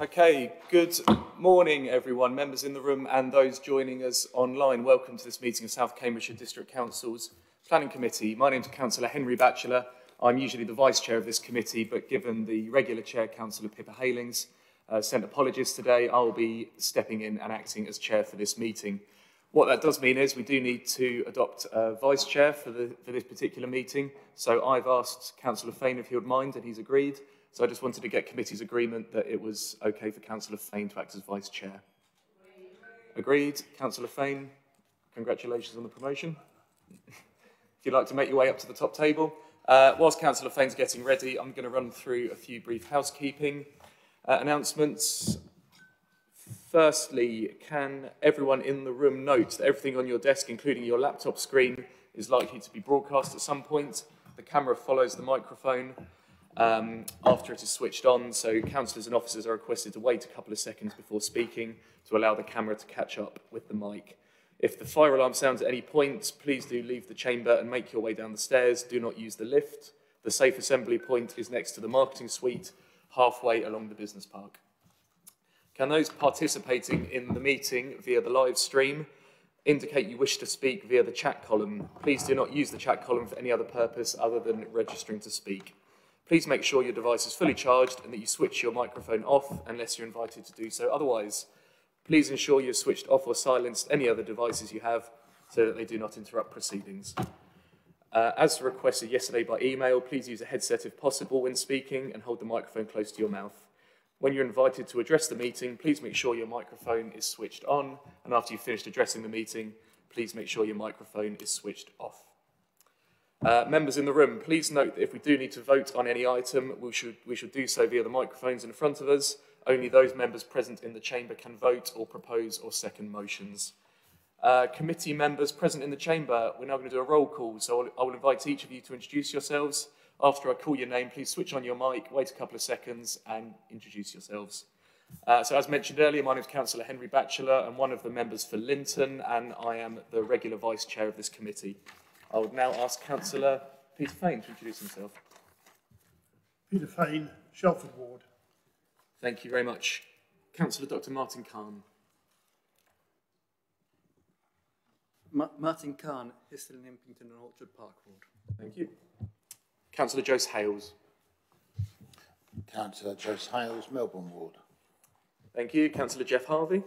Okay, good morning everyone, members in the room and those joining us online. Welcome to this meeting of South Cambridgeshire District Council's Planning Committee. My name is Councillor Henry Batchelor. I'm usually the Vice Chair of this committee, but given the regular Chair, Councillor Pippa Heylings, uh, sent apologies today, I'll be stepping in and acting as Chair for this meeting. What that does mean is we do need to adopt a Vice Chair for, the, for this particular meeting. So I've asked Councillor Fane if he would mind, and he's agreed. So I just wanted to get committee's agreement that it was okay for Councillor Fane to act as Vice Chair. Agreed. Councillor Fane, congratulations on the promotion. if you'd like to make your way up to the top table. Uh, whilst Councillor Fane's getting ready, I'm going to run through a few brief housekeeping uh, announcements. Firstly, can everyone in the room note that everything on your desk, including your laptop screen, is likely to be broadcast at some point? The camera follows the microphone um, after it is switched on, so councillors and officers are requested to wait a couple of seconds before speaking to allow the camera to catch up with the mic. If the fire alarm sounds at any point, please do leave the chamber and make your way down the stairs. Do not use the lift. The safe assembly point is next to the marketing suite, halfway along the business park. Can those participating in the meeting via the live stream indicate you wish to speak via the chat column? Please do not use the chat column for any other purpose other than registering to speak. Please make sure your device is fully charged and that you switch your microphone off unless you're invited to do so. Otherwise, please ensure you've switched off or silenced any other devices you have so that they do not interrupt proceedings. Uh, as requested yesterday by email, please use a headset if possible when speaking and hold the microphone close to your mouth. When you're invited to address the meeting, please make sure your microphone is switched on, and after you've finished addressing the meeting, please make sure your microphone is switched off. Uh, members in the room, please note that if we do need to vote on any item, we should, we should do so via the microphones in front of us. Only those members present in the chamber can vote or propose or second motions. Uh, committee members present in the chamber, we're now going to do a roll call, so I'll, I will invite each of you to introduce yourselves. After I call your name, please switch on your mic, wait a couple of seconds and introduce yourselves. Uh, so as mentioned earlier, my name is Councillor Henry Batchelor. I'm one of the members for Linton and I am the regular Vice Chair of this committee. I would now ask Councillor Peter Fane to introduce himself. Peter Fane, Shelford Ward. Thank you very much. Councillor Dr Martin Cahn. Ma Martin Cahn, Histon and Impington and Orchard Park Ward. Thank you. Councillor Jose Hales. Councillor Jose Hales, Melbourn Ward. Thank you. Councillor Geoff Harvey.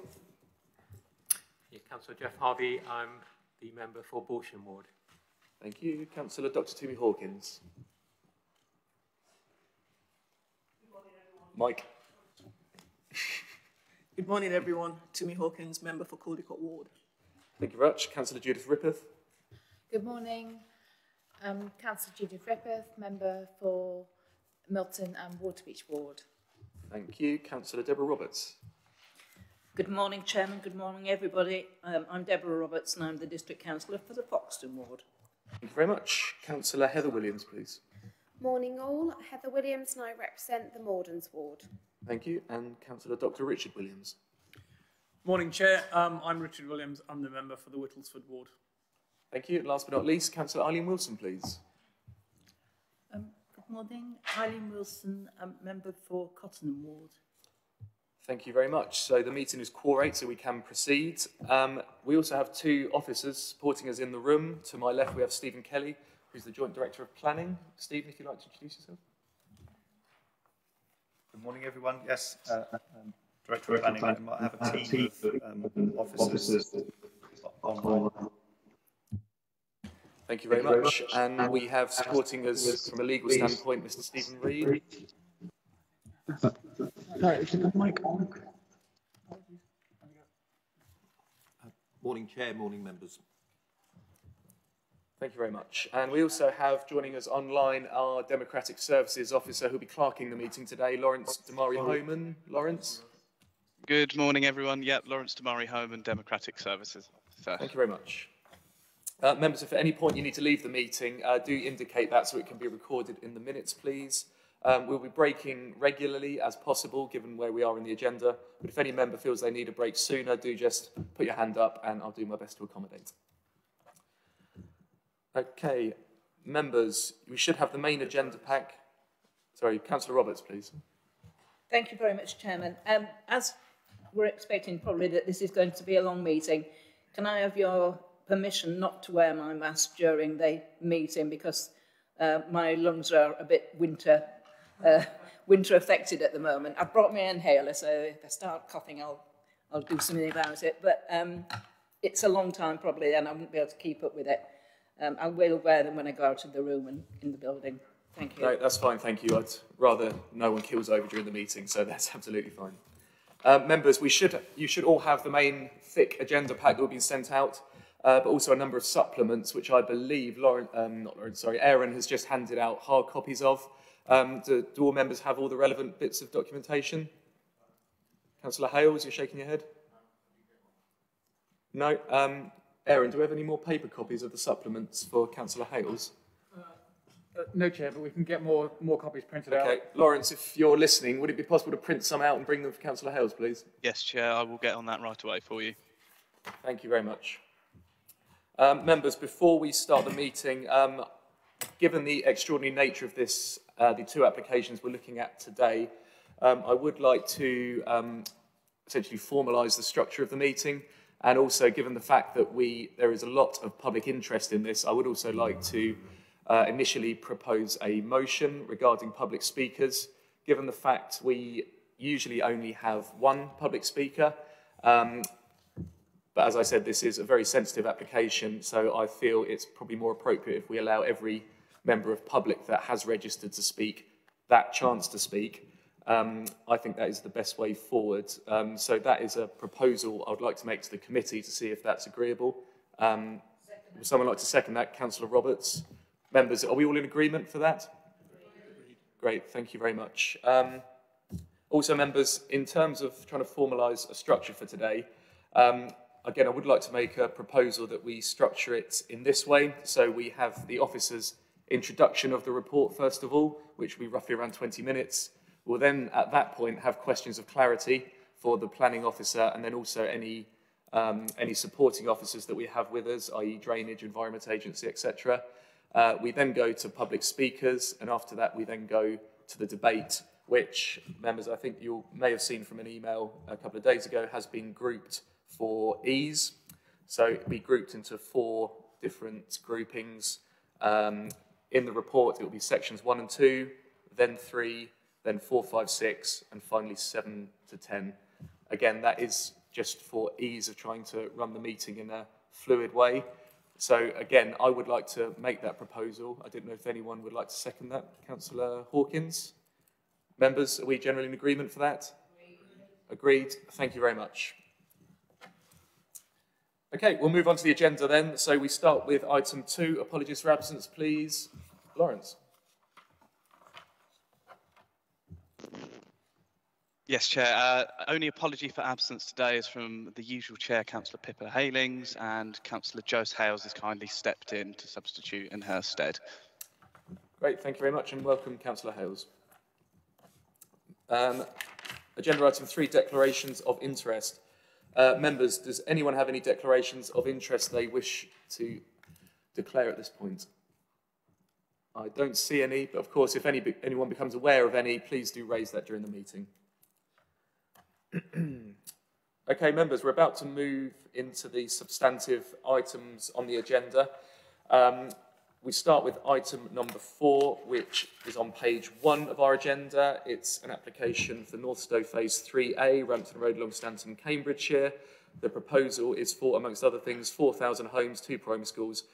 Yeah, Councillor Geoff Harvey, I'm the member for Balsham Ward. Thank you. Councillor Dr Tumi Hawkins. Mike. Good morning, everyone. Tumi Hawkins, member for Caldecote Ward. Thank you very much. Councillor Judith Rippeth. Good morning. Um, Councillor Judith Rippeth, member for Milton and Waterbeach Ward. Thank you. Councillor Deborah Roberts. Good morning, Chairman. Good morning, everybody. Um, I'm Deborah Roberts and I'm the District Councillor for the Foxton Ward. Thank you very much. Councillor Heather Williams, please. Morning all, Heather Williams and I represent the Mordens Ward. Thank you. And Councillor Dr Richard Williams. Morning, Chair. Um, I'm Richard Williams. I'm the member for the Whittlesford Ward. Thank you. Last but not least, Councillor Eileen Wilson, please. Um, good morning. Eileen Wilson, um, member for Cottenham Ward. Thank you very much. So the meeting is quorate, so we can proceed. Um, we also have two officers supporting us in the room. To my left, we have Stephen Kelly, who's the Joint Director of Planning. Stephen, if you'd like to introduce yourself. Good morning, everyone. Yes, uh, um, Director of Planning, I have a team of um, officers online. Thank you very much. And we have supporting us from a legal standpoint, Mr. Stephen Reid. Sorry, is the mic on? Morning, Chair. Morning, members. Thank you very much. And we also have joining us online our Democratic Services Officer who'll be clerking the meeting today, Lawrence Damary-Homan. Lawrence? Good morning, everyone. Yep, Lawrence Damary-Homan, Democratic Services Officer. Thank you very much. Uh, members, if at any point you need to leave the meeting, uh, do indicate that so it can be recorded in the minutes, please. Um, we'll be breaking regularly as possible, given where we are in the agenda. But if any member feels they need a break sooner, do just put your hand up and I'll do my best to accommodate. Okay, members, we should have the main agenda pack. Sorry, Councillor Roberts, please. Thank you very much, Chairman. Um, as we're expecting probably that this is going to be a long meeting, can I have your permission not to wear my mask during the meeting because uh, my lungs are a bit winter uh, winter affected at the moment. I've brought my inhaler, so if I start coughing, I'll I'll do something about it. But um, it's a long time probably, and I won't be able to keep up with it. Um, I will wear them when I go out of the room and in the building. Thank you. No, that's fine, thank you. I'd rather no one kills over during the meeting, so that's absolutely fine. Uh, members, we should, you should all have the main thick agenda pack that will be sent out, uh, but also a number of supplements, which I believe Lauren, um, not Lauren, sorry, Aaron has just handed out hard copies of. Um, do, do all members have all the relevant bits of documentation? Councillor Hales, you're shaking your head? No. Um, Aaron, do we have any more paper copies of the supplements for Councillor Hales? Uh, no, Chair, but we can get more, more copies printed out. Okay, Lawrence, if you're listening, would it be possible to print some out and bring them for Councillor Hales, please? Yes, Chair, I will get on that right away for you. Thank you very much. Um, members, before we start the meeting, um, given the extraordinary nature of this, uh, the two applications we're looking at today, um, I would like to um, essentially formalise the structure of the meeting. And also, given the fact that we there is a lot of public interest in this, I would also like to uh, initially propose a motion regarding public speakers. Given the fact we usually only have one public speaker, um, but as I said, this is a very sensitive application, so I feel it's probably more appropriate if we allow every member of public that has registered to speak that chance to speak. Um, I think that is the best way forward. Um, so that is a proposal I would like to make to the committee to see if that's agreeable. Um, would someone like to second that? Councillor Roberts. Members, are we all in agreement for that? Great, thank you very much. Um, also, members, in terms of trying to formalise a structure for today, um, again, I would like to make a proposal that we structure it in this way. So we have the officer's introduction of the report, first of all, which will be roughly around 20 minutes. We'll then, at that point, have questions of clarity for the planning officer and then also any, um, any supporting officers that we have with us, i.e. drainage, environment agency, etc. Uh, we then go to public speakers, and after that, we then go to the debate, which, members, I think you may have seen from an email a couple of days ago, has been grouped for ease. So it'll be grouped into four different groupings. Um, in the report, it will be sections one and two, then three, then four, five, six, and finally seven to 10. Again, that is just for ease of trying to run the meeting in a fluid way. So again, I would like to make that proposal. I didn't know if anyone would like to second that. Councillor Hawkins? Members, are we generally in agreement for that? Agreed. Agreed. Thank you very much. Okay, we'll move on to the agenda then. So we start with item two. Apologies for absence, please. Lawrence. Yes, Chair. Uh, only apology for absence today is from the usual Chair, Councillor Pippa Heylings, and Councillor Jose Hales has kindly stepped in to substitute in her stead. Great, thank you very much, and welcome, Councillor Hales. Um, agenda item three, declarations of interest. Uh, members, does anyone have any declarations of interest they wish to declare at this point? I don't see any, but of course, if any, anyone becomes aware of any, please do raise that during the meeting. okay, members, we're about to move into the substantive items on the agenda. Um, we start with item number four, which is on page one of our agenda. It's an application for North Northstowe Phase 3A, Rampton Road, Longstanton, Cambridgeshire. The proposal is for, amongst other things, 4,000 homes, two primary schools,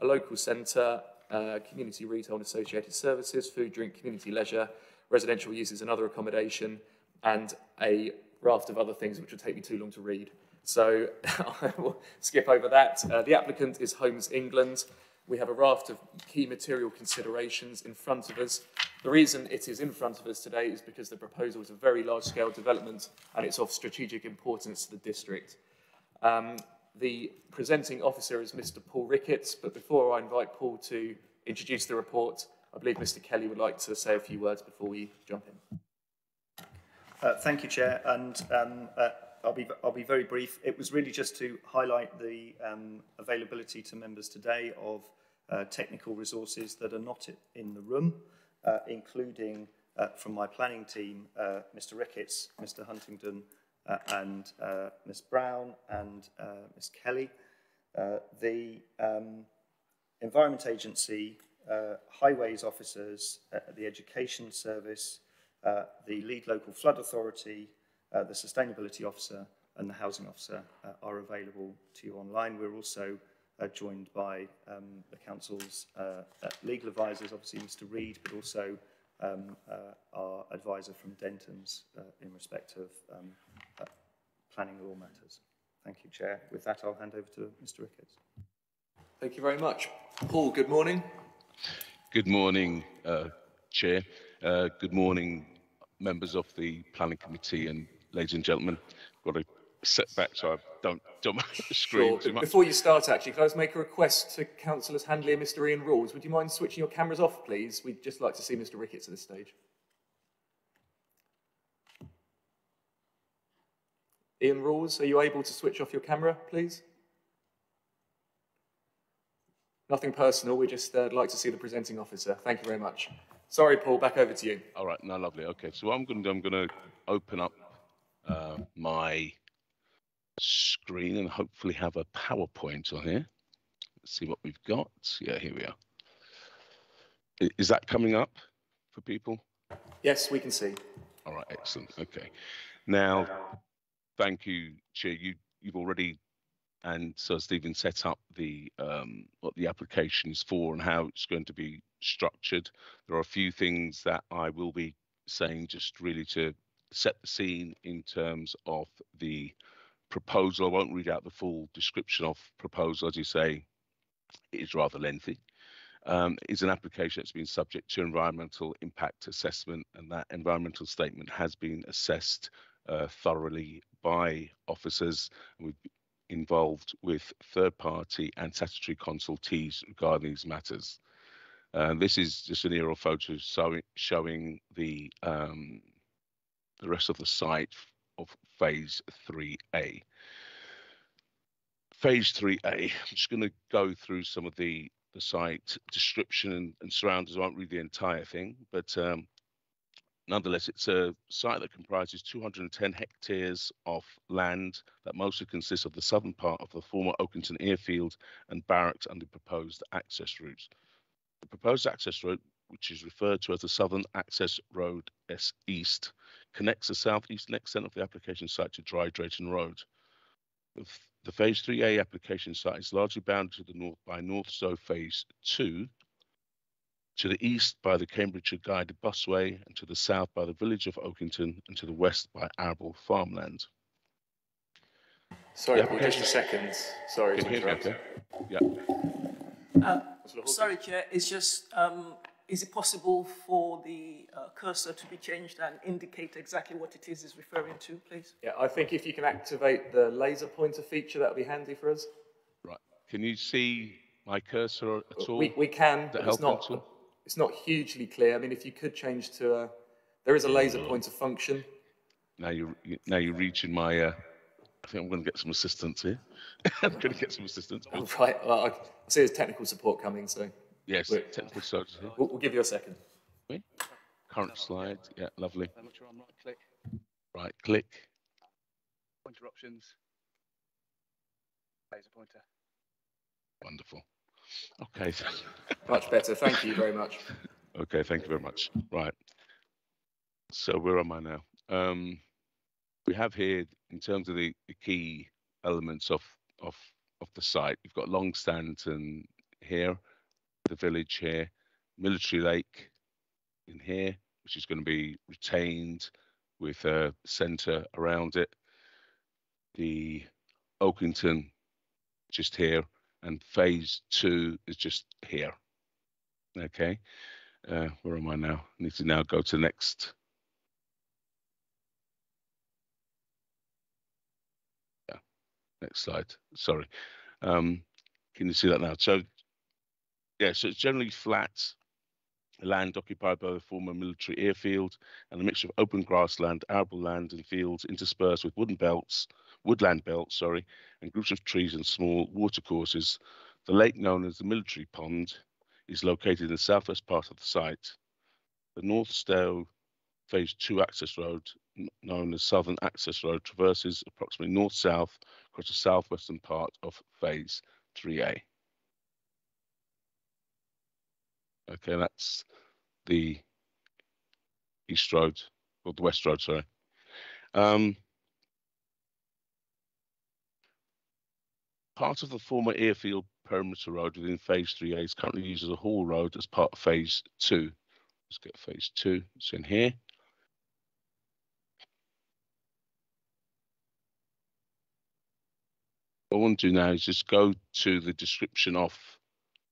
a local centre, uh, community retail and associated services, food, drink, community leisure, residential uses and other accommodation, and a raft of other things which would take me too long to read. So I will skip over that. Uh, the applicant is Homes England. We have a raft of key material considerations in front of us. The reason it is in front of us today is because the proposal is a very large-scale development and it's of strategic importance to the district. Um, the presenting officer is Mr Paul Ricketts, but before I invite Paul to introduce the report, I believe Mr Kelly would like to say a few words before we jump in. Uh, thank you, Chair, and um, uh, I'll, be, I'll be very brief. It was really just to highlight the um, availability to members today of uh, technical resources that are not in the room, uh, including uh, from my planning team, uh, Mr Ricketts, Mr Huntingdon uh, and Ms Brown and Ms Kelly. The um, Environment Agency, highways officers, the Education Service, the lead local flood authority, the sustainability officer and the housing officer are available to you online. We're also joined by um, the council's uh, uh, legal advisors, obviously Mr Reid, but also um, uh, our advisor from Dentons uh, in respect of um, uh, planning law matters. Thank you, Chair. With that, I'll hand over to Mr Ricketts. Thank you very much. Paul, good morning. Good morning, uh, Chair. Uh, good morning, members of the Planning Committee and ladies and gentlemen. Got a setback, so I don't don't scream Sure. too much. Before you start, actually, can I just make a request to Councillors Handley and Mr Ian Rawls? Would you mind switching your cameras off, please? We'd just like to see Mr Ricketts at this stage. Ian Rawls, are you able to switch off your camera, please? Nothing personal, we just uh, like to see the presenting officer. Thank you very much. Sorry, Paul, back over to you. All right, no, lovely. Okay, so what I'm going to do, I'm going to open up uh, my screen and hopefully have a PowerPoint on here. Let's see what we've got. Yeah, here we are. Is that coming up for people? Yes, we can see. All right, excellent. Okay. Now, thank you, Chair. You, you've already, and so Stephen set up the um, what the application is for and how it's going to be structured. There are a few things that I will be saying just really to set the scene in terms of the proposal. I won't read out the full description of proposal, as you say, it is rather lengthy. Um, is an application that's been subject to environmental impact assessment, and that environmental statement has been assessed uh, thoroughly by officers. We've involved with third party and statutory consultees regarding these matters. Uh, this is just an aerial photo showing, showing the um, the rest of the site of phase 3A. Phase 3A, I'm just going to go through some of the, the site description and, and surroundings. I won't read the entire thing, but um, nonetheless, it's a site that comprises 210 hectares of land that mostly consists of the southern part of the former Oakington airfield and barracks and the proposed access routes. The proposed access route, which is referred to as the Southern Access Road S East, connects the southeastern extent of the application site to Dry Drayton Road. The Phase 3A application site is largely bounded to the north by Northstowe Phase 2, to the east by the Cambridgeshire Guided Busway, and to the south by the village of Oakington, and to the west by Arable Farmland. Sorry, The Paul, just a second. Sorry Can to you hear me interrupt. okay? Yeah. Uh, sorry, Chair, it's just, um, is it possible for the uh, cursor to be changed and indicate exactly what it is it's referring to, please? Yeah, I think if you can activate the laser pointer feature, that would be handy for us. Right. Can you see my cursor at all? We, we can, but it's not, it's not hugely clear. I mean, if you could change to a, there is a laser pointer function. Now you you- now you're reaching my. Uh, I think I'm going to get some assistance here. I'm going to get some assistance. Good. Right, well, I see there's technical support coming, so Yes, We're- technical services here. we'll, we'll give you a second. Wait. Current slide. Yeah, lovely. I'm not sure I'm right click. Right, click. Pointer options. Laser pointer. Wonderful. Okay. Much better. Thank you very much. Okay, thank you very much. Right. So where am I now? Um, we have here, in terms of the, the key elements of, of, of the site, we've got Longstanton here, the village here, Military Lake in here, which is going to be retained with a centre around it. The Oakington just here, and phase two is just here. Okay. Uh, where am I now? I need to now go to next. Next slide. Sorry. Um, can you see that now? So, yeah, so it's generally flat land occupied by the former military airfield and a mixture of open grassland, arable land, and fields interspersed with wooden belts, woodland belts, sorry, and groups of trees and small watercourses. The lake known as the Military Pond is located in the southwest part of the site. The North phase two access road, known as Southern Access Road, traverses approximately north-south across the southwestern part of phase 3A. Okay, that's the East Road, or the West Road, sorry. Um, part of the former airfield perimeter road within phase 3A is currently used as a haul road as part of phase 2. Let's get phase 2, it's in here. What I want to do now is just go to the description of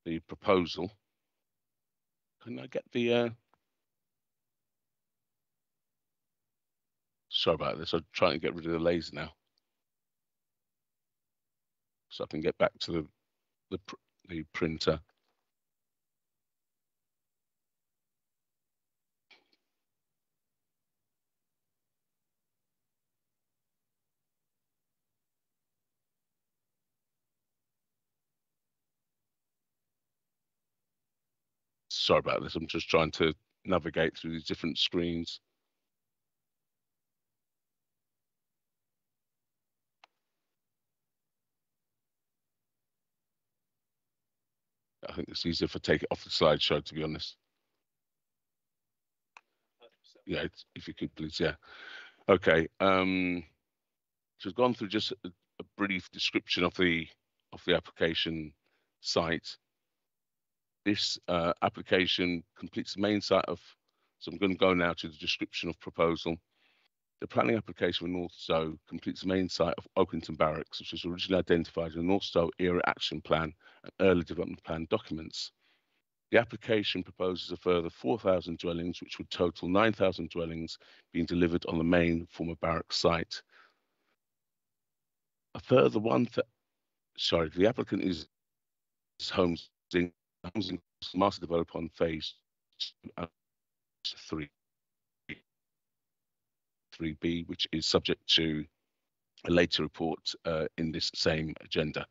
the proposal. Can I get the uh, sorry about this. I'm trying to get rid of the laser now. So I can get back to the the, the printer. Sorry about this. I'm just trying to navigate through these different screens. I think it's easier if I take it off the slideshow, to be honest. Yeah, if you could please, yeah. Okay. Um, so we've gone through just a, a brief description of the of the application site. This uh, application completes the main site of, so I'm going to go now to the description of proposal. The planning application for Northstowe completes the main site of Oakington Barracks, which was originally identified in the North Stowe Area Action Plan and Early Development Plan documents. The application proposes a further 4,000 dwellings, which would total 9,000 dwellings being delivered on the main former barracks site. A further one, sorry, the applicant is, in housing master developer on phase three. 3B, which is subject to a later report uh, in this same agenda.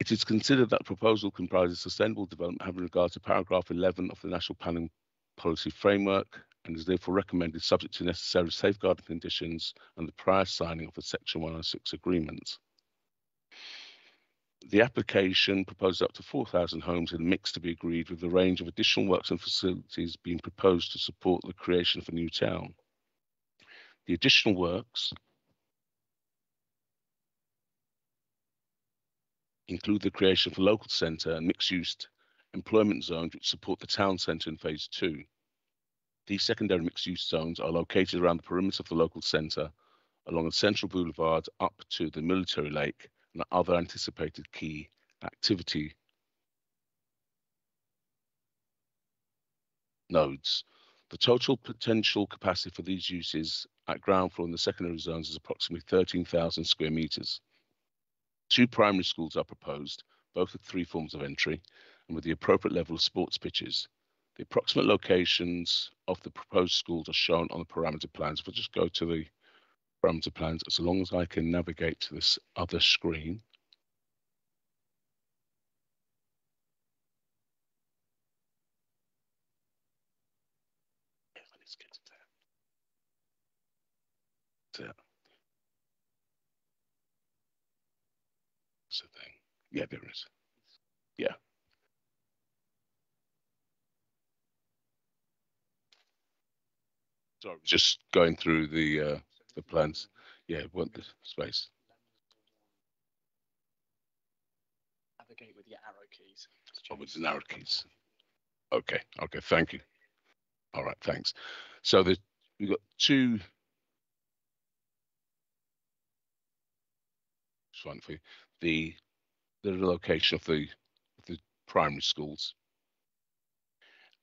It is considered that proposal comprises sustainable development having regard to paragraph 11 of the National Planning Policy Framework and is therefore recommended subject to necessary safeguarding conditions and the prior signing of the Section 106 agreement. The application proposes up to 4,000 homes in a mix to be agreed with the range of additional works and facilities being proposed to support the creation of a new town. The additional works include the creation of a local centre and mixed-use employment zones which support the town centre in phase two. These secondary mixed-use zones are located around the perimeter of the local centre along the central boulevard up to the military lake and other anticipated key activity nodes. The total potential capacity for these uses at ground floor in the secondary zones is approximately 13,000 square meters. Two primary schools are proposed, both with three forms of entry and with the appropriate level of sports pitches. The approximate locations of the proposed schools are shown on the parameter plans. I just go to the parameter plans as long as I can navigate to this other screen. That. That's the thing. Yeah, there is. Yeah. Sorry, just going through the uh, the plans. Yeah, want the space. Navigate with your arrow keys. Oh, with the arrow keys. Okay, okay, thank you. All right, thanks. So the, we've got two. Just one for you. The the location of the the primary schools.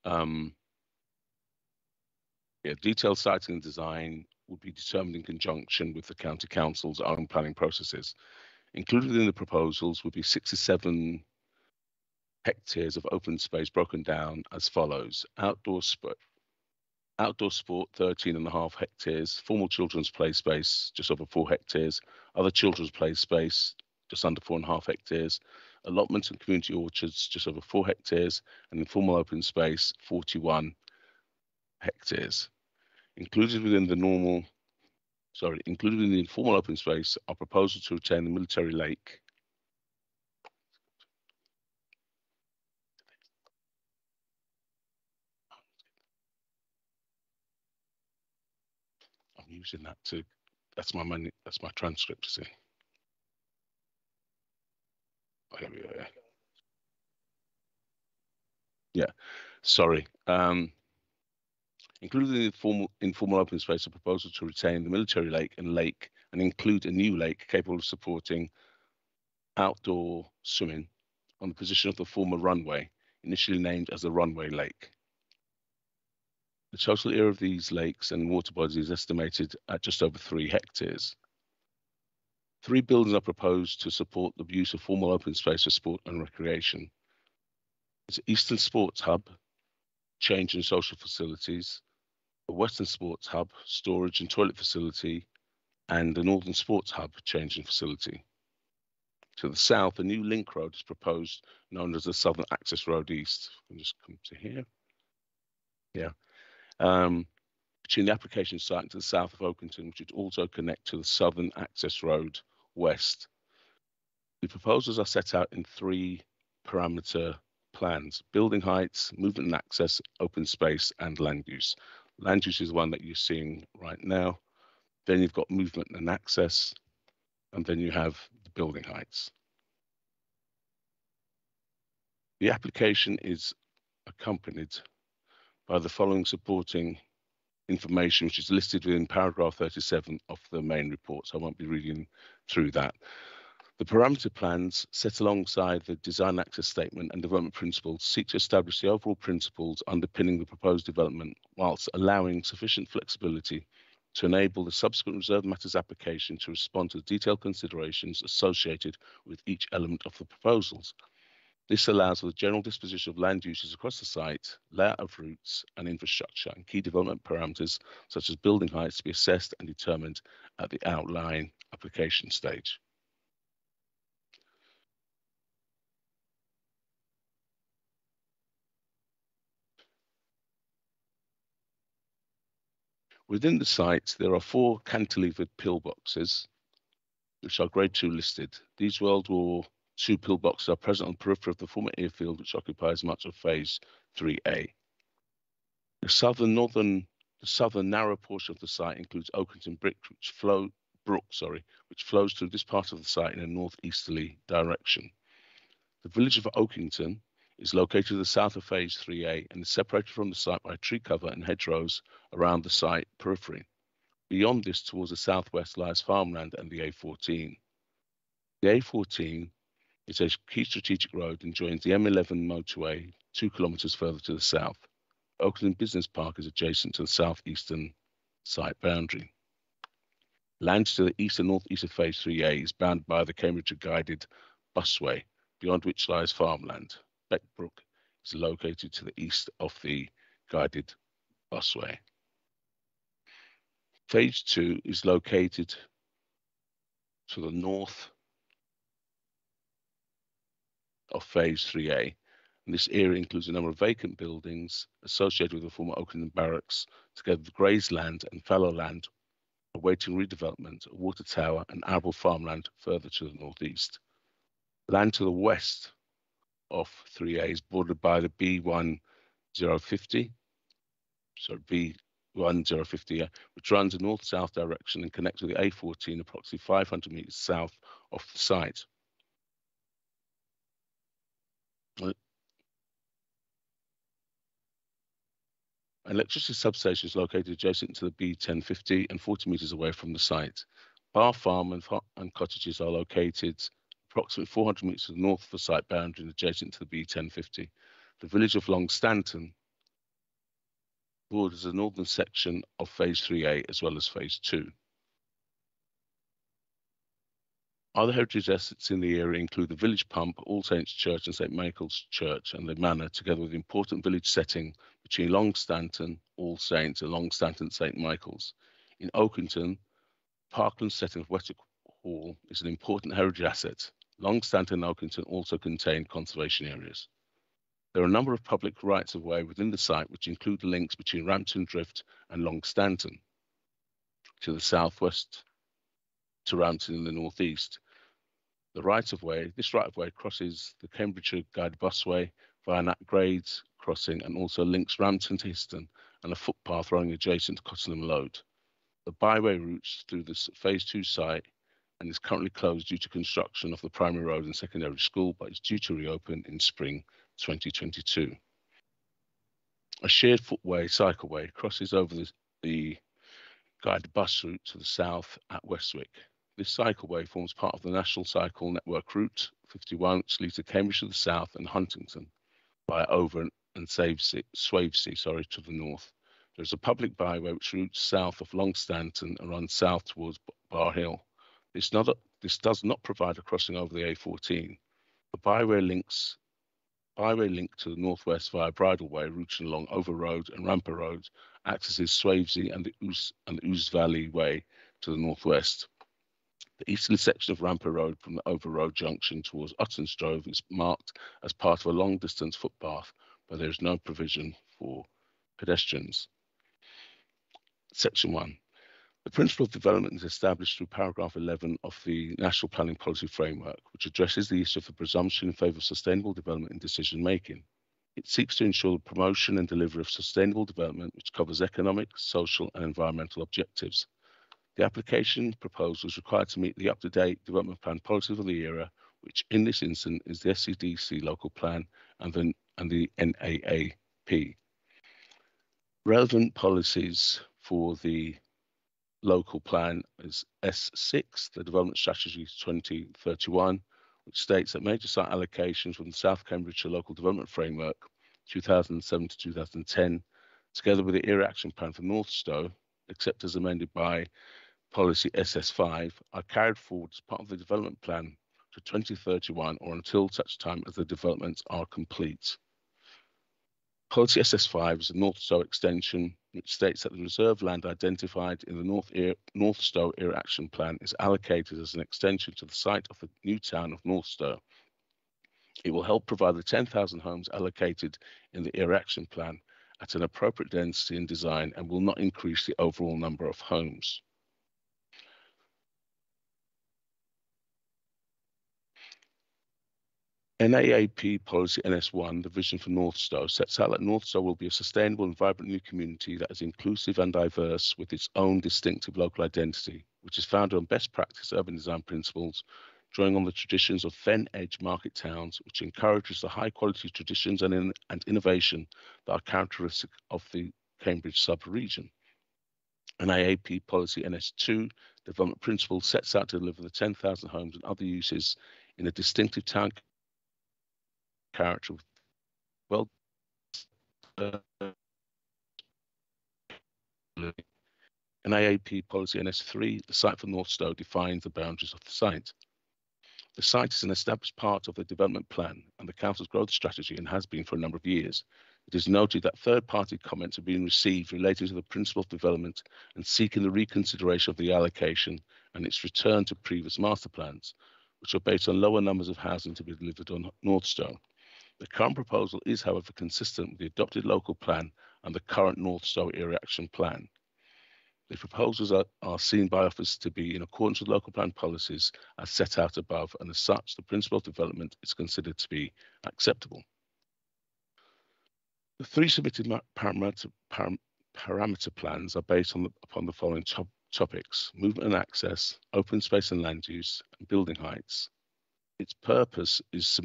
Um, yeah, detailed siting and design would be determined in conjunction with the county council's own planning processes. Included in the proposals would be 67 hectares of open space broken down as follows. Outdoor, sp outdoor sport, 13 and a half hectares. Formal children's play space, just over four hectares. Other children's play space, just under four and a half hectares. Allotments and community orchards, just over four hectares. And informal open space, 41 hectares. Included within the normal, sorry, included in the informal open space are proposals to retain the military lake. I'm using that to, that's my money, that's my transcript, see. Oh, here we go, yeah. Yeah, sorry. Um, included in the formal, informal open space, a proposal to retain the military lake and lake and include a new lake capable of supporting outdoor swimming on the position of the former runway, initially named as the Runway Lake. The total area of these lakes and water bodies is estimated at just over three hectares. Three buildings are proposed to support the use of formal open space for sport and recreation. It's Eastern Sports Hub, change and social facilities, the Western Sports Hub, storage and toilet facility, and the Northern Sports Hub, changing facility. To the south, a new link road is proposed, known as the Southern Access Road East. I'll just come to here. Yeah. Um, between the application site to the south of Oakington, which would also connect to the Southern Access Road West. The proposals are set out in three parameter plans, building heights, movement and access, open space, and land use. Land use is the one that you're seeing right now. Then you've got movement and access, and then you have the building heights. The application is accompanied by the following supporting information, which is listed within paragraph 37 of the main report. So I won't be reading through that. The parameter plans set alongside the design access statement and development principles seek to establish the overall principles underpinning the proposed development whilst allowing sufficient flexibility to enable the subsequent reserved matters application to respond to the detailed considerations associated with each element of the proposals. This allows for the general disposition of land uses across the site, layout of routes and infrastructure, and key development parameters such as building heights to be assessed and determined at the outline application stage. Within the site, there are four cantilevered pillboxes, which are grade two listed. These World War II pillboxes are present on the periphery of the former airfield, which occupies much of phase 3A. The southern northern, the southern narrow portion of the site includes Oakington Brick, which flow, Brook, sorry, which flows through this part of the site in a northeasterly direction. The village of Oakington is located to the south of phase 3A and is separated from the site by tree cover and hedgerows around the site periphery. Beyond this, towards the southwest, lies farmland and the A14. The A14 is a key strategic road and joins the M11 motorway two kilometres further to the south. Oakland Business Park is adjacent to the southeastern site boundary. Land to the east and northeast of Phase 3A is bounded by the Cambridge guided busway, beyond which lies farmland. Beckbrook is located to the east of the guided busway. Phase 2 is located to the north of Phase 3A. And this area includes a number of vacant buildings associated with the former Oakland Barracks, together with grazed land and fallow land awaiting redevelopment, a water tower, and arable farmland further to the northeast. Land to the west of 3A is bordered by the B1050, so B1050, yeah, which runs in north-south direction and connects with the A14 approximately 500 meters south of the site. Electricity substation is located adjacent to the B1050 and 40 meters away from the site. Bar Farm and, and cottages are located approximately 400 meters to the north of the site boundary and adjacent to the B1050. The village of Longstanton borders the northern section of Phase 3A as well as Phase 2. Other heritage assets in the area include the village pump, All Saints Church and St Michael's Church and the manor, together with the important village setting between Longstanton, All Saints and Longstanton St Michael's. In Oakington, parkland setting of Westwick Hall is an important heritage asset Longstanton also contain conservation areas. There are a number of public rights of way within the site, which include links between Rampton Drift and Longstanton to the southwest to Rampton in the northeast. The right of way, this right of way crosses the Cambridgeshire Guide Busway via Nat Grades crossing and also links Rampton to Histon and a footpath running adjacent to Cottenham Lode. The byway routes through this phase two site and is currently closed due to construction of the primary road and secondary school, but is due to reopen in spring 2022. A shared footway cycleway crosses over the, the guided bus route to the south at Westwick. This cycleway forms part of the National Cycle Network Route 51, which leads to Cambridge to the south and Huntingdon via Over and Swavesey, Swavesey sorry, to the north. There's a public byway which routes south of Longstanton and runs south towards Bar Hill. This, not, this does not provide a crossing over the A14. The byway links byway link to the northwest via Bridleway, routing along Over Road and Ramper Road, accesses Swavesey and the Ouse, and the Ouse Valley Way to the northwest. The eastern section of Ramper Road from the Over Road junction towards Uttonstrove is marked as part of a long distance footpath, but there is no provision for pedestrians. Section 1. The principle of development is established through paragraph 11 of the National Planning Policy Framework, which addresses the issue of the presumption in favour of sustainable development in decision making. It seeks to ensure the promotion and delivery of sustainable development, which covers economic, social, and environmental objectives. The application proposal is required to meet the up to date development plan policies of the era, which in this instance is the SCDC local plan and the, and the NAAP. Relevant policies for the local plan is S6, the Development Strategy 2031, which states that major site allocations from the South Cambridgeshire Local Development Framework 2007 to 2010, together with the Area Action Plan for Northstowe, except as amended by Policy SS5, are carried forward as part of the development plan to 2031 or until such time as the developments are complete. Policy SS5 is a Northstowe extension which states that the reserve land identified in the North, Ear, North Stowe Area Action Plan is allocated as an extension to the site of the new town of Northstowe. It will help provide the 10,000 homes allocated in the Area Action Plan at an appropriate density and design and will not increase the overall number of homes. NAAP Policy NS1, the vision for Northstowe, sets out that Northstowe will be a sustainable and vibrant new community that is inclusive and diverse with its own distinctive local identity, which is founded on best practice urban design principles, drawing on the traditions of Fen Edge market towns, which encourages the high quality traditions and, in, and innovation that are characteristic of the Cambridge sub-region. NAAP Policy NS2 development principle sets out to deliver the 10,000 homes and other uses in a distinctive town character well uh, NAAP policy NS3, the site for Northstowe defines the boundaries of the site. The site is an established part of the development plan and the council's growth strategy and has been for a number of years. It is noted that third-party comments have been received related to the principle of development and seeking the reconsideration of the allocation and its return to previous master plans, which are based on lower numbers of housing to be delivered on Northstowe. The current proposal is, however, consistent with the adopted local plan and the current Northstowe Area Action Plan. The proposals are, are seen by office to be in accordance with local plan policies as set out above, and as such, the principle of development is considered to be acceptable. The three submitted parameter, param, parameter plans are based on the, upon the following top, topics movement and access, open space and land use, and building heights. Its purpose is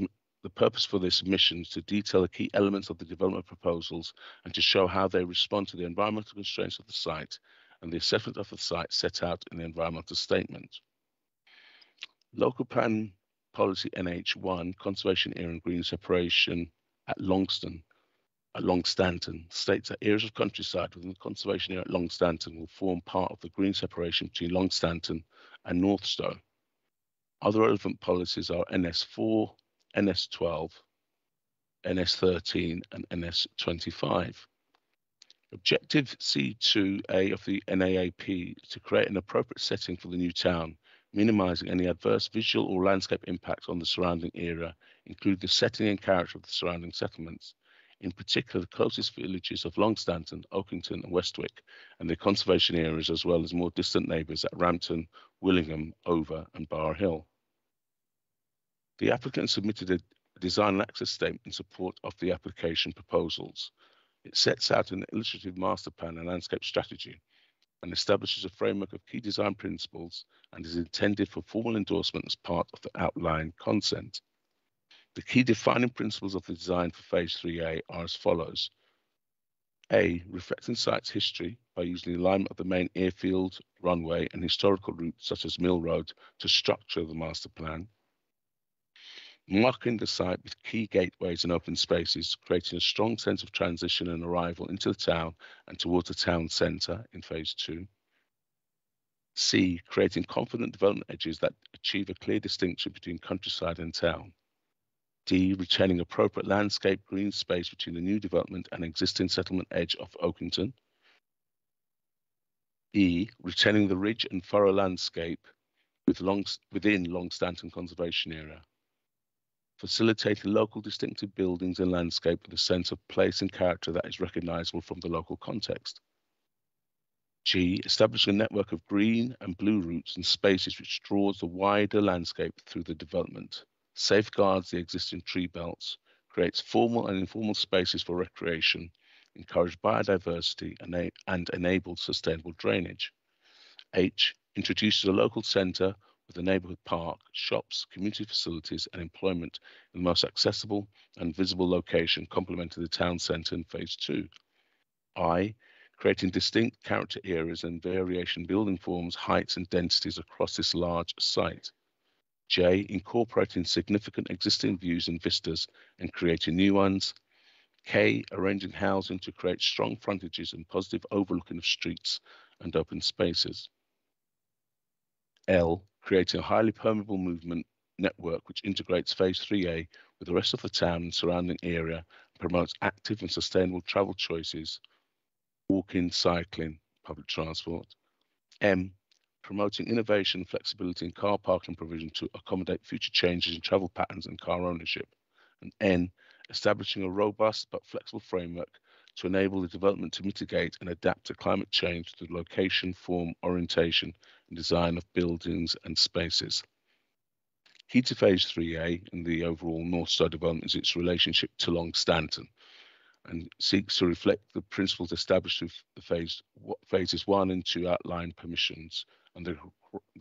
the purpose for this mission is to detail the key elements of the development proposals and to show how they respond to the environmental constraints of the site and the assessment of the site set out in the environmental statement. Local Plan Policy NH1, Conservation Area and Green Separation at Longston, at Longstanton, states that areas of countryside within the conservation area at Longstanton will form part of the green separation between Longstanton and Northstowe. Other relevant policies are NS4, NS12, NS13, and NS25. Objective C2A of the NAAP to create an appropriate setting for the new town, minimizing any adverse visual or landscape impact on the surrounding area include the setting and character of the surrounding settlements, in particular the closest villages of Longstanton, Oakington and Westwick, and their conservation areas as well as more distant neighbours at Rampton, Willingham, Over and Bar Hill. The applicant submitted a design and access statement in support of the application proposals. It sets out an illustrative master plan and landscape strategy and establishes a framework of key design principles and is intended for formal endorsement as part of the outline consent. The key defining principles of the design for Phase 3A are as follows. A, reflecting site's history by using the alignment of the main airfield, runway and historical routes such as Mill Road to structure the master plan marking the site with key gateways and open spaces, creating a strong sense of transition and arrival into the town and towards the town centre in phase two. C, creating confident development edges that achieve a clear distinction between countryside and town. D, retaining appropriate landscape green space between the new development and existing settlement edge of Oakington. E, retaining the ridge and furrow landscape with long, within Longstanton Conservation Area facilitating local distinctive buildings and landscape with a sense of place and character that is recognizable from the local context. G, establishing a network of green and blue routes and spaces which draws the wider landscape through the development, safeguards the existing tree belts, creates formal and informal spaces for recreation, encourage biodiversity, and, and enables sustainable drainage. H, introduces a local centre with a neighbourhood park, shops, community facilities, and employment in the most accessible and visible location, complementing the town centre in phase two. I, creating distinct character areas and variation building forms, heights, and densities across this large site. J, incorporating significant existing views and vistas and creating new ones. K, arranging housing to create strong frontages and positive overlooking of streets and open spaces. L, creating a highly permeable movement network which integrates Phase 3A with the rest of the town and surrounding area and promotes active and sustainable travel choices, walking, cycling, public transport. M, promoting innovation, flexibility in car parking provision to accommodate future changes in travel patterns and car ownership. And N, establishing a robust but flexible framework to enable the development to mitigate and adapt to climate change through the location, form, orientation, and design of buildings and spaces. Key to Phase 3A and the overall Northstowe development is its relationship to Longstanton and seeks to reflect the principles established with the phase, phases 1 and 2 outlined permissions and the,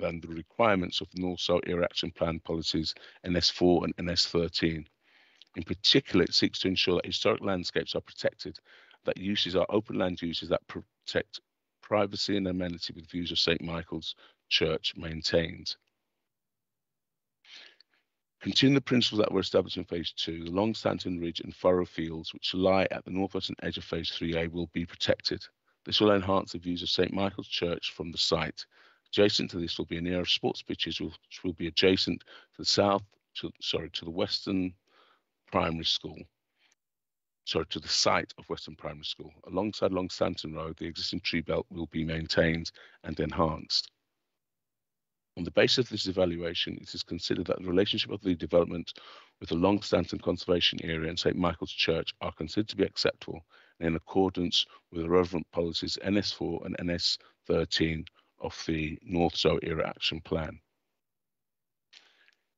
and the requirements of the Northstowe Area Action Plan policies NS4 and NS13. In particular, it seeks to ensure that historic landscapes are protected that uses are open land uses that protect privacy and amenity with views of St. Michael's Church maintained. Continue the principles that were established in phase two, the Longstanton Ridge and Furrow Fields, which lie at the northwestern edge of phase 3A, will be protected. This will enhance the views of St. Michael's Church from the site. Adjacent to this will be an area of sports pitches, which will be adjacent to the south, to, sorry, to the western primary school sorry, to the site of Western Primary School. Alongside Longstanton Road, the existing tree belt will be maintained and enhanced. On the basis of this evaluation, it is considered that the relationship of the development with the Longstanton Conservation Area and St Michael's Church are considered to be acceptable and in accordance with the relevant policies NS4 and NS13 of the Northstowe Area Action Plan.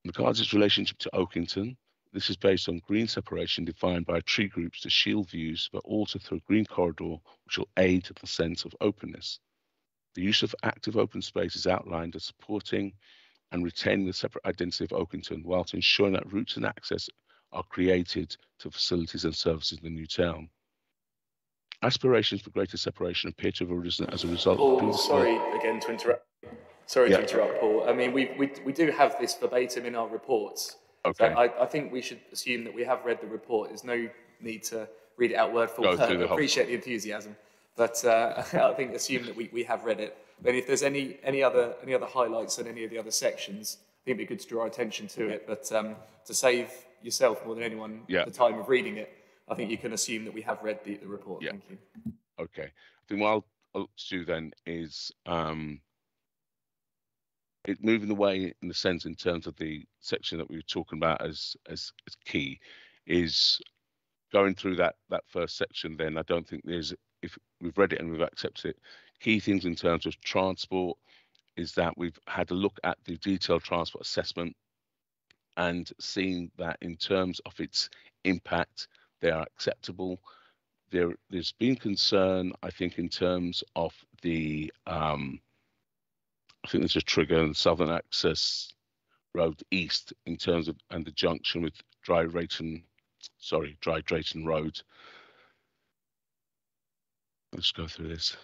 In regards to its relationship to Oakington, this is based on green separation defined by tree groups to shield views, but also through a green corridor, which will aid the sense of openness. The use of active open space is outlined as supporting and retaining the separate identity of Oakington, whilst ensuring that routes and access are created to facilities and services in the new town. Aspirations for greater separation appear to have arisen as a result Paul, sorry again to interrupt. Sorry Yeah. to interrupt, Paul. I mean, we, we, we do have this verbatim in our reports. Okay. So I, I think we should assume that we have read the report. There's no need to read it out word for word. whole- Appreciate the enthusiasm, but uh, I think assume that we, we have read it. But if there's any any other any other highlights in any of the other sections, I think it'd be good to draw attention to it. But um, to save yourself more than anyone Yeah. the time of reading it, I think you can assume that we have read the, the report. Yeah. Thank you. Okay. I think what I'll, I'll do then is um, moving away in the sense in terms of the section that we were talking about as as, as key is going through that that first section then. I don't think there's if we've read it and we've accepted it key things in terms of transport is that we've had a look at the detailed transport assessment and seen that in terms of its impact they are acceptable. There there's been concern i think in terms of the um, I think there's a trigger in Southern Access Road East in terms of and the junction with Dry Drayton, sorry, Dry Drayton Road. Let's go through this.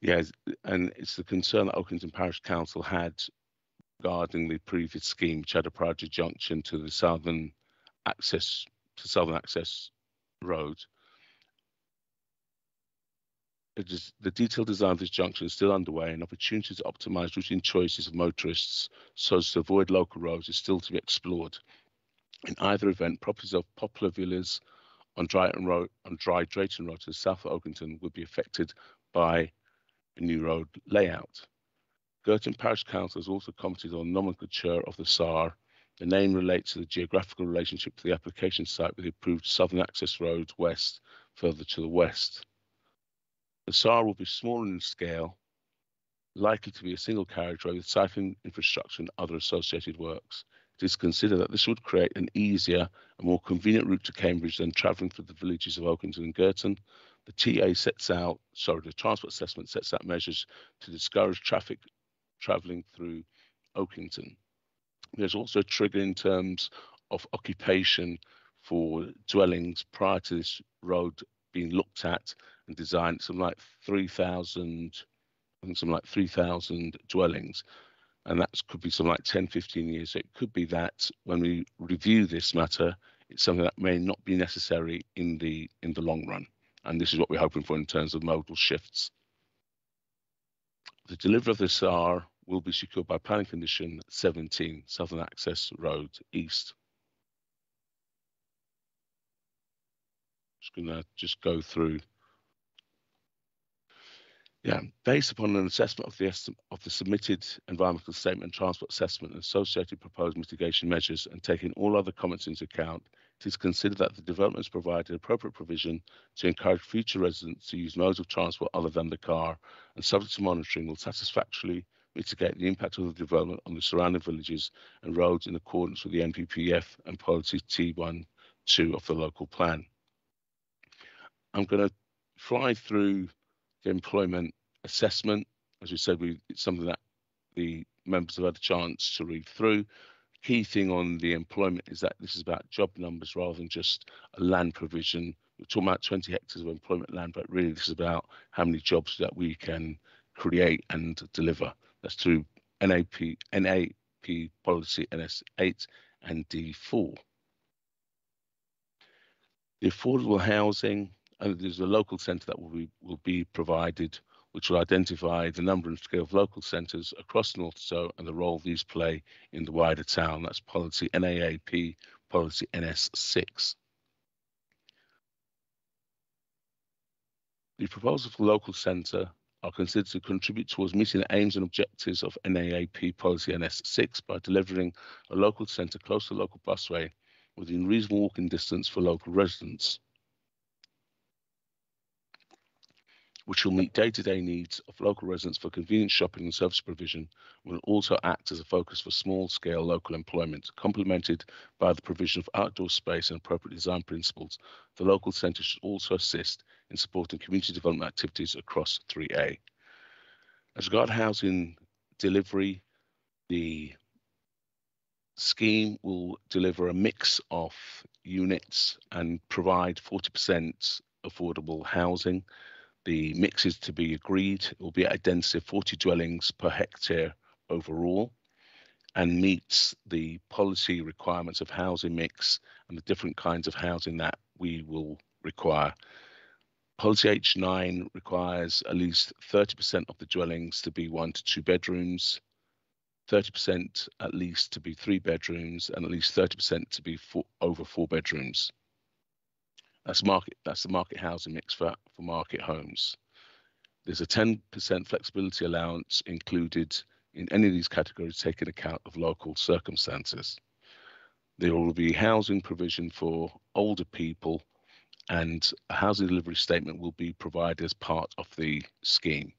Yes, and it's the concern that Oakington Parish Council had regarding the previous scheme, which had a priority junction to the southern access to Southern Access Road the detailed design of this junction is still underway and opportunities to optimise routine choices of motorists so as to avoid local roads is still to be explored. In either event, properties of popular villas on Drayton Road, on Dry Drayton Road to south of Oakington would be affected by a new road layout. Girton Parish Council has also commented on nomenclature of the SAR. The name relates to the geographical relationship to the application site with the approved southern access road west, further to the west. The SAR will be smaller in scale, likely to be a single carriageway with cycling infrastructure and other associated works. It is considered that this would create an easier and more convenient route to Cambridge than travelling through the villages of Oakington and Girton. The TA sets out, sorry, the transport assessment sets out measures to discourage traffic travelling through Oakington. There's also a trigger in terms of occupation for dwellings prior to this road being looked at and designed some like 3,000, I think some like 3,000 dwellings. And that could be some like 10, 15 years. So it could be that when we review this matter, it's something that may not be necessary in the in the long run. And this is what we're hoping for in terms of modal shifts. The delivery of the SAR will be secured by planning condition 17, Southern Access Road East. Just gonna just go through yeah, based upon an assessment of the of the submitted environmental statement, and transport assessment, and associated proposed mitigation measures, and taking all other comments into account, it is considered that the developments provided appropriate provision to encourage future residents to use modes of transport other than the car, and subject to monitoring, will satisfactorily mitigate the impact of the development on the surrounding villages and roads in accordance with the NPPF and policy T1 2 of the local plan. I'm going to fly through the employment assessment. As we said, we, it's something that the members have had a chance to read through. Key thing on the employment is that this is about job numbers rather than just a land provision. We're talking about 20 hectares of employment land, but really this is about how many jobs that we can create and deliver. That's through NAP, NAP policy NS8 and D4. The affordable housing and there's a local centre that will be will be provided, which will identify the number and scale of local centres across Northstowe and the role these play in the wider town. That's policy NAAP, policy NS6. The proposals for local centre are considered to contribute towards meeting the aims and objectives of NAAP policy NS6 by delivering a local centre close to local busway within reasonable walking distance for local residents. Which will meet day-to-day needs of local residents for convenient shopping and service provision, will also act as a focus for small-scale local employment, complemented by the provision of outdoor space and appropriate design principles. The local centre should also assist in supporting community development activities across 3A. As regard housing delivery, the scheme will deliver a mix of units and provide 40% affordable housing. The mix is to be agreed. Will be at a density of 40 dwellings per hectare overall and meets the policy requirements of housing mix and the different kinds of housing that we will require. Policy H9 requires at least 30% of the dwellings to be one to two bedrooms, 30% at least to be three bedrooms, and at least 30% to be four, over four bedrooms. That's market. That's the market housing mix for for market homes. There's a 10% flexibility allowance included in any of these categories, taking account of local circumstances. There will be housing provision for older people and a housing delivery statement will be provided as part of the scheme.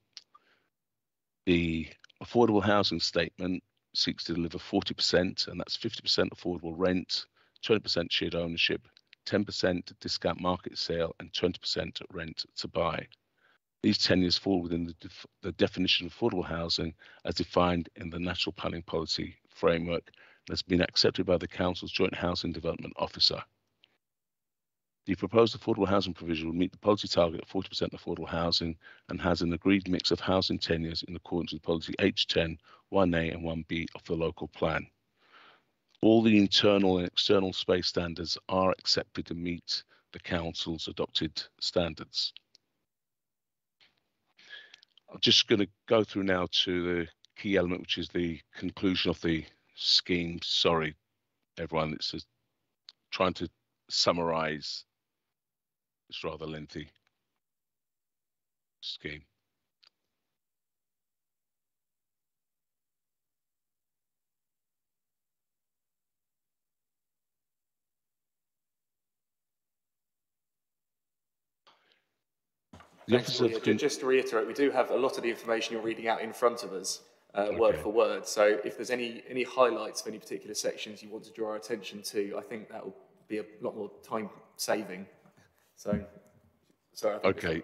The affordable housing statement seeks to deliver 40%, and that's 50% affordable rent, 20% shared ownership, 10% discount market sale, and 20% rent to buy. These tenures fall within the, def the definition of affordable housing as defined in the National Planning Policy Framework that's been accepted by the Council's Joint Housing Development Officer. The proposed affordable housing provision will meet the policy target of 40% affordable housing and has an agreed mix of housing tenures in accordance with policy H10, 1A and 1B of the local plan. All the internal and external space standards are accepted to meet the council's adopted standards. I'm just going to go through now to the key element, which is the conclusion of the scheme. Sorry, everyone, it's trying to summarize this rather lengthy scheme. Thanks, Julia. Just to reiterate, we do have a lot of the information you're reading out in front of us, uh, okay. word for word. So if there's any, any highlights of any particular sections you want to draw our attention to, I think that will be a lot more time saving. So, sorry. Okay.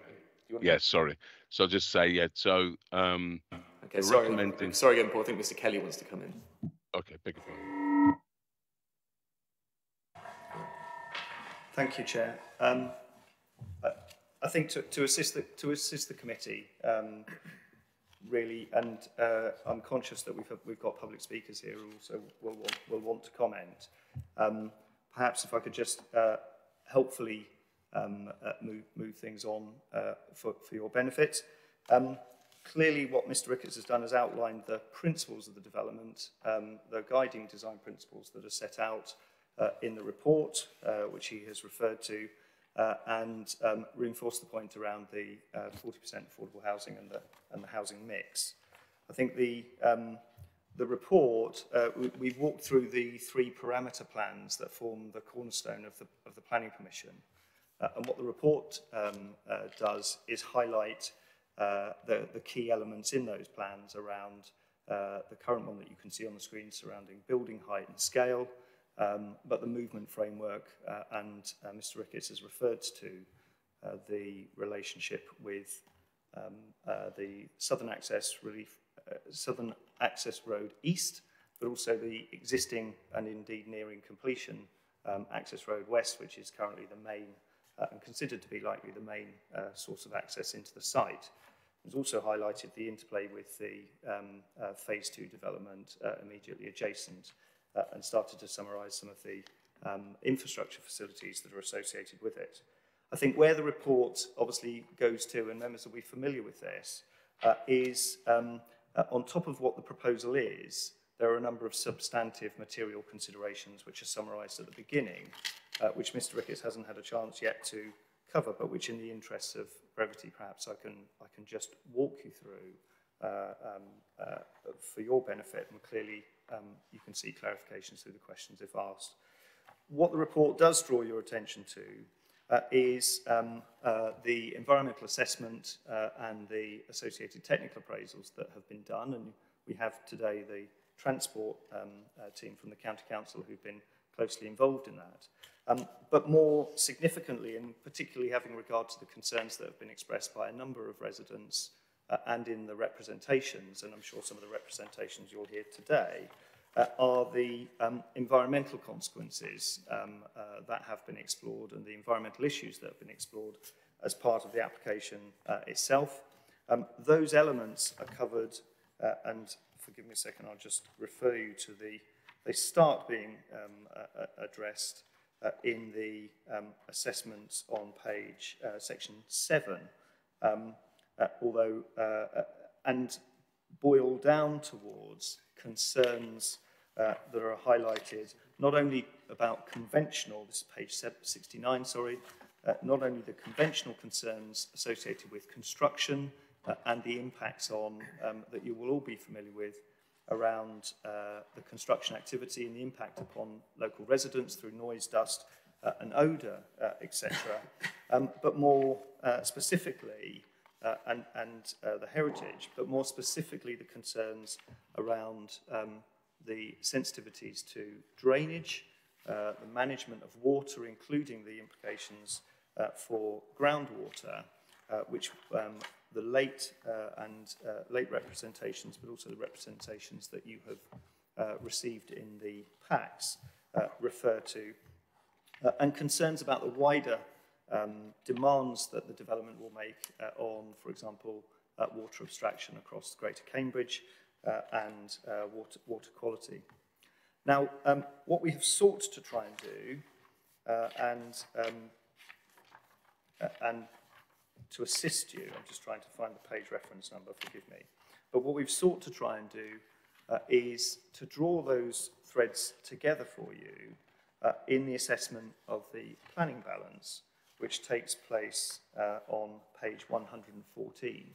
Yeah, sorry. So I'll just say, yeah, so um, okay, sorry, recommending... sorry again, Paul. I think Mr. Kelly wants to come in. Okay, beg your pardon. Thank you, Chair. Um, I think to, to assist the to assist the committee, um, really, and uh, I'm conscious that we've we've got public speakers here who also will want, will want to comment. Um, perhaps if I could just uh, helpfully um, uh, move move things on uh, for for your benefit. Um, clearly, what Mr. Ricketts has done is outlined the principles of the development, um, the guiding design principles that are set out uh, in the report, uh, which he has referred to uh, and um, reinforce the point around the 40% uh, affordable housing and the, and the housing mix. I think the, um, the report, uh, we, we've walked through the three parameter plans that form the cornerstone of the, of the Planning Commission. Uh, and what the report um, uh, does is highlight uh, the, the key elements in those plans around uh, the current one that you can see on the screen surrounding building height and scale, um, but the movement framework, uh, and uh, Mr. Ricketts has referred to uh, the relationship with um, uh, the Southern Access Relief, uh, Southern Access Road East, but also the existing and indeed nearing completion um, Access Road West, which is currently the main uh, and considered to be likely the main source of access into the site. It's also highlighted the interplay with the um, phase two development immediately adjacent uh, and started to summarise some of the um, infrastructure facilities that are associated with it. I think where the report obviously goes to, and members will be familiar with this, uh, is um, uh, on top of what the proposal is, there are a number of substantive material considerations which are summarised at the beginning, uh, which Mr Ricketts hasn't had a chance yet to cover, but which in the interests of brevity, perhaps I can, I can just walk you through uh, um, uh, for your benefit. And clearly, um, you can see clarifications through the questions if asked. What the report does draw your attention to uh, is um, uh, the environmental assessment uh, and the associated technical appraisals that have been done. And we have today the transport um, uh, team from the County Council who've been closely involved in that. Um, but more significantly, and particularly having regard to the concerns that have been expressed by a number of residents uh, and in the representations, and I'm sure some of the representations you'll hear today, uh, are the um, environmental consequences um, uh, that have been explored and the environmental issues that have been explored as part of the application uh, itself. Um, those elements are covered, uh, and forgive me a second, I'll just refer you to the, they start being um, uh, addressed uh, in the um, assessments on page uh, section 7. Um, Uh, although uh, uh, and boil down towards concerns that are highlighted not only about conventional, this is page 69, sorry, not only the conventional concerns associated with construction and the impacts on um, that you will all be familiar with, around uh, the construction activity and the impact upon local residents through noise, dust uh, and odour, uh, etc. Um, but more specifically, uh, and, and uh, the heritage, but more specifically the concerns around um, the sensitivities to drainage, uh, the management of water, including the implications uh, for groundwater, uh, which um, the late uh, and late representations, but also the representations that you have received in the packs refer to, and concerns about the wider um, demands that the development will make uh, on, for example, uh, water abstraction across Greater Cambridge uh, and uh, water, water quality. Now, um, what we have sought to try and do, uh, and, um, uh, and to assist you, I'm just trying to find the page reference number, forgive me, but what we've sought to try and do is to draw those threads together for you in the assessment of the planning balance, which takes place uh, on page 114.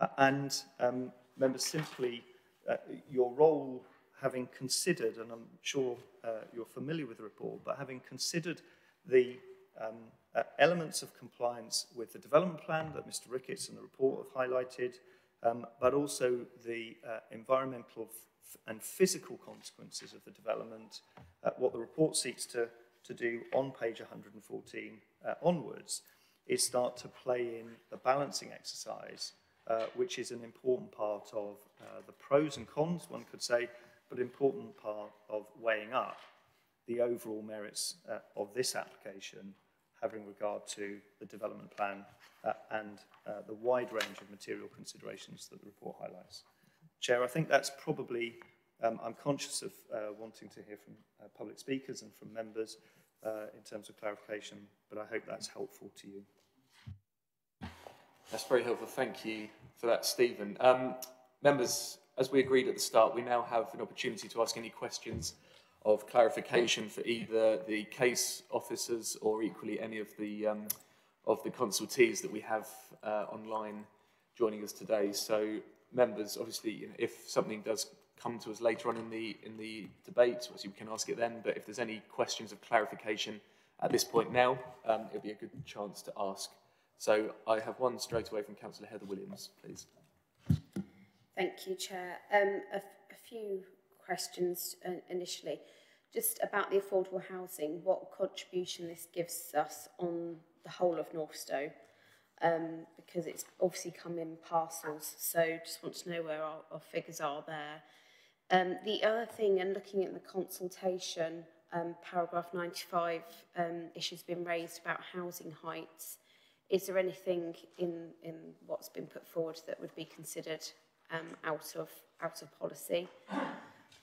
Uh, and um, simply uh, your role having considered, and I'm sure uh, you're familiar with the report, but having considered the um, uh, elements of compliance with the development plan that Mr Ricketts and the report have highlighted, um, but also the uh, environmental and physical consequences of the development, what the report seeks to, to do on page 114 uh, onwards is start to play in the balancing exercise, uh, which is an important part of uh, the pros and cons, one could say, but important part of weighing up the overall merits uh, of this application having regard to the development plan uh, and uh, the wide range of material considerations that the report highlights. Chair, I think that's probably, um, I'm conscious of uh, wanting to hear from uh, public speakers and from members uh, in terms of clarification, but I hope that's helpful to you. That's very helpful. Thank you for that, Stephen. Um, members, as we agreed at the start, we now have an opportunity to ask any questions of clarification for either the case officers or equally any of the um, of the consultees that we have uh, online joining us today. So members, obviously, you know, if something does come to us later on in the in the debate, obviously we can ask it then. But if there's any questions of clarification at this point now, um, it'll be a good chance to ask. So I have one straight away from Councillor Heather Williams, please. Thank you, Chair. Um, a, a few questions uh, initially. Just about the affordable housing, what contribution this gives us on the whole of Northstowe, um, because it's obviously come in parcels, so just want to know where our, our figures are there. Um, the other thing, and looking at the consultation, um, paragraph 95 um, issues been raised about housing heights. Is there anything in, in what's been put forward that would be considered um, out, of, out of policy?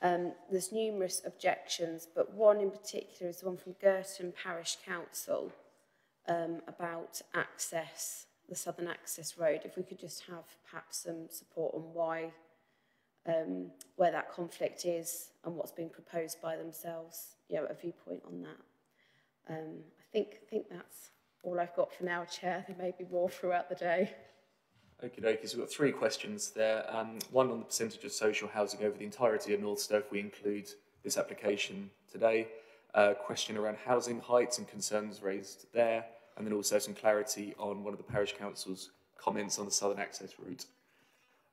Um, there's numerous objections, but one in particular is the one from Girton Parish Council um, about access, the Southern Access Road. If we could just have perhaps some support on why um, where that conflict is and what's being proposed by themselves, you know, a viewpoint on that. Um, I think, think that's all I've got for now, Chair. There may be more throughout the day. Okay, okay. So we've got three questions there. Um, one on the percentage of social housing over the entirety of Northstowe, if we include this application today. A question around housing heights and concerns raised there, and then also some clarity on one of the parish council's comments on the southern access route.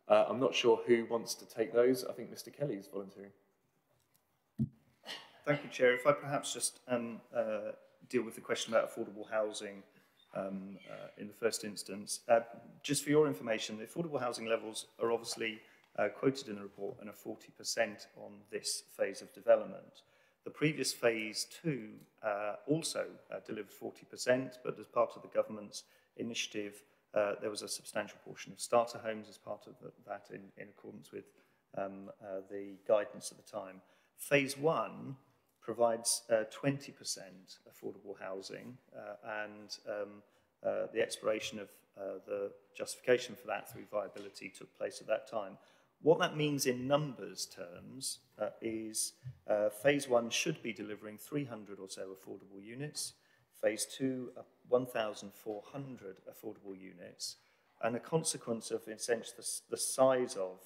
Uh, I'm not sure who wants to take those. I think Mr. Kelly is volunteering. Thank you, Chair. If I perhaps just um, uh, deal with the question about affordable housing um, uh, in the first instance. Uh, just for your information, the affordable housing levels are obviously uh, quoted in the report and are 40% on this phase of development. The previous phase two uh, also delivered 40%, but as part of the government's initiative, uh, there was a substantial portion of starter homes as part of the, that in, in accordance with um, uh, the guidance at the time. Phase one provides uh, 20% affordable housing uh, and um, uh, the expiration of uh, the justification for that through viability took place at that time. What that means in numbers terms uh, is uh, phase one should be delivering 300 or so affordable units, phase two, 1,400 affordable units, and a consequence of, sense, the, the size of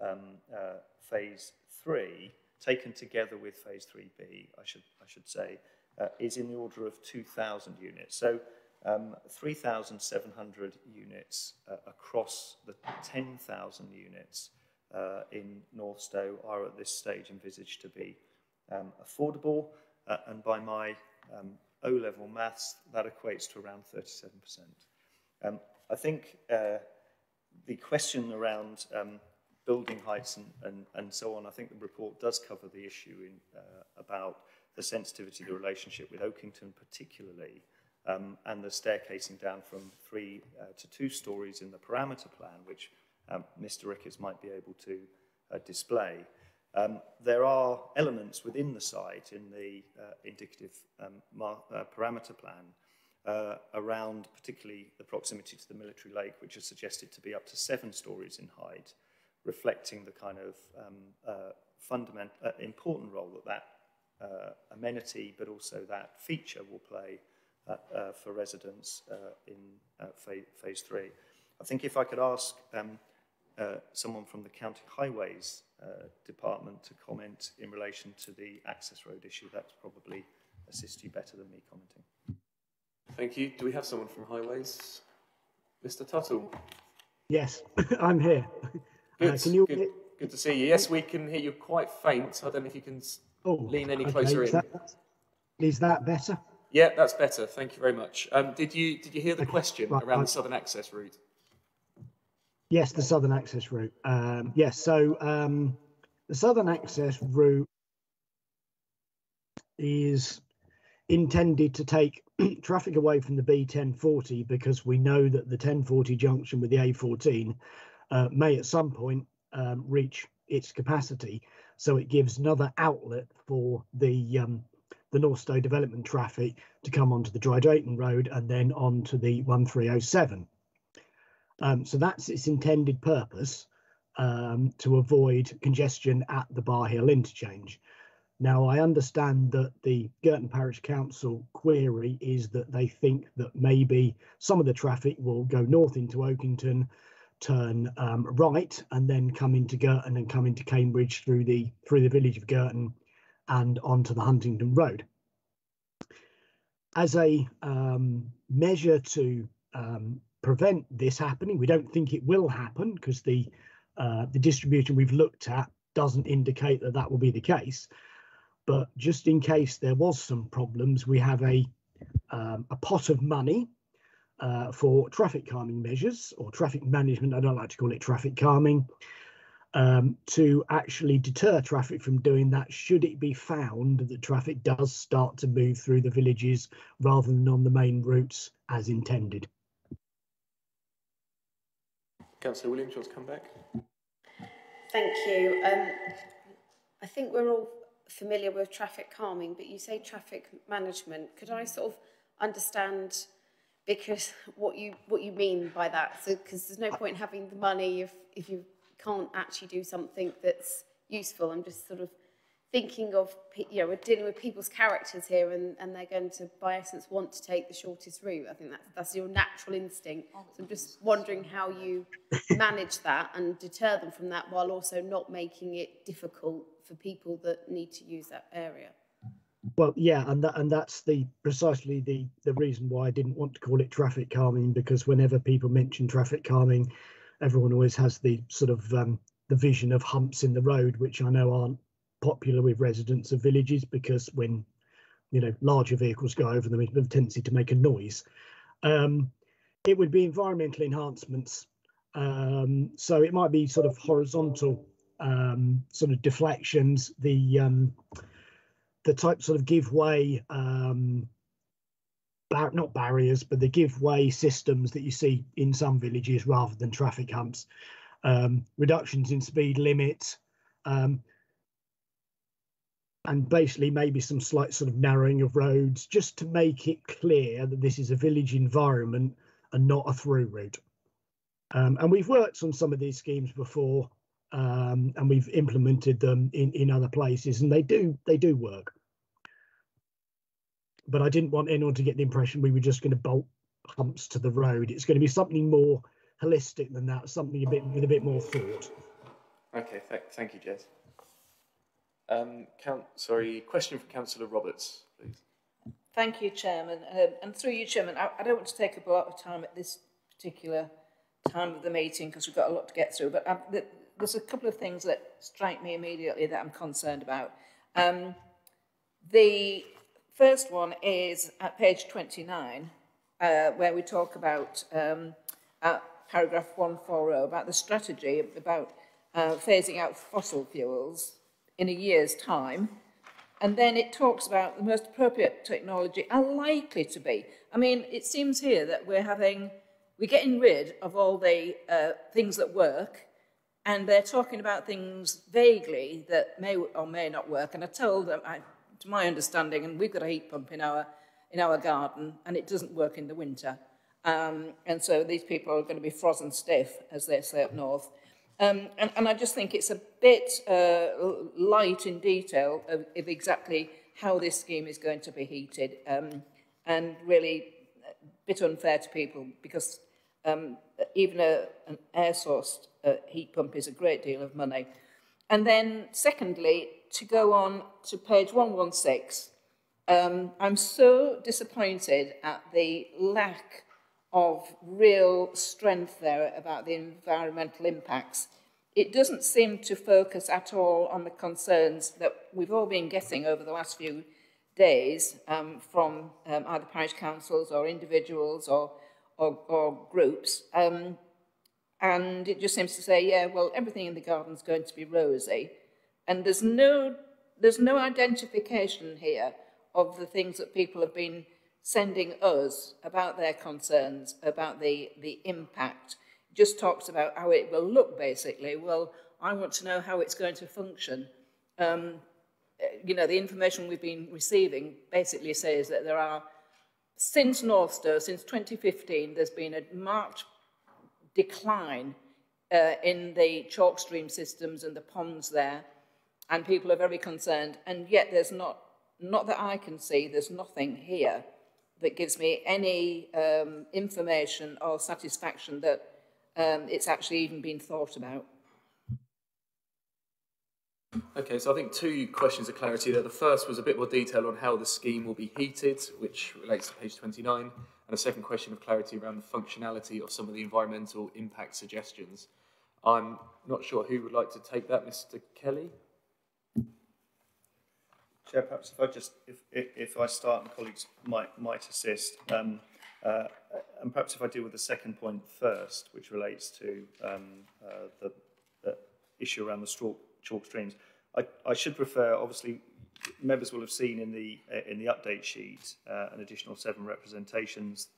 um, uh, phase three, taken together with phase 3B, I should, I should say, uh, is in the order of 2,000 units. So um, 3,700 units uh, across the 10,000 units uh, in Northstowe are at this stage envisaged to be um, affordable, uh, and by my um, O-level maths, that equates to around 37%. Um, I think uh, the question around um, building heights and, and, and so on, I think the report does cover the issue in, uh, about the sensitivity, the relationship with Oakington particularly, um, and the staircasing down from three uh, to two stories in the parameter plan, which um, Mr. Ricketts might be able to uh, display. Um, there are elements within the site in the uh, indicative um, uh, parameter plan uh, around particularly the proximity to the military lake, which is suggested to be up to seven stories in height, reflecting the kind of um, uh, fundamental, uh, important role that that uh, amenity, but also that feature will play for residents in phase, phase three. I think if I could ask um, uh, someone from the County Highways uh, Department to comment in relation to the access road issue, that's probably assist you better than me commenting. Thank you. Do we have someone from Highways? Mr Tuttle? Yes, I'm here. Good, Uh, can you good, good to see you. Yes, we can hear you quite faint. I don't know if you can Oh, lean any okay, closer is in. that- Is that better? Yeah, that's better. Thank you very much. Um, did you did you hear the question right, around I- the southern access route? Yes, the southern access route. Um, yes, so um, the southern access route is intended to take traffic away from the B1040 because we know that the 1040 junction with the A14 uh, may at some point um, reach its capacity. So it gives another outlet for the um, the Northstowe development traffic to come onto the Dry Drayton Road and then onto the 1307. Um, so that's its intended purpose um, to avoid congestion at the Bar Hill interchange. Now, I understand that the Girton Parish Council query is that they think that maybe some of the traffic will go north into Oakington, turn um, right, and then come into Girton and come into Cambridge through the through the village of Girton and onto the Huntingdon Road. As a um, measure to um, prevent this happening, we don't think it will happen because the uh, the distribution we've looked at doesn't indicate that that will be the case. But just in case there was some problems, we have a um, a pot of money uh, for traffic calming measures or traffic management. I don't like to call it traffic calming um, to actually deter traffic from doing that should it be found that traffic does start to move through the villages rather than on the main routes as intended. Councillor Williams wants to come back. Thank you. Um, I think we're all familiar with traffic calming, but you say traffic management. Could I sort of understand because what you what you mean by that? So because there's no point having the money if if you can't actually do something that's useful. I'm just sort of thinking of you know we're dealing with people's characters here, and and they're going to by essence want to take the shortest route. I think that's that's your natural instinct. So I'm just wondering how you manage that and deter them from that while also not making it difficult for people that need to use that area. Well, yeah, and that and that's the precisely the the reason why I didn't want to call it traffic calming because whenever people mention traffic calming, everyone always has the sort of um, the vision of humps in the road, which I know aren't popular with residents of villages because when you know larger vehicles go over them, it have a tendency to make a noise. Um, it would be environmental enhancements, um, so it might be sort of horizontal um, sort of deflections. The um, the type sort of give way um bar- not barriers but the give way systems that you see in some villages rather than traffic humps um reductions in speed limits. um and basically maybe some slight sort of narrowing of roads just to make it clear that this is a village environment and not a through route um, and we've worked on some of these schemes before um, and we've implemented them in, in other places and they do they do work but I didn't want anyone to get the impression we were just going to bolt humps to the road. It's going to be something more holistic than that, something a bit with a bit more thought. Okay, th thank you, Jez. Um, count, sorry, question for Councillor Roberts, please. Thank you, Chairman. Um, and through you, Chairman, I, I don't want to take up a lot of time at this particular time of the meeting because we've got a lot to get through, but um, the, there's a couple of things that strike me immediately that I'm concerned about. Um, the first one is at page 29, uh, where we talk about, um, at paragraph 140, about the strategy about uh, phasing out fossil fuels in a year's time. And then it talks about the most appropriate technology are likely to be. I mean, it seems here that we're having, we're getting rid of all the uh, things that work, and they're talking about things vaguely that may or may not work. And I told them, I, to my understanding, and we've got a heat pump in our, in our garden, and it doesn't work in the winter. Um, and so these people are going to be frozen stiff, as they say up north. Um, and, and I just think it's a bit uh, light in detail of, of exactly how this scheme is going to be heated um, and really a bit unfair to people because um, even a, an air sourced uh, heat pump is a great deal of money. And then secondly, to go on to page 116, um, I'm so disappointed at the lack of real strength there about the environmental impacts. It doesn't seem to focus at all on the concerns that we've all been getting over the last few days um, from um, either parish councils or individuals or, or, or groups. Um, and it just seems to say, yeah, well, everything in the garden is going to be rosy. And there's no, there's no identification here of the things that people have been sending us about their concerns, about the, the impact. Just talks about how it will look, basically. Well, I want to know how it's going to function. Um, you know, the information we've been receiving basically says that there are, since Northstowe, since 2015, there's been a marked decline uh, in the chalk stream systems and the ponds there, and people are very concerned, and yet there's not, not that I can see, there's nothing here that gives me any um, information or satisfaction that um, it's actually even been thought about. Okay, so I think two questions of clarity there. The first was a bit more detail on how the scheme will be heated, which relates to page 29, and a second question of clarity around the functionality of some of the environmental impact suggestions. I'm not sure who would like to take that, Mr. Kelly? Chair, perhaps if I just, if, if, if I start and colleagues might, might assist, um, uh, and perhaps if I deal with the second point first, which relates to um, uh, the, the issue around the chalk, chalk streams. I, I should refer, obviously, members will have seen in the, in the update sheet uh, an additional seven representations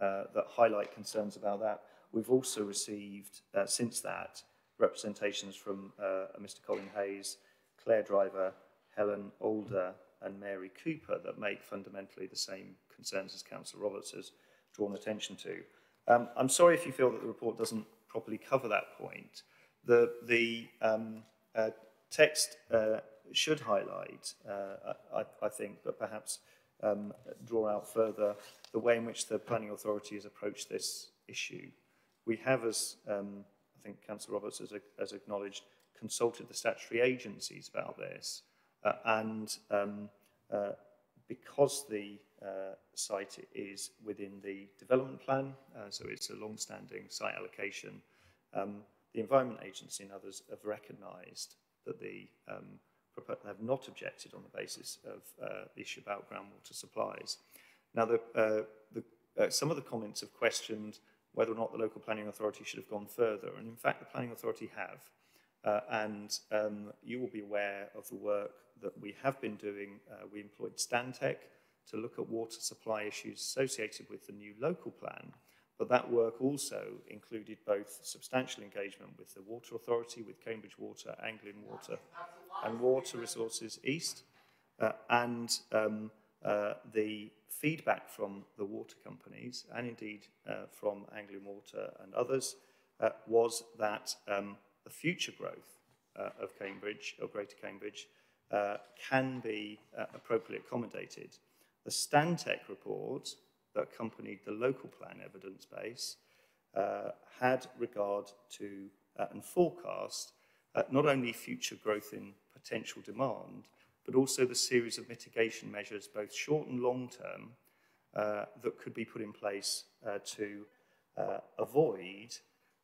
uh, that highlight concerns about that. We've also received, uh, since that, representations from uh, Mr Colin Hayes, Claire Driver, Helen Alder and Mary Cooper that make fundamentally the same concerns as Councillor Roberts has drawn attention to. Um, I'm sorry if you feel that the report doesn't properly cover that point. The, the um, uh, text uh, should highlight, uh, I, I think, but perhaps um, draw out further the way in which the planning authority has approached this issue. We have, as um, I think Councillor Roberts has, has acknowledged, consulted the statutory agencies about this. Uh, and um, uh, because the uh, site is within the development plan, so it's a long-standing site allocation, um, the Environment Agency and others have recognised that the um, have not objected on the basis of the issue about groundwater supplies. Now, the, the, some of the comments have questioned whether or not the local planning authority should have gone further, and in fact, the planning authority have. Uh, and um, you will be aware of the work that we have been doing. Uh, we employed Stantec to look at water supply issues associated with the new local plan, but that work also included both substantial engagement with the Water Authority, with Cambridge Water, Anglian Water, and Water Resources East, uh, and um, uh, the feedback from the water companies, and indeed uh, from Anglian Water and others, uh, was that um, the future growth uh, of Cambridge, or Greater Cambridge, uh, can be uh, appropriately accommodated. The Stantec report that accompanied the local plan evidence base uh, had regard to uh, and forecast not only future growth in potential demand, but also the series of mitigation measures, both short and long term, uh, that could be put in place uh, to uh, avoid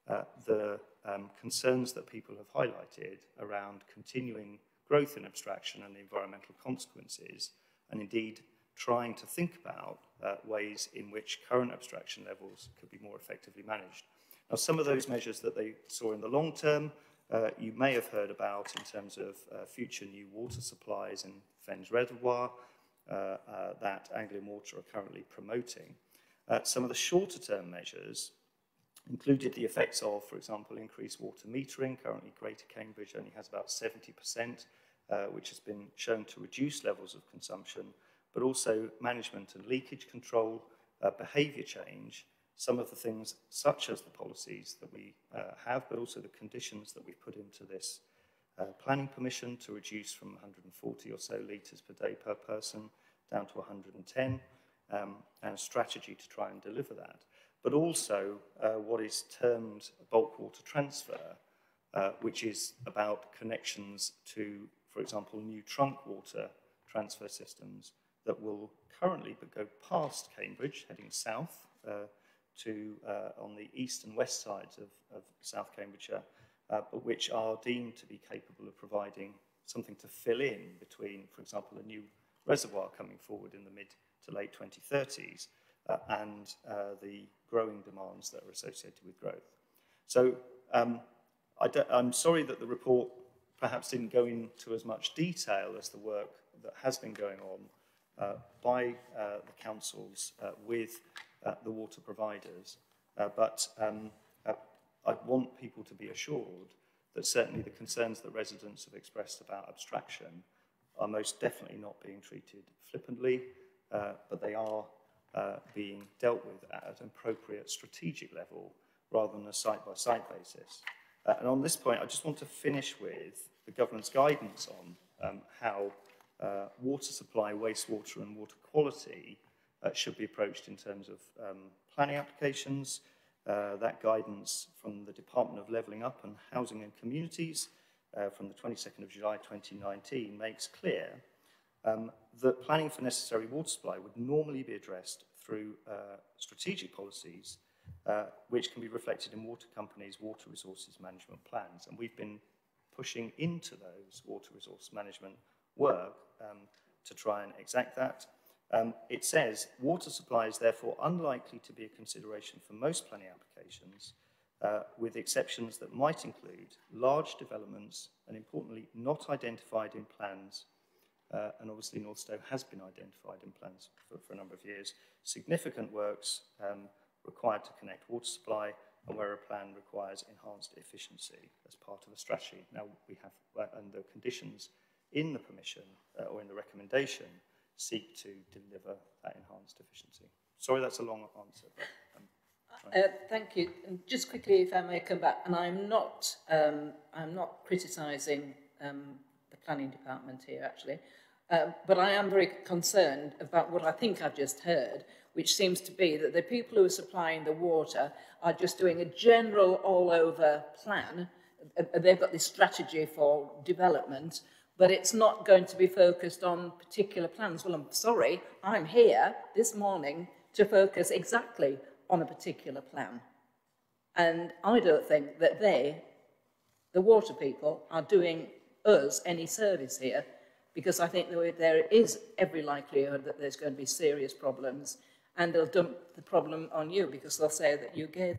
uh, the um, concerns that people have highlighted around continuing growth in abstraction and the environmental consequences, and indeed trying to think about uh, ways in which current abstraction levels could be more effectively managed. Now, some of those measures that they saw in the long term, uh, you may have heard about in terms of uh, future new water supplies in Fens Reservoir uh, uh, that Anglian Water are currently promoting. Some of the shorter term measures included the effects of, for example, increased water metering. Currently, Greater Cambridge only has about 70%, uh, which has been shown to reduce levels of consumption, but also management and leakage control, uh, behaviour change, some of the things such as the policies that we uh, have, but also the conditions that we've put into this uh, planning permission to reduce from 140 or so litres per day per person down to 110, um, and a strategy to try and deliver that. But also uh, what is termed bulk water transfer, uh, which is about connections to, for example, new trunk water transfer systems that will currently go past Cambridge, heading south, uh, to uh, on the east and west sides of, of South Cambridgeshire, uh, but which are deemed to be capable of providing something to fill in between, for example, a new reservoir coming forward in the mid to late 2030s uh, and uh, the growing demands that are associated with growth. So um, I I'm sorry that the report perhaps didn't go into as much detail as the work that has been going on uh, by uh, the councils uh, with uh, the water providers. But um, I want people to be assured that certainly the concerns that residents have expressed about abstraction are most definitely not being treated flippantly, but they are uh, being dealt with at an appropriate strategic level rather than a site-by-site -site basis. Uh, and on this point, I just want to finish with the government's guidance on um, how uh, water supply, wastewater and water quality uh, should be approached in terms of um, planning applications. Uh, that guidance from the Department of Levelling Up and Housing and Communities uh, from the 22nd of July 2019 makes clear um, that planning for necessary water supply would normally be addressed through uh, strategic policies uh, which can be reflected in water companies' water resources management plans. And we've been pushing into those water resource management work um, to try and exact that. Um, it says, water supply is therefore unlikely to be a consideration for most planning applications, uh, with exceptions that might include large developments and importantly not identified in plans, Uh, and obviously North Stowe has been identified in plans for, for a number of years. Significant works um, required to connect water supply and where a plan requires enhanced efficiency as part of a strategy. Now we have, uh, and the conditions in the permission uh, or in the recommendation seek to deliver that enhanced efficiency. Sorry, that's a long answer. But, um, uh, thank you. And just quickly, if I may come back, and I'm not, um, I'm not criticising um, the planning department here actually. Uh, but I am very concerned about what I think I've just heard, which seems to be that the people who are supplying the water are just doing a general all-over plan. Uh, they've got this strategy for development, but it's not going to be focused on particular plans. Well, I'm sorry, I'm here this morning to focus exactly on a particular plan. And I don't think that they, the water people, are doing us any service here because I think there is every likelihood that there's going to be serious problems and they'll dump the problem on you because they'll say that you gave.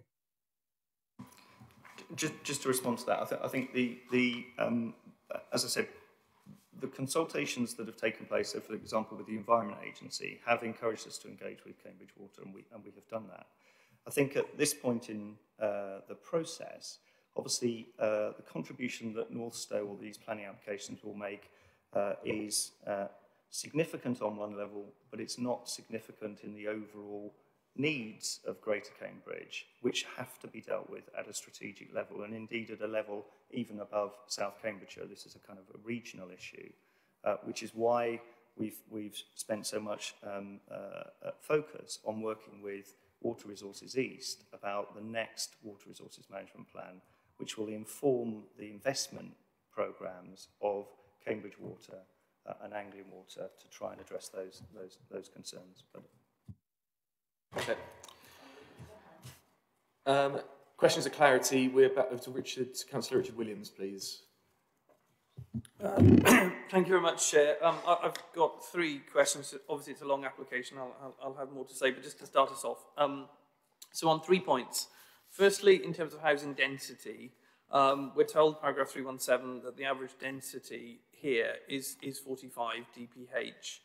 Just, just to respond to that, I, th I think the, the um, as I said, the consultations that have taken place, so for example with the Environment Agency, have encouraged us to engage with Cambridge Water and we, and we have done that. I think at this point in uh, the process, obviously uh, the contribution that North Northstowe or these planning applications will make uh, is uh, significant on one level, but it's not significant in the overall needs of Greater Cambridge, which have to be dealt with at a strategic level, and indeed at a level even above South Cambridgeshire. This is a kind of a regional issue, uh, which is why we've, we've spent so much um, uh, uh focus on working with Water Resources East about the next Water Resources Management Plan, which will inform the investment programs of Cambridge Water uh, and Anglian Water to try and address those, those, those concerns. But Okay. Um, questions of clarity. We're back over to Richard, Councillor Richard Williams, please. Um, thank you very much, Chair. Um, I, I've got three questions. Obviously, it's a long application. I'll, I'll, I'll have more to say, but just to start us off. Um, so on three points. Firstly, in terms of housing density, um, we're told, paragraph 317, that the average density here is, is 45 dph.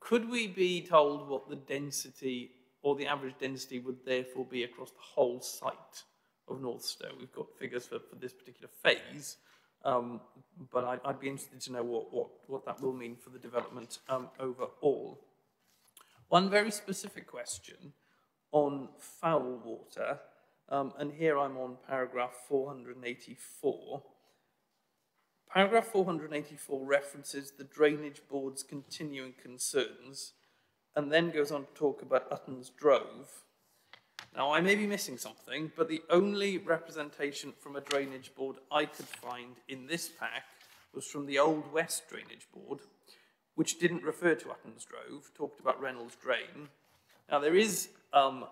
Could we be told what the density or the average density would therefore be across the whole site of Northstowe? We've got figures for, for this particular phase, um, but I'd, I'd, be interested to know what, what, what that will mean for the development um, overall. One very specific question on foul water, um, and here I'm on paragraph 484. Paragraph 484 references the Drainage Board's continuing concerns and then goes on to talk about Utton's Drove. Now, I may be missing something, but the only representation from a Drainage Board I could find in this pack was from the Old West Drainage Board, which didn't refer to Utton's Drove, talked about Reynolds Drain. Now, there is um,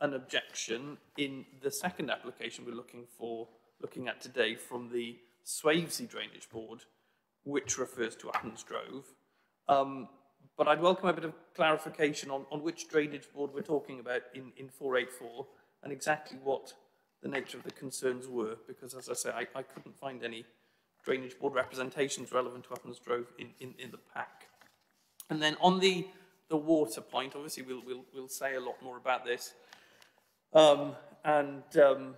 an objection in the second application we're looking for, looking at today from the Swavesey Drainage Board, which refers to Utton's Drove. Um, but I'd welcome a bit of clarification on, on which drainage board we're talking about in, in 484 and exactly what the nature of the concerns were, because as I say, I, I couldn't find any drainage board representations relevant to Utton's Drove in, in, in the pack. And then on the, the water point, obviously we'll, we'll, we'll say a lot more about this. Um, and um,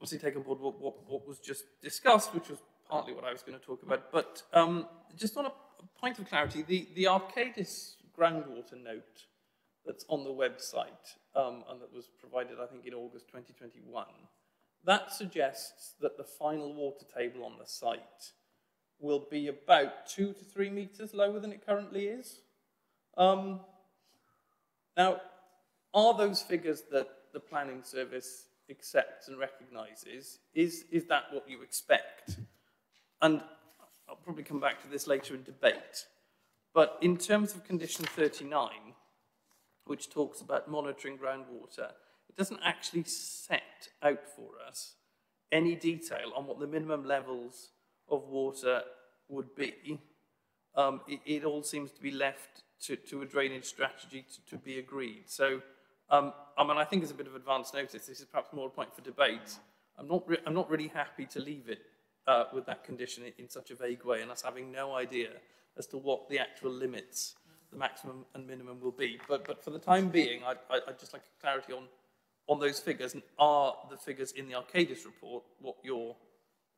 obviously take on board what, what, what was just discussed, which was partly what I was going to talk about. But um, just on a point of clarity, the, the Arcadis groundwater note that's on the website um, and that was provided, I think, in August 2021, that suggests that the final water table on the site will be about two to three metres lower than it currently is. Um, now, are those figures that the planning service accepts and recognises, is, is that what you expect? And I'll probably come back to this later in debate. But in terms of condition 39, which talks about monitoring groundwater, it doesn't actually set out for us any detail on what the minimum levels of water would be. Um, it, it, all seems to be left to, to a drainage strategy to, to be agreed. So um, I mean, I think it's a bit of advance notice. This is perhaps more a point for debate. I'm not, I'm not really happy to leave it uh, with that condition in, in, such a vague way and us having no idea as to what the actual limits, the maximum and minimum will be. But, but for the time being, I'd, I'd just like clarity on, on those figures. And are the figures in the Arcadis report what you're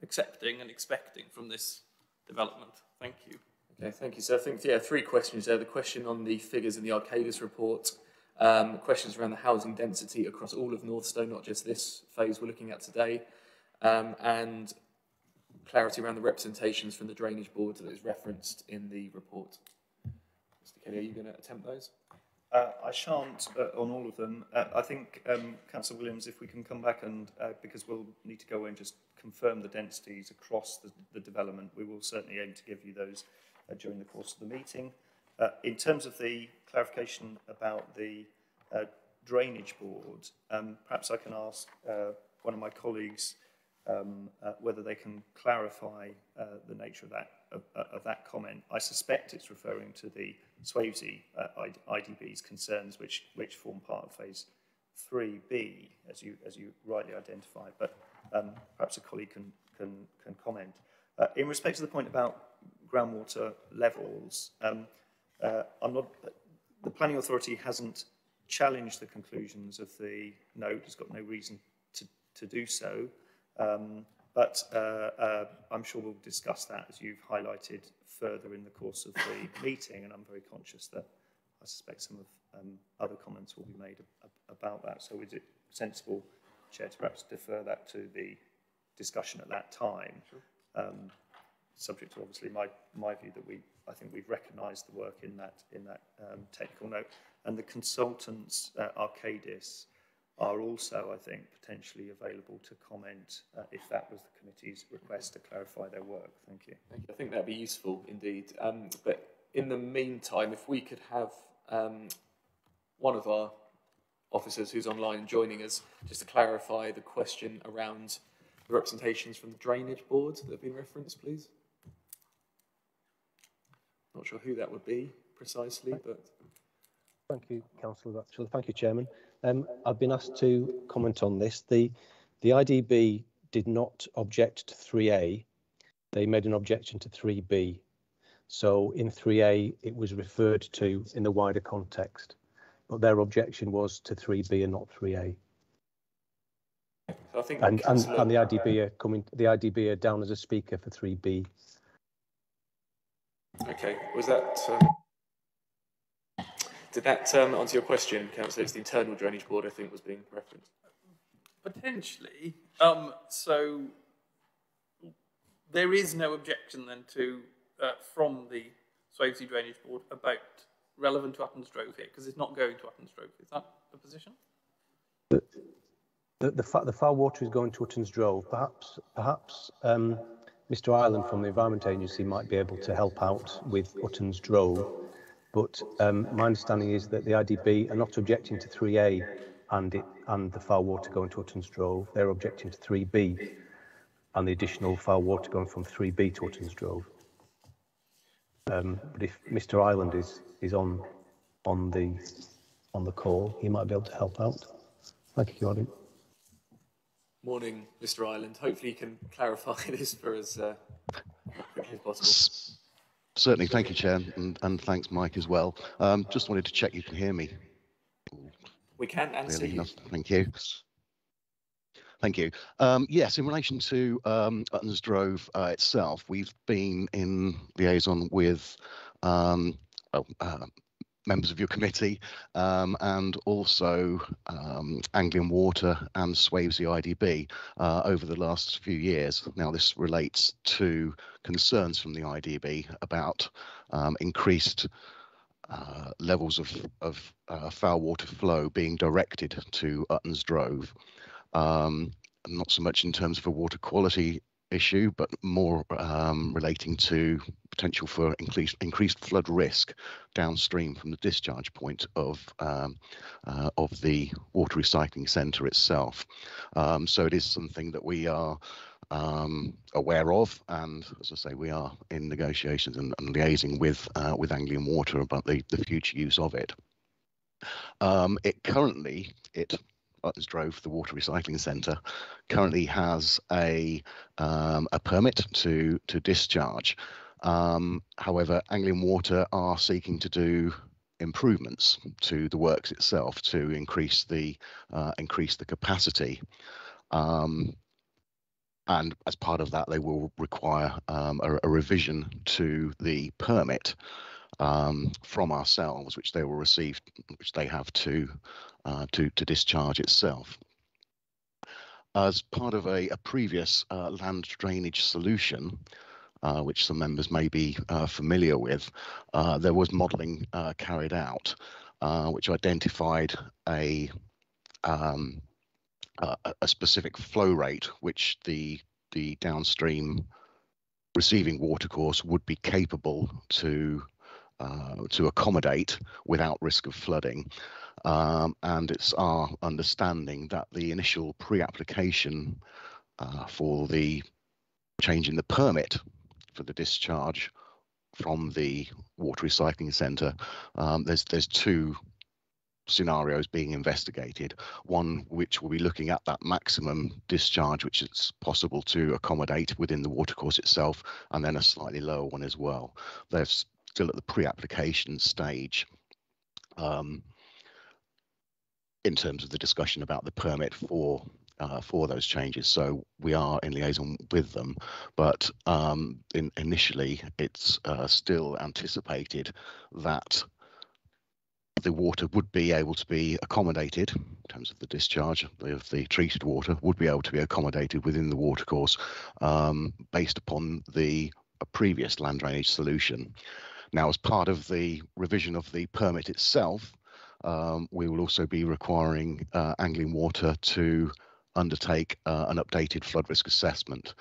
accepting and expecting from this development? Thank you. Okay, thank you. So I think, yeah, three questions there. The question on the figures in the Arcadis report, um, questions around the housing density across all of Northstowe, not just this phase we're looking at today, um, and clarity around the representations from the drainage board that is referenced in the report. Mr Kelly, are you going to attempt those? Uh, I shan't uh, on all of them. Uh, I think, um, Councillor Williams, if we can come back and, uh, because we'll need to go and just confirm the densities across the, the development, we will certainly aim to give you those uh, during the course of the meeting. Uh, in terms of the clarification about the uh, drainage board, um, perhaps I can ask uh, one of my colleagues um, uh, whether they can clarify uh, the nature of that of, uh, of, that comment. I suspect it's referring to the Swavesey uh, IDB's concerns, which which form part of phase 3B, as you as you rightly identified. But um, perhaps a colleague can can can comment. In respect to the point about groundwater levels, um, I'm not. The planning authority hasn't challenged the conclusions of the note. It's got no reason to to do so. Um, but uh, uh, I'm sure we'll discuss that as you've highlighted further in the course of the meeting, and I'm very conscious that I suspect some of um, other comments will be made about that. So is it sensible, Chair, to perhaps defer that to the discussion at that time, sure. um, subject to obviously my, my view that we I think we've recognised the work in that in that um, technical note, and the consultants Arcadis are also, I think, potentially available to comment uh, if that was the committee's request to clarify their work. Thank you. Thank you. I think that'd be useful indeed. Um, but in the meantime, if we could have um, one of our officers who's online joining us just to clarify the question around the representations from the drainage board that have been referenced, please. Not sure who that would be precisely, but Thank you, Councillor Actually, thank you, Chairman. Um, I've been asked to comment on this. The the IDB did not object to 3A. They made an objection to 3B. So in 3A, it was referred to in the wider context, but their objection was to 3B and not 3A. So I think and, and, and the IDB are coming. The IDB are down as a speaker for 3B. Okay, was that... Um, did that um, answer your question, Councillor? It's the internal drainage board, I think, was being referenced. Potentially. Um, so there is no objection then to uh, from the Swavesey Drainage Board about relevant to Utton's Drove here because it's not going to Utton's Drove. Is that the position? The, the, fa- the foul water is going to Utton's Drove. Perhaps, perhaps um, Mr. Ireland from the Environment Agency might be able to help out with Utton's Drove. But um, my understanding is that the IDB are not objecting to 3A and it and the foul water going to Utton's Drove. They're objecting to 3B and the additional foul water going from 3B to Utton's Drove. Um, but if Mr. Ireland is is on on the on the call, he might be able to help out. Thank you, Gordon. Morning, Mr. Ireland. Hopefully you can clarify this for us uh, quickly as possible. Certainly, thank you, Chair, and, and thanks, Mike, as well. Um, just wanted to check you can hear me. We can and see you. Thank you. Thank you. Um, yes, in relation to um, Utton's Drove uh, itself, we've been in liaison with um, well, uh, members of your committee um, and also um, Anglian Water and Swavesey IDB uh, over the last few years. Now, this relates to concerns from the IDB about um, increased uh, levels of, of uh, foul water flow being directed to Utton's Drove. Um, not so much in terms of a water quality issue, but more um, relating to potential for increased increased flood risk downstream from the discharge point of um, uh, of the water recycling centre itself. Um, so it is something that we are um, aware of, and as I say, we are in negotiations and, and liaising with uh, with Anglian Water about the, the future use of it. Um, it currently it Drove, the water recycling centre, currently has a um, a permit to to discharge. Um, however, Anglian Water are seeking to do improvements to the works itself to increase the uh, increase the capacity. Um, and as part of that, they will require um, a, a revision to the permit um, from ourselves, which they will receive, which they have to uh, to to discharge itself. As part of a, a previous uh, land drainage solution, uh, which some members may be uh, familiar with, uh, there was modelling uh, carried out, which identified a um, a, a specific flow rate which the the downstream receiving watercourse would be capable to uh, to accommodate without risk of flooding. Um, and it's our understanding that the initial pre-application uh, for the change in the permit for the discharge from the water recycling centre, um, there's there's two scenarios being investigated. One which will be looking at that maximum discharge which is possible to accommodate within the watercourse itself, and then a slightly lower one as well. They're still at the pre-application stage. Um, in terms of the discussion about the permit for uh, for those changes. So we are in liaison with them, but um, in, initially it's uh, still anticipated that the water would be able to be accommodated in terms of the discharge of the treated water would be able to be accommodated within the watercourse um, based upon the previous land drainage solution. Now, as part of the revision of the permit itself, um, we will also be requiring uh, Anglian Water to undertake uh, an updated flood risk assessment.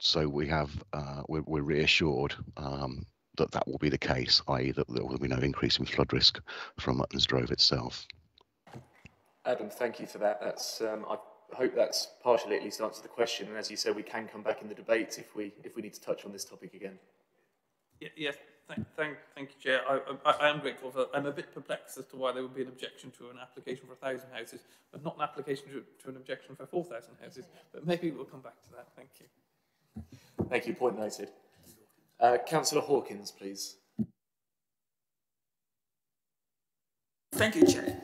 So we have, uh, we're, we're, reassured um, that that will be the case, i.e. that there will be no increase in flood risk from Utton's Drove itself. Adam, thank you for that. That's um, I hope that's partially at least answered the question. And as you said, we can come back in the debate if we if we need to touch on this topic again. Yeah, yes, thank, thank, thank you, Chair. I, I, I am grateful for. I'm a bit perplexed as to why there would be an objection to an application for thousand houses, but not an application to, to an objection for four thousand houses. But maybe we'll come back to that. Thank you. Thank you. Point noted. Uh, Councillor Hawkins, please. Thank you, Chair.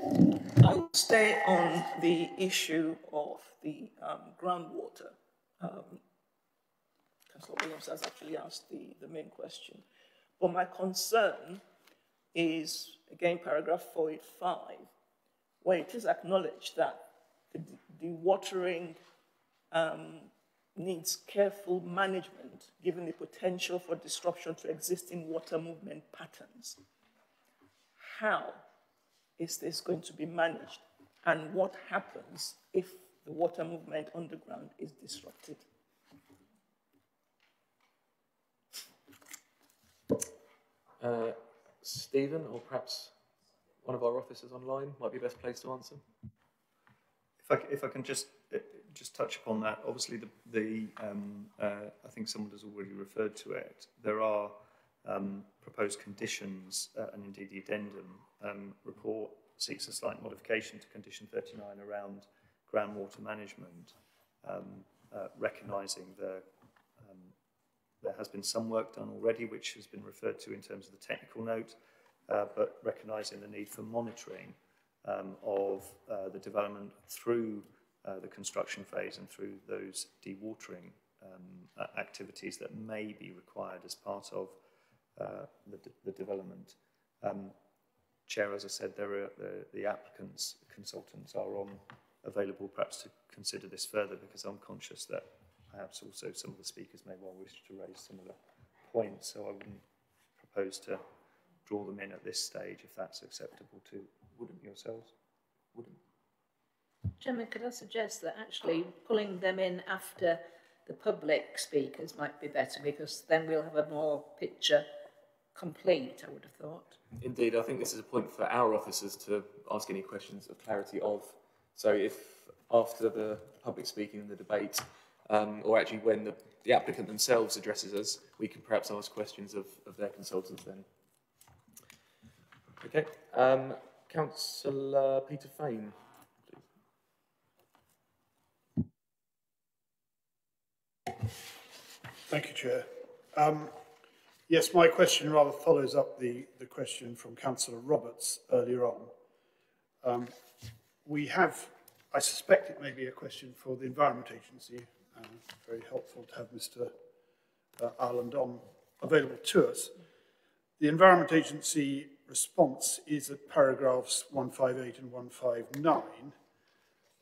I will stay on the issue of the um, groundwater. Um, Councillor Williams has actually asked the, the main question. But my concern is, again, paragraph 485, where it is acknowledged that the, the watering um, needs careful management given the potential for disruption to existing water movement patterns. How is this going to be managed? And what happens if the water movement underground is disrupted? Uh, Stephen, or perhaps one of our officers online, might be best place to answer. If I, if I can just uh, just touch upon that, obviously the, the um, uh, I think someone has already referred to it. There are um, proposed conditions uh, and indeed the addendum um, report seeks a slight modification to condition 39 around groundwater management, um, recognising the there has been some work done already, which has been referred to in terms of the technical note, uh, but recognising the need for monitoring um, of uh, the development through uh, the construction phase and through those dewatering um, activities that may be required as part of uh, the, the development. Um, Chair, as I said, are the, the applicants, consultants are on available perhaps to consider this further because I'm conscious that perhaps also some of the speakers may well wish to raise similar points, so I wouldn't propose to draw them in at this stage if that's acceptable to wouldn't yourselves? Wouldn't? Chairman, could I suggest that actually pulling them in after the public speakers might be better because then we'll have a more picture complete, I would have thought. Indeed, I think this is a point for our officers to ask any questions of clarity of. So if after the public speaking and the debate, um, or actually when the, the, applicant themselves addresses us, we can perhaps ask questions of, of their consultants then. Okay, um, Councillor Peter Fane. Thank you, Chair. Um, yes, my question rather follows up the, the question from Councillor Roberts earlier on. Um, we have, I suspect it may be a question for the Environment Agency. Uh, very helpful to have Mr. Uh, Ireland on available to us. The Environment Agency response is at paragraphs 158 and 159.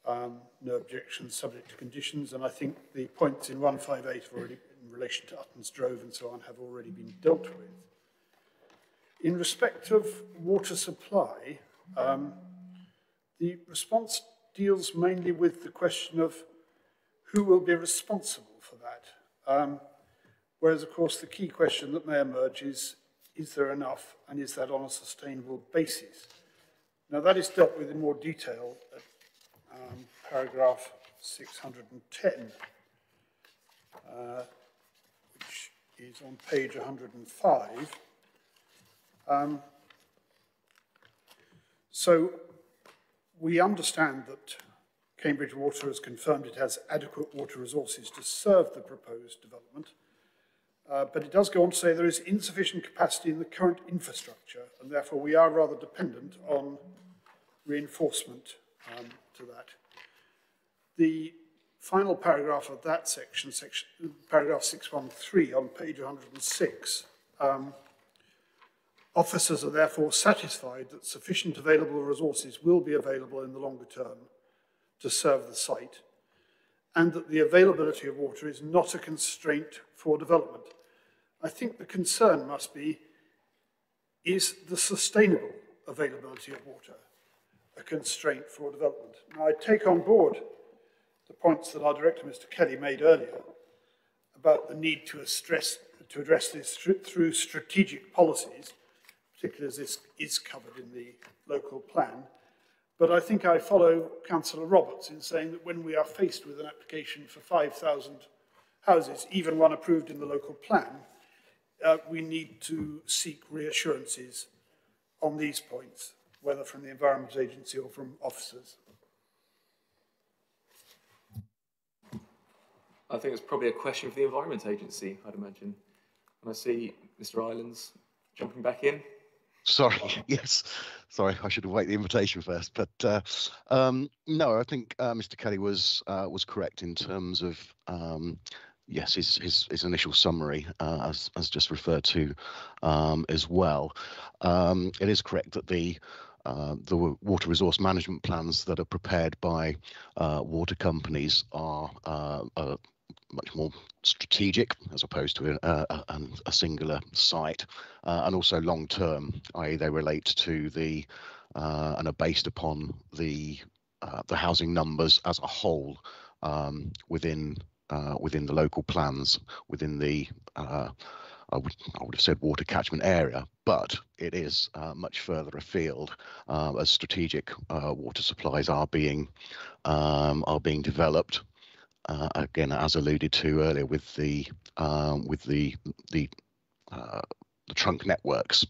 Um, no objections subject to conditions, and I think the points in 158 have already, in relation to Utton's Drove and so on, have already been dealt with. In respect of water supply, um, the response deals mainly with the question of who will be responsible for that. Um, whereas, of course, the key question that may emerge is, is there enough, and is that on a sustainable basis? Now, that is dealt with in more detail at um, paragraph 610, uh, which is on page 105. Um, so we understand that Cambridge Water has confirmed it has adequate water resources to serve the proposed development, uh, but it does go on to say there is insufficient capacity in the current infrastructure, and therefore we are rather dependent on reinforcement um, to that. The final paragraph of that section, section paragraph 613 on page 106, um, officers are therefore satisfied that sufficient available resources will be available in the longer term to serve the site, and that the availability of water is not a constraint for development. I think the concern must be is the sustainable availability of water a constraint for development? Now, I take on board the points that our director, Mr. Kelly, made earlier about the need to, stress, to address this through strategic policies, particularly as this is covered in the local plan. But I think I follow Councillor Roberts in saying that when we are faced with an application for 5,000 houses, even one approved in the local plan, uh, we need to seek reassurances on these points, whether from the Environment Agency or from officers. I think it's probably a question for the Environment Agency, I'd imagine. And I see Mr. Ireland's jumping back in. Sorry, yes. Sorry, I should have waited the invitation first. But uh, um, no, I think uh, Mr. Kelly was uh, was correct in terms of um, yes, his, his, his initial summary, uh, as, as just referred to um, as well. Um, it is correct that the uh, the water resource management plans that are prepared by uh, water companies are, are, much more strategic as opposed to a, a, a singular site, uh, and also long term, i.e., they relate to the uh, and are based upon the the housing numbers as a whole um, within uh, within the local plans, within the, uh, I, would, I would have said water catchment area, but it is uh, much further afield uh, as strategic uh, water supplies are being um, are being developed. Uh, again, as alluded to earlier, with the um, with the the the trunk networks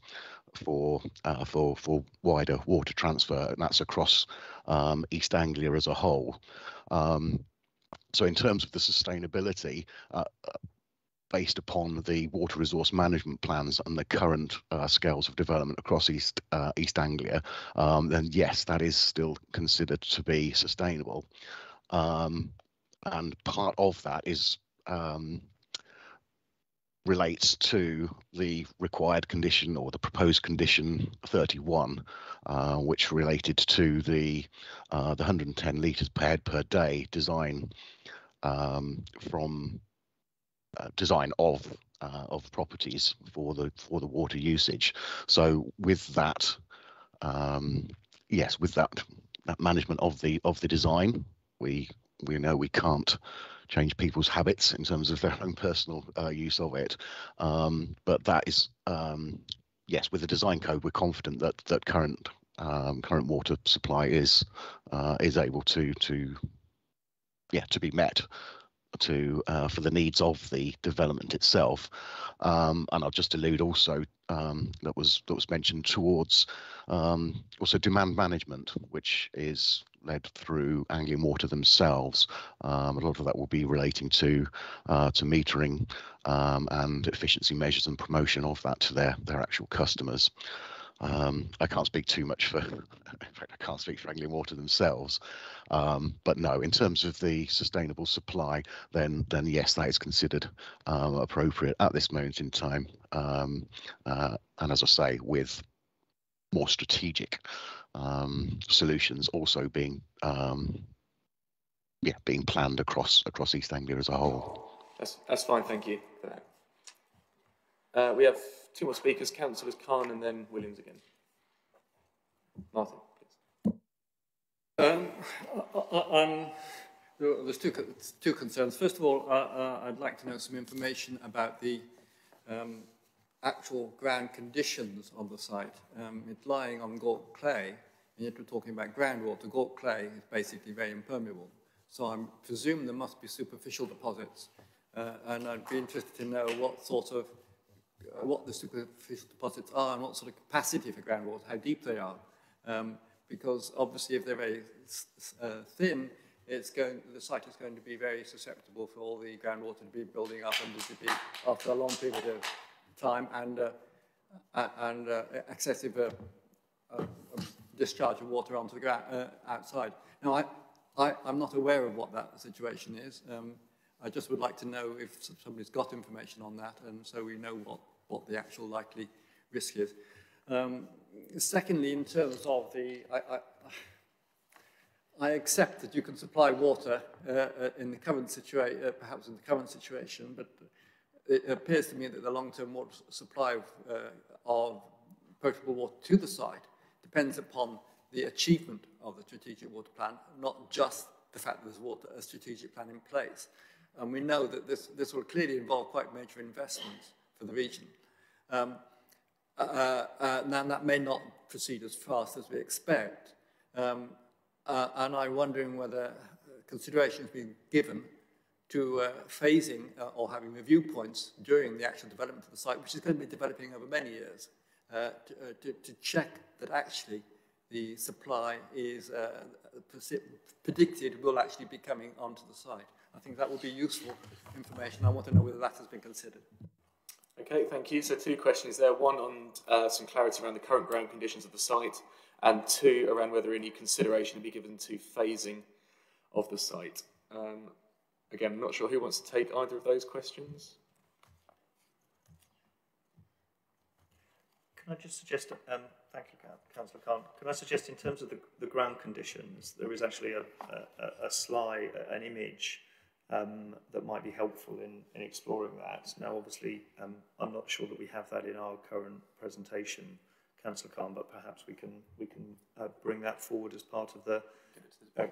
for uh, for for wider water transfer, and that's across um, East Anglia as a whole. Um, so in terms of the sustainability, uh, based upon the water resource management plans and the current uh, scales of development across East uh, East Anglia, um, then yes, that is still considered to be sustainable. Um, and part of that is um, relates to the required condition or the proposed condition 31, uh, which related to the uh, the 110 litres per head per day design um, from uh, design of uh, of properties for the for the water usage. So with that, um, yes, with that that management of the of the design, we we know we can't change people's habits in terms of their own personal uh, use of it. Um, but that is, um, yes, with the design code, we're confident that that current um, current water supply is uh, is able to to yeah to be met to uh, for the needs of the development itself. Um, and I'll just allude also um, that was that was mentioned towards um, also demand management, which is led through Anglian Water themselves. Um, a lot of that will be relating to uh, to metering um, and efficiency measures and promotion of that to their their actual customers. Um, I can't speak too much for, in fact, I can't speak for Anglian Water themselves. Um, but no, in terms of the sustainable supply, then then yes, that is considered um, appropriate at this moment in time. Um, uh, and as I say, with more strategic um, solutions also being um, yeah being planned across across East Anglia as a whole. That's that's fine. Thank you for that. Uh, we have two more speakers, Councillors Cahn and then Williams again. Martin, please. Um, I, am there's two, two concerns. First of all, uh, uh, I'd like to know some information about the um, actual ground conditions of the site. Um, it's lying on Gault clay, and yet we're talking about groundwater. Gault clay is basically very impermeable. So I presume there must be superficial deposits. Uh, and I'd be interested to know what sort of what the superficial deposits are and what sort of capacity for groundwater, how deep they are. Um, because obviously if they're very uh, thin, it's going, the site is going to be very susceptible for all the groundwater to be building up and to be after a long period of time and, uh, and uh, excessive uh, uh, discharge of water onto the ground outside. Now, I, I, I'm not aware of what that situation is. Um, I just would like to know if somebody's got information on that and so we know what what the actual likely risk is. Um, secondly, in terms of the, I, I, I, accept that you can supply water uh, in the current situation, uh, perhaps in the current situation, but it appears to me that the long-term water supply of, uh, of potable water to the site depends upon the achievement of the strategic water plan, not just the fact that there's water, a strategic plan in place. And we know that this, this will clearly involve quite major investments for the region. Um, uh, uh, and that may not proceed as fast as we expect. Um, uh, and I'm wondering whether consideration has been given to uh, phasing uh, or having review points during the actual development of the site, which is going to be developing over many years, uh, to, uh, to, to, check that actually the supply is uh, predicted will actually be coming onto the site. I think that would be useful information. I want to know whether that has been considered. Okay, thank you. So two questions there. One on uh, some clarity around the current ground conditions of the site, and two around whether any consideration be given to phasing of the site. Um, again, I'm not sure who wants to take either of those questions. Can I just suggest, um, thank you, Councillor Cahn, can I suggest in terms of the, the ground conditions, there is actually a, a, a slide, an image um, that might be helpful in, in exploring that. Now, obviously, um, I'm not sure that we have that in our current presentation, Councillor Cahn, but perhaps we can we can uh, bring that forward as part of the uh,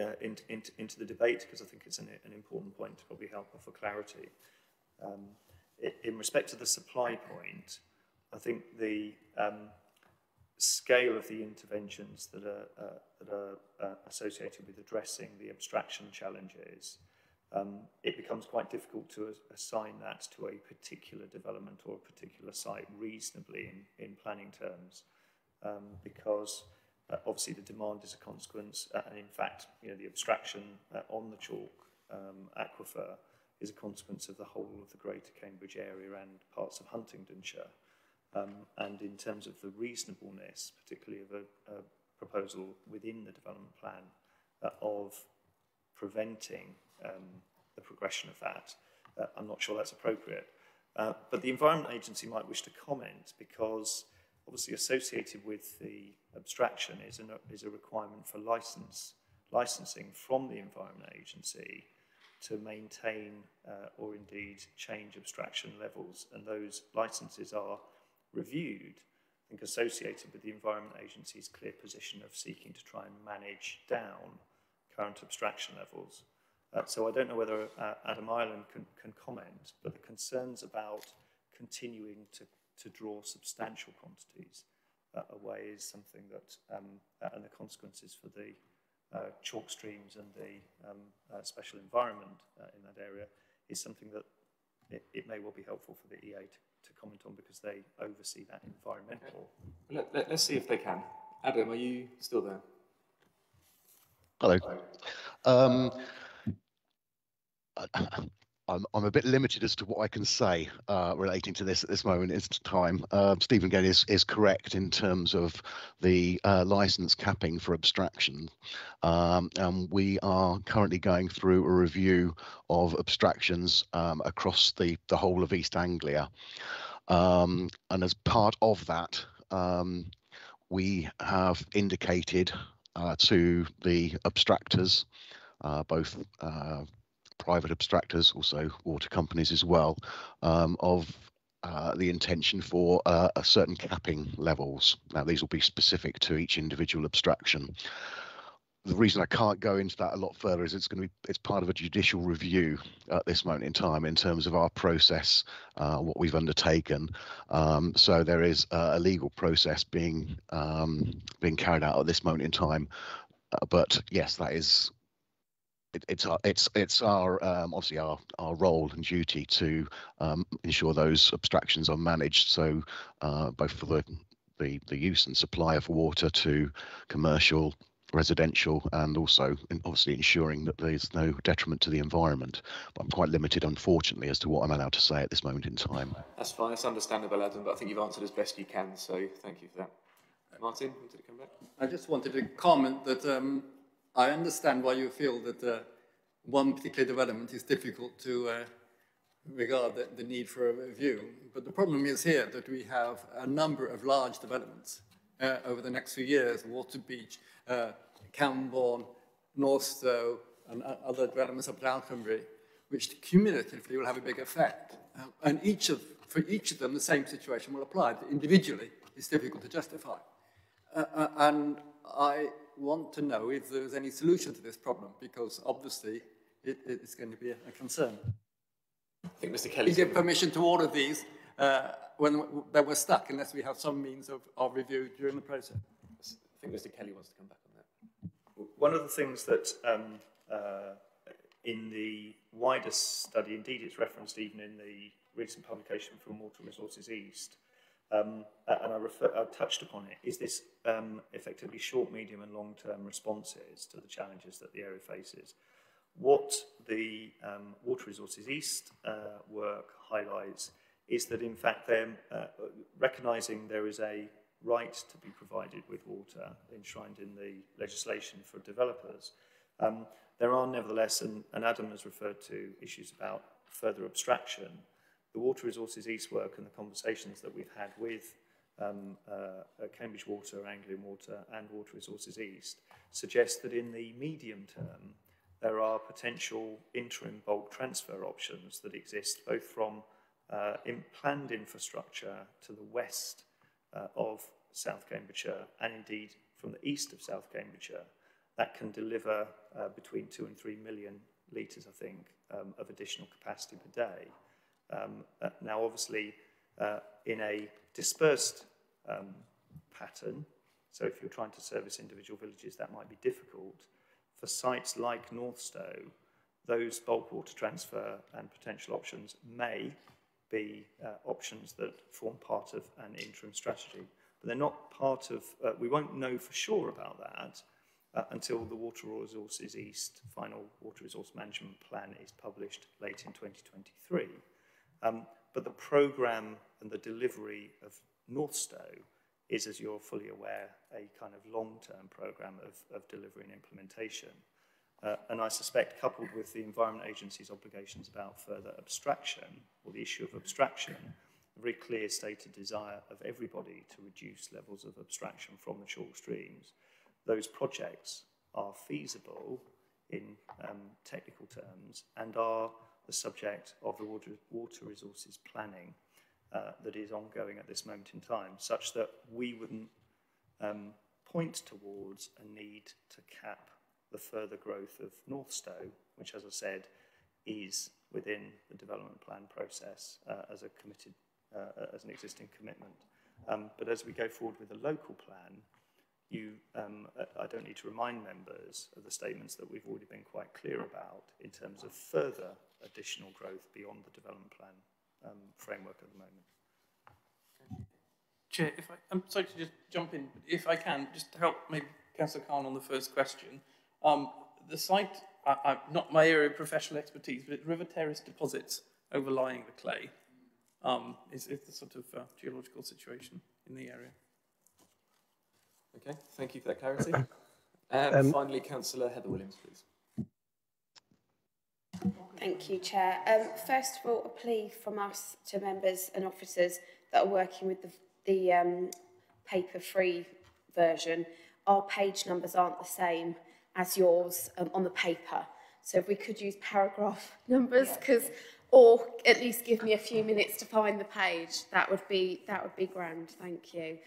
uh, in, in, into the debate because I think it's an, an important point to probably help for clarity. Um, in respect to the supply point, I think the um, scale of the interventions that are, uh, that are uh, associated with addressing the abstraction challenges um, it becomes quite difficult to assign that to a particular development or a particular site reasonably in, in planning terms um, because uh, obviously the demand is a consequence uh, and in fact you know the abstraction uh, on the chalk um, aquifer is a consequence of the whole of the greater Cambridge area and parts of Huntingdonshire. Um, and in terms of the reasonableness particularly of a, a proposal within the development plan uh, of preventing um, the progression of that. Uh, I'm not sure that's appropriate. Uh, but the Environment Agency might wish to comment because obviously associated with the abstraction is, an, is a requirement for license, licensing from the Environment Agency to maintain uh, or indeed change abstraction levels. And those licenses are reviewed, I think associated with the Environment Agency's clear position of seeking to try and manage down current abstraction levels. Uh, so I don't know whether uh, Adam Ireland can, can comment, but the concerns about continuing to, to draw substantial quantities uh, away is something that, um, uh, and the consequences for the uh, chalk streams and the um, uh, special environment in that area is something that it, it, may well be helpful for the EA to, to comment on because they oversee that environmental. Okay. Let, let, let's see if they can. Adam, are you still there? Hello. Um, I'm, I'm a bit limited as to what I can say uh, relating to this at this moment in time. Uh, Stephen again is, is correct in terms of the uh, license capping for abstraction. Um, and we are currently going through a review of abstractions um, across the, the whole of East Anglia. Um, and as part of that, um, we have indicated uh, to the abstractors, uh, both uh, private abstractors, also water companies as well, um, of uh, the intention for uh, a certain capping levels. Now, these will be specific to each individual abstraction. The reason I can't go into that a lot further is it's going to be it's part of a judicial review at this moment in time in terms of our process, uh, what we've undertaken. Um, so there is a legal process being um, being carried out at this moment in time. Uh, but yes, that is it, it's our it's it's our um, obviously our our role and duty to um, ensure those abstractions are managed. So uh, both for the, the the use and supply of water to commercial, residential, and also obviously ensuring that there's no detriment to the environment. But I'm quite limited, unfortunately, as to what I'm allowed to say at this moment in time. That's fine. It's understandable, Adam. But I think you've answered as best you can. So thank you for that. Martin, wanted to come back? I just wanted to comment that um, I understand why you feel that uh, one particular development is difficult to uh, regard the, the, need for a review. But the problem is here that we have a number of large developments uh, over the next few years, Waterbeach, uh, Cambourne, Northstowe, and other developments up at Alconbury, which cumulatively will have a big effect. Uh, and each of, for each of them, the same situation will apply individually. it's difficult to justify. Uh, uh, and I want to know if there's any solution to this problem, because obviously it, it's going to be a, a concern. I think Mr. Kelly. We give permission to all of these uh, when they were stuck, unless we have some means of, of review during the process. I think Mr. Kelly wants to come back on that. One of the things that um, uh, in the wider study, indeed it's referenced even in the recent publication from Water Resources East, um, and I, refer, I touched upon it, is this um, effectively short, medium and long-term responses to the challenges that the area faces. What the um, Water Resources East uh, work highlights is that in fact they're uh, recognising there is a right to be provided with water enshrined in the legislation for developers. Um, there are nevertheless, and, and Adam has referred to issues about further abstraction, the Water Resources East work and the conversations that we've had with um, uh, uh, Cambridge Water, Anglian Water and Water Resources East suggest that in the medium term there are potential interim bulk transfer options that exist both from uh, in planned infrastructure to the west uh, of South Cambridgeshire and indeed from the east of South Cambridgeshire that can deliver uh, between two and three million litres, I think, um, of additional capacity per day. Um, uh, now, obviously, uh, in a dispersed um, pattern, so if you're trying to service individual villages, that might be difficult. For sites like North Northstowe, those bulk water transfer and potential options may be uh, options that form part of an interim strategy. But they're not part of, uh, we won't know for sure about that uh, until the Water Resources East final Water Resource Management Plan is published late in 2023. Um, but the programme and the delivery of Northstowe is, as you're fully aware, a kind of long-term programme of, of delivery and implementation. Uh, and I suspect, coupled with the Environment Agency's obligations about further abstraction, or the issue of abstraction, a very clear stated desire of everybody to reduce levels of abstraction from the chalk streams, those projects are feasible in um, technical terms and are the subject of the water, water resources planning uh, that is ongoing at this moment in time, such that we wouldn't um, point towards a need to cap the further growth of North Stowe, which, as I said, is within the development plan process uh, as a committed, uh, as an existing commitment. Um, but as we go forward with the local plan, you, um, I don't need to remind members of the statements that we've already been quite clear about in terms of further additional growth beyond the development plan um, framework at the moment. Chair, if I, I'm sorry to just jump in, if I can, just to help maybe Councillor Cahn on the first question. Um, the site, I, I, not my area of professional expertise, but it's river terrace deposits overlying the clay um, is, is the sort of uh, geological situation in the area. Okay, thank you for that clarity. And um, finally, Councillor Heather Williams, please. Thank you, Chair. Um, first of all, a plea from us to members and officers that are working with the, the um, paper-free version. Our page numbers aren't the same as yours um, on the paper. So if we could use paragraph numbers, because, or at least give me a few minutes to find the page, that would be that would be grand. Thank you.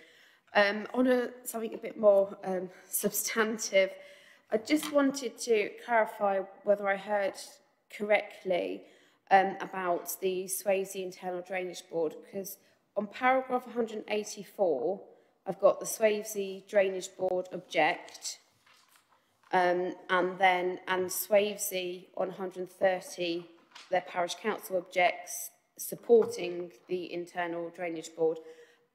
Um, on a, something a bit more um, substantive, I just wanted to clarify whether I heard correctly um, about the Swavesey Internal Drainage Board, because on paragraph 184, I've got the Swavesey Drainage Board object, um, and then and Swavesey on 130, their parish council objects supporting the Internal Drainage Board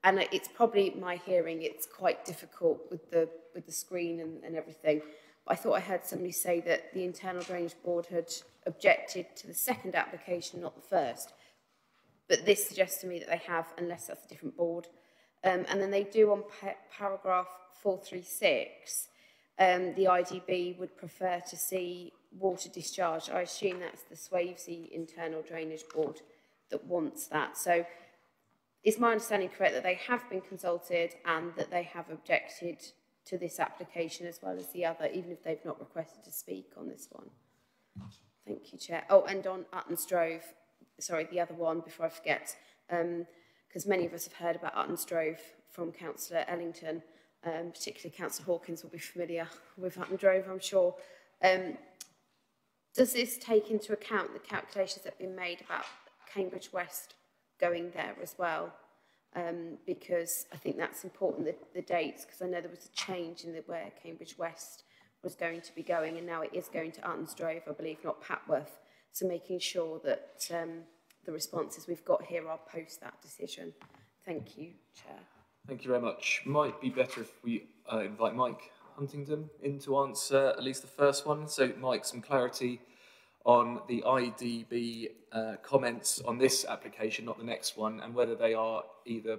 and it's probably my hearing, it's quite difficult with the, with the screen and, and everything. I thought I heard somebody say that the Internal Drainage Board had objected to the second application, not the first. But this suggests to me that they have, unless that's a different board. Um, and then they do on pa paragraph 436, um, the IDB would prefer to see water discharge. I assume that's the Swavesey Internal Drainage Board that wants that. So is my understanding correct that they have been consulted and that they have objected to this application as well as the other, even if they've not requested to speak on this one. Thank you, Chair. Oh, and on Uttons Drove, sorry, the other one before I forget, because um, many of us have heard about Uttons Drove from Councillor Ellington, um, particularly Councillor Hawkins will be familiar with Uttons Drove, I'm sure. Um, does this take into account the calculations that have been made about Cambridge West going there as well? um, because I think that's important, the, the dates, because I know there was a change in the, where Cambridge West was going to be going, and now it is going to Arnsdrove, I believe, not Patworth. So making sure that um, the responses we've got here are post that decision. Thank you, Chair. Thank you very much. Might be better if we uh, invite Mike Huntington in to answer at least the first one. So, Mike, some clarity on the IDB uh, comments on this application, not the next one, and whether they are either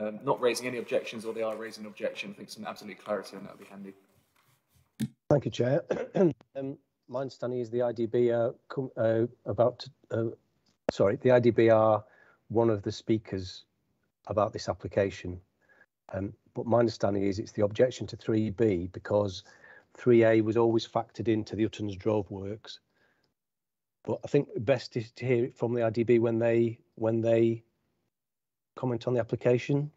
um, not raising any objections or they are raising an objection. I think some absolute clarity on that would be handy. Thank you, Chair. um, my understanding is the IDB are uh, about, uh, sorry, the IDB are one of the speakers about this application. Um, but my understanding is it's the objection to 3B because 3A was always factored into the Uttons Drove works. But I think best is to hear it from the IDB when they when they comment on the application.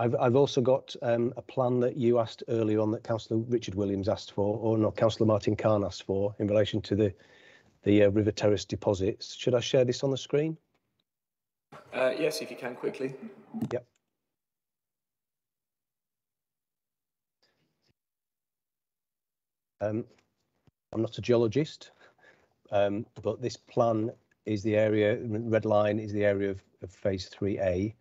I've I've also got um, a plan that you asked earlier on that Councillor Richard Williams asked for, or no, Councillor Martin Cahn asked for in relation to the the uh, River Terrace deposits. Should I share this on the screen? Uh, yes, if you can quickly. Yep. Um, I'm not a geologist, um, but this plan is the area, red line is the area of, of phase 3A,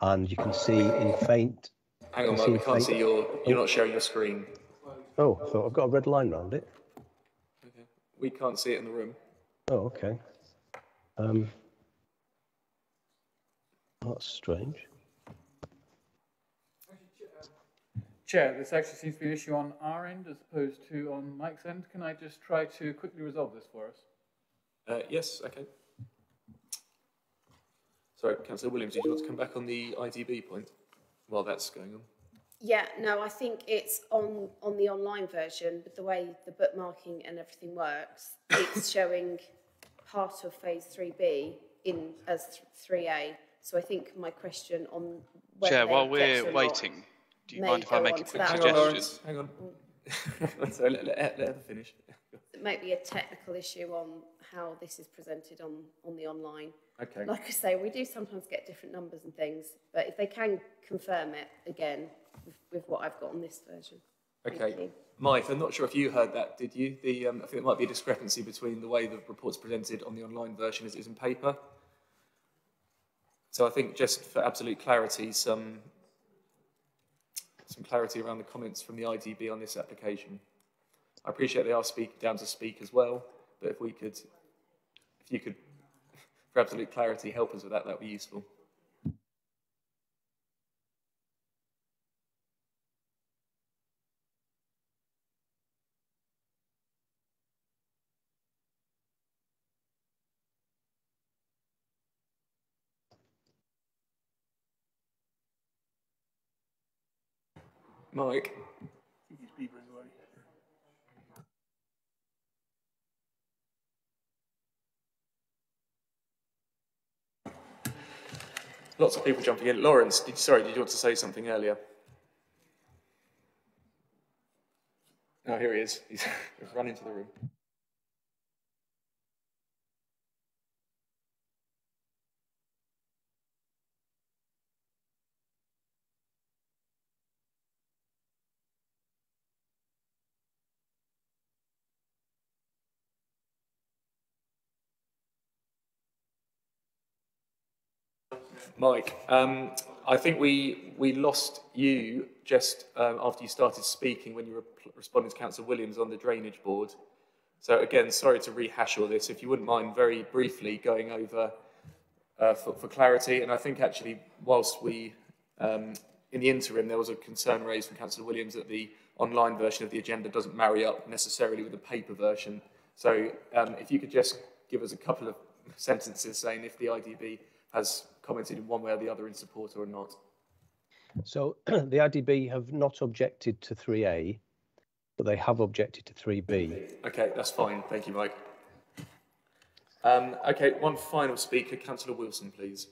and you can see in faint. Hang on, we can't faint, see your, you're not sharing your screen. Oh, so I've got a red line around it. Okay. We can't see it in the room. Oh, okay. Um, that's strange. Chair, this actually seems to be an issue on our end as opposed to on Mike's end. Can I just try to quickly resolve this for us? Uh, yes, okay. Sorry, Councillor Williams, did you want to come back on the IDB point while that's going on? Yeah, no, I think it's on on the online version, but the way the bookmarking and everything works, it's showing part of phase 3B in as 3A. So I think my question on Chair, while we're waiting, do you mind if I make a quick Hang suggestion? on, Lawrence. Hang on. Sorry, let, let, let her finish. It might be a technical issue on how this is presented on, on the online. Okay. Like I say, we do sometimes get different numbers and things, but if they can confirm it again with, with what I've got on this version. Okay. you. Mike, I'm not sure if you heard that, did you? The, um, I think there might be a discrepancy between the way the report's presented on the online version as it is in paper. So I think just for absolute clarity, some, some clarity around the comments from the IDB on this application. I appreciate they are speak, down to speak as well, but if we could, if you could, for absolute clarity, help us with that, that would be useful. Mike? Lots of people jumping in. Lawrence, did, sorry, did you want to say something earlier? Oh, here he is. He's run into the room. Mike, um, I think we, we lost you just um, after you started speaking when you were responding to Councillor Williams on the drainage board. So again, sorry to rehash all this. If you wouldn't mind very briefly going over uh, for, for clarity, and I think actually whilst we, um, in the interim, there was a concern raised from Councillor Williams that the online version of the agenda doesn't marry up necessarily with the paper version. So um, if you could just give us a couple of sentences saying if the IDB has commented in one way or the other in support or not. So the IDB have not objected to 3A, but they have objected to 3B. Okay, that's fine. Thank you, Mike. Um, okay, one final speaker, Councillor Wilson, please.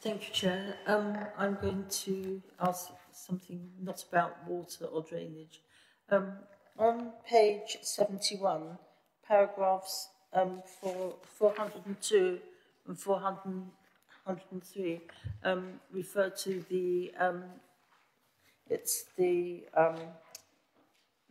Thank you, Chair. Um, I'm going to ask something not about water or drainage. Um, on page 71, paragraphs um, for 402 and 403 um, refer to the um, it's the um,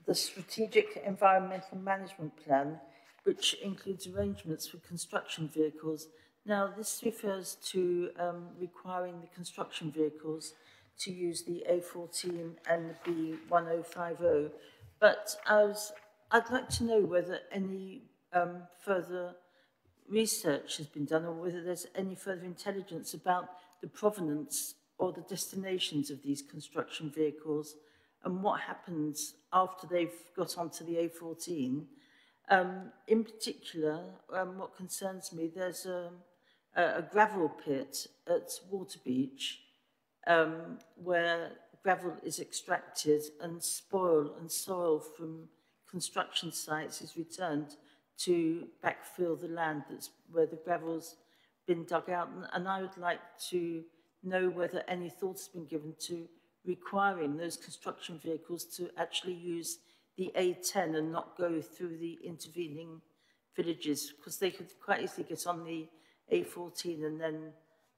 the strategic environmental management plan, which includes arrangements for construction vehicles. Now, this refers to um, requiring the construction vehicles to use the A14 and the B1050. But I was, I'd like to know whether any um, further research has been done or whether there's any further intelligence about the provenance or the destinations of these construction vehicles and what happens after they've got onto the A14. Um, in particular, um, what concerns me, there's a, a, gravel pit at Waterbeach um, where gravel is extracted and spoil and soil from construction sites is returned to backfill the land that's where the gravel's been dug out. And, and I would like to know whether any thought has been given to requiring those construction vehicles to actually use the A10 and not go through the intervening villages because they could quite easily get on the A14 and then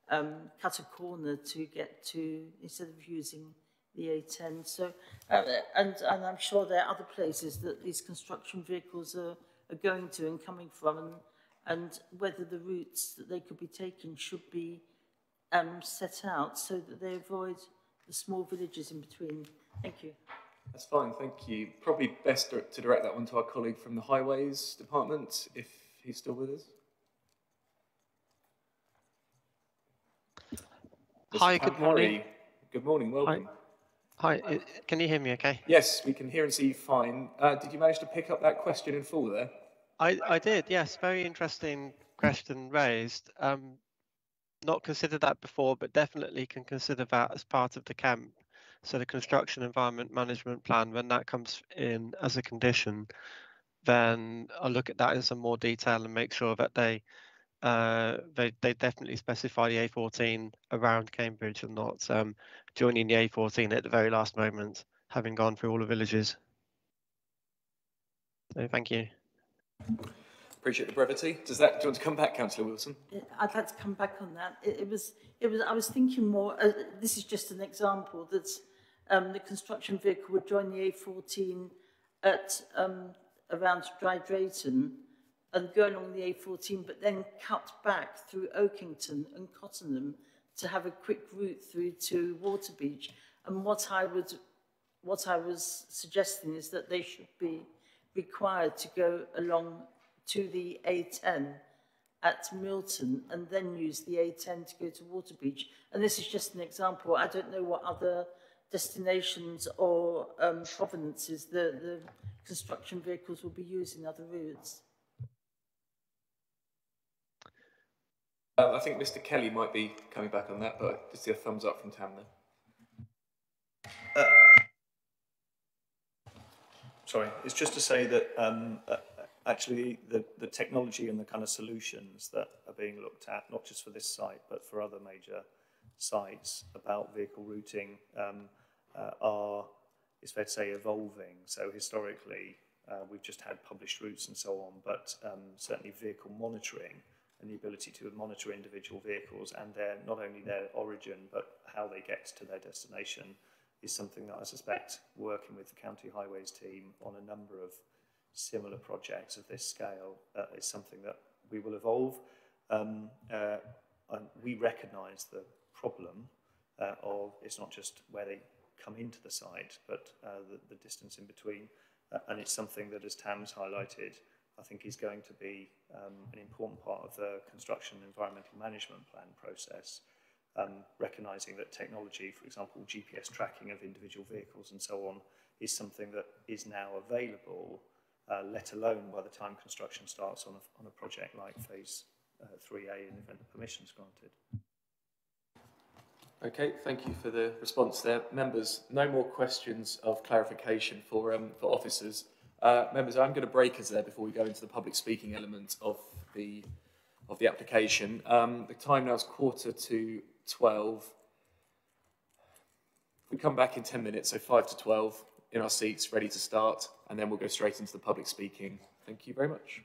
um, cut a corner to get to instead of using the A10. So, uh, and, and I'm sure there are other places that these construction vehicles are are going to and coming from and, and whether the routes that they could be taking should be um, set out so that they avoid the small villages in between. Thank you. That's fine, thank you. Probably best to direct that one to our colleague from the Highways Department, if he's still with us. Hi, good morning. Good morning, welcome. Hi, Hi. can you hear me okay? Yes, we can hear and see you fine. Uh, did you manage to pick up that question in full there? I, I did, yes. Very interesting question raised. Um, not considered that before, but definitely can consider that as part of the camp. So the construction environment management plan, when that comes in as a condition, then I'll look at that in some more detail and make sure that they uh, they they definitely specify the A14 around Cambridge and not um, joining the A14 at the very last moment, having gone through all the villages. So thank you. Appreciate the brevity. Does that, do you want to come back, Councillor Wilson? I'd like to come back on that. It, it was, it was, I was thinking more, uh, this is just an example, that um, the construction vehicle would join the A14 at um, around Dry Drayton and go along the A14, but then cut back through Oakington and Cottenham to have a quick route through to Waterbeach. And what I would, what I was suggesting is that they should be required to go along to the A10 at Milton and then use the A10 to go to Waterbeach. And this is just an example. I don't know what other destinations or um, provenances the, the construction vehicles will be using other routes. Uh, I think Mr. Kelly might be coming back on that, but I just see a thumbs up from Tam there. Uh, sorry, it's just to say that um, uh, actually the, the technology and the kind of solutions that are being looked at, not just for this site, but for other major sites about vehicle routing um, uh, are, it's fair to say, evolving. So historically, uh, we've just had published routes and so on, but um, certainly vehicle monitoring and the ability to monitor individual vehicles and their not only their origin, but how they get to their destination is something that I suspect working with the county highways team on a number of similar projects of this scale uh, is something that we will evolve. Um, uh, we recognise the problem uh, of it's not just where they come into the site, but uh, the, the distance in between. Uh, and it's something that, as Tam's highlighted, I think is going to be um, an important part of the construction environmental management plan process, um, recognising that technology, for example, GPS tracking of individual vehicles and so on, is something that is now available uh, let alone by the time construction starts on a, on a project like phase uh, 3A and event the permissions granted. Okay, thank you for the response there. Members, no more questions of clarification for, um, for officers. Uh, members, I'm going to break us there before we go into the public speaking element of the of the application. Um, the time now is quarter to 12. We come back in 10 minutes, so 5 to 12, in our seats, ready to start, and then we'll go straight into the public speaking. Thank you very much.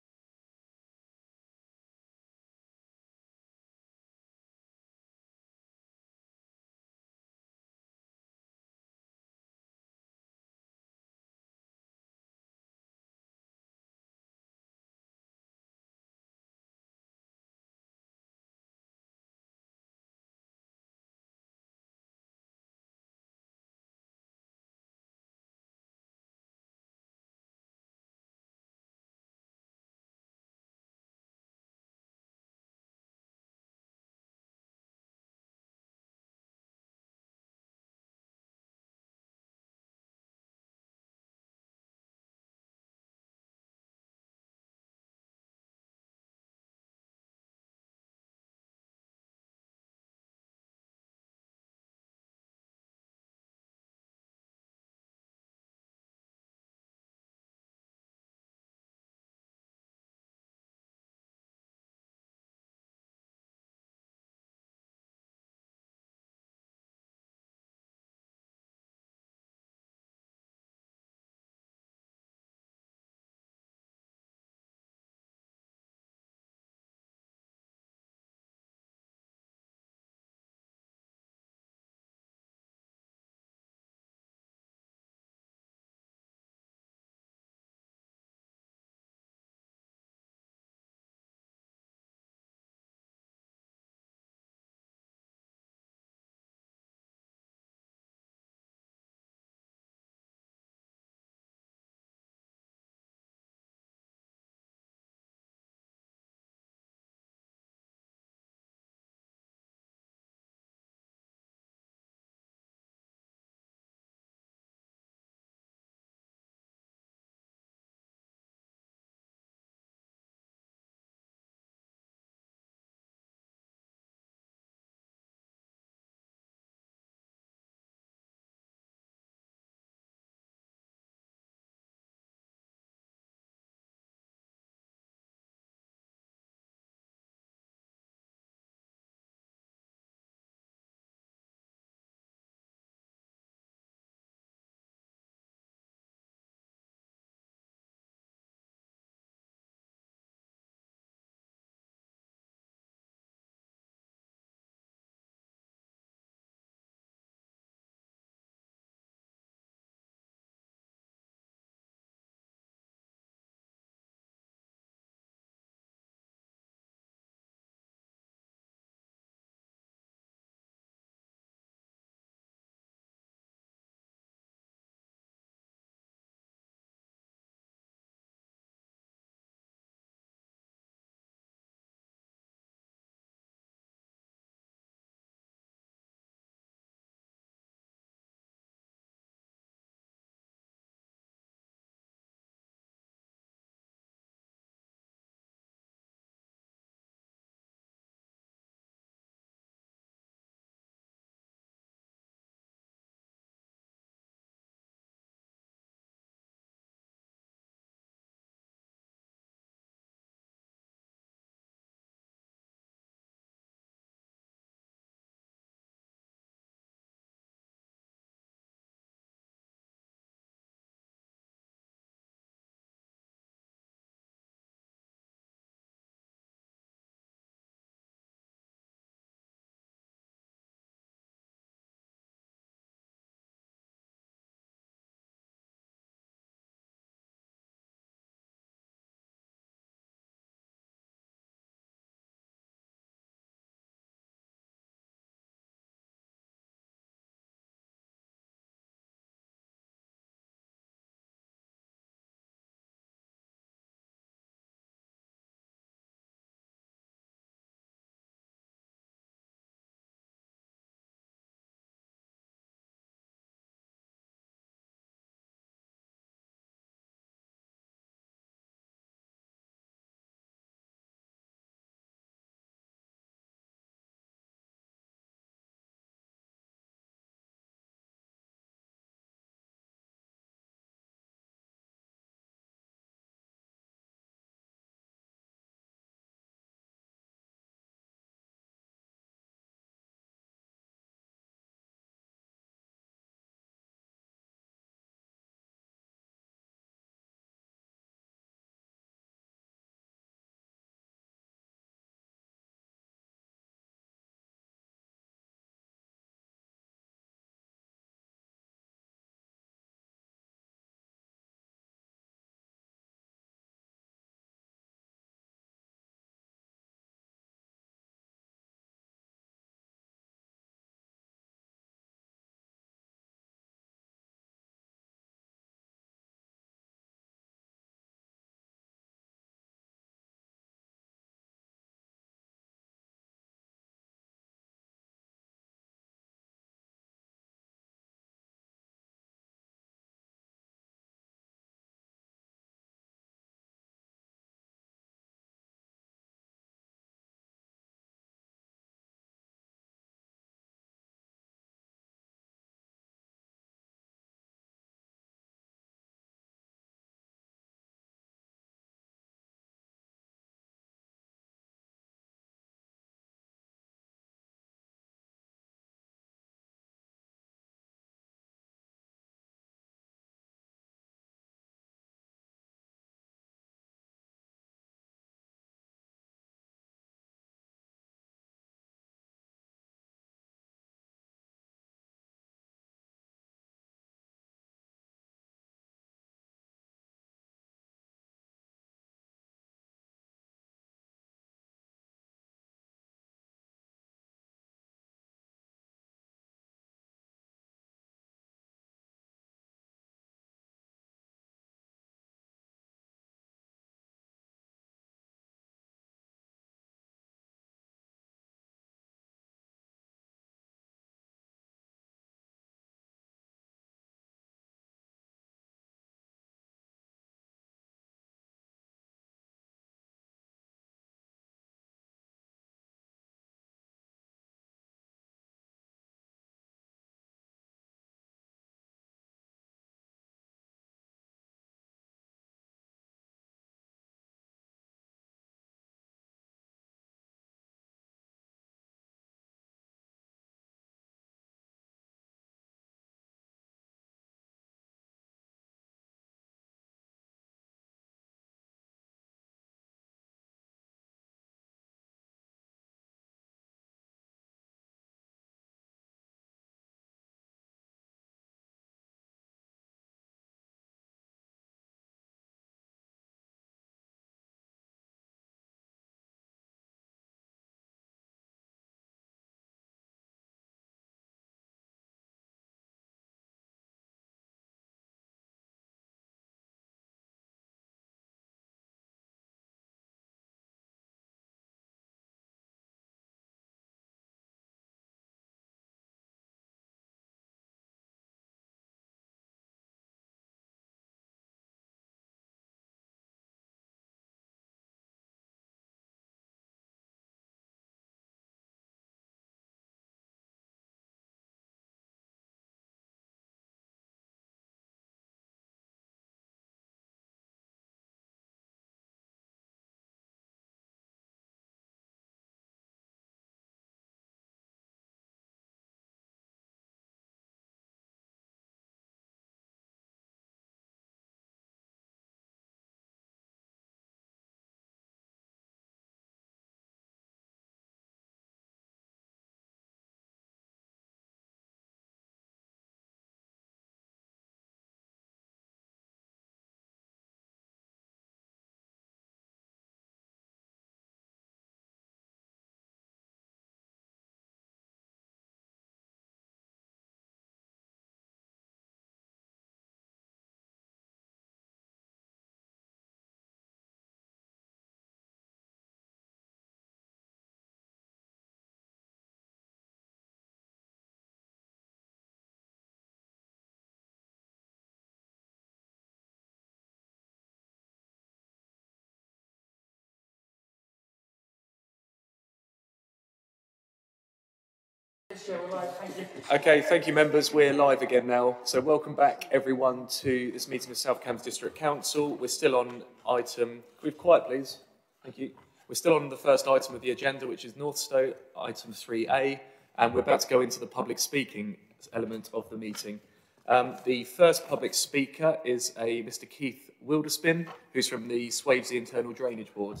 Okay, thank you, members. We're live again now. So, welcome back, everyone, to this meeting of South Cambs District Council. We're still on item. Can we be quiet, please? Thank you. We're still on the first item of the agenda, which is North Northstowe, item 3A, and we're about to go into the public speaking element of the meeting. Um, the first public speaker is a Mr. Keith Wilderspin, who's from the Swavesey Internal Drainage Board.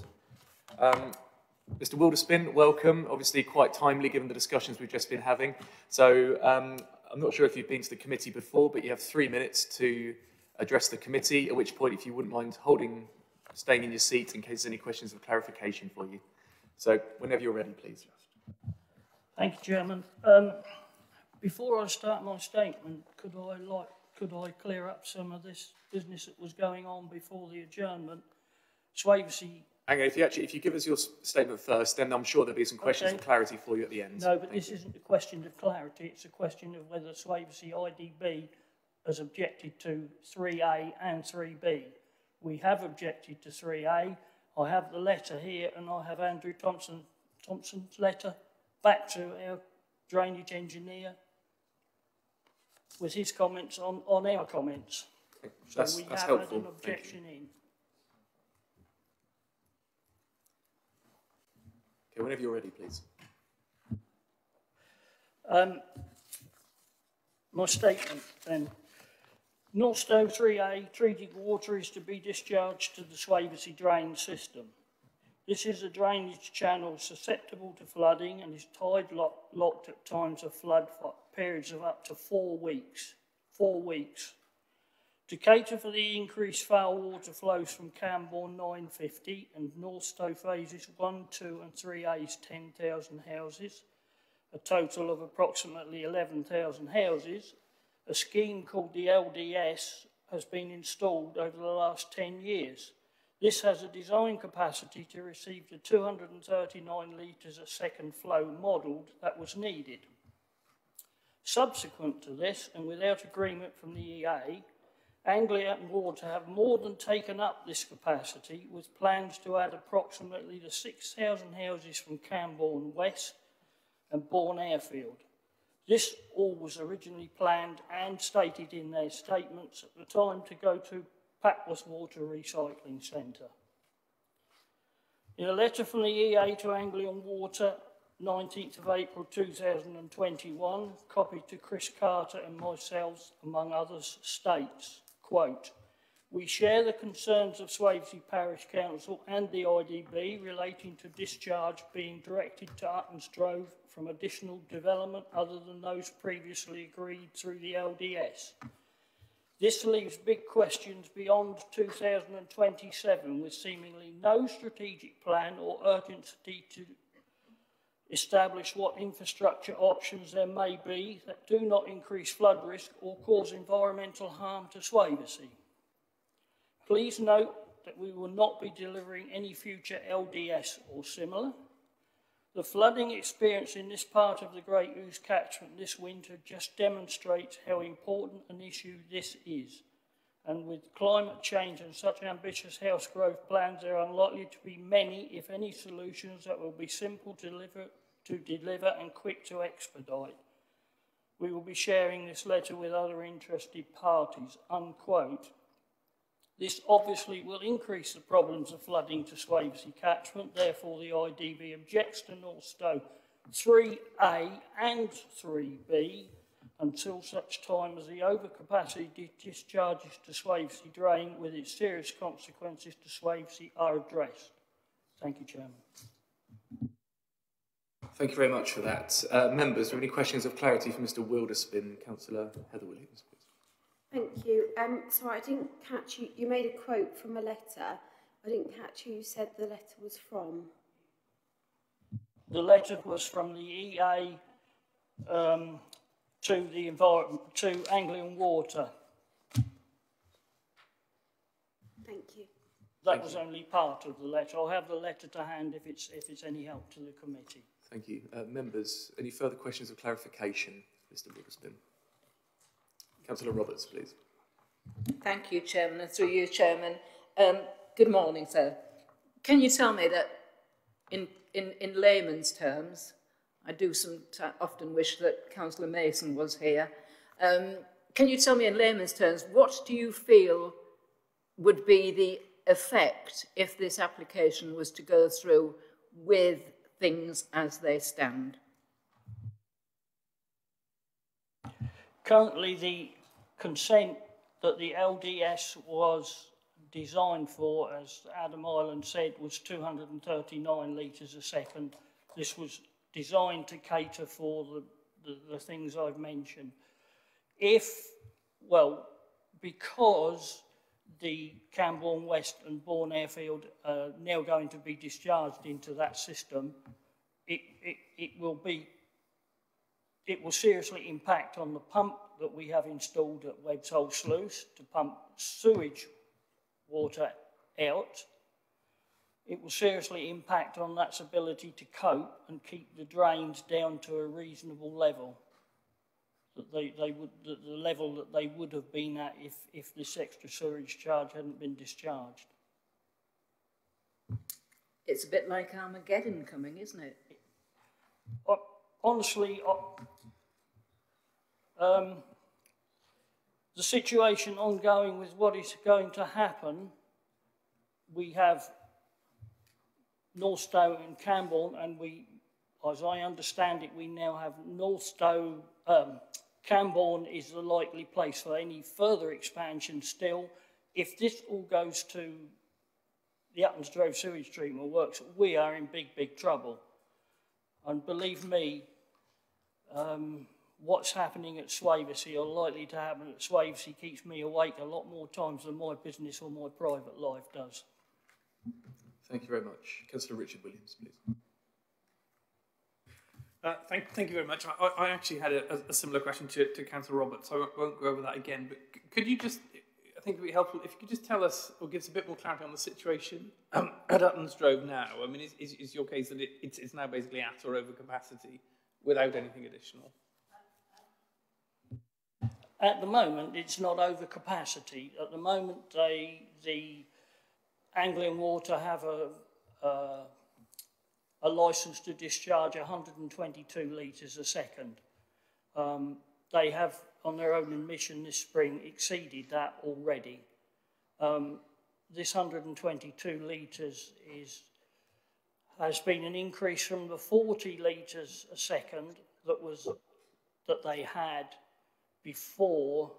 Um, Mr. Wilderspin, welcome. Obviously, quite timely given the discussions we've just been having. So, um, I'm not sure if you've been to the committee before, but you have three minutes to address the committee, at which point, if you wouldn't mind holding, staying in your seat in case there's any questions of clarification for you. So, whenever you're ready, please. Thank you, Chairman. Um, before I start my statement, could I like could I clear up some of this business that was going on before the adjournment? Swavesey Hang on, if you actually, if you give us your statement first, then I'm sure there'll be some questions Okay. of clarity for you at the end. No, but Thank this you. isn't a question of clarity, it's a question of whether Swavesey IDB has objected to 3A and 3B. We have objected to 3A. I have the letter here and I have Andrew Thompson, Thompson's letter back to our drainage engineer with his comments on, on our comments. So That's- we that's have helpful. an Thank objection in. Okay, whenever you're ready, please. Um, my statement then. North Northstowe 3A treated water is to be discharged to the Swavesey drain system. This is a drainage channel susceptible to flooding and is tide lock, locked at times of flood for periods of up to four weeks. Four weeks. To cater for the increased foul water flows from Cambourne 950 and Northstowe phases 1, 2 and 3A's 10,000 houses, a total of approximately 11,000 houses, a scheme called the LDS has been installed over the last 10 years. This has a design capacity to receive the 239 litres a second flow modelled that was needed. Subsequent to this, and without agreement from the EA, Anglian Water have more than taken up this capacity with plans to add approximately the 6,000 houses from Cambourne West and Bourne Airfield. This all was originally planned and stated in their statements at the time to go to Papworth Water Recycling Centre. In a letter from the EA to Anglian Water, 19th of April 2021, copied to Chris Carter and myself, among others, states, quote, we share the concerns of Swavesey Parish Council and the IDB relating to discharge being directed to Uttons Drove from additional development other than those previously agreed through the LDS. This leaves big questions beyond 2027 with seemingly no strategic plan or urgency to establish what infrastructure options there may be that do not increase flood risk or cause environmental harm to Swavesey. Please note that we will not be delivering any future LDS or similar. The flooding experience in this part of the Great Ouse catchment this winter just demonstrates how important an issue this is. And with climate change and such ambitious house growth plans, there are unlikely to be many, if any, solutions that will be simple to deliver, to deliver and quick to expedite. We will be sharing this letter with other interested parties, unquote. This obviously will increase the problems of flooding to Swavesey catchment, therefore the IDB objects to North Northstowe 3A and 3B until such time as the overcapacity discharges to Swavesey drain with its serious consequences to Swavesey are addressed. Thank you, Chairman. Thank you very much for that. Uh, members, do you have any questions of clarity for Mr. Wilderspin? Councillor Heather Williams, please. Thank you. Um, sorry, I didn't catch you. You made a quote from a letter. I didn't catch who you said the letter was from. The letter was from the EA um, to the environment, to Anglian Water. Thank you. That was only part of the letter. I'll have the letter to hand if it's, if it's any help to the committee. Thank you. Uh, members, any further questions of clarification, Mr. Wilderspin? Councillor Roberts, please. Thank you, Chairman, and through you, Chairman. Um, good morning, sir. Can you tell me that, in, in, in layman's terms, I do some often wish that Councillor Mason was here. Um, can you tell me in layman's terms, what do you feel would be the effect if this application was to go through with things as they stand? Currently, the consent that the LDS was designed for, as Adam Ireland said, was 239 litres a second. This was designed to cater for the, the, the things I've mentioned. If, well, because the Cambourne West and Bourne Airfield are now going to be discharged into that system, it, it, it will be it will seriously impact on the pump that we have installed at Webb's Hole Sluice to pump sewage water out. It will seriously impact on that's ability to cope and keep the drains down to a reasonable level. That they, they would, the, the level that they would have been at if, if this extra sewage charge hadn't been discharged. It's a bit like Armageddon coming, isn't it? Honestly, um, the situation ongoing with what is going to happen, we have Northstowe and Campbell, and we, as I understand it, we now have Northstowe, um, Cambourne is the likely place for any further expansion still. If this all goes to the Uttons Drove sewage treatment works, we are in big, big trouble. And believe me, um, what's happening at Swavesey or likely to happen at Swavesey keeps me awake a lot more times than my business or my private life does. Thank you very much. Councillor Richard Williams, please. Uh, thank, thank you very much. I, I actually had a, a, similar question to, to Councillor Roberts, so I won't go over that again. But could you just, I think it would be helpful if you could just tell us or give us a bit more clarity on the situation um, at Uttons Drove now. I mean, is, is, is your case that it, it's, it's now basically at or over capacity without anything additional? At the moment, it's not over capacity. At the moment, they, the Anglian Water have a, a, a license to discharge 122 litres a second. Um, they have, on their own admission this spring, exceeded that already. Um, this 122 litres is has been an increase from the 40 litres a second that was that they had before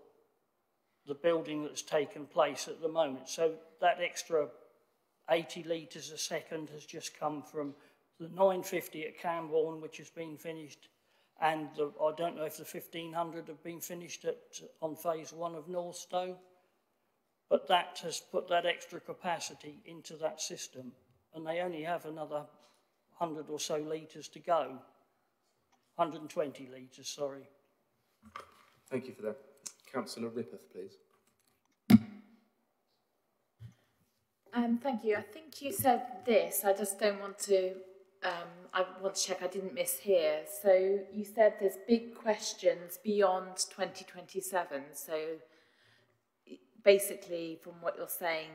the building that's taken place at the moment. So that extra 80 litres a second has just come from the 950 at Cambourne, which has been finished, and the, I don't know if the 1500 have been finished at, on phase one of Northstowe, but that has put that extra capacity into that system, and they only have another 100 or so litres to go. 120 litres, sorry. Thank you for that. Councillor Rippeth, please. Um, thank you. I think you said this. I just don't want to. Um, I want to check I didn't miss here. So you said there's big questions beyond 2027. So basically, from what you're saying,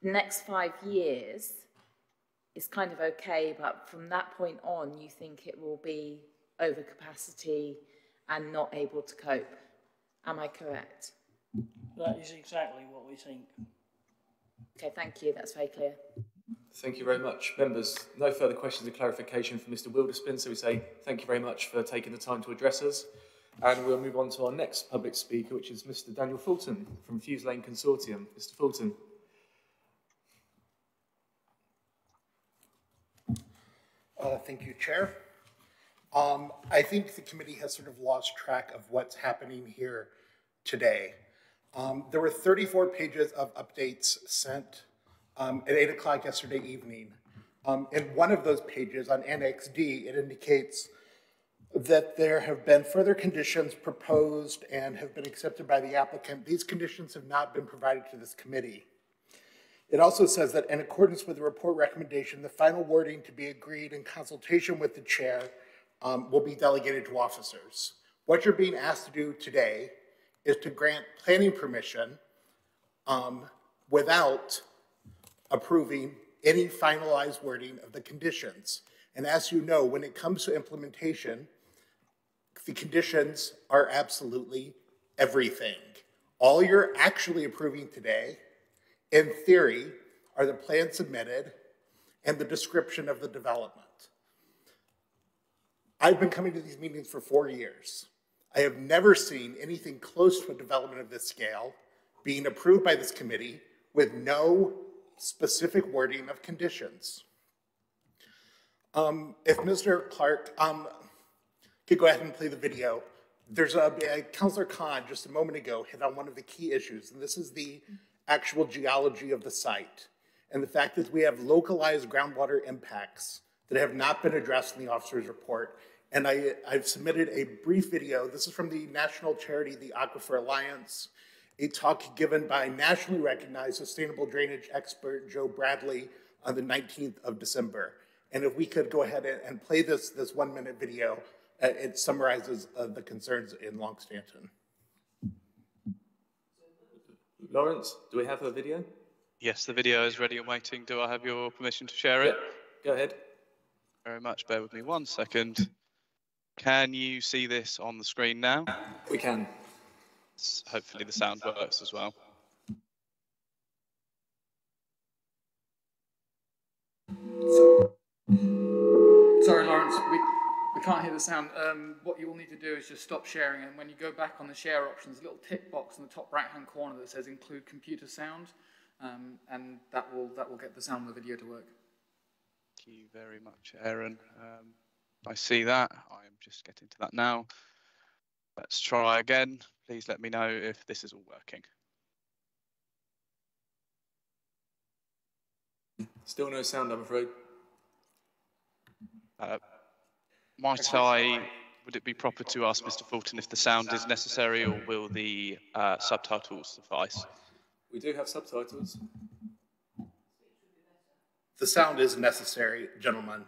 the next five years is kind of okay, but from that point on, you think it will be overcapacity and not able to cope. Am I correct? That is exactly what we think. Okay, thank you. That's very clear. Thank you very much. Members, no further questions or clarification from Mr Wilderspin, so we say thank you very much for taking the time to address us. And we'll move on to our next public speaker, which is Mr Daniel Fulton from Fews Lane Consortium. Mr Fulton. Uh, thank you, Chair. Um, I think the committee has sort of lost track of what's happening here today. Um, there were 34 pages of updates sent um, at 8 o'clock yesterday evening. Um, in one of those pages on Annex D, it indicates that there have been further conditions proposed and have been accepted by the applicant. These conditions have not been provided to this committee. It also says that in accordance with the report recommendation, the final wording to be agreed in consultation with the chair um, will be delegated to officers. What you're being asked to do today is to grant planning permission um, without approving any finalized wording of the conditions. And as you know, when it comes to implementation, the conditions are absolutely everything. All you're actually approving today, in theory, are the plans submitted and the description of the development. I've been coming to these meetings for four years. I have never seen anything close to a development of this scale being approved by this committee with no specific wording of conditions. Um, if Mr. Clark um, could go ahead and play the video. There's a, a Councillor Cahn just a moment ago hit on one of the key issues, and this is the actual geology of the site and the fact that we have localized groundwater impacts that have not been addressed in the officer's report. And I, I've submitted a brief video. This is from the national charity, the Aquifer Alliance, a talk given by nationally recognized sustainable drainage expert Joe Bradley on the 19th of December. And if we could go ahead and, and play this, this one minute video, uh, it summarizes uh, the concerns in Longstanton. Lawrence, do we have a video? Yes, the video is ready and waiting. Do I have your permission to share it? Go ahead. Very much. Bear with me one second. Can you see this on the screen now? We can. Hopefully the sound works as well. Sorry, Lawrence, we, we can't hear the sound. Um, what you will need to do is just stop sharing, and when you go back on the share options, a little tick box in the top right-hand corner that says include computer sound, um, and that will, that will get the sound of the video to work. Thank you very much, Aaron. Um, I see that. I am just getting to that now. Let's try again. Please let me know if this is all working. Still no sound, I'm afraid. Uh, might I, would it be proper to ask Mr. Fulton if the sound is necessary or will the uh, subtitles suffice? We do have subtitles. The sound is necessary, gentlemen.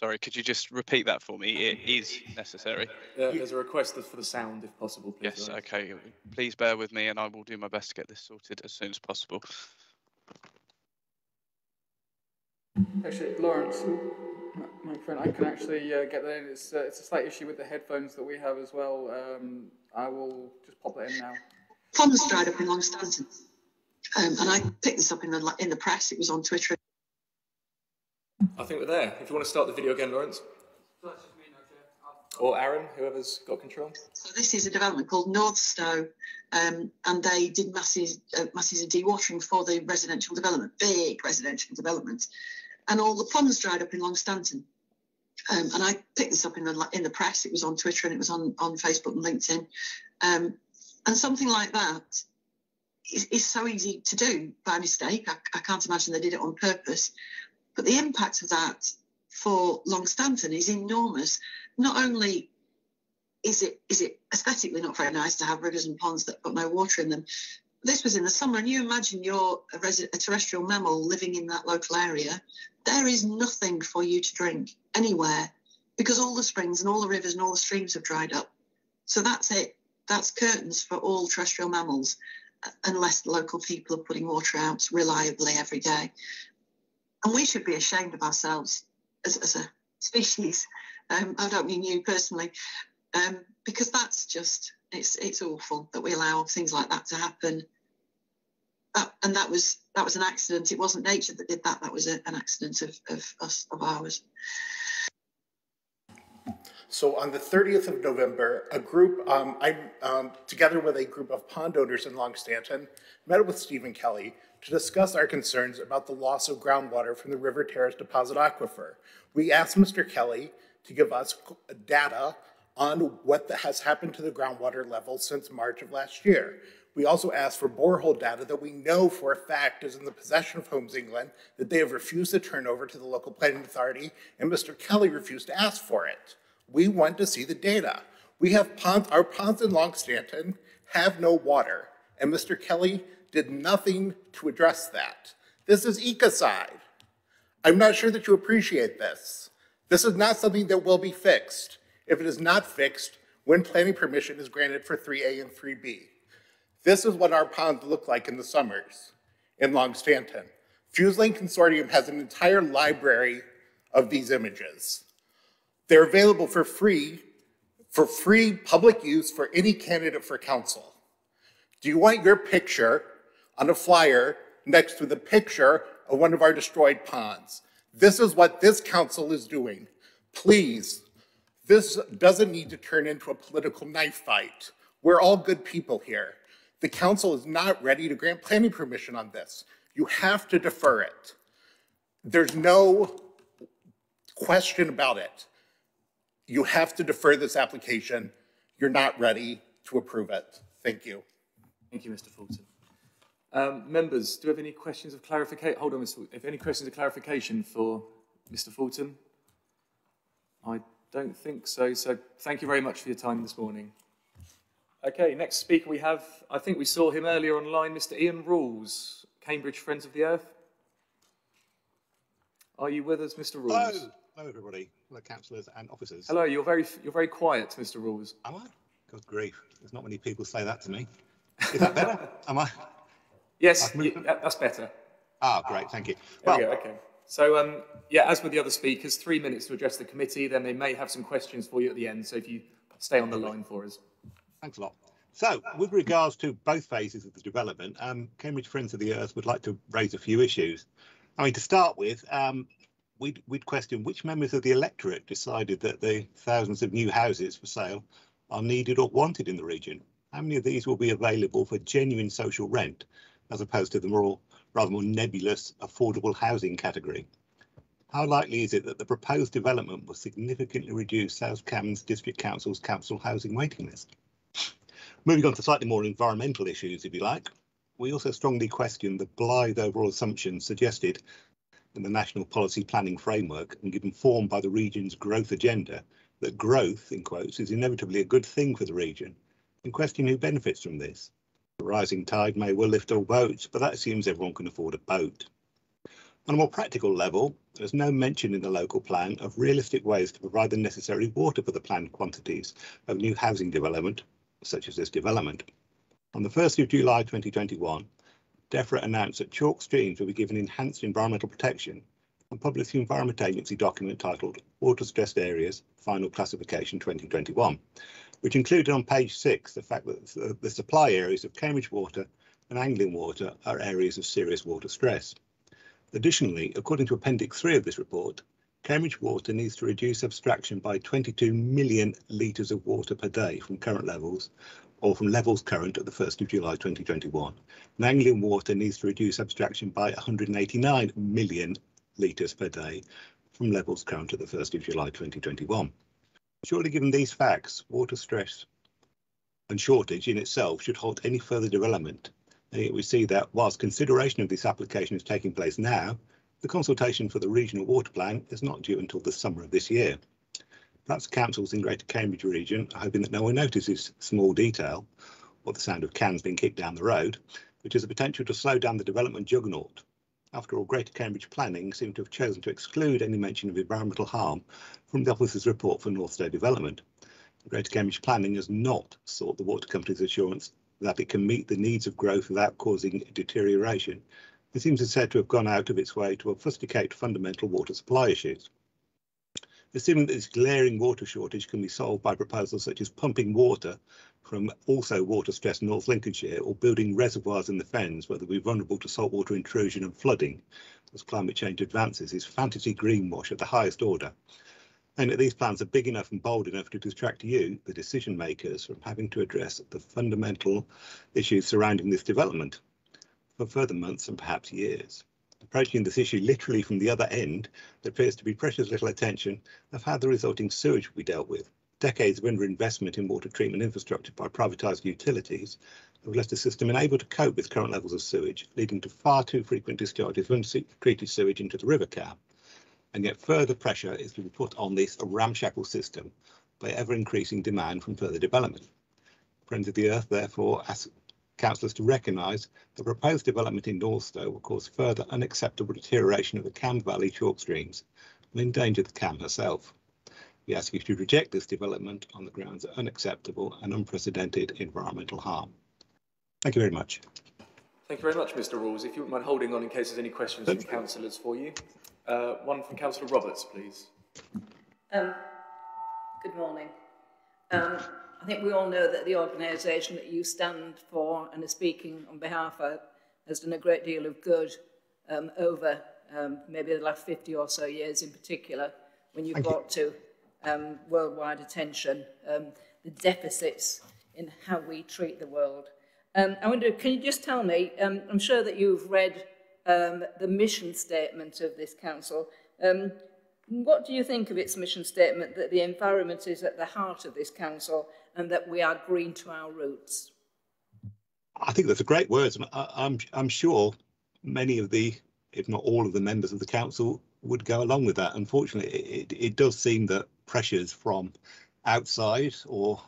Sorry, could you just repeat that for me? It is necessary. Yeah, there's a request for the sound, if possible, please. Yes, okay. Please bear with me and I will do my best to get this sorted as soon as possible. Actually, Lawrence, my friend, I can actually uh, get that in. It's, uh, it's a slight issue with the headphones that we have as well. Um, I will just pop that in now. Funds dried up in Longstanton. Um, and I picked this up in the, in the press. It was on Twitter. I think we're there. If you want to start the video again, Lawrence. Or Aaron, whoever's got control. So this is a development called Northstowe, um, and they did masses, uh, masses of dewatering for the residential development, big residential development, and all the ponds dried up in Longstanton. Um, and I picked this up in the in the press. It was on Twitter and it was on on Facebook and LinkedIn, um, and something like that is, is, so easy to do by mistake. I, I can't imagine they did it on purpose, but the impact of that for Longstanton is enormous not only is it is it aesthetically not very nice to have rivers and ponds that got no water in them. This was in the summer, and you imagine you're a, a terrestrial mammal living in that local area. There is nothing for you to drink anywhere because all the springs and all the rivers and all the streams have dried up. So that's it. That's curtains for all terrestrial mammals, unless local people are putting water out reliably every day. And we should be ashamed of ourselves as, as a species um, I don't mean you personally, um, because that's just it's it's awful that we allow things like that to happen. That, and that was that was an accident. It wasn't nature that did that. That was a, an accident of, of us of ours. So on the 30th of November, a group, um, I, um, together with a group of pond owners in Longstanton, met with Stephen Kelly to discuss our concerns about the loss of groundwater from the River Terrace deposit aquifer. We asked Mr. Kelly to give us data on what the, has happened to the groundwater level since March of last year. We also asked for borehole data that we know for a fact is in the possession of Homes England that they have refused to turn over to the local planning authority, and Mr. Kelly refused to ask for it. We want to see the data. We have ponds, our ponds in Longstanton have no water, and Mr. Kelly did nothing to address that. This is ecocide. I'm not sure that you appreciate this. This is not something that will be fixed. If it is not fixed, when planning permission is granted for 3A and 3B. This is what our ponds look like in the summers in Longstanton. Consortium has an entire library of these images. They're available for free, for free public use for any candidate for council. Do you want your picture on a flyer next to the picture of one of our destroyed ponds? This is what this council is doing. Please, this doesn't need to turn into a political knife fight. We're all good people here. The council is not ready to grant planning permission on this. You have to defer it. There's no question about it. You have to defer this application. You're not ready to approve it. Thank you. Thank you, Mr. Fulton. Um, members, do you have any questions of clarification? Hold on, Mr. If any questions of clarification for Mr. Fulton? I don't think so. So thank you very much for your time this morning. Okay, next speaker we have, I think we saw him earlier online, Mr. Ian Rules, Cambridge Friends of the Earth. Are you with us, Mr. Rules? Hello, hello everybody, hello councillors and officers. Hello, you're very, you're very quiet, Mr. Rules. Am I? Good grief, there's not many people say that to me. Is that better? Am I? Yes, that's better. Ah, great, thank you. Well, we okay. So, um, yeah, as with the other speakers, three minutes to address the committee, then they may have some questions for you at the end, so if you stay on the line for us. Thanks a lot. So, with regards to both phases of the development, um, Cambridge Friends of the Earth would like to raise a few issues. I mean, to start with, um, we'd, we'd question which members of the electorate decided that the thousands of new houses for sale are needed or wanted in the region. How many of these will be available for genuine social rent, as opposed to the more, rather more nebulous affordable housing category? How likely is it that the proposed development will significantly reduce South Cambs District Council's council housing waiting list? Moving on to slightly more environmental issues, if you like, we also strongly question the blithe overall assumptions suggested in the National Policy Planning Framework and given form by the region's growth agenda that growth, in quotes, is inevitably a good thing for the region and question who benefits from this. Rising tide may well lift all boats, but that assumes everyone can afford a boat. On a more practical level, there's no mention in the local plan of realistic ways to provide the necessary water for the planned quantities of new housing development such as this development. On the 1st of July 2021, DEFRA announced that chalk streams will be given enhanced environmental protection and published the Environment Agency document titled Water Stressed Areas Final Classification 2021, which included on page six the fact that the supply areas of Cambridge Water and Anglian Water are areas of serious water stress. Additionally, according to Appendix 3 of this report, Cambridge Water needs to reduce abstraction by 22 million litres of water per day from current levels or from levels current at the 1st of July 2021. And Anglian Water needs to reduce abstraction by 189 million litres per day from levels current at the 1st of July 2021. Surely given these facts, water stress and shortage in itself should halt any further development. And yet we see that whilst consideration of this application is taking place now, the consultation for the regional water plan is not due until the summer of this year. Perhaps councils in Greater Cambridge region are hoping that no one notices small detail, or the sound of cans being kicked down the road, which has the potential to slow down the development juggernaut. After all, Greater Cambridge Planning seem to have chosen to exclude any mention of environmental harm from the office's report for North Northstowe Development. Greater Cambridge Planning has not sought the water company's assurance that it can meet the needs of growth without causing deterioration it seems said to have gone out of its way to obfuscate fundamental water supply issues. Assuming that this glaring water shortage can be solved by proposals such as pumping water from also water-stressed North Lincolnshire or building reservoirs in the fens where they'll be vulnerable to saltwater intrusion and flooding as climate change advances is fantasy greenwash of the highest order. And that these plans are big enough and bold enough to distract you, the decision makers, from having to address the fundamental issues surrounding this development for further months and perhaps years. Approaching this issue literally from the other end, there appears to be precious little attention of how the resulting sewage will be dealt with. Decades of underinvestment in water treatment infrastructure by privatised utilities have left a system unable to cope with current levels of sewage, leading to far too frequent discharges of untreated sewage into the River Cam. And yet further pressure is to be put on this ramshackle system by ever increasing demand from further development. Friends of the Earth therefore ask councillors to recognise the proposed development in Northstowe will cause further unacceptable deterioration of the Cam Valley chalk streams and endanger the Cam herself. We ask you to reject this development on the grounds of unacceptable and unprecedented environmental harm. Thank you very much. Thank you very much, Mr Rawls. If you wouldn't mind holding on in case there's any questions from councillors for you. Uh, one from Councillor Roberts, please. Um, good morning. Um, I think we all know that the organisation that you stand for and are speaking on behalf of has done a great deal of good um, over um, maybe the last 50 or so years in particular when you Thank brought you. to um, worldwide attention um, the deficits in how we treat the world. Um, I wonder, can you just tell me, um, I'm sure that you've read um, the mission statement of this council. Um, what do you think of its mission statement that the environment is at the heart of this council and that we are green to our roots? I think that's a great words. And I'm, I'm sure many of the, if not all of the members of the council would go along with that. Unfortunately, it, it does seem that pressures from outside or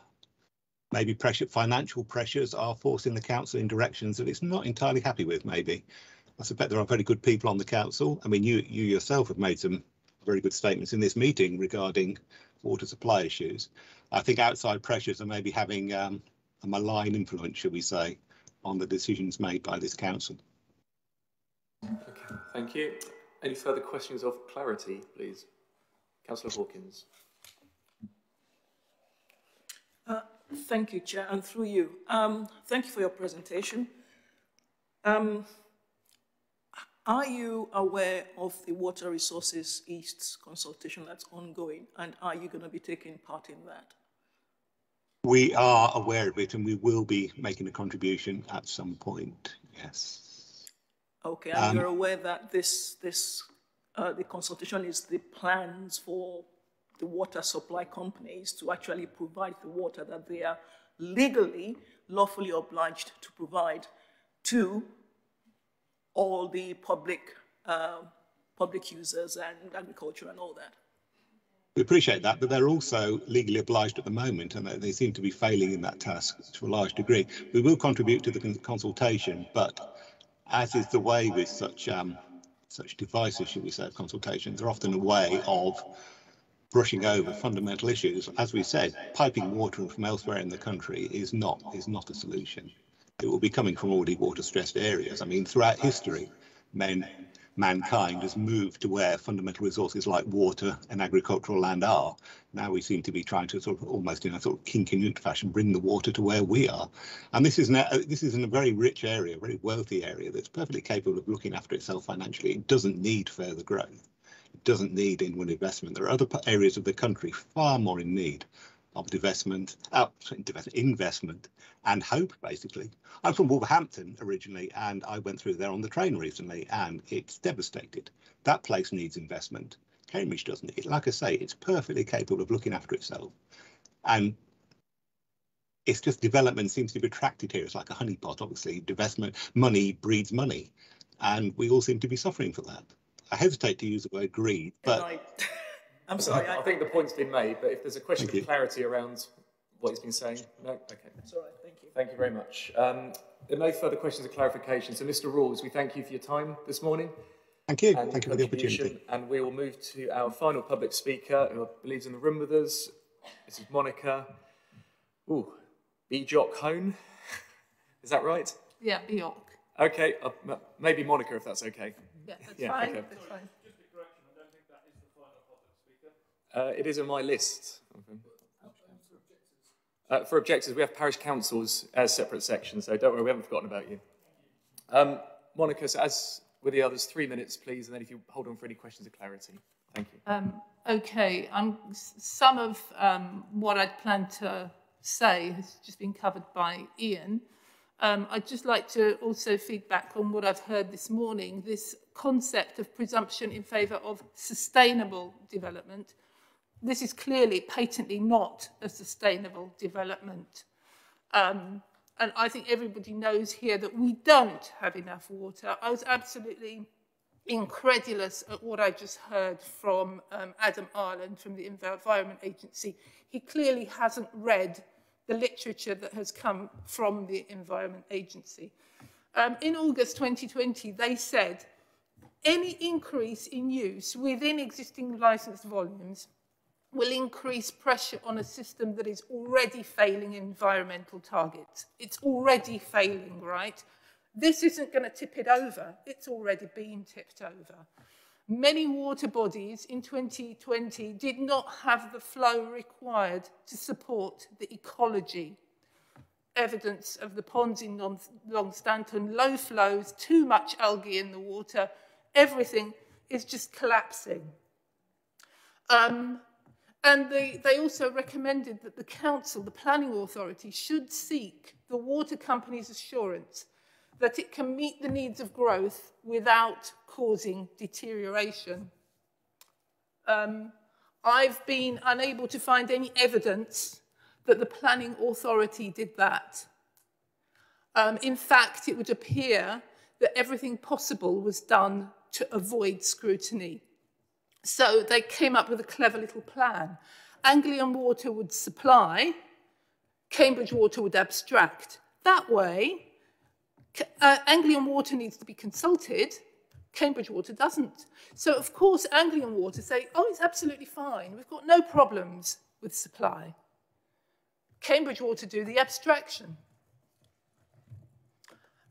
maybe pressure, financial pressures are forcing the council in directions that it's not entirely happy with, maybe. I suspect there are very good people on the council. I mean, you, you yourself have made some very good statements in this meeting regarding water supply issues. I think outside pressures are maybe having um, a malign influence, shall we say, on the decisions made by this council. Okay, thank you. Any further questions of clarity, please? Councillor Hawkins. Uh, thank you, Chair, and through you. Um, thank you for your presentation. Um, are you aware of the Water Resources East consultation that's ongoing, and are you going to be taking part in that? We are aware of it, and we will be making a contribution at some point. Yes. Okay, and um, you're aware that this this uh, the consultation is the plans for the water supply companies to actually provide the water that they are legally, lawfully obliged to provide to all the public uh, public users and agriculture and all that. We appreciate that, but they're also legally obliged at the moment, and they seem to be failing in that task to a large degree. We will contribute to the consultation, but as is the way with such um, such devices, should we say, consultations, they're often a way of brushing over fundamental issues. As we said, piping water from elsewhere in the country is not is not a solution. It will be coming from already water stressed areas. I mean, throughout history, men mankind has moved to where fundamental resources like water and agricultural land are. Now we seem to be trying to sort of almost in a sort of King fashion bring the water to where we are. And this is now, this is in a very rich area, very wealthy area that's perfectly capable of looking after itself financially. It doesn't need further growth. It doesn't need inward investment. There are other areas of the country far more in need of divestment, uh, investment and hope, basically. I'm from Wolverhampton originally, and I went through there on the train recently, and it's devastated. That place needs investment. Cambridge doesn't. It, like I say, it's perfectly capable of looking after itself. And it's just development seems to be attracted here. It's like a honeypot, obviously. Divestment, money breeds money. And we all seem to be suffering for that. I hesitate to use the word greed, but I'm sorry. I, I, think the point's been made, but if there's a question of clarity around what he's been saying, no? Okay. That's all right. Thank you. Thank you very much. Um, there are no further questions or clarifications. So, Mr. Rawls, we thank you for your time this morning. Thank you. Thank you for the opportunity. And we will move to our final public speaker, who I believe is in the room with us. This is Monica. Ooh, Bjork Hone. is that right? Yeah, Bjork. Okay, uh, maybe Monica, if that's okay. Yeah, that's yeah, fine. Okay. That's fine. Uh, it is on my list. Uh, for objectives, we have parish councils as separate sections, so don't worry, we haven't forgotten about you. Um, Monica, so as with the others, three minutes, please, and then if you hold on for any questions of clarity. Thank you. Um, okay, um, some of um, what I'd planned to say has just been covered by Ian. Um, I'd just like to also feedback on what I've heard this morning, this concept of presumption in favour of sustainable development this is clearly patently not a sustainable development. Um, and I think everybody knows here that we don't have enough water. I was absolutely incredulous at what I just heard from um, Adam Ireland from the Environment Agency. He clearly hasn't read the literature that has come from the Environment Agency. Um, in August 2020, they said any increase in use within existing licensed volumes will increase pressure on a system that is already failing environmental targets. It's already failing, right? This isn't going to tip it over. It's already been tipped over. Many water bodies in 2020 did not have the flow required to support the ecology. Evidence of the ponds in Longstanton, low flows, too much algae in the water, everything is just collapsing. Um, and they, they also recommended that the council, the planning authority, should seek the water company's assurance that it can meet the needs of growth without causing deterioration. Um, I've been unable to find any evidence that the planning authority did that. Um, in fact, it would appear that everything possible was done to avoid scrutiny. So they came up with a clever little plan. Anglian Water would supply, Cambridge Water would abstract. That way, uh, Anglian Water needs to be consulted, Cambridge Water doesn't. So, of course, Anglian Water say, oh, it's absolutely fine. We've got no problems with supply. Cambridge Water do the abstraction.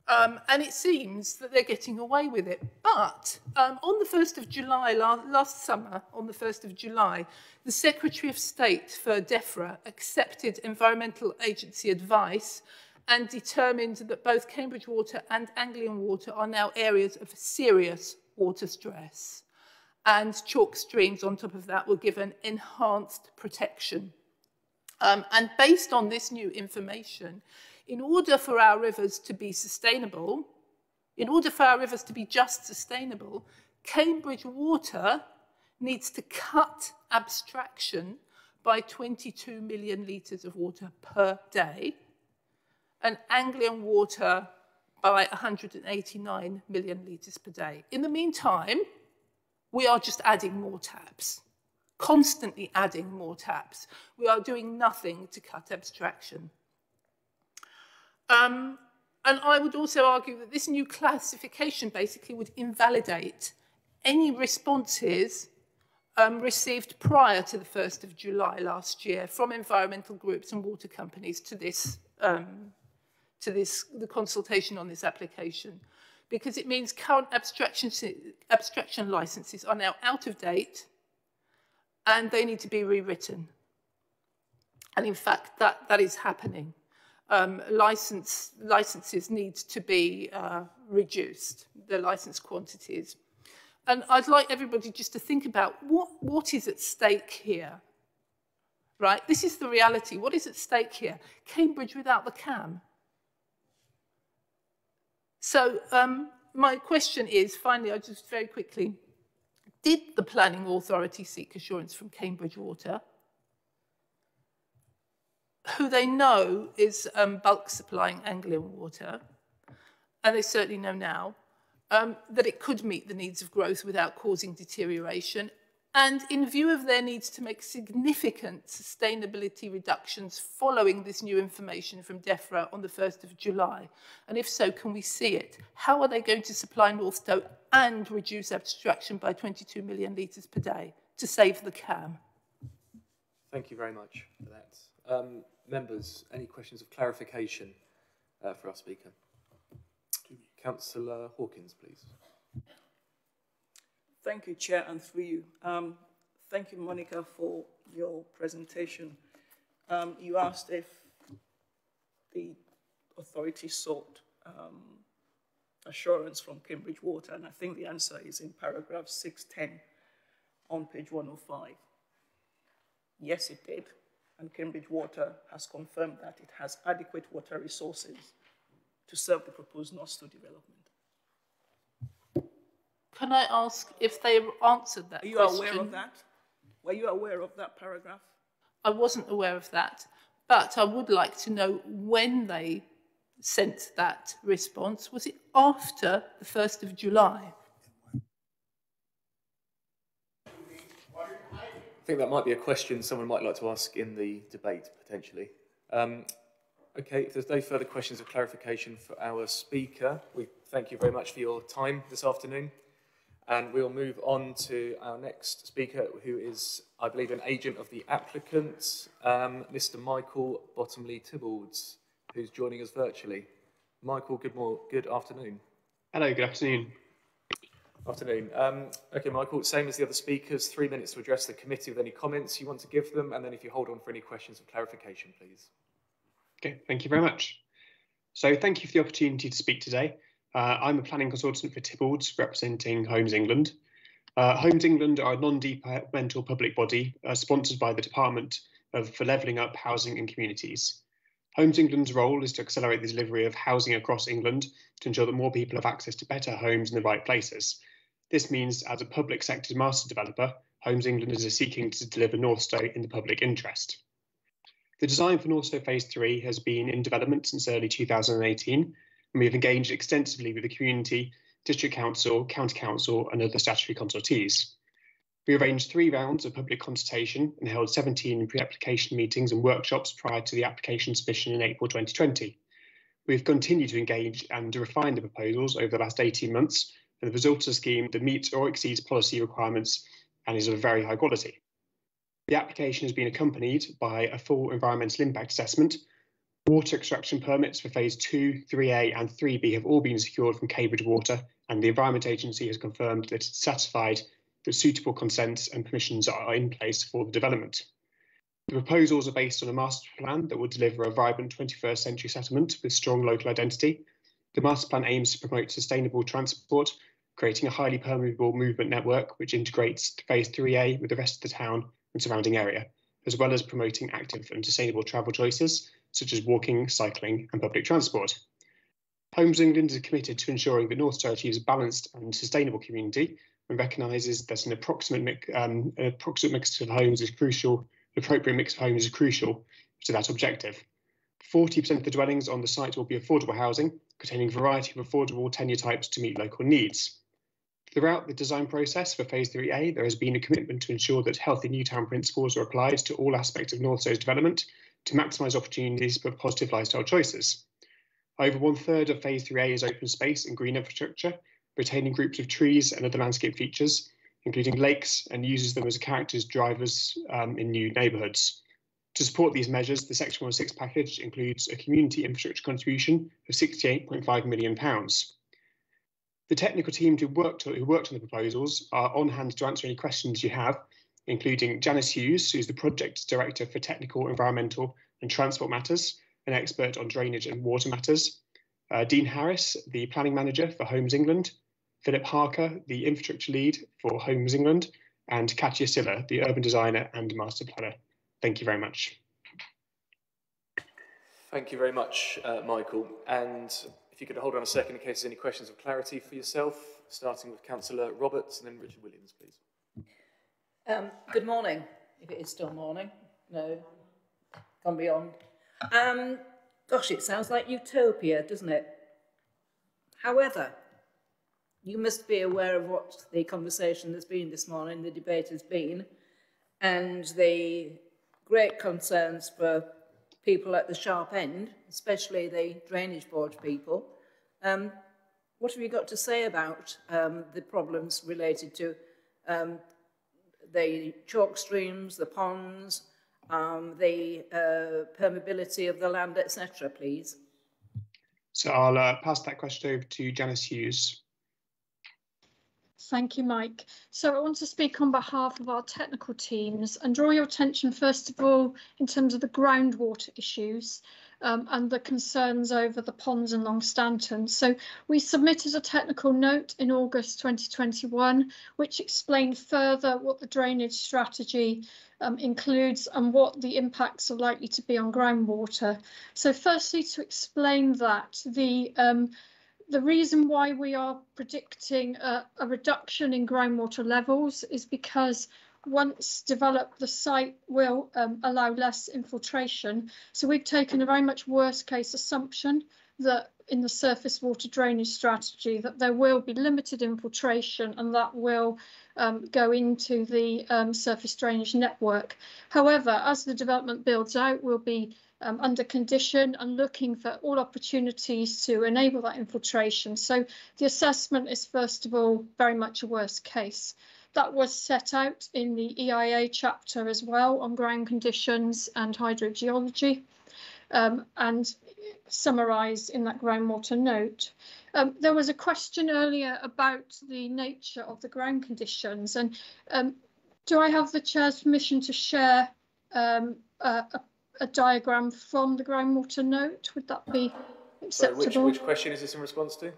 Um, and it seems that they're getting away with it. But um, on the 1st of July, last, last summer, on the 1st of July, the Secretary of State for DEFRA accepted environmental agency advice and determined that both Cambridge Water and Anglian Water are now areas of serious water stress. And chalk streams on top of that were given enhanced protection. Um, and based on this new information, in order for our rivers to be sustainable, in order for our rivers to be just sustainable, Cambridge Water needs to cut abstraction by 22 million litres of water per day, and Anglian Water by 189 million litres per day. In the meantime, we are just adding more taps, constantly adding more taps. We are doing nothing to cut abstraction. Um, and I would also argue that this new classification basically would invalidate any responses um, received prior to the 1st of July last year from environmental groups and water companies to this, um, to this, the consultation on this application. Because it means current abstraction, abstraction licenses are now out of date and they need to be rewritten. And in fact, that, that is happening um, license, licenses need to be uh, reduced, the license quantities. And I'd like everybody just to think about what, what is at stake here, right? This is the reality. What is at stake here? Cambridge without the CAM. So um, my question is, finally, I just very quickly, did the planning authority seek assurance from Cambridge Water who they know is um, bulk supplying Anglian water, and they certainly know now, um, that it could meet the needs of growth without causing deterioration. And in view of their needs to make significant sustainability reductions following this new information from DEFRA on the 1st of July, and if so, can we see it? How are they going to supply Northstowe and reduce abstraction by 22 million litres per day to save the CAM? Thank you very much for that. Um, members, any questions of clarification uh, for our speaker? Councillor Hawkins, please. Thank you, Chair, and through you. Um, thank you, Monica, for your presentation. Um, you asked if the authority sought um, assurance from Cambridge Water, and I think the answer is in paragraph 610 on page 105. Yes, it did and Cambridge Water has confirmed that it has adequate water resources to serve the proposed Northstowe development. Can I ask if they answered that Are you question? aware of that? Were you aware of that paragraph? I wasn't aware of that, but I would like to know when they sent that response. Was it after the 1st of July? I think that might be a question someone might like to ask in the debate, potentially. Um, okay, if there's no further questions of clarification for our speaker, we thank you very much for your time this afternoon. And we'll move on to our next speaker, who is, I believe, an agent of the applicant, um, Mr. Michael Bottomley Tibbalds, who's joining us virtually. Michael, good, good afternoon. Hello, good afternoon. Afternoon. Um, okay, Michael, same as the other speakers, three minutes to address the committee with any comments you want to give them, and then if you hold on for any questions or clarification, please. Okay, thank you very much. So thank you for the opportunity to speak today. Uh, I'm a planning consultant for Tibbalds, representing Homes England. Uh, Homes England are a non-departmental public body uh, sponsored by the Department of, for Levelling Up Housing and Communities. Homes England's role is to accelerate the delivery of housing across England to ensure that more people have access to better homes in the right places. This means, as a public sector master developer, Homes England is seeking to deliver Northstowe in the public interest. The design for Northstowe Phase 3 has been in development since early 2018, and we have engaged extensively with the community, district council, county council, and other statutory consultees. We arranged three rounds of public consultation and held 17 pre-application meetings and workshops prior to the application submission in April 2020. We've continued to engage and refine the proposals over the last 18 months, and the result is a scheme that meets or exceeds policy requirements and is of very high quality. The application has been accompanied by a full environmental impact assessment. Water extraction permits for phase 2, 3A and 3B have all been secured from Cambridge Water and the Environment Agency has confirmed that it's satisfied that suitable consents and permissions are in place for the development. The proposals are based on a master plan that will deliver a vibrant 21st century settlement with strong local identity. The master plan aims to promote sustainable transport, creating a highly permeable movement network which integrates phase 3A with the rest of the town and surrounding area, as well as promoting active and sustainable travel choices such as walking, cycling and public transport. Homes England is committed to ensuring that North Northstowe achieves a balanced and sustainable community and recognises that an approximate, um, an approximate mix of homes is crucial, an appropriate mix of homes is crucial to that objective. 40% of the dwellings on the site will be affordable housing, containing a variety of affordable tenure types to meet local needs. Throughout the design process for Phase 3A, there has been a commitment to ensure that healthy Newtown principles are applied to all aspects of Northstowe's development to maximise opportunities for positive lifestyle choices. Over one third of Phase 3A is open space and green infrastructure, retaining groups of trees and other landscape features, including lakes, and uses them as characters drivers um, in new neighbourhoods. To support these measures, the Section 106 package includes a community infrastructure contribution of £68.5 million. The technical team who worked, who worked on the proposals are on hand to answer any questions you have, including Janice Hughes, who's the Project Director for Technical, Environmental and Transport Matters, an expert on drainage and water matters, uh, Dean Harris, the Planning Manager for Homes England, Philip Harker, the Infrastructure Lead for Homes England, and Katya Silla, the Urban Designer and Master Planner. Thank you very much. Thank you very much, uh, Michael. And you could hold on a second in case there's any questions of clarity for yourself, starting with Councillor Roberts and then Richard Williams, please. Um, good morning, if it is still morning. No, gone beyond. Um, gosh, it sounds like utopia, doesn't it? However, you must be aware of what the conversation has been this morning, the debate has been, and the great concerns for people at the sharp end, especially the drainage board people. Um, what have you got to say about um, the problems related to um, the chalk streams, the ponds, um, the uh, permeability of the land, etc., please? So I'll uh, pass that question over to Janice Hughes. Thank you, Mike. So I want to speak on behalf of our technical teams and draw your attention, first of all, in terms of the groundwater issues um, and the concerns over the ponds in Longstanton. So we submitted a technical note in August 2021, which explained further what the drainage strategy um, includes and what the impacts are likely to be on groundwater. So firstly, to explain that, the um, the reason why we are predicting a, a, reduction in groundwater levels is because once developed, the site will um, allow less infiltration. So we've taken a very much worst case assumption that in the surface water drainage strategy that there will be limited infiltration and that will um, go into the um, surface drainage network. However, as the development builds out, we'll be um, under condition and looking for all opportunities to enable that infiltration. So the assessment is first of all very much a worst case. That was set out in the EIA chapter as well on ground conditions and hydrogeology. Um, and summarised in that groundwater note. Um, there was a question earlier about the nature of the ground conditions and um, do I have the chair's permission to share um, a, a, a, diagram from the groundwater note? Would that be acceptable? Sorry, which, which question is this in response to?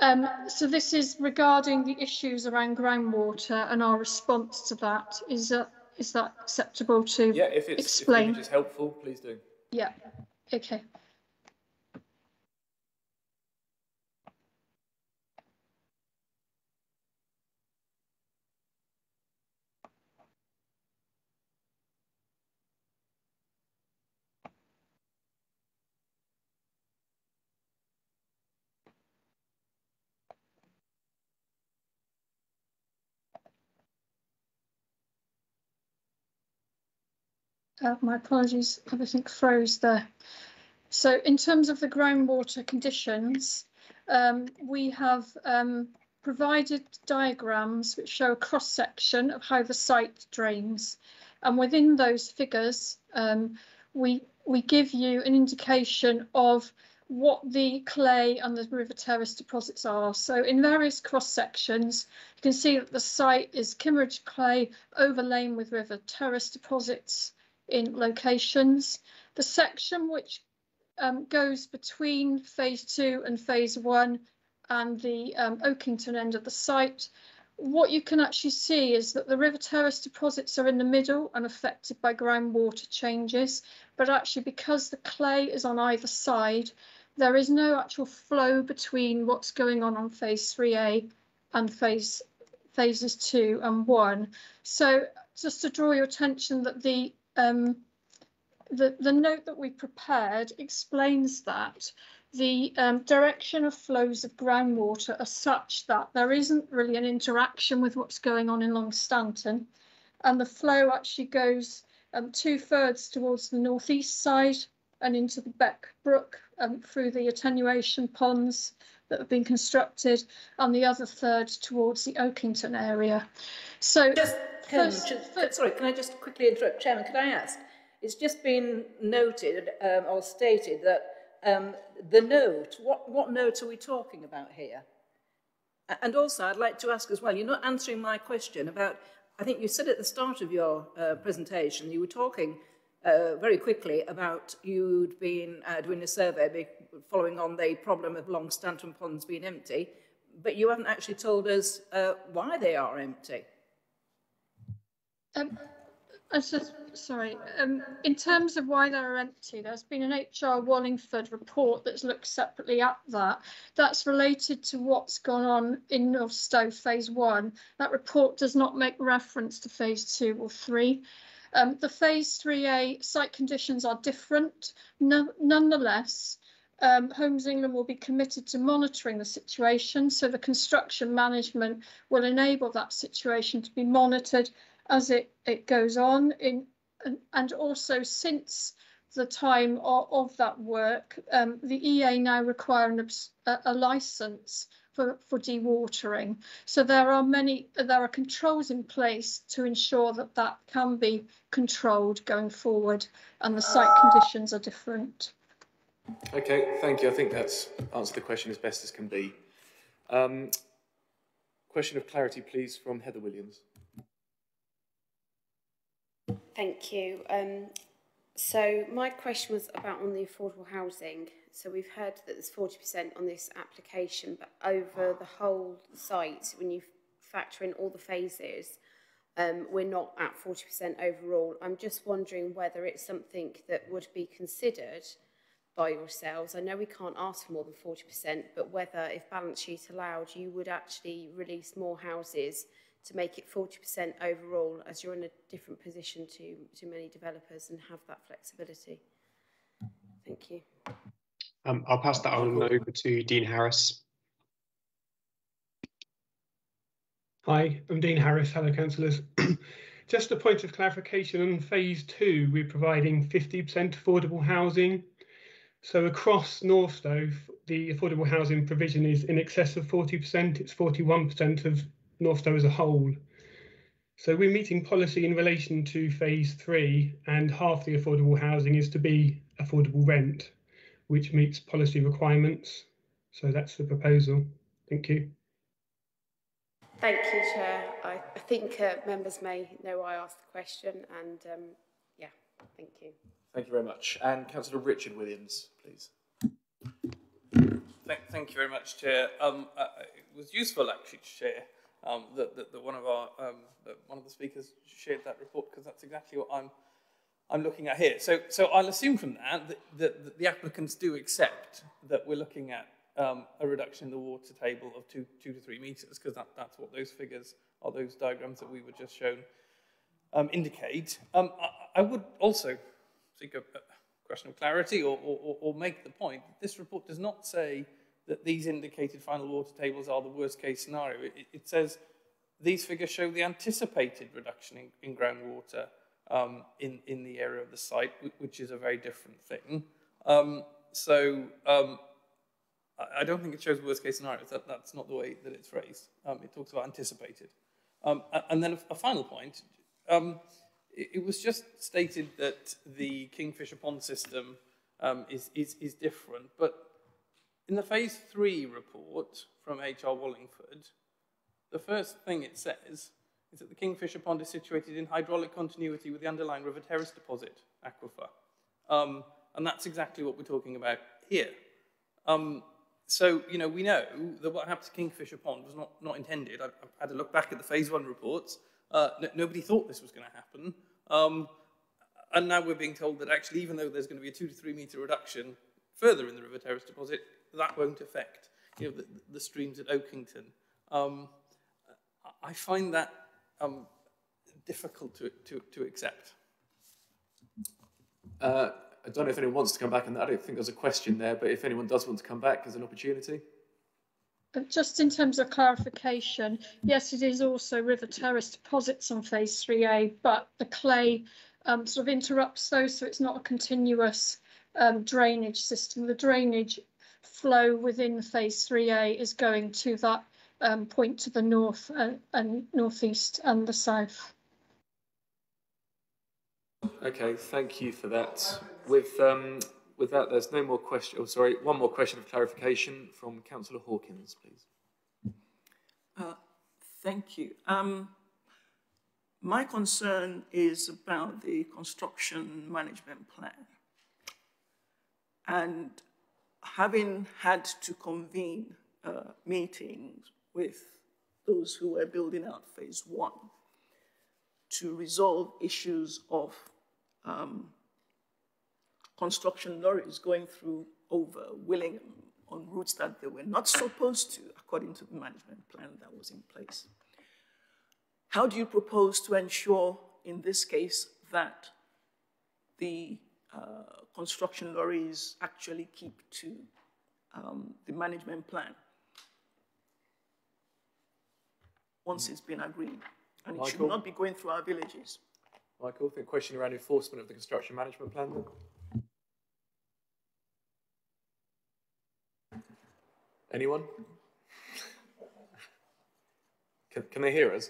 Um, so this is regarding the issues around groundwater and our response to that. Is that is that acceptable to yeah, if it's, explain? If is helpful, please do. Yeah. Okay. Uh, my apologies, everything froze there. So in terms of the groundwater conditions, um, we have um, provided diagrams which show a cross section of how the site drains. And within those figures, um, we, we give you an indication of what the clay and the river terrace deposits are. So in various cross sections, you can see that the site is Kimmeridge clay overlain with river terrace deposits in locations. The section which um, goes between phase two and phase one and the um, Oakington end of the site, what you can actually see is that the river terrace deposits are in the middle and affected by groundwater changes, but actually because the clay is on either side, there is no actual flow between what's going on on phase 3A and phase phases two and one. So just to draw your attention that the um, the, the note that we prepared explains that the um, direction of flows of groundwater are such that there isn't really an interaction with what's going on in Longstanton and the flow actually goes um, two thirds towards the northeast side and into the Beck Brook um, through the attenuation ponds that have been constructed and the other third towards the Oakington area. So just, first, just, first, sorry, can I just quickly interrupt, Chairman? Can I ask? It's just been noted um, or stated that um, the note, what, what note are we talking about here? And also, I'd like to ask as well, you're not answering my question about, I think you said at the start of your uh, presentation, you were talking uh, very quickly about you'd been uh, doing a survey following on the problem of Longstanton ponds being empty, but you haven't actually told us uh, why they are empty. Um, just, sorry, um, in terms of why they're empty, there's been an HR Wallingford report that's looked separately at that. That's related to what's gone on in Northstowe phase one. That report does not make reference to phase two or three. Um, the phase 3A site conditions are different. No, nonetheless, um, Homes England will be committed to monitoring the situation, so the construction management will enable that situation to be monitored as it, it goes on. In, and, also since the time of, of that work, um, the EA now require an, a, a license for, for dewatering. So there are many, there are controls in place to ensure that that can be controlled going forward and the site conditions are different. Okay, thank you. I think that's answered the question as best as can be. Um, question of clarity, please, from Heather Williams. Thank you. Um, so my question was about on the affordable housing. So we've heard that there's 40% on this application, but over the whole site, when you factor in all the phases, um, we're not at 40% overall. I'm just wondering whether it's something that would be considered by yourselves. I know we can't ask for more than 40%, but whether, if balance sheet allowed, you would actually release more houses to make it 40% overall as you're in a different position to, to many developers and have that flexibility. Thank you. Um, I'll pass that on over to Dean Harris. Hi, I'm Dean Harris. Hello, councillors. Just a point of clarification on phase two, we're providing 50% affordable housing. So across Northstowe, the affordable housing provision is in excess of 40%. It's 41% of Northstowe as a whole. So we're meeting policy in relation to phase three, and half the affordable housing is to be affordable rent which meets policy requirements. So that's the proposal. Thank you. Thank you, Chair. I, I think uh, members may know why I asked the question, and um, yeah, thank you. Thank you very much. And Councillor Richard Williams, please. Thank, thank you very much, Chair. Um, uh, it was useful actually to share um, that, that, that, one of our um, that one of the speakers shared that report because that's exactly what I'm I'm looking at here. So, so I'll assume from that that, that, that the applicants do accept that we're looking at um, a reduction in the water table of two, two to three metres, because that, that's what those figures or those diagrams that we were just shown um, indicate. Um, I, I, would also seek a, a question of clarity or, or, or, make the point that this report does not say that these indicated final water tables are the worst case scenario. It, it says these figures show the anticipated reduction in, in groundwater um, in, in the area of the site, which is a very different thing. Um, so um, I don't think it shows worst case scenarios. That, that's not the way that it's phrased. Um, it talks about anticipated. Um, and then a, a final point. Um, it, it, was just stated that the Kingfisher Pond system is, is, is different. But in the phase three report from HR Wallingford, the first thing it says is that the Kingfisher Pond is situated in hydraulic continuity with the underlying River Terrace deposit aquifer. Um, and that's exactly what we're talking about here. Um, so, you know, we know that what happened to Kingfisher Pond was not, not intended. I've had a look back at the phase one reports. Uh, nobody thought this was going to happen. Um, and now we're being told that actually, even though there's going to be a two to three metre reduction further in the river terrace deposit, that won't affect you know, the, the streams at Oakington. Um, I find that um, difficult to, to, to accept. Uh, I don't know if anyone wants to come back on that. I don't think there's a question there, but if anyone does want to come back, there's an opportunity. Uh, just in terms of clarification, yes, it is also river terrace deposits on phase 3A, but the clay um, sort of interrupts those, so it's not a continuous um, drainage system. The drainage flow within phase 3A is going to that um, point to the north uh, and northeast and the south. Okay, thank you for that. With um, with that, there's no more question. Oh, sorry, one more question of clarification from Councillor Hawkins, please. Uh, thank you. Um, my concern is about the construction management plan. And having had to convene uh, meetings with those who were building out phase one to resolve issues of um, construction lorries going through over Willingham on routes that they were not supposed to, according to the management plan that was in place. How do you propose to ensure, in this case, that the uh, construction lorries actually keep to um, the management plan once it's been agreed? And it should not be going through our villages. Michael, the question around enforcement of the construction management plan then? Anyone? Can, can they hear us?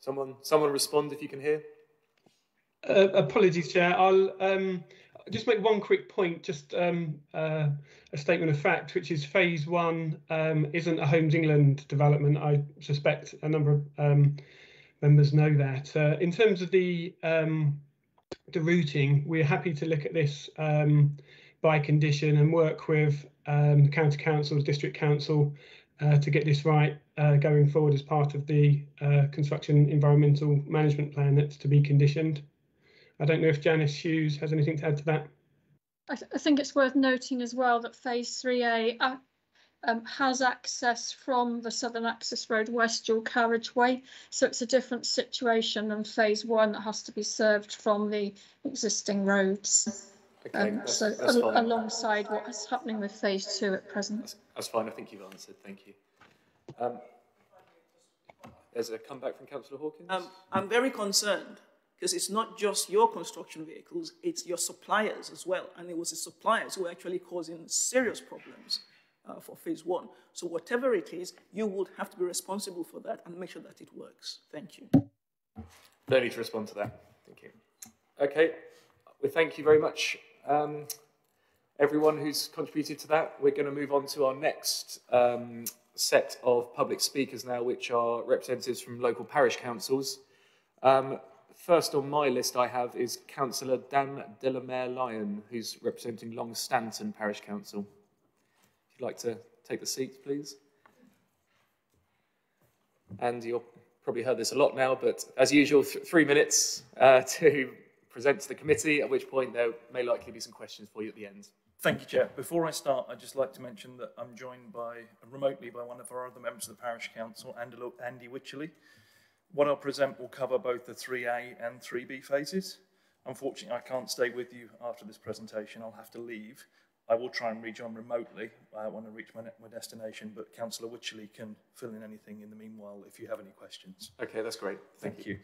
Someone, someone respond if you can hear. Uh, apologies, Chair. I'll um, just make one quick point, just um, uh, a statement of fact, which is phase one um, isn't a Homes England development. I suspect a number of um, members know that. Uh, in terms of the um, the routing, we're happy to look at this um, by condition and work with um, county councils, district council uh, to get this right uh, going forward as part of the uh, construction environmental management plan that's to be conditioned. I don't know if Janice Hughes has anything to add to that. I, th I think it's worth noting as well that phase 3A uh, um, has access from the Southern Access Road West dual carriageway. So it's a different situation than phase one that has to be served from the existing roads. Okay, um, that's, so that's al alongside what is happening with phase two at present. That's, that's fine. I think you've answered. Thank you. Um, there's a comeback from Councillor Hawkins. Um, I'm very concerned because it's not just your construction vehicles, it's your suppliers as well. And it was the suppliers who were actually causing serious problems uh, for phase one. So whatever it is, you would have to be responsible for that and make sure that it works. Thank you. No need to respond to that. Thank you. Okay, we thank you very much um, everyone who's contributed to that. We're going to move on to our next um, set of public speakers now, which are representatives from local parish councils. Um, first on my list I have is Councillor Dan Delamere Lyon, who's representing Longstanton Parish Council. If you'd like to take the seat, please. And you'll probably heard this a lot now, but as usual, th three minutes uh, to present to the committee, at which point there may likely be some questions for you at the end. Thank you, Chair. Before I start, I'd just like to mention that I'm joined by remotely by one of our other members of the Parish Council, Andy Wycherley. What I'll present will cover both the 3A and 3B phases. Unfortunately, I can't stay with you after this presentation. I'll have to leave. I will try and rejoin remotely uh, when I reach my, my destination, but Councillor Wycherley can fill in anything in the meanwhile if you have any questions. Okay, that's great. Thank, Thank you. you.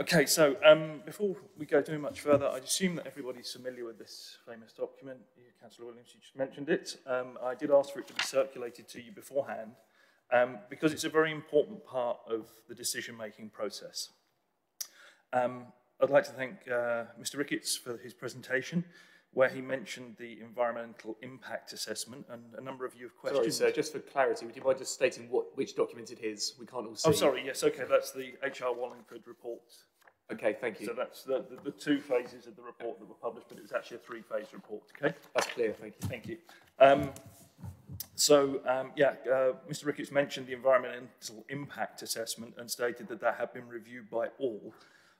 Okay, so um, before we go too much further, I assume that everybody's familiar with this famous document. Councillor Williams, you just mentioned it. Um, I did ask for it to be circulated to you beforehand um, because it's a very important part of the decision-making process. Um, I'd like to thank uh, Mr Ricketts for his presentation where he mentioned the environmental impact assessment, and a number of you have questioned. Sorry, sir, just for clarity, would you mind just stating what, which document it is? We can't all see. Oh, sorry, yes, okay, that's the HR Wallingford report. Okay, thank you. So that's the, the, the two phases of the report that were published, but it was actually a three-phase report, okay? That's clear, thank you. Thank you. Um, so, um, yeah, uh, Mr Ricketts mentioned the environmental impact assessment and stated that that had been reviewed by all.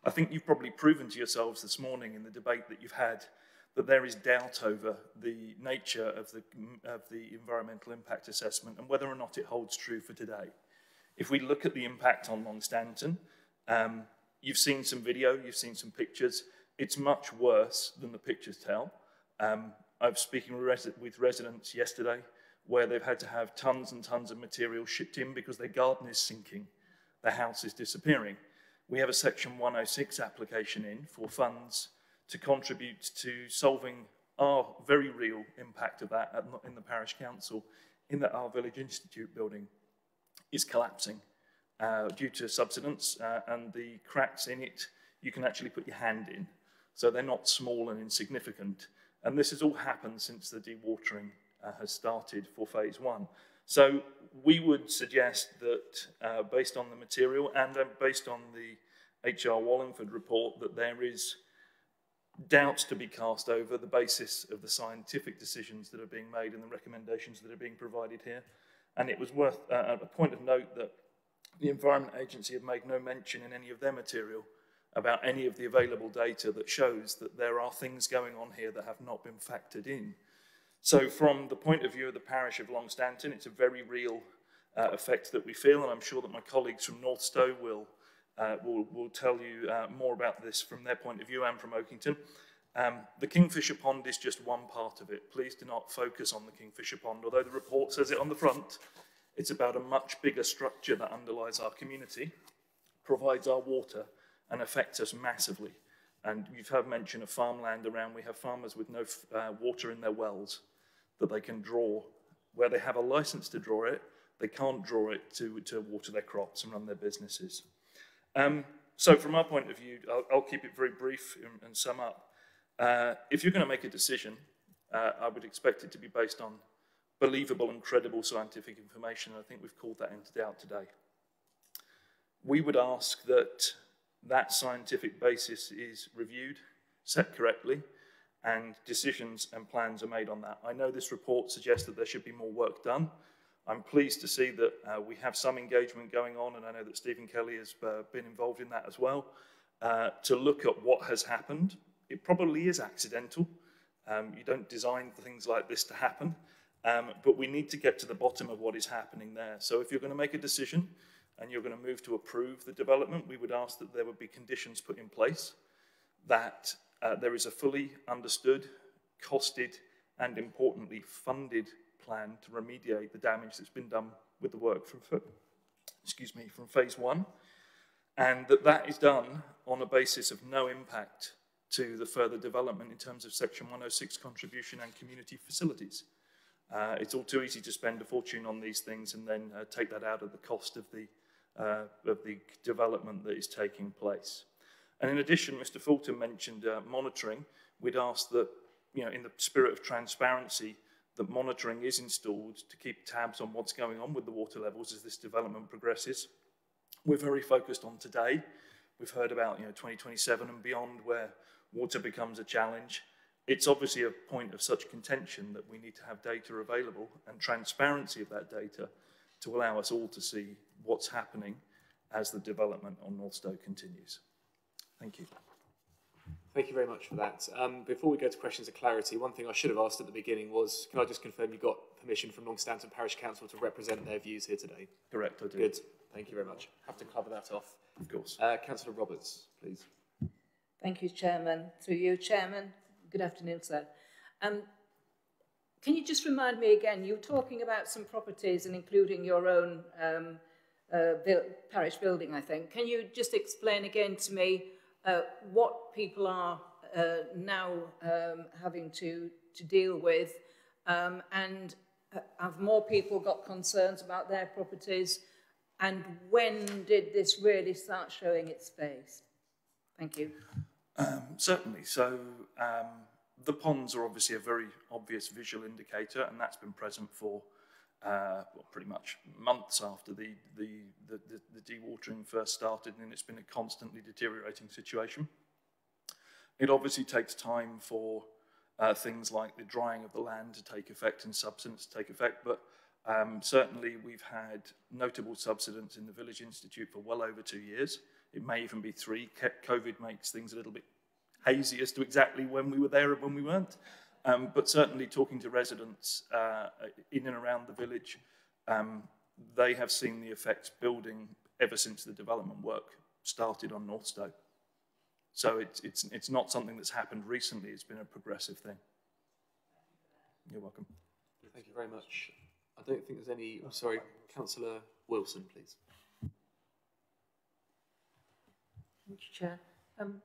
I think you've probably proven to yourselves this morning in the debate that you've had that there is doubt over the nature of the, of the environmental impact assessment and whether or not it holds true for today. If we look at the impact on Longstanton, um, you've seen some video, you've seen some pictures. It's much worse than the pictures tell. Um, I was speaking with residents yesterday where they've had to have tons and tons of material shipped in because their garden is sinking, their house is disappearing. We have a Section 106 application in for funds to contribute to solving our very real impact of that in the parish council, in that our village institute building is collapsing uh, due to subsidence uh, and the cracks in it you can actually put your hand in. So they're not small and insignificant. And this has all happened since the dewatering uh, has started for phase one. So we would suggest that uh, based on the material and uh, based on the HR Wallingford report that there is doubts to be cast over the basis of the scientific decisions that are being made and the recommendations that are being provided here. And it was worth uh, a point of note that the Environment Agency have made no mention in any of their material about any of the available data that shows that there are things going on here that have not been factored in. So from the point of view of the parish of Longstanton, it's a very real uh, effect that we feel, and I'm sure that my colleagues from Northstowe will uh, will, will tell you uh, more about this from their point of view and from Oakington. Um, the Kingfisher Pond is just one part of it. Please do not focus on the Kingfisher Pond. Although the report says it on the front, it's about a much bigger structure that underlies our community, provides our water, and affects us massively. And you've heard mention of farmland around. We have farmers with no uh, water in their wells that they can draw. Where they have a license to draw it, they can't draw it to, to water their crops and run their businesses. Um, so from our point of view, I'll, I'll keep it very brief and, and sum up. Uh, if you're going to make a decision, uh, I would expect it to be based on believable and credible scientific information. I think we've called that into doubt today. We would ask that that scientific basis is reviewed, set correctly, and decisions and plans are made on that. I know this report suggests that there should be more work done. I'm pleased to see that uh, we have some engagement going on, and I know that Stephen Kelly has uh, been involved in that as well, uh, to look at what has happened. It probably is accidental. Um, you don't design things like this to happen, um, but we need to get to the bottom of what is happening there. So if you're going to make a decision and you're going to move to approve the development, we would ask that there would be conditions put in place, that uh, there is a fully understood, costed, and importantly funded plan to remediate the damage that's been done with the work from, excuse me, from phase one, and that that is done on a basis of no impact to the further development in terms of Section 106 contribution and community facilities. Uh, it's all too easy to spend a fortune on these things and then uh, take that out of the cost of the, uh, of the development that is taking place. And in addition, Mr. Fulton mentioned uh, monitoring. We'd ask that you know, in the spirit of transparency, that monitoring is installed to keep tabs on what's going on with the water levels as this development progresses. We're very focused on today. We've heard about you know 2027 and beyond where water becomes a challenge. It's obviously a point of such contention that we need to have data available and transparency of that data to allow us all to see what's happening as the development on Northstowe continues. Thank you. Thank you very much for that. Um, before we go to questions of clarity, one thing I should have asked at the beginning was, can I just confirm you got permission from Longstanton Parish Council to represent their views here today? Correct, I do. Good. Thank you very much. Have to cover that off. Of course. Uh, Councillor Roberts, please. Thank you, Chairman. Through you, Chairman. Good afternoon, sir. Um, can you just remind me again, you were talking about some properties and including your own um, uh, parish building, I think. Can you just explain again to me uh, what people are uh, now um, having to, to deal with um, and have more people got concerns about their properties and when did this really start showing its face? Thank you. Um, certainly. So um, the ponds are obviously a very obvious visual indicator and that's been present for uh, well, pretty much months after the, the, the, the, the dewatering first started and it's been a constantly deteriorating situation. It obviously takes time for uh, things like the drying of the land to take effect and subsidence to take effect, but um, certainly we've had notable subsidence in the Village Institute for well over two years. It may even be three. COVID makes things a little bit hazy as to exactly when we were there and when we weren't. Um, but certainly talking to residents uh, in and around the village, um, they have seen the effects building ever since the development work started on Northstowe. So it's, it's, it's not something that's happened recently, it's been a progressive thing. You're welcome. Thank you very much. I don't think there's any, oh, sorry, Councillor Wilson, please. Thank you, Chair. Um,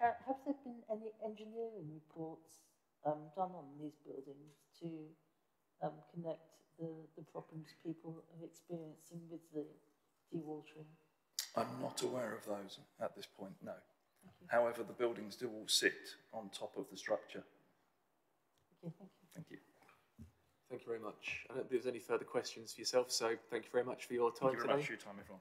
have there been any engineering reports um, done on these buildings to um, connect the, the problems people are experiencing with the dewatering? I'm not aware of those at this point, no. However, the buildings do all sit on top of the structure. Okay, thank you. Thank you. Thank you very much. I don't think there's any further questions for yourself, so thank you very much for your time Thank you very today. much for your time, everyone.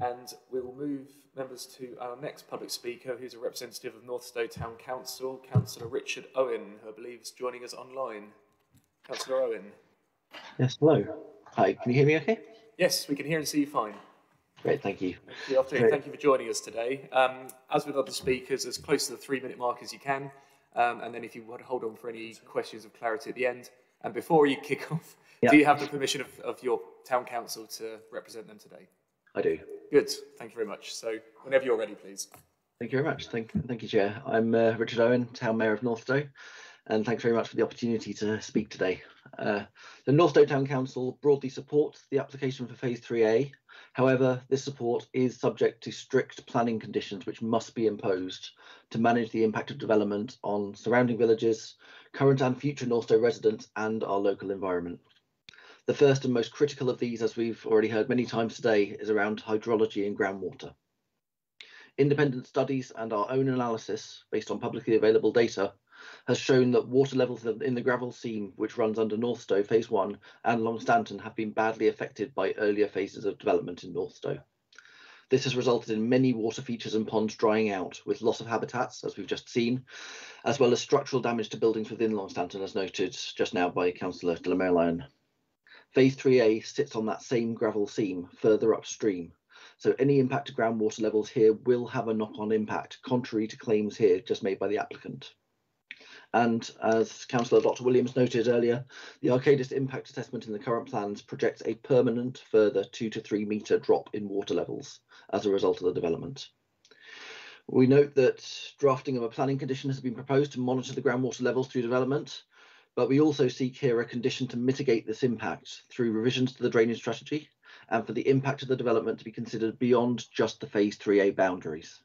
And we will move members to our next public speaker, who's a representative of Northstowe Town Council, Councillor Richard Owen, who I believe is joining us online. Councillor Owen. Yes, hello. Hi, can you hear me okay? Yes, we can hear and see you fine. Great, thank you. Good afternoon. Great. Thank you for joining us today. Um, as with other speakers, as close to the three-minute mark as you can, um, and then if you would hold on for any questions of clarity at the end. And before you kick off, Yeah. do you have the permission of, of your town council to represent them today? I do. Good. Thank you very much. So whenever you're ready, please. Thank you very much. Thank, thank you, Chair. I'm uh, Richard Owen, Town Mayor of Northstowe, and thanks very much for the opportunity to speak today. Uh, the Northstowe Town Council broadly supports the application for Phase 3A. However, this support is subject to strict planning conditions which must be imposed to manage the impact of development on surrounding villages, current and future Northstowe residents, and our local environment. The first and most critical of these, as we've already heard many times today, is around hydrology and groundwater. Independent studies and our own analysis, based on publicly available data, has shown that water levels in the gravel seam, which runs under North Northstowe Phase 1 and Longstanton, have been badly affected by earlier phases of development in North Northstowe. This has resulted in many water features and ponds drying out, with loss of habitats, as we've just seen, as well as structural damage to buildings within Longstanton, as noted just now by Councillor de la. Phase 3A sits on that same gravel seam further upstream, so any impact to groundwater levels here will have a knock-on impact, contrary to claims here just made by the applicant. And as Councillor Dr Williams noted earlier, the Arcadis impact assessment in the current plans projects a permanent further two to three metre drop in water levels as a result of the development. We note that drafting of a planning condition has been proposed to monitor the groundwater levels through development, but we also seek here a condition to mitigate this impact through revisions to the drainage strategy and for the impact of the development to be considered beyond just the phase 3A boundaries.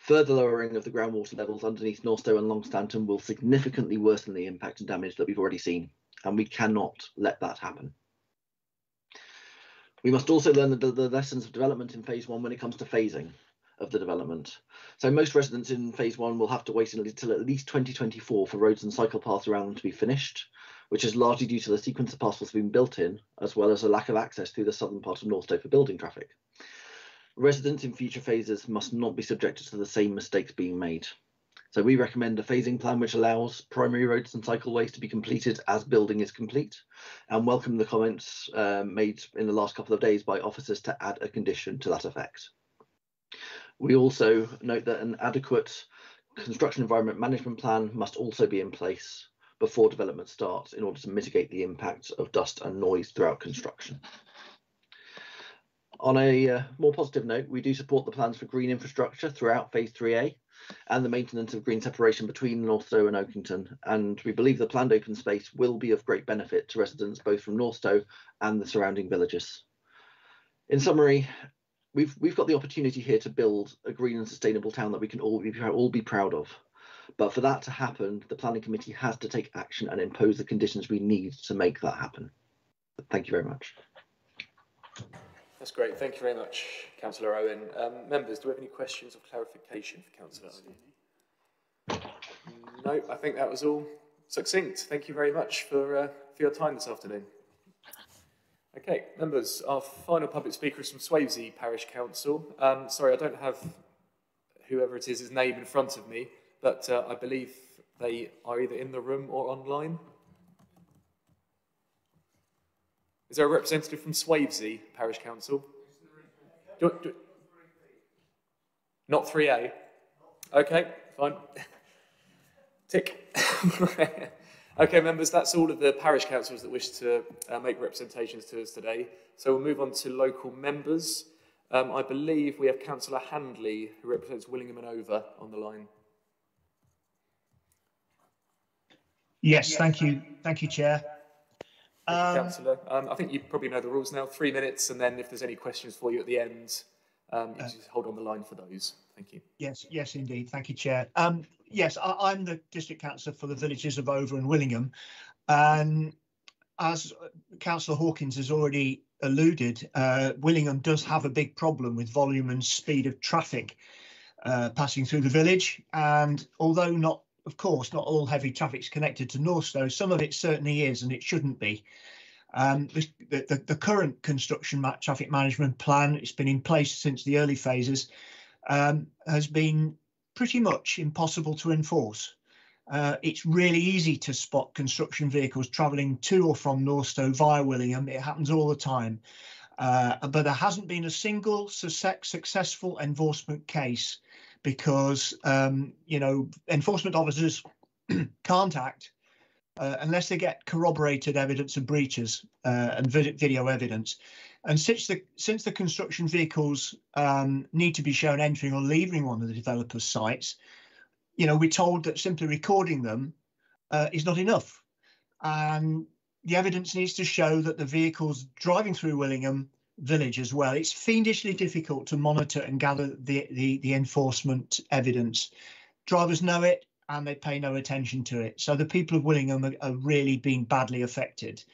Further lowering of the groundwater levels underneath Northstowe and Longstanton will significantly worsen the impact and damage that we've already seen, and we cannot let that happen. We must also learn the, the lessons of development in phase one when it comes to phasing. Of the development. So most residents in phase one will have to wait until at least 2024 for roads and cycle paths around them to be finished, which is largely due to the sequence of parcels being built in, as well as a lack of access through the southern part of Northstowe for building traffic. Residents in future phases must not be subjected to the same mistakes being made. So we recommend a phasing plan which allows primary roads and cycleways to be completed as building is complete and welcome the comments uh, made in the last couple of days by officers to add a condition to that effect. We also note that an adequate construction environment management plan must also be in place before development starts in order to mitigate the impact of dust and noise throughout construction. On a uh, more positive note, we do support the plans for green infrastructure throughout phase 3A and the maintenance of green separation between Northstowe and Oakington. And we believe the planned open space will be of great benefit to residents both from Northstowe and the surrounding villages. In summary, we've we've got the opportunity here to build a green and sustainable town that we can all be all be proud of. But for that to happen, the planning committee has to take action and impose the conditions we need to make that happen. Thank you very much. That's great. Thank you very much, Councillor Owen. Um, members, do we have any questions or clarification for Councillor Owen? No, I think that was all succinct. Thank you very much for, uh, for your time this afternoon. Okay, members, our final public speaker is from Swavesey Parish Council. Um, sorry, I don't have whoever it is his name in front of me, but uh, I believe they are either in the room or online. Is there a representative from Swavesey Parish Council? Do, do, not 3A? Okay, fine. Tick. okay, members, that's all of the parish councils that wish to uh, make representations to us today. So we'll move on to local members. Um, I believe we have Councillor Handley, who represents Willingham and Over, on the line. Yes, thank you. Thank you, Chair. Um, Councillor. Um, I think you probably know the rules now. Three minutes, and then if there's any questions for you at the end, um, you uh, just hold on the line for those. Thank you. Yes, yes, indeed. Thank you, Chair. Um, yes, I, am the district councillor for the villages of Over and Willingham, and as Councillor Hawkins has already alluded, uh, Willingham does have a big problem with volume and speed of traffic uh, passing through the village, and although not of course, not all heavy traffic is connected to Northstowe. Some of it certainly is, and it shouldn't be. Um, the, the, the, current construction traffic management plan, it's been in place since the early phases, um, has been pretty much impossible to enforce. Uh, it's really easy to spot construction vehicles travelling to or from Northstowe via Willingham. It happens all the time. Uh, but there hasn't been a single su successful enforcement case because um, you know enforcement officers can't act uh, unless they get corroborated evidence of breaches uh, and vid video evidence. And since the since the construction vehicles um, need to be shown entering or leaving one of the developers' sites, you know we're told that simply recording them uh, is not enough, and the evidence needs to show that the vehicles driving through Willingham village as well. It's fiendishly difficult to monitor and gather the, the, the enforcement evidence. Drivers know it and they pay no attention to it. So the people of Willingham are, are really being badly affected.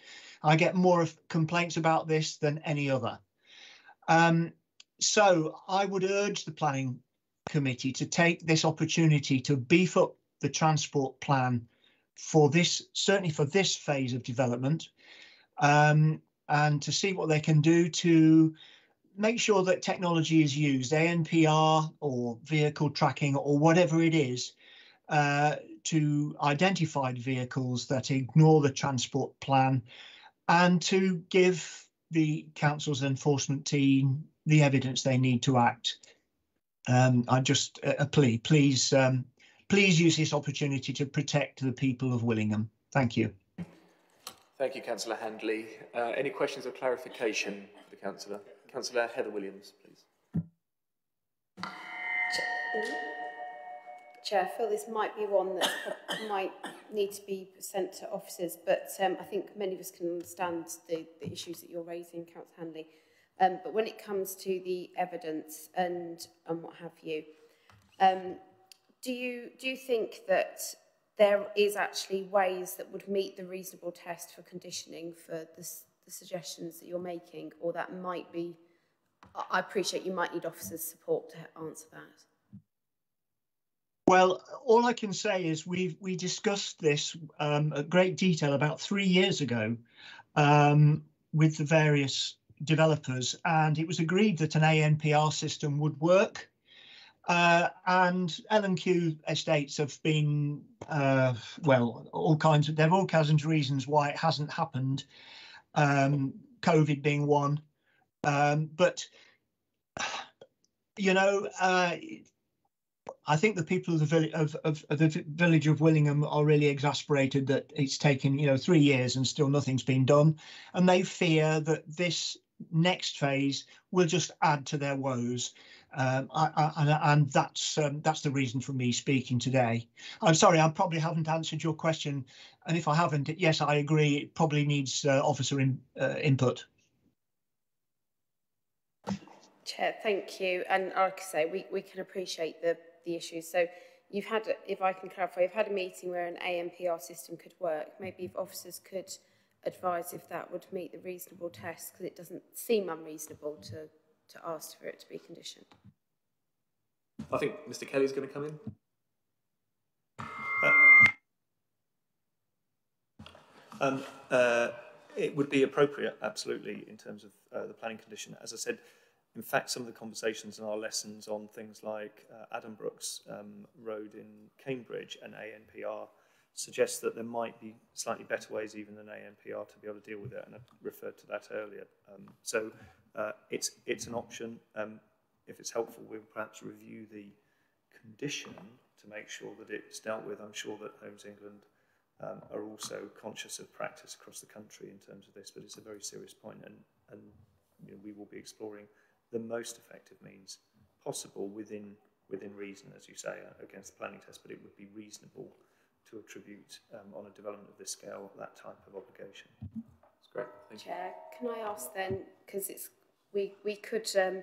I get more of complaints about this than any other. Um, so I would urge the planning committee to take this opportunity to beef up the transport plan for this, certainly for this phase of development. Um, and to see what they can do to make sure that technology is used, ANPR or vehicle tracking or whatever it is, uh, to identify vehicles that ignore the transport plan and to give the council's enforcement team the evidence they need to act. Um, I just a plea, please, um, please use this opportunity to protect the people of Willingham. Thank you. Thank you, Councillor Handley. Uh, any questions or clarification for the Councillor? Councillor Heather Williams, please. Chair, I feel this might be one that might need to be sent to officers, but um, I think many of us can understand the, the issues that you're raising, Councillor Handley. Um, but when it comes to the evidence and, and what have you, um, do you do you think that there is actually ways that would meet the reasonable test for conditioning for the, the suggestions that you're making, or that might be? I appreciate you might need officers' support to answer that. Well, all I can say is we we discussed this um, at great detail about three years ago um, with the various developers, and it was agreed that an ANPR system would work. Uh, and L&Q estates have been, uh, well, all kinds of, there are all kinds of reasons why it hasn't happened, um, COVID being one. Um, but, you know, uh, I think the people of the, village, of, of, of, the village of Willingham are really exasperated that it's taken, you know, three years and still nothing's been done. And they fear that this next phase will just add to their woes. Um, I, I, and that's um, that's the reason for me speaking today. I'm sorry, I probably haven't answered your question, and if I haven't, yes, I agree. It probably needs uh, officer in, uh, input. Chair, thank you. And like I say, we, we can appreciate the the issues. So you've had, if I can clarify, you've had a meeting where an ANPR system could work. Maybe if officers could advise if that would meet the reasonable test, because it doesn't seem unreasonable to to ask for it to be conditioned. I think Mr Kelly's going to come in. Uh, um, uh, it would be appropriate, absolutely, in terms of uh, the planning condition. As I said, in fact, some of the conversations in our lessons on things like uh, Brooks um, Road in Cambridge and ANPR suggest that there might be slightly better ways even than ANPR to be able to deal with it, and I referred to that earlier. Um, so uh, it's, it's an option. Um, if it's helpful, we'll perhaps review the condition to make sure that it's dealt with. I'm sure that Homes England um, are also conscious of practice across the country in terms of this, but it's a very serious point, and, and you know, we will be exploring the most effective means possible within within reason, as you say, uh, against the planning test, but it would be reasonable to attribute um, on a development of this scale that type of obligation. That's great. Thank Chair, you. can I ask then, because it's we we could um,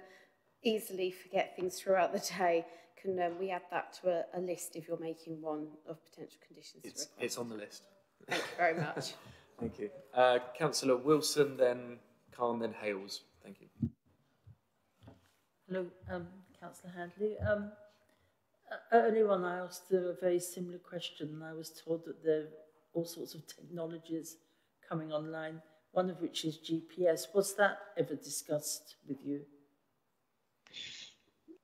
easily forget things throughout the day. Can um, we add that to a, a, list if you're making one of potential conditions? It's, it's on the list. Thank you very much. Thank you. Uh, Councillor Wilson, then Cahn, then Hales. Thank you. Hello, um, Councillor Handley. Um, earlier on, I asked a very similar question, and I was told that there are all sorts of technologies coming online, one of which is GPS. Was that ever discussed with you?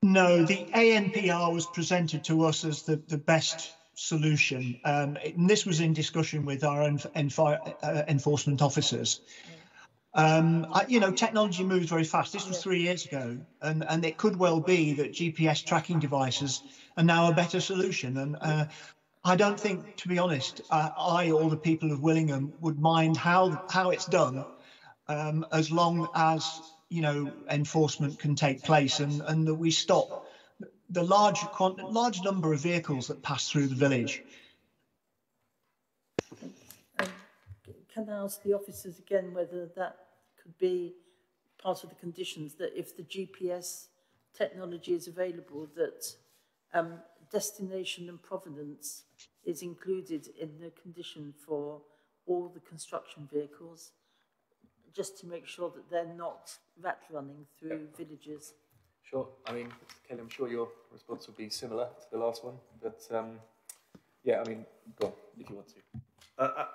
No, the ANPR was presented to us as the, the best solution. Um, and this was in discussion with our uh, enforcement officers. Um, I, you know, technology moves very fast. This was three years ago, and, and it could well be that GPS tracking devices are now a better solution. And uh, I don't think, to be honest, uh, I or the people of Willingham would mind how how it's done, um, as long as you know enforcement can take place and and that we stop the large large number of vehicles that pass through the village. Can I ask the officers again whether that could be part of the conditions that if the GPS technology is available, that um, destination and provenance is included in the condition for all the construction vehicles, just to make sure that they're not rat running through yep. villages. Sure. I mean, Kelly, I'm sure your response would be similar to the last one, but um, yeah, I mean, go on if you want to. Uh, uh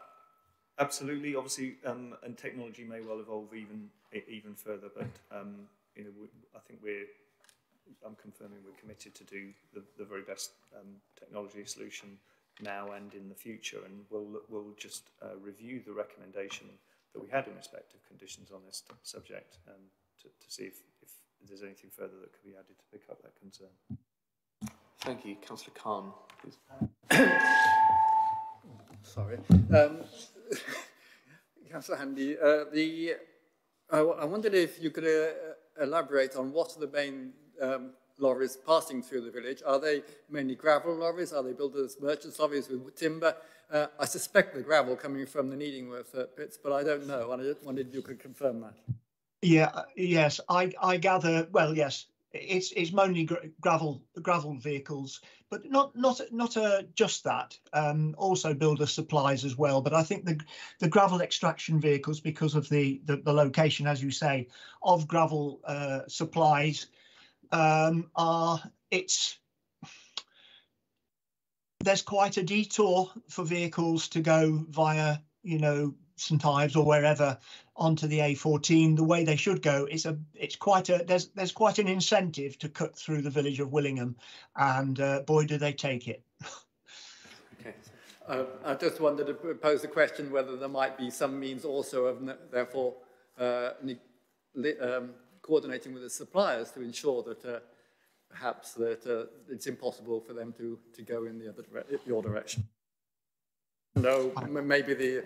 absolutely. Obviously, um, and technology may well evolve even e, even further. But um, you know, we, I think we're I'm confirming we're committed to do the, the very best um, technology solution now and in the future, and we'll we'll just uh, review the recommendation that we had in respect of conditions on this subject um, to, to see if, if there's anything further that could be added to pick up that concern. Thank you. Councillor Khan, please. Sorry. Um, Councillor Handy, uh, the, I, wondered if you could uh, elaborate on what are the main um, lorries passing through the village. Are they mainly gravel lorries? Are they builders merchants lorries with timber? Uh, I suspect the gravel coming from the Needingworth uh, pits, but I don't know. And I just wondered if you could confirm that. Yeah, yes, I, I gather, well, yes, it's it's mainly gravel gravel vehicles, but not not not uh, just that. Um, also builder supplies as well. But I think the the gravel extraction vehicles, because of the the, the location, as you say, of gravel uh, supplies, um, are it's there's quite a detour for vehicles to go via you know St Ives or wherever onto the A14 the way they should go it's a it's quite a there's there's quite an incentive to cut through the village of Willingham and uh, boy do they take it. Okay. Uh, I just wanted to pose the question whether there might be some means also of therefore uh, um, coordinating with the suppliers to ensure that uh, perhaps that uh, it's impossible for them to to go in the other dire your direction. No maybe the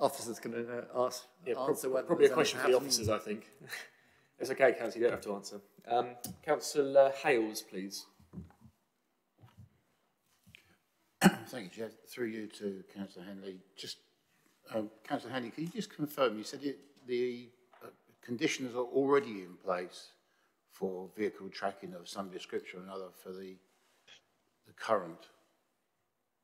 officers can uh, ask, yeah, answer pro Probably a question for the officers, I think. it's okay, Councillor, you don't have to answer. Um, Councillor Hales, please. Thank you, Chair. Through you to Councillor Henley. Just, um, Councillor Henley, can you just confirm, you said it, the uh, conditions are already in place for vehicle tracking of some description or another for the, the current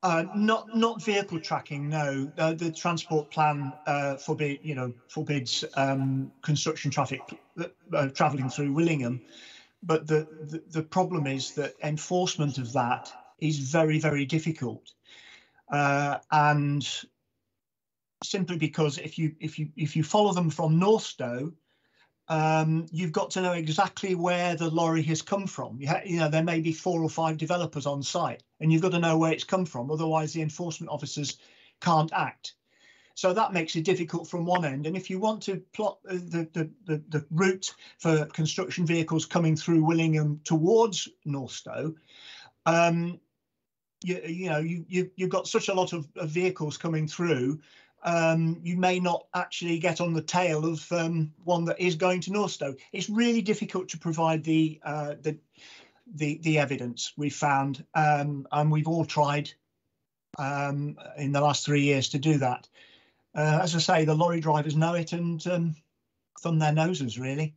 uh, not not vehicle tracking. No, uh, the transport plan uh, forbid you know forbids um, construction traffic uh, travelling through Willingham. But the, the the problem is that enforcement of that is very very difficult, uh, and simply because if you if you if you follow them from North Northstowe um, you've got to know exactly where the lorry has come from. You, you, know, there may be four or five developers on site, and you've got to know where it's come from. Otherwise, the enforcement officers can't act. So that makes it difficult from one end. And if you want to plot the, the, the, the route for construction vehicles coming through Willingham towards Northstowe, um, you, you know, you, you, you've got such a lot of, of vehicles coming through um, you may not actually get on the tail of um, one that is going to Northstowe. It's really difficult to provide the uh, the, the, the evidence we've found, um, and we've all tried um, in the last three years to do that. Uh, as I say, the lorry drivers know it and um, thumb their noses, really.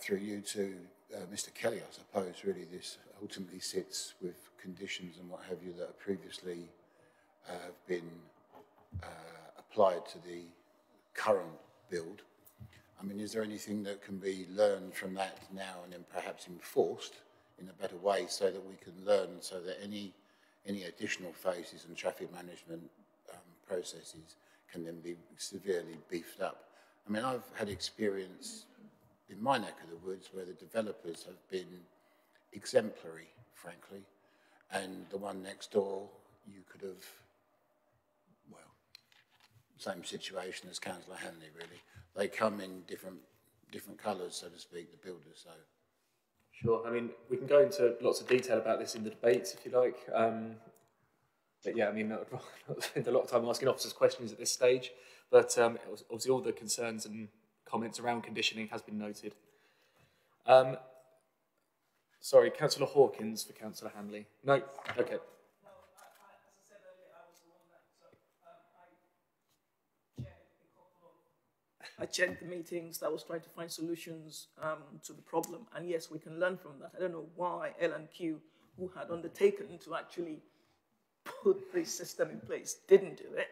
Through you to uh, Mr. Kelly, I suppose, really, this ultimately sits with conditions and what have you that have previously uh, have been uh, applied to the current build. I mean, is there anything that can be learned from that now and then perhaps enforced in a better way so that we can learn so that any any additional phases and traffic management um, processes can then be severely beefed up? I mean, I've had experience in my neck of the woods where the developers have been exemplary, frankly, and the one next door, you could have, well, same situation as Councillor Hanley, really. They come in different different colours, so to speak, the builders. So. Sure. I mean, we can go into lots of detail about this in the debates, if you like. Um, but yeah, I mean, I would spend a lot of time asking officers questions at this stage. But um, obviously, all the concerns and comments around conditioning has been noted. Um, Sorry, Councillor Hawkins for Councillor Hanley. No, okay. I checked the meetings that was trying to find solutions um, to the problem. And yes, we can learn from that. I don't know why L&Q, who had undertaken to actually put this system in place, didn't do it.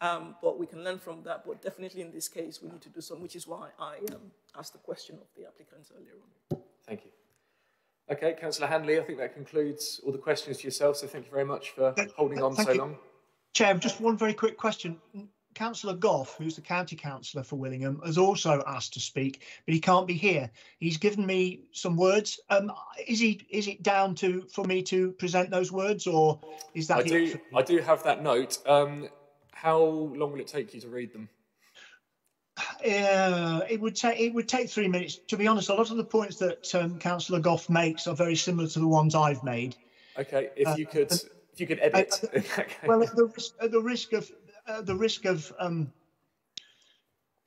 Um, but we can learn from that. But definitely in this case, we need to do some, which is why I um, asked the question of the applicants earlier on. Thank you. Okay, Councillor Hanley, I think that concludes all the questions to yourself, so thank you very much for holding on so you. long. Chair, just one very quick question. Councillor Gough, who's the county councillor for Willingham, has also asked to speak, but he can't be here. He's given me some words. Um, is he is it down to for me to present those words, or is that? I do. I do have that note. Um, how long will it take you to read them? Uh, it would take it would take three minutes. To be honest, a lot of the points that um, Councillor Gough makes are very similar to the ones I've made. Okay, if uh, you could, uh, if you could edit. Uh, well, at the, risk, at the risk of uh, the risk of um,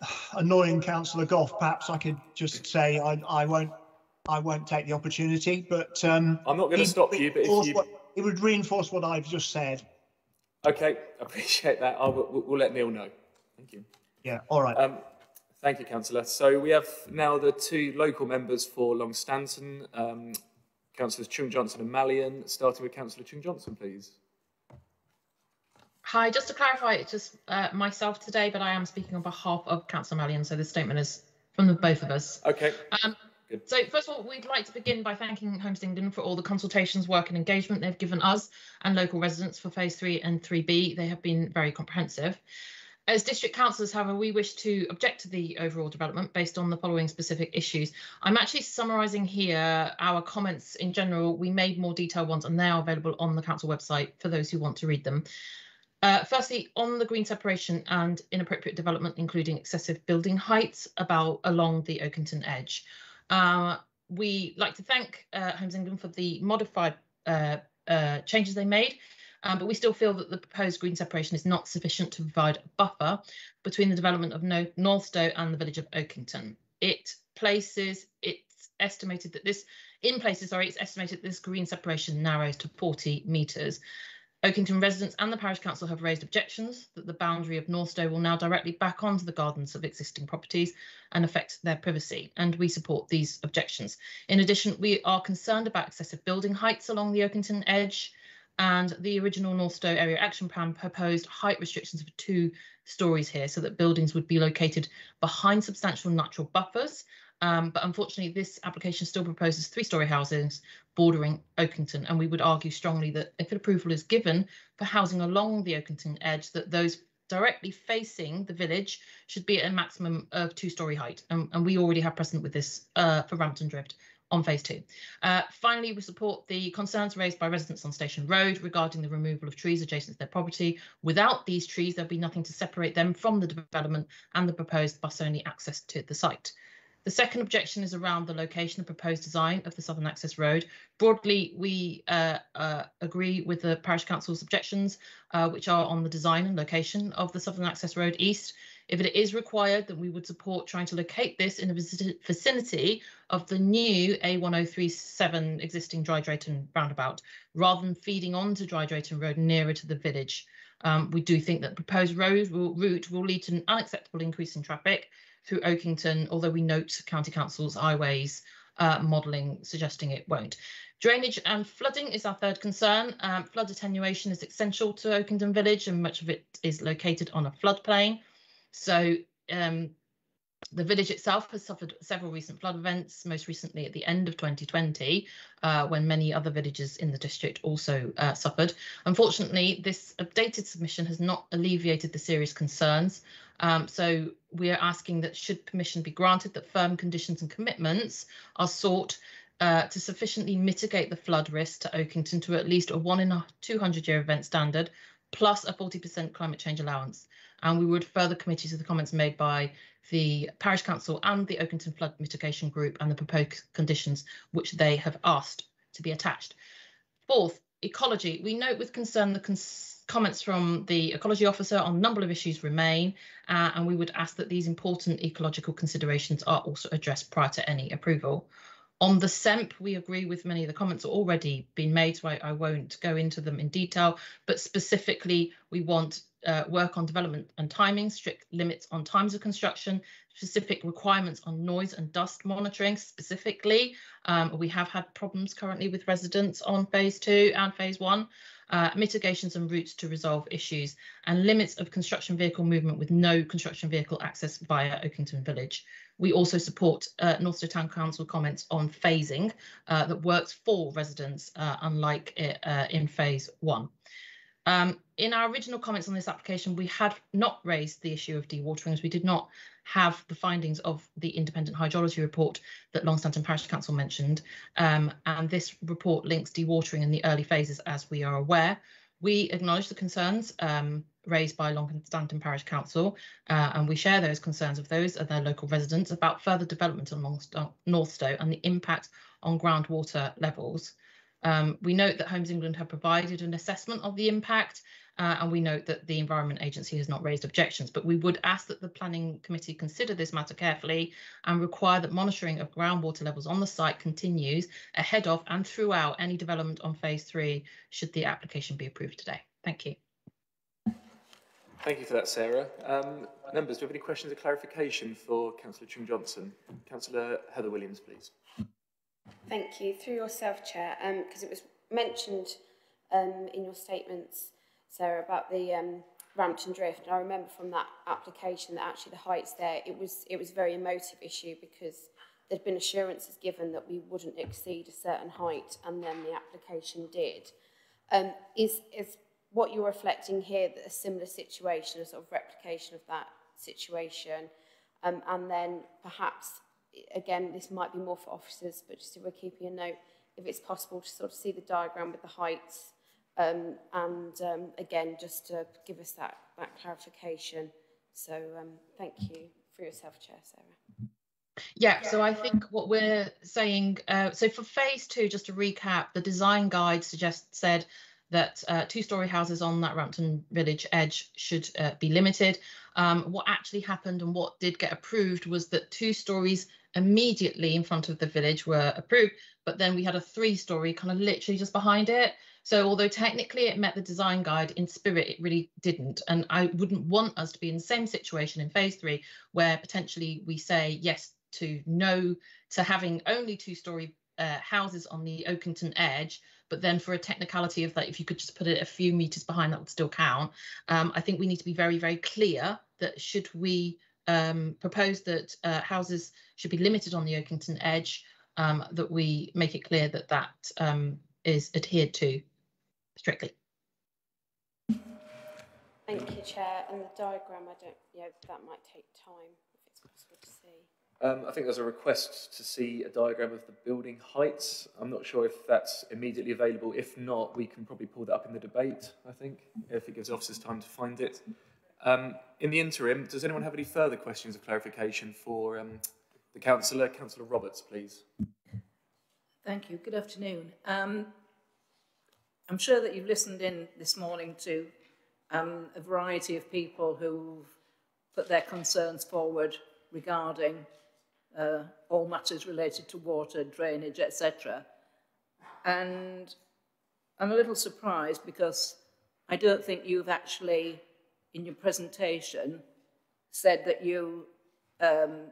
annoying Councillor Gough, perhaps I could just say I, I won't I won't take the opportunity. But um, I'm not going to stop you. But if you... What, it would reinforce what I've just said. Okay, appreciate that. I'll, we'll, we'll let Neil know. Thank you. Yeah, all right. Um, Thank you, Councillor. So we have now the two local members for Longstanton, um, Councillors Cheung Johnson and Malyon, starting with Councillor Cheung Johnson, please. Hi, just to clarify, it's just uh, myself today, but I am speaking on behalf of Councillor Malyon, so this statement is from the both of us. Okay. Um, so first of all, we'd like to begin by thanking Homes England for all the consultations, work and engagement they've given us and local residents for phase three and 3B. They have been very comprehensive. As district councillors, however, we wish to object to the overall development based on the following specific issues. I'm actually summarising here our comments in general. We made more detailed ones and they are available on the council website for those who want to read them. Uh, firstly, on the green separation and inappropriate development, including excessive building heights about along the Oakington edge. Uh, we like to thank uh, Homes England for the modified uh, uh, changes they made um, but we still feel that the proposed green separation is not sufficient to provide a buffer between the development of no Northstowe and the village of Oakington. It places, it's estimated that this, in places, sorry, it's estimated this green separation narrows to 40 metres. Oakington residents and the parish council have raised objections that the boundary of Northstowe will now directly back onto the gardens of existing properties and affect their privacy, and we support these objections. In addition, we are concerned about excessive building heights along the Oakington edge, and the original North Northstowe Area Action Plan proposed height restrictions of two stories here so that buildings would be located behind substantial natural buffers. Um, but unfortunately, this application still proposes three-storey houses bordering Oakington, and we would argue strongly that if approval is given for housing along the Oakington edge, that those directly facing the village should be at a maximum of two-storey height, and, and we already have precedent with this uh, for Rampton Drift on phase two. Uh, finally, we support the concerns raised by residents on Station Road regarding the removal of trees adjacent to their property. Without these trees, there'll be nothing to separate them from the development and the proposed bus-only access to the site. The second objection is around the location and proposed design of the Southern Access Road. Broadly, we uh, uh, agree with the Parish Council's objections, uh, which are on the design and location of the Southern Access Road East. If it is required, then we would support trying to locate this in the vicinity of the new A1037 existing Dry Drayton roundabout, rather than feeding onto Dry Drayton Road nearer to the village. Um, we do think that the proposed road will, route will lead to an unacceptable increase in traffic through Oakington, although we note County Council's highways uh, modelling suggesting it won't. Drainage and flooding is our third concern. Um, flood attenuation is essential to Oakington Village and much of it is located on a floodplain. So um, the village itself has suffered several recent flood events, most recently at the end of 2020, uh, when many other villages in the district also uh, suffered. Unfortunately, this updated submission has not alleviated the serious concerns. Um, so we are asking that should permission be granted, that firm conditions and commitments are sought uh, to sufficiently mitigate the flood risk to Oakington to at least a one in a 200 year event standard, plus a 40% climate change allowance and we would further committee to the comments made by the Parish Council and the Oakington Flood Mitigation Group and the proposed conditions which they have asked to be attached. Fourth, ecology. We note with concern the cons comments from the ecology officer on a number of issues remain, uh, and we would ask that these important ecological considerations are also addressed prior to any approval. On the CEMP, we agree with many of the comments already been made, so I, I won't go into them in detail, but specifically, we want uh, work on development and timing, strict limits on times of construction, specific requirements on noise and dust monitoring specifically. Um, we have had problems currently with residents on phase two and phase one. Uh, mitigations and routes to resolve issues and limits of construction vehicle movement with no construction vehicle access via Oakington Village. We also support uh, Northstowe Town Council comments on phasing uh, that works for residents, uh, unlike uh, in phase one. Um, in our original comments on this application, we had not raised the issue of dewatering as we did not have the findings of the independent hydrology report that Longstanton Parish Council mentioned. Um, and this report links dewatering in the early phases as we are aware. We acknowledge the concerns um, raised by Longstanton Parish Council uh, and we share those concerns of those of their local residents about further development along Northstowe and the impact on groundwater levels. Um, we note that Homes England have provided an assessment of the impact uh, and we note that the Environment Agency has not raised objections, but we would ask that the Planning Committee consider this matter carefully and require that monitoring of groundwater levels on the site continues ahead of and throughout any development on phase three should the application be approved today. Thank you. Thank you for that, Sarah. Um, members, do you have any questions or clarification for Councillor Cheung Johnson? Councillor Heather Williams, please. Thank you. Through yourself, Chair, because um, it was mentioned um, in your statements, Sarah, about the um, Rampton Drift. And I remember from that application that actually the heights there, it was, it was a very emotive issue because there'd been assurances given that we wouldn't exceed a certain height, and then the application did. Um, is, is what you're reflecting here that a similar situation, a sort of replication of that situation, um, and then perhaps again, this might be more for officers, but just if we're keeping a note, if it's possible to sort of see the diagram with the heights, um, and um, again, just to give us that, that clarification. So um, thank you for yourself, Chair Sarah. Yeah, so I think what we're saying, uh, so for phase two, just to recap, the design guide suggest said that uh, two-storey houses on that Rampton Village edge should uh, be limited. Um, what actually happened and what did get approved was that two stories immediately in front of the village were approved, but then we had a three-storey kind of literally just behind it. So although technically it met the design guide, in spirit it really didn't. And I wouldn't want us to be in the same situation in phase three, where potentially we say yes to no to having only two-storey uh, houses on the Oakington edge, but then for a technicality of that, if you could just put it a few meters behind, that would still count. Um, I think we need to be very, very clear that should we um, propose that uh, houses should be limited on the Oakington edge, um, that we make it clear that that um, is adhered to strictly. Thank you, Chair. And the diagram, I don't, yeah, that might take time if it's possible to see. Um, I think there's a request to see a diagram of the building heights. I'm not sure if that's immediately available. If not, we can probably pull that up in the debate, I think, if it gives officers time to find it. Um, in the interim, does anyone have any further questions of clarification for um, the councillor? Councillor Roberts, please. Thank you. Good afternoon. Um, I'm sure that you've listened in this morning to um, a variety of people who've put their concerns forward regarding uh, all matters related to water, drainage, etc. And I'm a little surprised because I don't think you've actually, in your presentation, said that you um,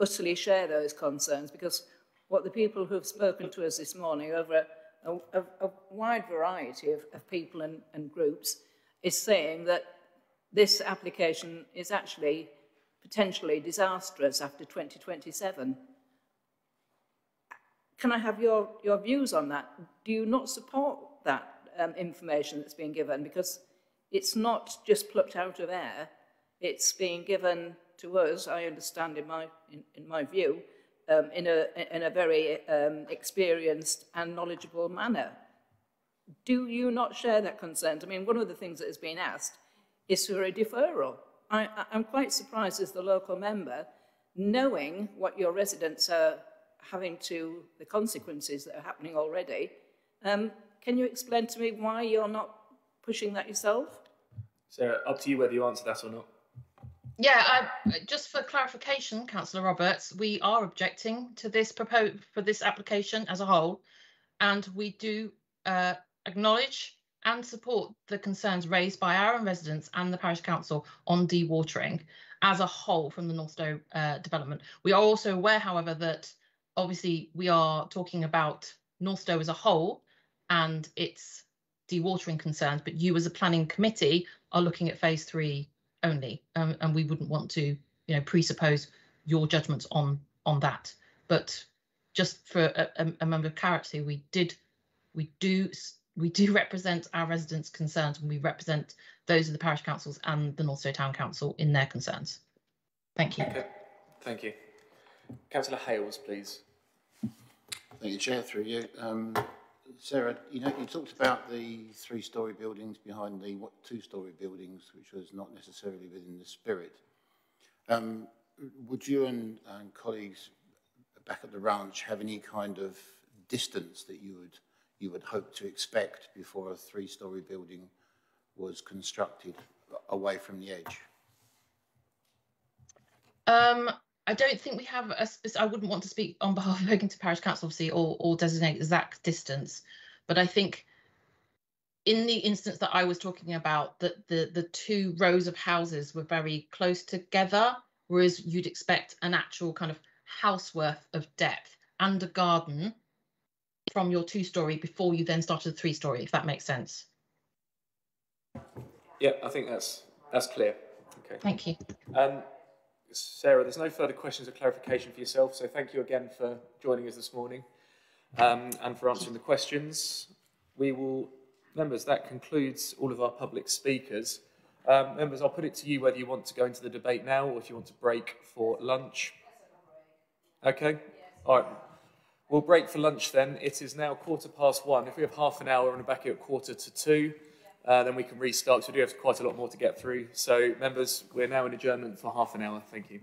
utterly share those concerns because what the people who have spoken to us this morning over a, a, a wide variety of, of people and, and groups is saying that this application is actually potentially disastrous after 2027. Can I have your, your views on that? Do you not support that um, information that's being given? Because it's not just plucked out of air, it's being given to us, I understand in my, in, in my view, um, in, a, in a very um, experienced and knowledgeable manner. Do you not share that concern? I mean, one of the things that has been asked is for a deferral. I, I'm quite surprised as the local member, knowing what your residents are having to, the consequences that are happening already. Um, can you explain to me why you're not pushing that yourself? So up to you whether you answer that or not. Yeah, uh, just for clarification, Councillor Roberts, we are objecting to this proposal for this application as a whole, and we do uh, acknowledge and support the concerns raised by our own residents and the parish council on dewatering as a whole from the Northstowe uh, development. We are also aware, however, that obviously we are talking about Northstowe as a whole and its dewatering concerns, but you as a planning committee are looking at phase three only, um, and we wouldn't want to, you know, presuppose your judgments on on that. But just for a, a, a member of clarity, we did, we do we do represent our residents' concerns and we represent those of the parish councils and the Northstowe Town Council in their concerns. Thank you. Okay. Thank you. Councillor Hales, please. Thank you, Chair. Through you. Um, Sarah, you know, you talked about the three-storey buildings behind the two-storey buildings, which was not necessarily within the spirit. Um, would you and, and colleagues back at the ranch have any kind of distance that you would you would hope to expect before a three-storey building was constructed away from the edge? Um, I don't think we have a specific, I wouldn't want to speak on behalf of Oakington Parish Council, obviously, or, or designate exact distance, but I think in the instance that I was talking about, that the, the two rows of houses were very close together, whereas you'd expect an actual kind of house worth of depth and a garden from your two story before you then started the three story, if that makes sense. Yeah, I think that's that's clear. Okay. Thank you. Um, Sarah, there's no further questions or clarification for yourself, so thank you again for joining us this morning um, and for answering the questions. We will Members, that concludes all of our public speakers. Um, members, I'll put it to you whether you want to go into the debate now or if you want to break for lunch. Okay? All right. We'll break for lunch then. It is now quarter past one. If we have half an hour and we're back at quarter to two, uh, then we can restart. So we do have quite a lot more to get through. So, members, we're now in adjournment for half an hour. Thank you.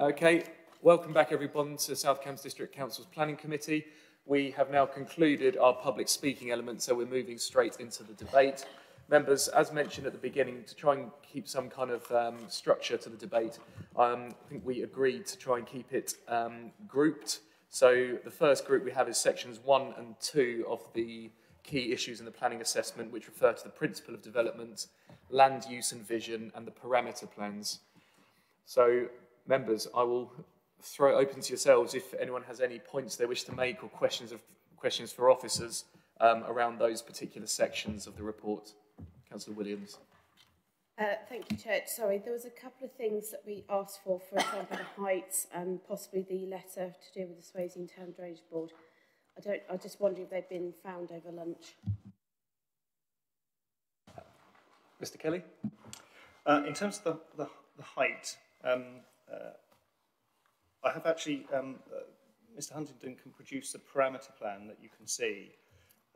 Okay, welcome back everyone to South Cambs District Council's Planning Committee. We have now concluded our public speaking element, so we're moving straight into the debate. Members, as mentioned at the beginning, to try and keep some kind of um, structure to the debate, um, I think we agreed to try and keep it um, grouped. So the first group we have is sections one and two of the key issues in the planning assessment, which refer to the principle of development, land use and vision, and the parameter plans. So, members, I will throw it open to yourselves if anyone has any points they wish to make or questions of questions for officers um, around those particular sections of the report. Councillor Williams. Uh, thank you, Chair. Sorry, there was a couple of things that we asked for, for example, the heights and possibly the letter to do with the Swavesey Internal Drainage Board. I don't. I just wonder if they've been found over lunch. Mr. Kelly. Uh, in terms of the, the, the height, um, I have actually, um, uh, Mr. Huntington can produce a parameter plan that you can see,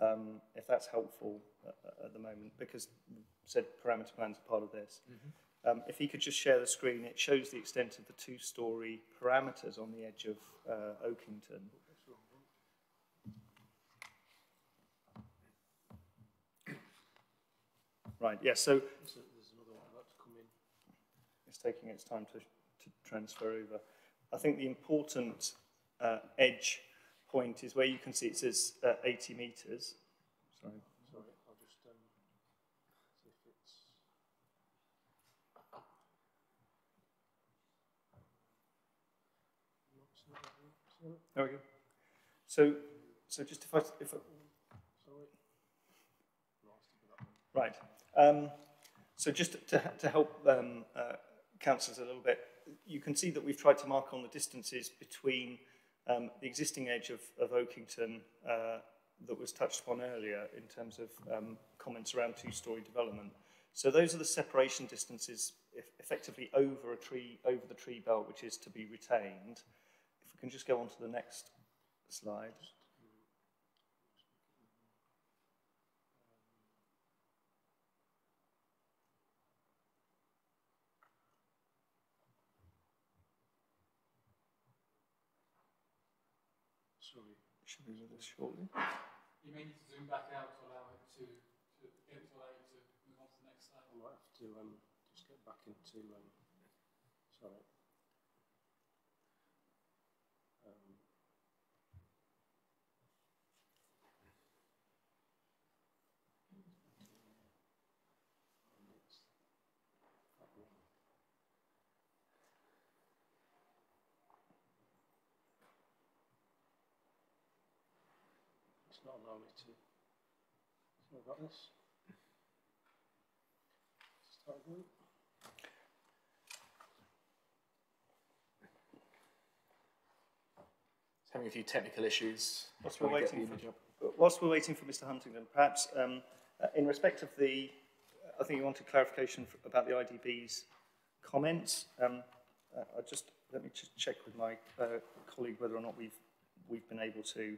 um, if that's helpful at, at the moment, because said parameter plans are part of this. Mm -hmm. um, if he could just share the screen, it shows the extent of the two-storey parameters on the edge of uh, Oakington. Right, yes, yeah, so there's another one about to come in. It's taking its time to, to transfer over. I think the important uh, edge point is where you can see it says uh, 80 metres. Sorry. Sorry, I'll just um, see if it's... There we go. So, so just if I, if I Right. Um, so just to, to help um, uh, councillors a little bit, you can see that we've tried to mark on the distances between um, the existing edge of, of Oakington uh, that was touched upon earlier in terms of um, comments around two-storey development. So those are the separation distances effectively over a tree, over the tree belt, which is to be retained. If we can just go on to the next slide. Should we do this shortly? You may need to zoom back out to allow it to, to get to allow you to move on to the next slide. I might have to um, just get back into, um, sorry. Um, not allow me to. Sorry about this. Start again. having a few technical issues. Whilst we're waiting for, whilst we're waiting for Mr. Huntington, perhaps um, uh, in respect of the, uh, I think you wanted clarification for, about the IDB's comments. Um, uh, I just let me just check with my uh, colleague whether or not we've we've been able to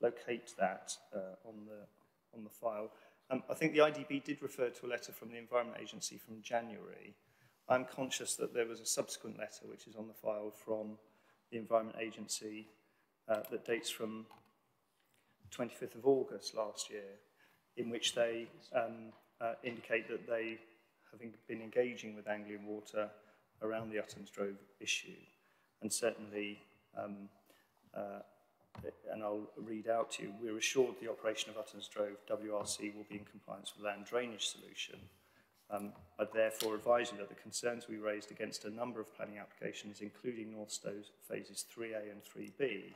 locate that uh, on, the, on the file. Um, I think the IDB did refer to a letter from the Environment Agency from January. I'm conscious that there was a subsequent letter which is on the file from the Environment Agency uh, that dates from 25th of August last year, in which they um, uh, indicate that they have been engaging with Anglian Water around the Uttons Drove issue, and certainly um, uh, and I'll read out to you, we're assured the operation of Uttons Drove WRC will be in compliance with land drainage solution. Um, I therefore advise you that the concerns we raised against a number of planning applications, including Northstowe phases 3A and 3B,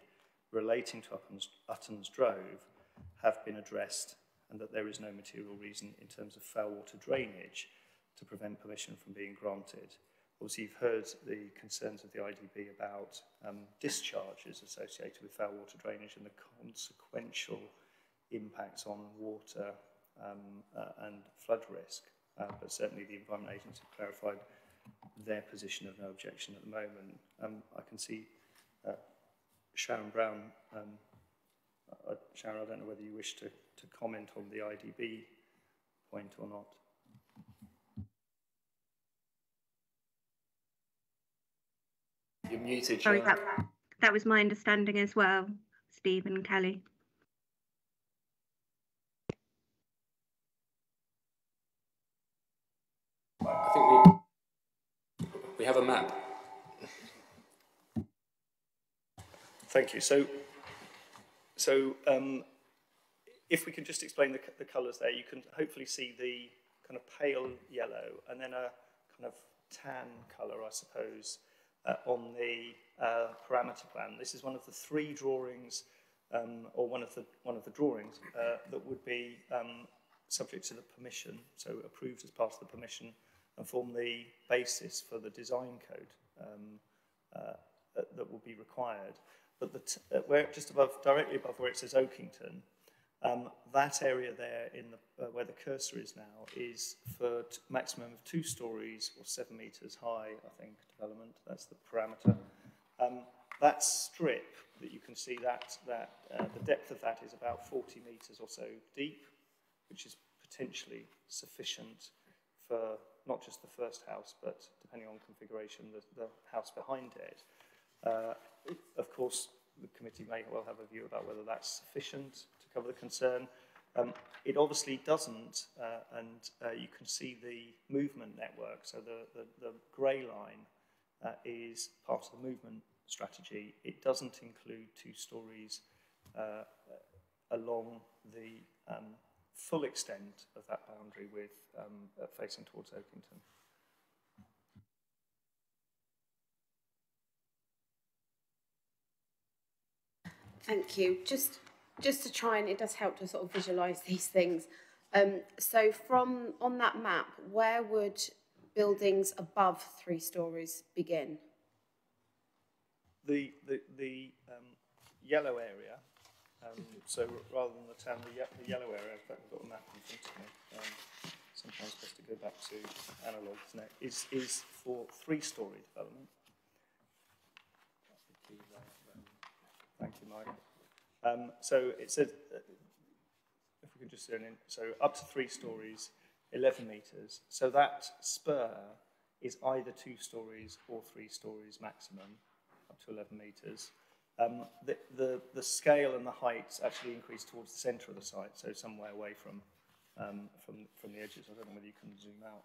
relating to Uttons, Uttons Drove, have been addressed and that there is no material reason in terms of foul water drainage to prevent permission from being granted. Obviously, you've heard the concerns of the IDB about um, discharges associated with foul water drainage and the consequential impacts on water um, uh, and flood risk. Uh, but certainly the Environment Agency clarified their position of no objection at the moment. Um, I can see uh, Sharon Brown. Um, uh, Sharon, I don't know whether you wish to, to comment on the IDB point or not. You're muted, Sorry, Chair. that, that was my understanding as well, Stephen Kelly. I think we, we have a map. Thank you. So, so um, if we can just explain the, the colours there, you can hopefully see the kind of pale yellow and then a kind of tan colour, I suppose, uh, on the uh, parameter plan. This is one of the three drawings, um, or one of the, one of the drawings, uh, that would be um, subject to the permission, so approved as part of the permission, and form the basis for the design code um, uh, that, that will be required. But the t uh, where, just above, directly above where it says Oakington, um, that area there in the, uh, where the cursor is now is for maximum of two stories or seven metres high, I think, development. That's the parameter. Um, that strip that you can see that, that uh, the depth of that is about 40 metres or so deep, which is potentially sufficient for not just the first house, but depending on configuration, the, the house behind it. Uh, of course, the committee may well have a view about whether that's sufficient cover the concern. Um, it obviously doesn't, uh, and uh, you can see the movement network. So the, the, the grey line uh, is part of the movement strategy. It doesn't include two stories uh, along the um, full extent of that boundary with um, uh, facing towards Oakington. Thank you. Just, just to try and it does help to sort of visualise these things. Um, so from on that map, where would buildings above three stories begin? The the the um, yellow area. Um, so rather than the town, the, the yellow area. In fact, I've got a map in front of me. Um, sometimes best to go back to analog, isn't it? Is is for three-story development. Thank you, Mike. Um, so it says, if we can just zoom in, so up to three stories, 11 metres. So that spur is either two stories or three stories maximum, up to 11 metres. Um, the, the, the scale and the heights actually increase towards the centre of the site, so somewhere away from, um, from, from the edges. I don't know whether you can zoom out,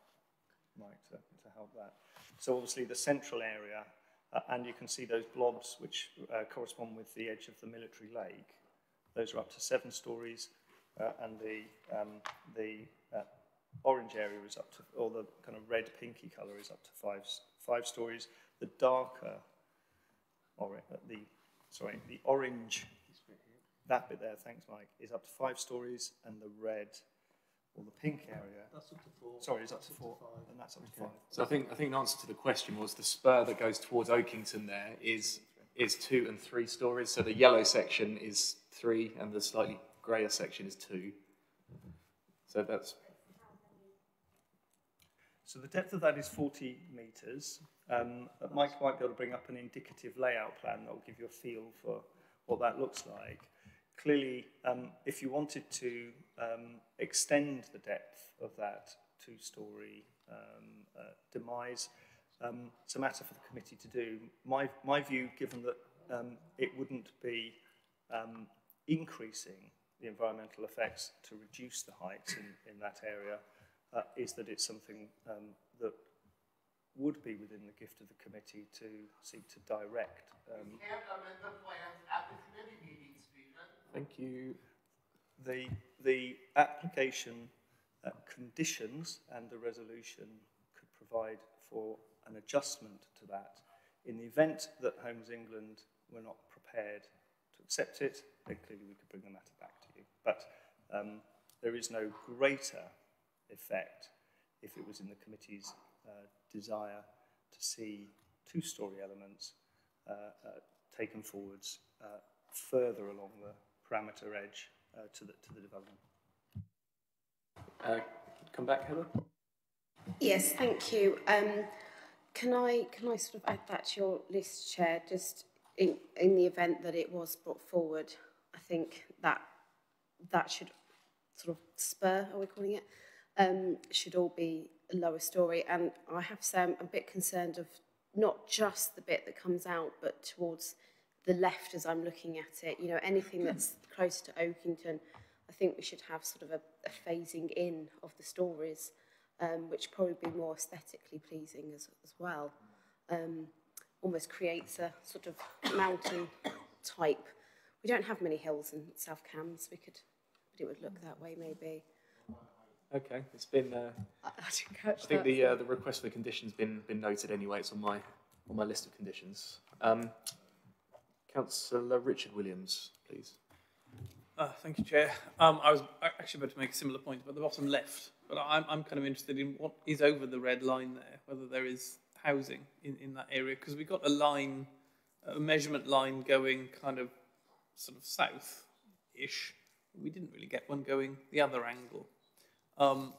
Mike, to, to help that. So obviously the central area uh, and you can see those blobs which uh, correspond with the edge of the military lake. Those are up to seven stories, uh, and the, um, the uh, orange area is up to, or the kind of red pinky colour is up to five, five stories. The darker, or uh, the, sorry, the orange, that bit there, thanks Mike, is up to five stories, and the red or the pink area. That's up to four. Sorry, is up to four, and that's up to five. So I think I think the answer to the question was the spur that goes towards Oakington there is is two and three stories. So the yellow section is three, and the slightly greyer section is two. So that's So the depth of that is 40 metres. Um, Mike might be able to bring up an indicative layout plan that will give you a feel for what that looks like. Clearly, um, if you wanted to um, extend the depth of that two-storey um, uh, demise, um, it's a matter for the committee to do. My, my view, given that um, it wouldn't be um, increasing the environmental effects to reduce the heights in, in that area, uh, is that it's something um, that would be within the gift of the committee to seek to direct. Um, can't amend the plans at the committee meeting, Thank you. the, the application uh, conditions and the resolution could provide for an adjustment to that. In the event that Homes England were not prepared to accept it, then clearly we could bring the matter back to you. But um, there is no greater effect if it was in the committee's uh, desire to see two-storey elements uh, uh, taken forwards uh, further along the parameter edge to, the, to the development. Uh, come back, Heather. Yes, thank you. Um, can I can I sort of add that to your list, Chair? Just in in the event that it was brought forward, I think that that should sort of spur, are we calling it, um, should all be a lower story. And I have to say I'm a bit concerned of not just the bit that comes out, but towards the left as I'm looking at it. You know, anything that's close to Oakington, I think we should have sort of a, a phasing in of the stories, um, which probably be more aesthetically pleasing as, as well. Um, almost creates a sort of mountain type. We don't have many hills in South Cambs. We could, but it would look that way maybe. Okay, it's been. Uh, I, I didn't catch I think that. the uh, the request for the conditions been been noted anyway. It's on my on my list of conditions. Um, Councillor Richard Williams, please. Uh, thank you, Chair. Um, I was actually about to make a similar point about the bottom left, but I'm, I'm kind of interested in what is over the red line there, whether there is housing in, in that area, because we've got a line, a measurement line going kind of sort of south-ish. We didn't really get one going the other angle. Um,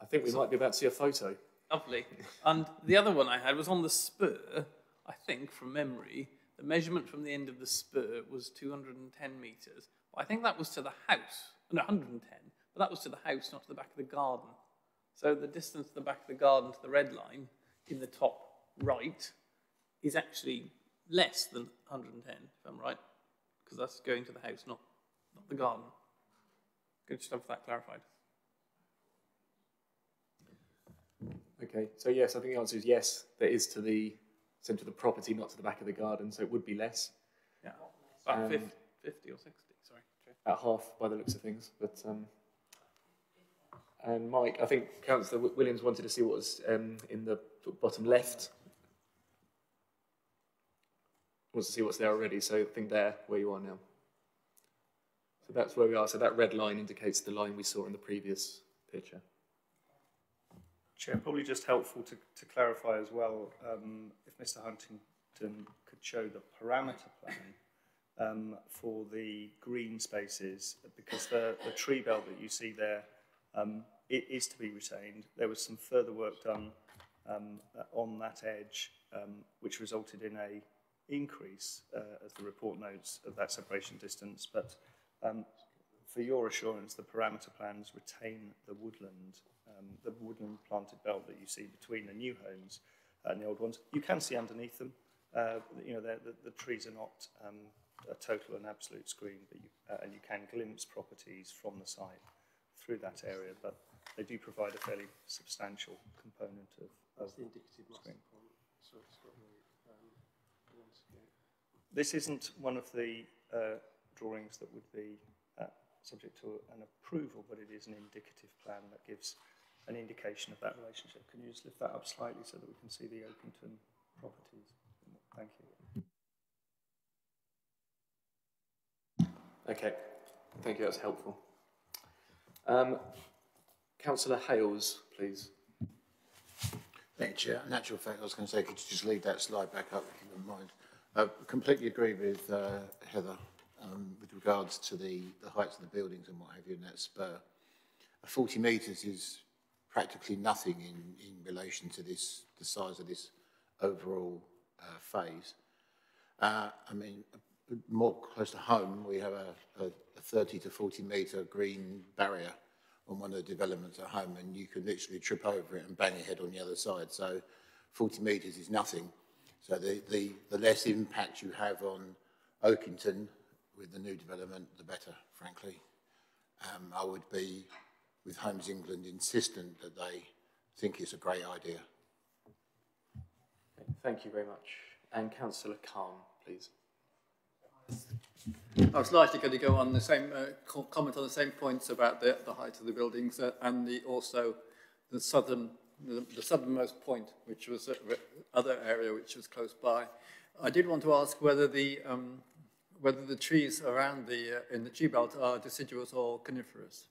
I think we might be about to see a photo. Lovely. And the other one I had was on the spur, I think, from memory. The measurement from the end of the spur was 210 metres. I think that was to the house, no, 110, but that was to the house, not to the back of the garden. So the distance to the back of the garden to the red line in the top right is actually less than 110, if I'm right, because that's going to the house, not, not the garden. You just have that clarified? Okay, so yes, I think the answer is yes. There is to the centre of the property, not to the back of the garden, so it would be less. Yeah, about Um, 50, 50 or 60, sorry. At half by the looks of things, but um, and Mike, I think Councillor Williams wanted to see what was um, in the bottom left. Wants to see what's there already, so I think there where you are now. So that's where we are. So that red line indicates the line we saw in the previous picture. Chair, probably just helpful to, to clarify as well, um, if Mr Huntington could show the parameter plan um, for the green spaces, because the, the tree belt that you see there, um, it is to be retained. There was some further work done um, on that edge, um, which resulted in a increase, uh, as the report notes, of that separation distance. But um, for your assurance, the parameter plans retain the woodland, um, the wooden planted belt that you see between the new homes and the old ones. You can see underneath them. Uh, you know, the, the trees are not um, a total and absolute screen, but you, uh, and you can glimpse properties from the site through that area, but they do provide a fairly substantial component of, That's the indicative screen. Point, so it's got the, um, landscape. this isn't one of the uh, drawings that would be uh, subject to an approval, but it is an indicative plan that gives an indication of that relationship. Can you just lift that up slightly so that we can see the Oakington properties? Thank you. Okay, thank you. That's helpful. Um, Councillor Hales, please. Thank you, Chair. In actual fact, I was going to say, could you just leave that slide back up, if you wouldn't mind? I completely agree with uh, Heather um, with regards to the, the heights of the buildings and what have you in that spur. 40 metres is practically nothing in, in relation to this, the size of this overall uh, phase. Uh, I mean, more close to home, we have a, a, a 30 to 40 metre green barrier on one of the developments at home, and you can literally trip over it and bang your head on the other side. So 40 metres is nothing. So the, the, the less impact you have on Oakington with the new development, the better, frankly. Um, I would be, with Homes England, insistent that they think it's a great idea. Thank you very much. And Councillor Cahn, please. I was likely going to go on the same uh, co comment on the same points about the, the height of the buildings uh, and the also the southern the, the southernmost point, which was the other area which was close by. I did want to ask whether the um, whether the trees around the uh, in the tree belt are deciduous or coniferous.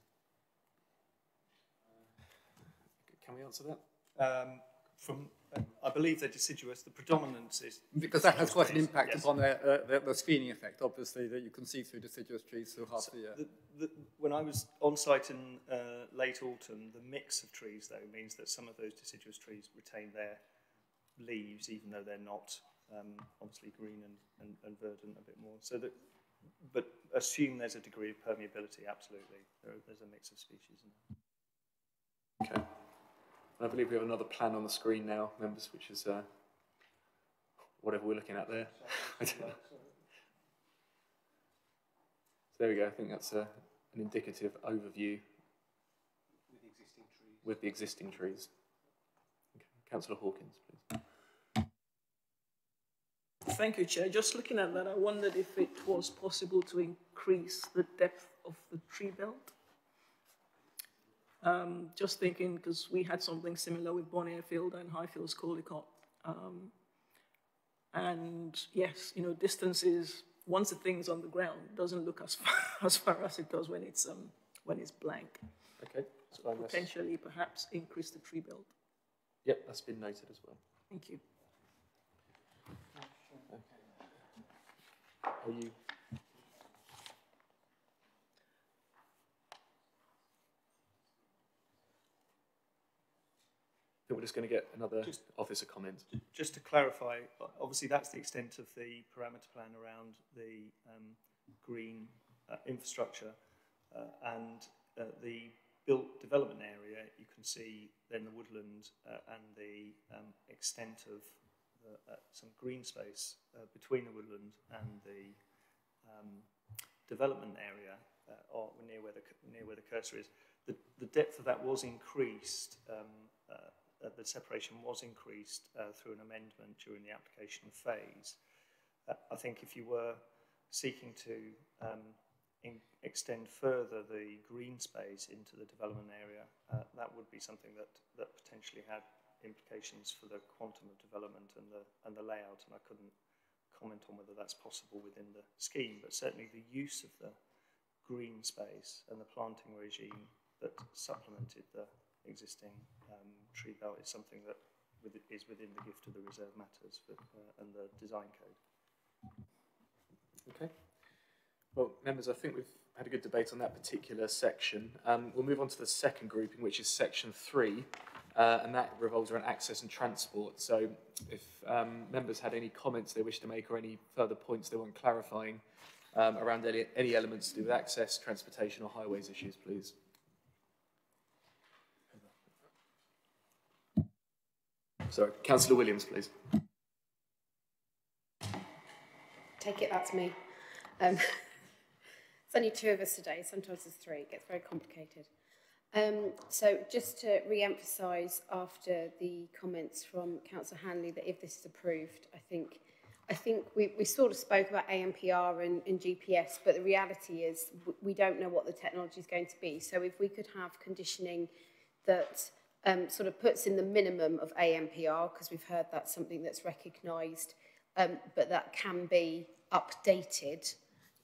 Can we answer that? Um, from, uh, I believe they're deciduous. The predominance is Because that has quite an impact yes. upon the, uh, the, the screening effect, obviously, that you can see through deciduous trees through half the year. The, the, when I was on site in uh, late autumn, the mix of trees, though, means that some of those deciduous trees retain their leaves, even though they're not um, obviously green and, and, and verdant a bit more. So that, but assume there's a degree of permeability, absolutely. There, there's a mix of species in there. Okay. I believe we have another plan on the screen now, members, which is uh, whatever we're looking at there. so there we go. I think that's a, an indicative overview with the existing trees. Okay. Councillor Hawkins, please. Thank you, Chair. Just looking at that, I wondered if it was possible to increase the depth of the tree belt. Um, just thinking, because we had something similar with Bourn Airfield and Highfields Caldecote. Um, and yes, you know, distances, once the thing's on the ground, doesn't look as far as, far as it does when it's, um, when it's blank. Okay. So potentially, perhaps increase the tree belt. Yep, that's been noted as well. Thank you. Are you? Think we're just going to get another Just- officer comment. Just to clarify, obviously that's the extent of the parameter plan around the um, green uh, infrastructure uh, and uh, the built development area. You can see then the woodland uh, and the um, extent of the, uh, some green space uh, between the woodland and the um, development area uh, or near where the near where the cursor is. The, the depth of that was increased. Um, uh, the separation was increased uh, through an amendment during the application phase. Uh, I think if you were seeking to um, extend further the green space into the development area, uh, that would be something that, that potentially had implications for the quantum of development and the, and the layout, and I couldn't comment on whether that's possible within the scheme, but certainly the use of the green space and the planting regime that supplemented the existing um, tree belt is something that with, is within the gift of the reserve matters for, uh, and the design code. Okay. Well, members, I think we've had a good debate on that particular section. Um, we'll move on to the second grouping, which is section three, uh, and that revolves around access and transport. So if um, members had any comments they wish to make or any further points they want clarifying um, around any, any elements to do with access, transportation or highways issues, please. Sorry. Councillor Williams, please. Take it, that's me. Um, it's only two of us today, sometimes there's three. It gets very complicated. Um, so just to re-emphasise after the comments from Councillor Hanley that if this is approved, I think I think we, we sort of spoke about AMPR and, and GPS, but the reality is we don't know what the technology is going to be. So if we could have conditioning that um, sort of puts in the minimum of ANPR, because we've heard that's something that's recognised, um, but that can be updated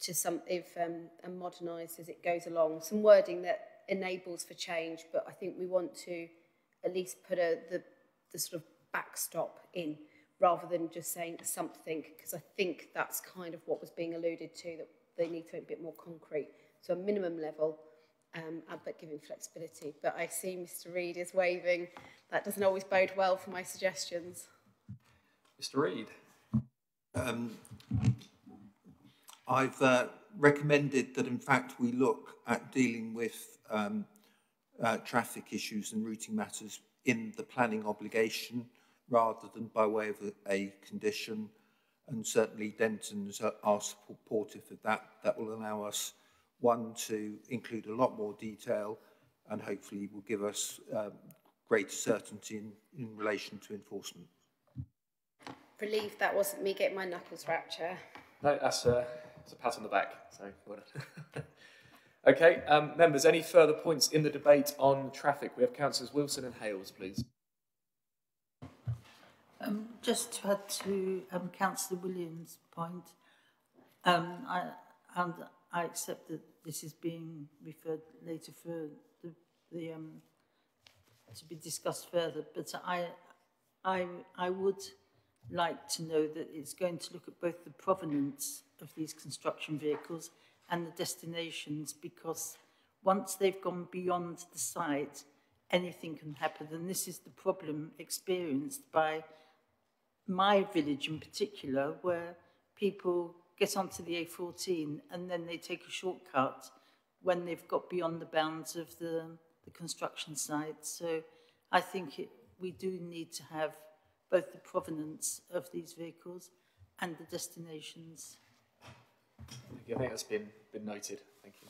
to some, if um, and modernised as it goes along. Some wording that enables for change, but I think we want to at least put a, the, the sort of backstop in rather than just saying something, because I think that's kind of what was being alluded to, that they need to be a bit more concrete. So a minimum level, um, but giving flexibility. But I see Mr Reid is waving. That doesn't always bode well for my suggestions. Mr Reid. Um, I've uh, recommended that, in fact, we look at dealing with um, uh, traffic issues and routing matters in the planning obligation rather than by way of a, a condition. And certainly Dentons are, are supportive of that. That will allow us, one, to include a lot more detail and hopefully will give us um, greater certainty in, in relation to enforcement. Relieved that wasn't me getting my knuckles rapped, Chair. No, that's a, that's a pat on the back. So, well okay, um, members, any further points in the debate on traffic? We have Councillors Wilson and Hales, please. Um, just to add to um, Councillor Williams' point, um, I, and I accept that this is being referred later for the, the um, to be discussed further, but I, I, I would like to know that it's going to look at both the provenance of these construction vehicles and the destinations because once they've gone beyond the site, anything can happen. And this is the problem experienced by my village in particular, where people get onto the A14 and then they take a shortcut when they've got beyond the bounds of the, the construction site. So I think it, we do need to have both the provenance of these vehicles and the destinations. I think that's been, been noted. Thank you.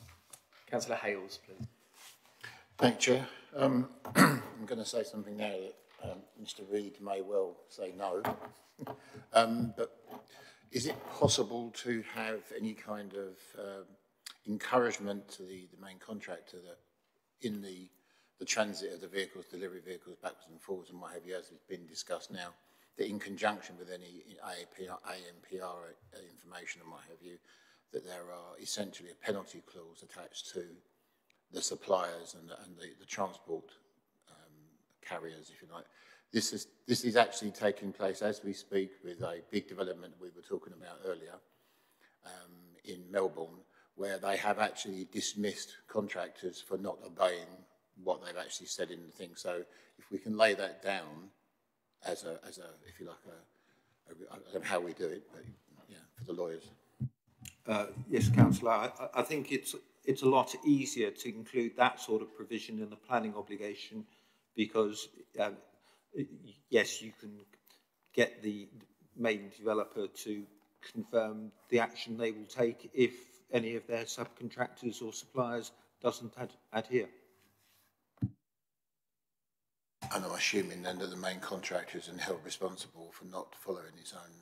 Councillor Hales, please. Thank you, Chair. Um, I'm going to say something now that um, Mr Reid may well say no. um, but is it possible to have any kind of um, encouragement to the, the main contractor that in the, the transit of the vehicles, delivery vehicles backwards and forwards and what have you, as has been discussed now, that in conjunction with any APR, ANPR uh, information and what have you, that there are essentially a penalty clause attached to the suppliers and the, and the, the transport um, carriers, if you like. This is, this is actually taking place as we speak with a big development we were talking about earlier um, in Melbourn, where they have actually dismissed contractors for not obeying what they've actually said in the thing. So if we can lay that down as a, as a if you like, a, a, I don't know how we do it, but yeah, for the lawyers. Uh, yes, Councillor. I, I think it's it's a lot easier to include that sort of provision in the planning obligation because, um, yes, you can get the main developer to confirm the action they will take if any of their subcontractors or suppliers doesn't ad adhere. And I'm assuming then that the main contractor is held responsible for not following his own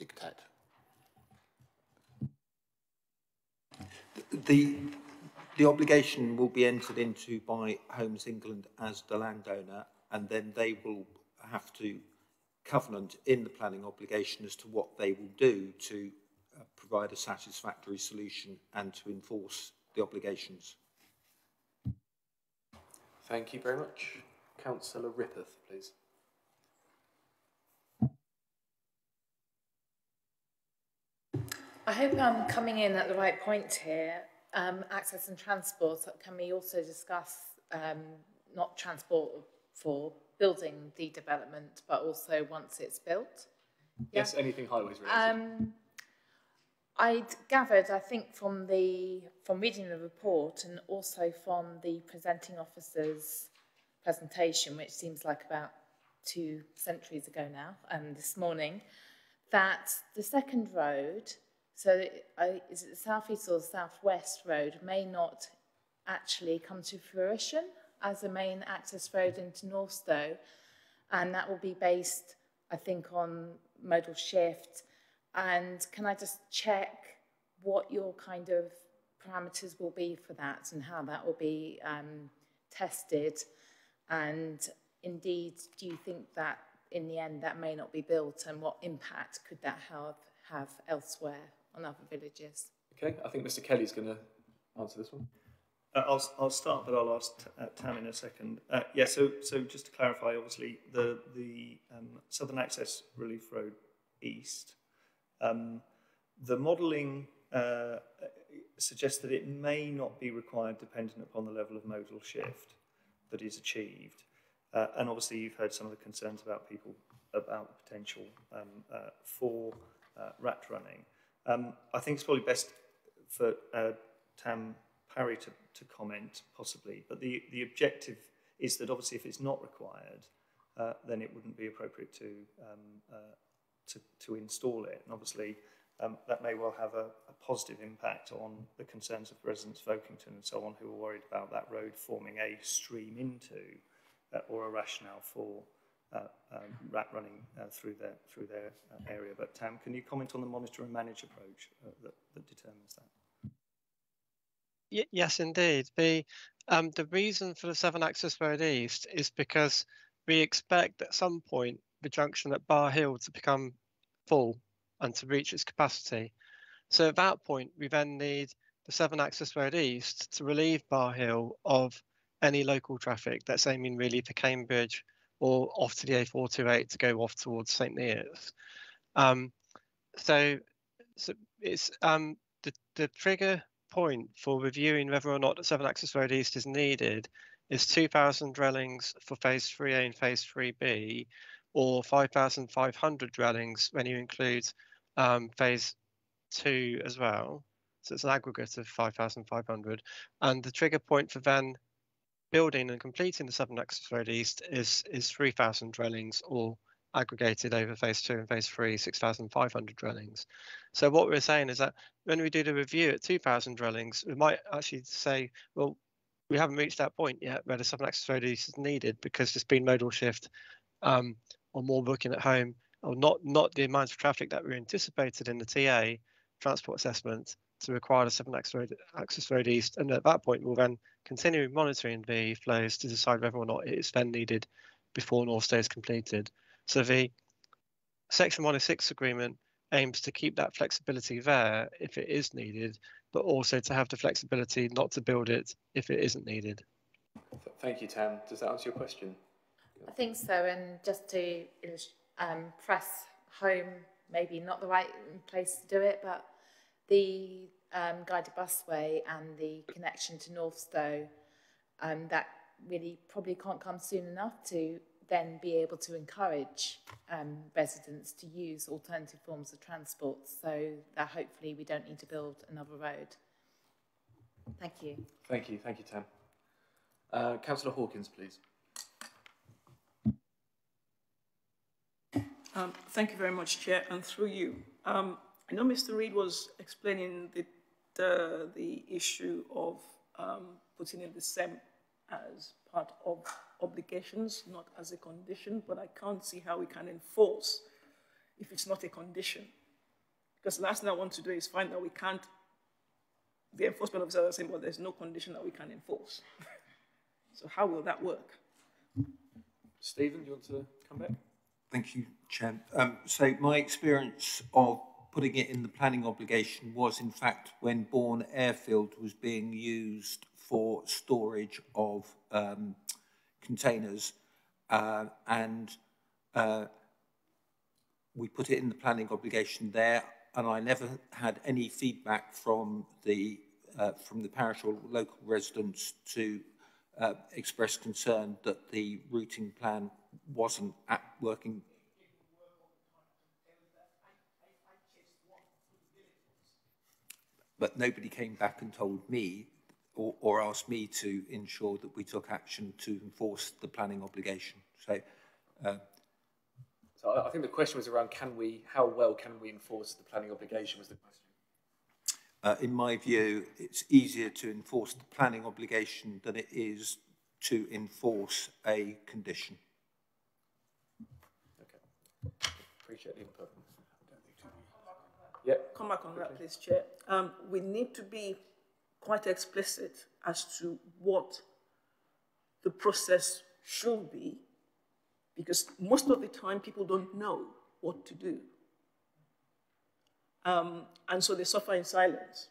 diktat. The, the obligation will be entered into by Homes England as the landowner, and then they will have to covenant in the planning obligation as to what they will do to uh, provide a satisfactory solution and to enforce the obligations. Thank you very much. Councillor Rippeth, please. I hope I'm coming in at the right point here. Um, access and transport, can we also discuss um, not transport for building the development, but also once it's built? Yes, anything highways related. Um, I'd gathered, I think, from the from reading the report and also from the presenting officer's presentation, which seems like about two centuries ago now, and um, this morning, that the second road so uh, is it the southeast or the southwest road may not actually come to fruition as a main access road into Northstowe. And that will be based, I think, on modal shift. And can I just check what your kind of parameters will be for that and how that will be um, tested? And indeed, do you think that in the end that may not be built and what impact could that have, have elsewhere? on other villages. Okay, I think Mr. Kelly's going to answer this one. Uh, I'll, I'll start, but I'll ask uh, Tam in a second. Uh, yeah, so so just to clarify, obviously the the um, Southern Access Relief Road East, um, the modelling uh, suggests that it may not be required dependent upon the level of modal shift that is achieved. Uh, and obviously you've heard some of the concerns about people about the potential um, uh, for rat running. Um, I think it's probably best for Tam Parry to, to comment, possibly. But the, the objective is that obviously if it's not required, uh, then it wouldn't be appropriate to, um, uh, to, to install it. And obviously um, that may well have a, a positive impact on the concerns of residents of Oakington and so on who are worried about that road forming a stream into uh, or a rationale for uh, um, rat running uh, through their through their uh, area. But Tam, can you comment on the monitor and manage approach uh, that, that determines that? Y yes, indeed. The um, the reason for the Southern Access Road East is because we expect at some point the junction at Bar Hill to become full and to reach its capacity. So at that point, we then need the Southern Access Road East to relieve Bar Hill of any local traffic that's aiming really for Cambridge or off to the A428 to go off towards St. Neots. Um, so, so it's um, the, the trigger point for reviewing whether or not the Southern Access Road East is needed is 2,000 dwellings for Phase 3A and Phase 3B, or 5,500 dwellings when you include um, Phase 2 as well. So it's an aggregate of 5,500. And the trigger point for then building and completing the Southern Access Road East is is 3,000 dwellings or aggregated over phase two and phase three, 6,500 dwellings. So what we're saying is that when we do the review at 2,000 dwellings, we might actually say, well, we haven't reached that point yet where the access road is needed because there's been modal shift um, or more booking at home or not not the amount of traffic that we anticipated in the TA transport assessment to require the Southern Access Road, access road east. And at that point, we'll then continue monitoring the flows to decide whether or not it is then needed before Northstowe is completed. So the Section 106 agreement aims to keep that flexibility there if it is needed, but also to have the flexibility not to build it if it isn't needed. Thank you, Tam. Does that answer your question? I think so, and just to um, press home, maybe not the right place to do it, but the um, guided busway and the connection to Northstowe, um, that really probably can't come soon enough to then be able to encourage um, residents to use alternative forms of transport so that hopefully we don't need to build another road. Thank you. Thank you. Thank you, Tam. Uh, Councillor Hawkins, please. Um, thank you very much, Chair, and through you. Um, I know Mr. Reid was explaining the, the, the issue of um, putting in the CEMP as part of obligations, not as a condition, but I can't see how we can enforce if it's not a condition. Because the last thing I want to do is find that we can't, the enforcement officer is saying, well, there's no condition that we can enforce. so how will that work? Stephen, do you want to come back? Thank you, Chair. Um, so my experience of putting it in the planning obligation was in fact when Bourn Airfield was being used for storage of um, containers uh, and uh, we put it in the planning obligation there and I never had any feedback from the uh, from the parish or local residents to uh, express concern that the routing plan wasn't working. But nobody came back and told me or, or asked me to ensure that we took action to enforce the planning obligation. So, uh, so I think the question was around can we, how well can we enforce the planning obligation was the question. Uh, in my view, it's easier to enforce the planning obligation than it is to enforce a condition. Okay, appreciate the input. Yeah. Come back on that, please, Chair. Um, we need to be quite explicit as to what the process should be, because most of the time people don't know what to do. Um, and so they suffer in silence.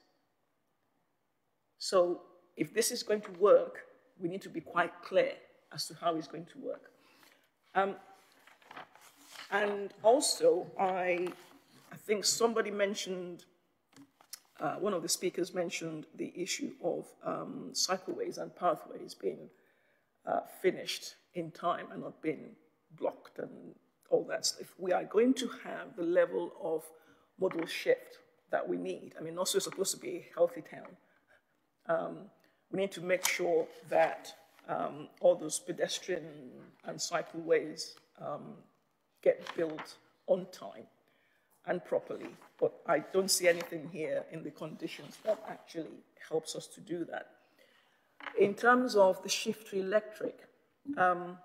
So if this is going to work, we need to be quite clear as to how it's going to work. Um, and also, I, I think somebody mentioned uh, one of the speakers mentioned the issue of um, cycleways and pathways being uh, finished in time and not being blocked and all that stuff. We are going to have the level of modal shift that we need. I mean, also supposed to be a healthy town. Um, we need to make sure that um, all those pedestrian and cycleways um, get built on time and properly. But I don't see anything here in the conditions that actually helps us to do that. In terms of the shift to electric, um,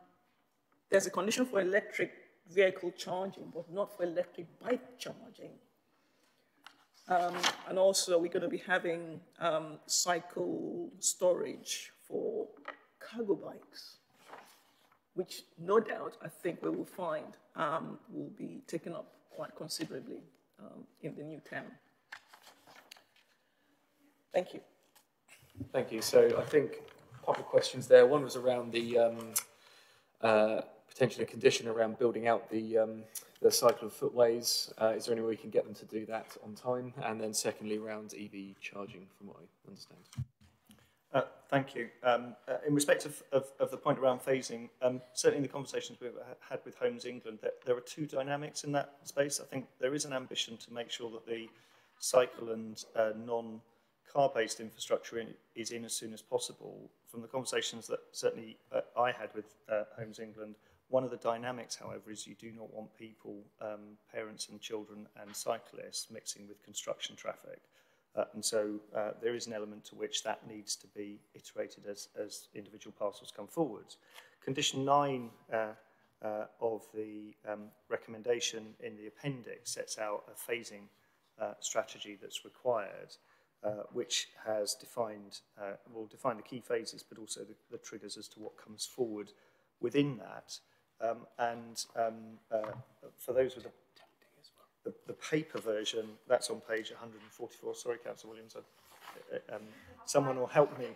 there's a condition for electric vehicle charging, but not for electric bike charging. Um, and also, we're going to be having um, cycle storage for cargo bikes, which no doubt I think we will find um, will be taken up quite considerably um, in the new town. Thank you. Thank you. So I think a couple of questions there. One was around the um, uh, potentially condition around building out the um, the cycle of footways. Uh, is there any way we can get them to do that on time? And then secondly, around EV charging, from what I understand. Uh, thank you. Um, uh, in respect of, of, of, the point around phasing, um, certainly in the conversations we've had with Homes England, there, there, are two dynamics in that space. I think there is an ambition to make sure that the cycle and uh, non-car-based infrastructure in, is in as soon as possible. From the conversations that certainly uh, I had with uh, Homes England, One of the dynamics, however, is you do not want people, um, parents and children and cyclists mixing with construction traffic. Uh, and so uh, there is an element to which that needs to be iterated as, as individual parcels come forwards. Condition 9 uh, uh, of the um, recommendation in the appendix sets out a phasing uh, strategy that's required, uh, which has defined, uh, will define the key phases, but also the, the triggers as to what comes forward within that. Um, and um, uh, for those with a the, the paper version, that's on page 144. Sorry, Councillor Williams, uh, um, someone will help me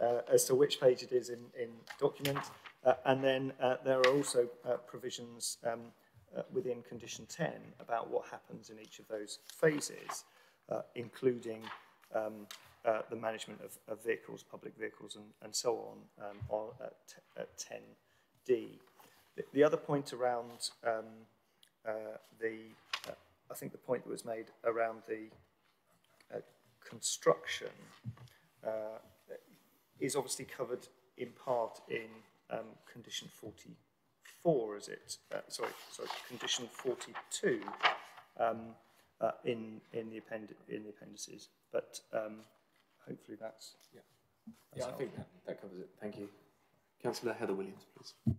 uh, as to which page it is in, in document. Uh, and then uh, there are also uh, provisions um, uh, within condition 10 about what happens in each of those phases, uh, including um, uh, the management of, of vehicles, public vehicles, and, and so on, um, on at, at 10D. The, the other point around um, uh, the I think the point that was made around the uh, construction uh, is obviously covered in part in um, condition 44, is it? Uh, sorry, sorry, condition 42 um, uh, in in the append in the appendices. But um, hopefully that's yeah. That's yeah, I think that, that covers it. Thank you, Councillor Heather Williams, please.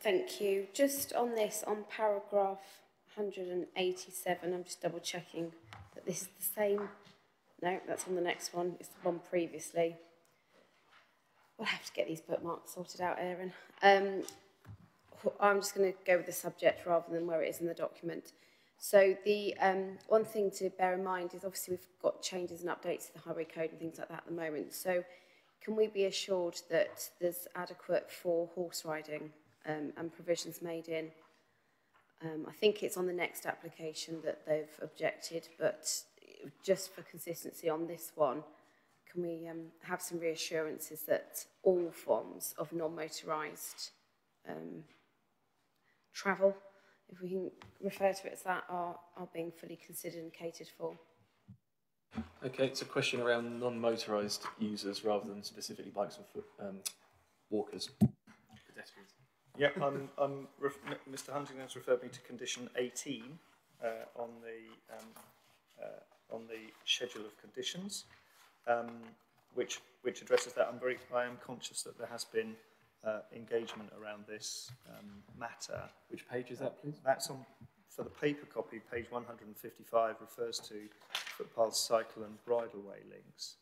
Thank you. Just on this, on paragraph 187, I'm just double checking that this is the same. No, that's on the next one. It's the one previously. We'll have to get these bookmarks sorted out, Aaron. Um, I'm just going to go with the subject rather than where it is in the document. So the um, one thing to bear in mind is obviously we've got changes and updates to the highway code and things like that at the moment. So can we be assured that there's adequate for horse riding um, and provisions made in. Um, I think it's on the next application that they've objected, but just for consistency on this one, can we um, have some reassurances that all forms of non-motorised um, travel, if we can refer to it as that, are, are being fully considered and catered for? Okay, it's a question around non-motorised users rather than specifically bikes and foot, um, walkers. Yep, I'm, I'm Mr. Huntington has referred me to condition 18 uh, on the um, uh, on the schedule of conditions, um, which which addresses that. I'm very I am conscious that there has been uh, engagement around this um, matter. Which page is that, please? That's on for the paper copy. Page 155 refers to footpaths, cycle, and bridleway links.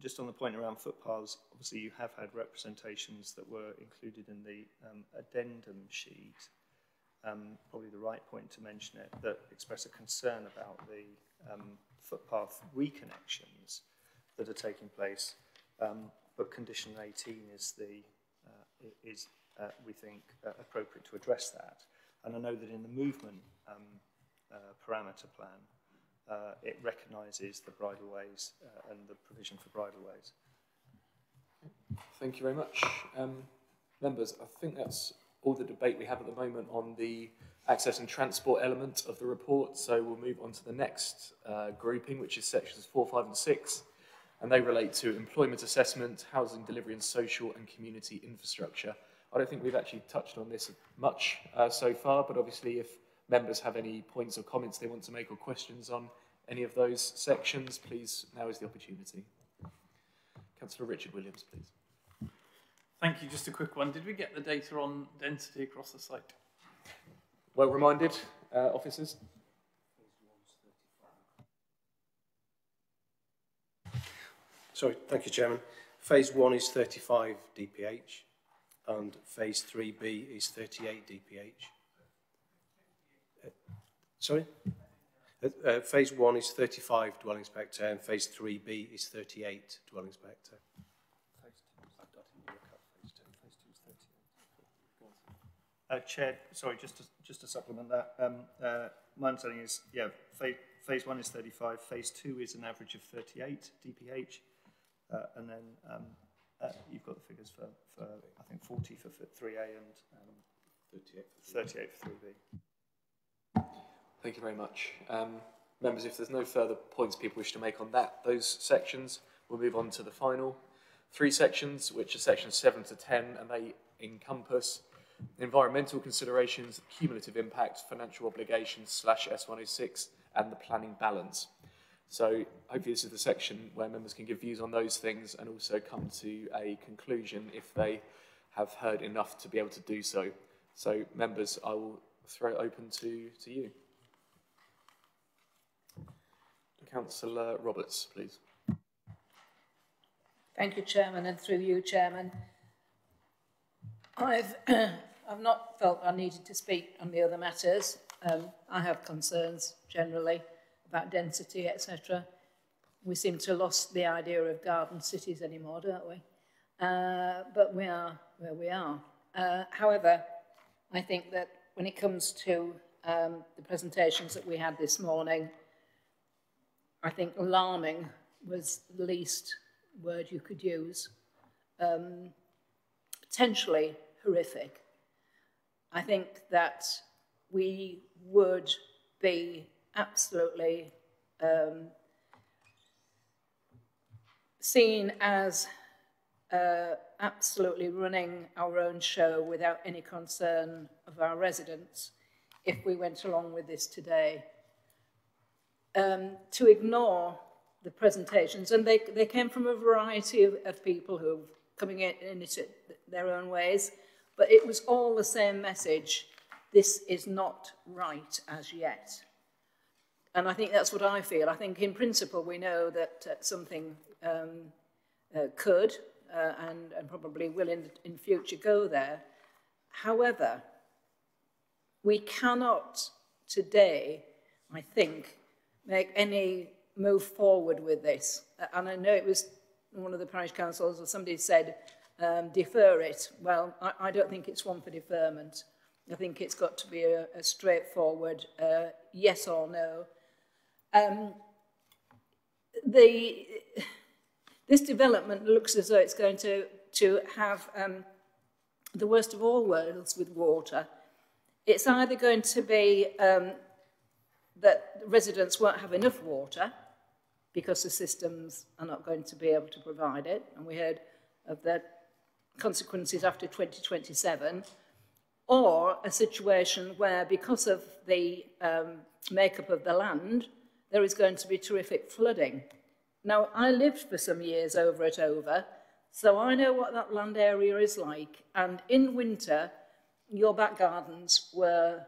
Just on the point around footpaths, obviously you have had representations that were included in the um, addendum sheet. Um, probably the right point to mention it, that express a concern about the um, footpath reconnections that are taking place. Um, but condition 18 is the uh, is uh, we think uh, appropriate to address that. And I know that in the movement um, uh, parameter plan, uh, it recognises the bridleways uh, and the provision for bridleways. Thank you very much. Um, members, I think that's all the debate we have at the moment on the access and transport element of the report. So we'll move on to the next uh, grouping, which is sections 4, 5 and 6. And they relate to employment assessment, housing delivery and social and community infrastructure. I don't think we've actually touched on this much uh, so far, but obviously if members have any points or comments they want to make or questions on any of those sections, please, now is the opportunity. Councillor Richard Williams, please. Thank you. Just a quick one. Did we get the data on density across the site? Well reminded, uh, officers. Sorry, thank you, Chairman. Phase 1 is 35 dph and Phase 3B is 38 dph. Sorry? Uh, uh, phase 1 is 35 dwellings per hectare and Phase 3B is 38 dwellings per hectare. Uh, Chair, sorry, just to, just to supplement that, um, uh, my understanding is, yeah, phase, phase one is 35, phase two is an average of 38 dph, uh, and then um, uh, you've got the figures for, for, I think, 40 for 3A and um, 38 for 38 for 3B. Thank you very much. Um, members, if there's no further points people wish to make on that, those sections, we'll move on to the final three sections, which are sections 7 to 10, and they encompass environmental considerations, cumulative impact, financial obligations slash S106, and the planning balance. So hopefully this is the section where members can give views on those things and also come to a conclusion if they have heard enough to be able to do so. So members, I will throw it open to, to you. Councillor Roberts, please. Thank you, Chairman, and through you, Chairman. I've, I've not felt I needed to speak on the other matters. Um, I have concerns generally about density, etc. We seem to have lost the idea of garden cities anymore, don't we? Uh, but we are where we are. Uh, however, I think that when it comes to um, the presentations that we had this morning, I think alarming was the least word you could use. Um, potentially horrific. I think that we would be absolutely um, seen as uh, absolutely running our own show without any concern of our residents if we went along with this today. Um, to ignore the presentations, and they, they came from a variety of, of people who are coming in, in their own ways, but it was all the same message. This is not right as yet. And I think that's what I feel. I think in principle we know that uh, something um, uh, could uh, and, and probably will in, in future go there. However, we cannot today, I think, make any move forward with this. And I know it was one of the parish councils or somebody said, um, defer it. Well, I, I don't think it's one for deferment. I think it's got to be a, a straightforward uh, yes or no. Um, the, this development looks as though it's going to, to have um, the worst of all worlds with water. It's either going to be um, that residents won't have enough water because the systems are not going to be able to provide it, and we heard of the consequences after 2027, or a situation where because of the um, makeup of the land, there is going to be terrific flooding. Now, I lived for some years over at Over, so I know what that land area is like. And in winter, your back gardens were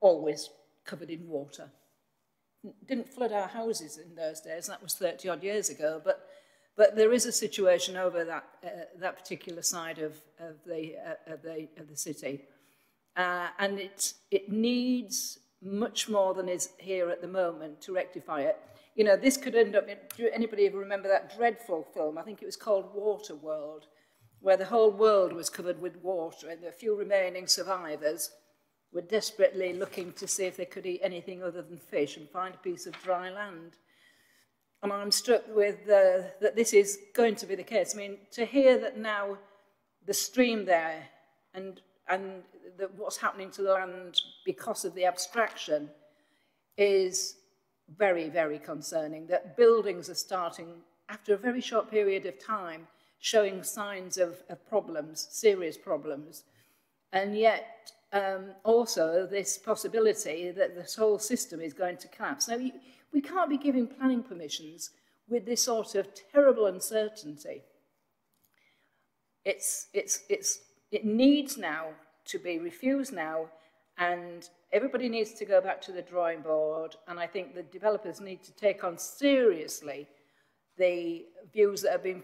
always covered in water. didn't flood our houses in those days, and that was 30 odd years ago, but but there is a situation over that uh, that particular side of of the uh, of the of the city, uh, and it it needs much more than is here at the moment to rectify it. You know, this could end up. Do anybody remember that dreadful film? I think it was called Water World, where the whole world was covered with water, and the few remaining survivors were desperately looking to see if they could eat anything other than fish and find a piece of dry land. And I'm struck with uh, that this is going to be the case. I mean, to hear that now the stream there and, and the, what's happening to the land because of the abstraction is very, very concerning. That buildings are starting, after a very short period of time, showing signs of, of problems, serious problems. And yet, um, also this possibility that this whole system is going to collapse. Now, you, we can't be giving planning permissions with this sort of terrible uncertainty. It's, it's, it's, it needs now to be refused now, and everybody needs to go back to the drawing board, and I think the developers need to take on seriously the views that have been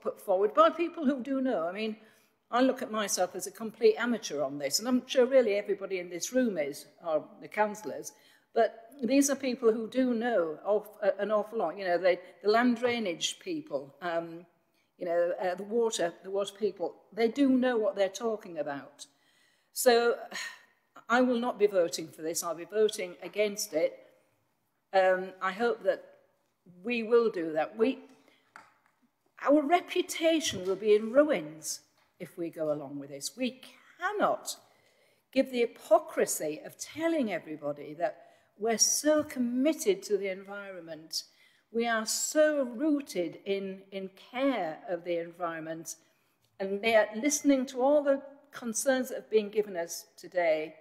put forward by people who do know. I mean, I look at myself as a complete amateur on this, and I'm sure really everybody in this room is, or the councillors, but these are people who do know of, uh, an awful lot. You know, they, the land drainage people, um, you know, uh, the water, the water people, they do know what they're talking about. So I will not be voting for this. I'll be voting against it. Um, I hope that we will do that. We, our reputation will be in ruins if we go along with this. We cannot give the hypocrisy of telling everybody that we're so committed to the environment, We are so rooted in, in care of the environment and they are listening to all the concerns that have been given us today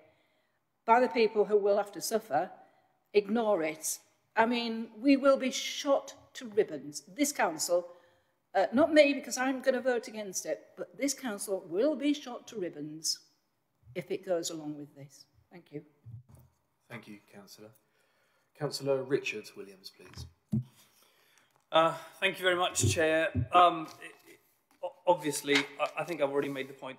by the people who will have to suffer, ignore it. I mean, we will be shot to ribbons. This council, uh, not me because I'm going to vote against it, but this council will be shot to ribbons if it goes along with this. Thank you. Thank you, Councillor. Councillor Richard Williams, please. Uh, thank you very much, Chair. Um, obviously, I, I, think I've already made the point.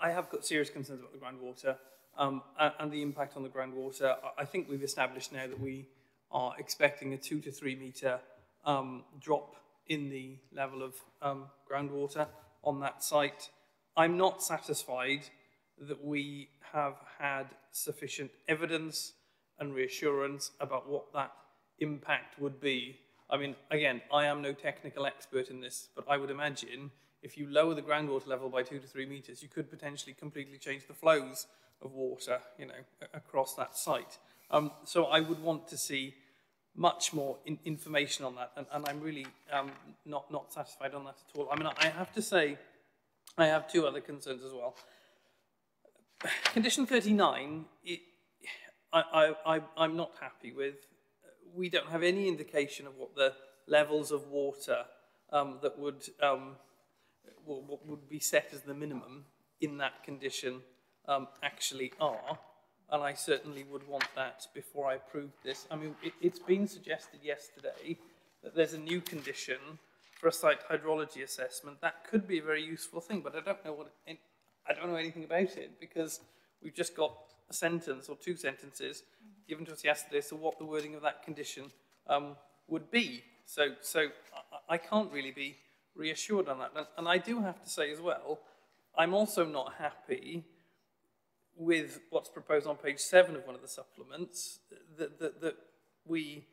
I have got serious concerns about the groundwater um, and, and, the impact on the groundwater. I think we've established now that we are expecting a two to three metre um, drop in the level of um, groundwater on that site. I'm not satisfied that we have had sufficient evidence and reassurance about what that impact would be. I mean, again, I am no technical expert in this, but I would imagine if you lower the groundwater level by two to three meters, you could potentially completely change the flows of water, you know, across that site. Um, so I would want to see much more in information on that, and, and I'm really um, not, not satisfied on that at all. I mean, I have to say, I have two other concerns as well. Condition 39, it, I, I, I'm not happy with. We don't have any indication of what the levels of water um, that would um, what would be set as the minimum in that condition um, actually are. And I certainly would want that before I approve this. I mean, it, it's been suggested yesterday that there's a new condition for a site hydrology assessment. That could be a very useful thing, but I don't know what it, I don't know anything about it because we've just got a sentence or two sentences given to us yesterday so what the wording of that condition um, would be. So, so I, I can't really be reassured on that. And, and I do have to say as well, I'm also not happy with what's proposed on page seven of one of the supplements, that, that, that we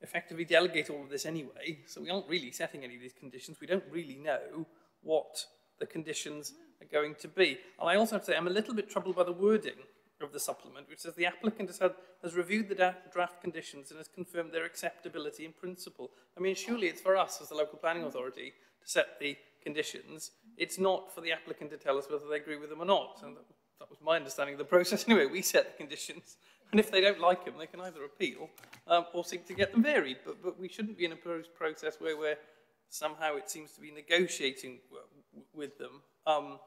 effectively delegate all of this anyway, so we aren't really setting any of these conditions. We don't really know what the conditions are going to be. And I also have to say I'm a little bit troubled by the wording of the supplement, which says the applicant has, had, has reviewed the draft conditions and has confirmed their acceptability in principle. I mean, surely it's for us as the local planning authority to set the conditions. It's not for the applicant to tell us whether they agree with them or not. And that, was my understanding of the process anyway. We set the conditions. And if they don't like them, they can either appeal um, or seek to get them varied. But, but we shouldn't be in a process where we're somehow, it seems to be negotiating with them um,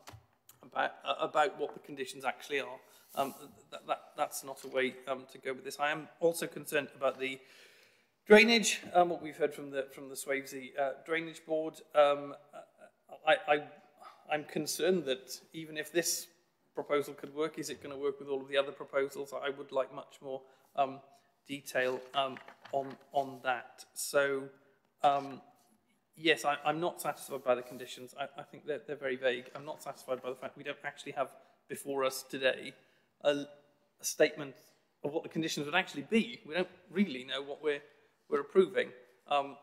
about, uh, about what the conditions actually are. Um, that, that, that's not a way um, to go with this. I am also concerned about the Drainage, um, what we've heard from the from the Swavesey uh, Drainage Board, um, I, I, I'm concerned that even if this proposal could work, is it going to work with all of the other proposals? I would like much more um, detail um, on on that. So, um, yes, I, I'm not satisfied by the conditions. I, I think they're, they're very vague. I'm not satisfied by the fact we don't actually have before us today a, a statement of what the conditions would actually be. We don't really know what we're we're approving. Um,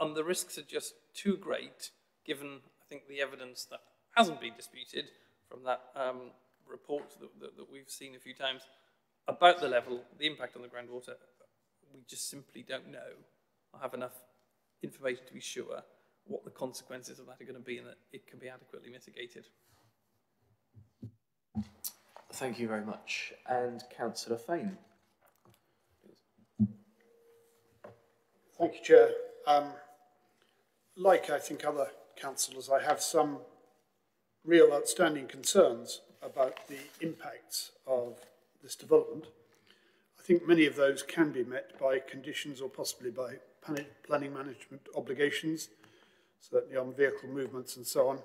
and the risks are just too great, given, I think, the evidence that hasn't been disputed from that um, report that, that, that we've seen a few times about the level, the impact on the groundwater. We just simply don't know or have enough information to be sure what the consequences of that are going to be and that it can be adequately mitigated. Thank you very much. And Councillor Fane. Thank you, Chair. Um, like I think other councillors, I have some real outstanding concerns about the impacts of this development. I think many of those can be met by conditions or possibly by planning management obligations, certainly on vehicle movements and so on,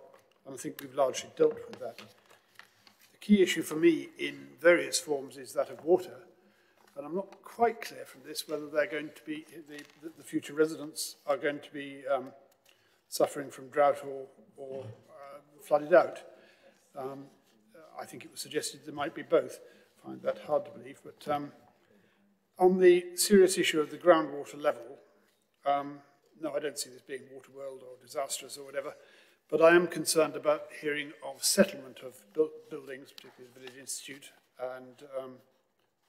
and I think we've largely dealt with that. The key issue for me in various forms is that of water, and I'm not quite clear from this whether they're going to be, the, the future residents are going to be um, suffering from drought or, or flooded out. Um, I think it was suggested there might be both. I find that hard to believe. But um, on the serious issue of the groundwater level, um, no, I don't see this being water world or disastrous or whatever. But I am concerned about hearing of settlement of bu buildings, particularly the Village Institute, and um,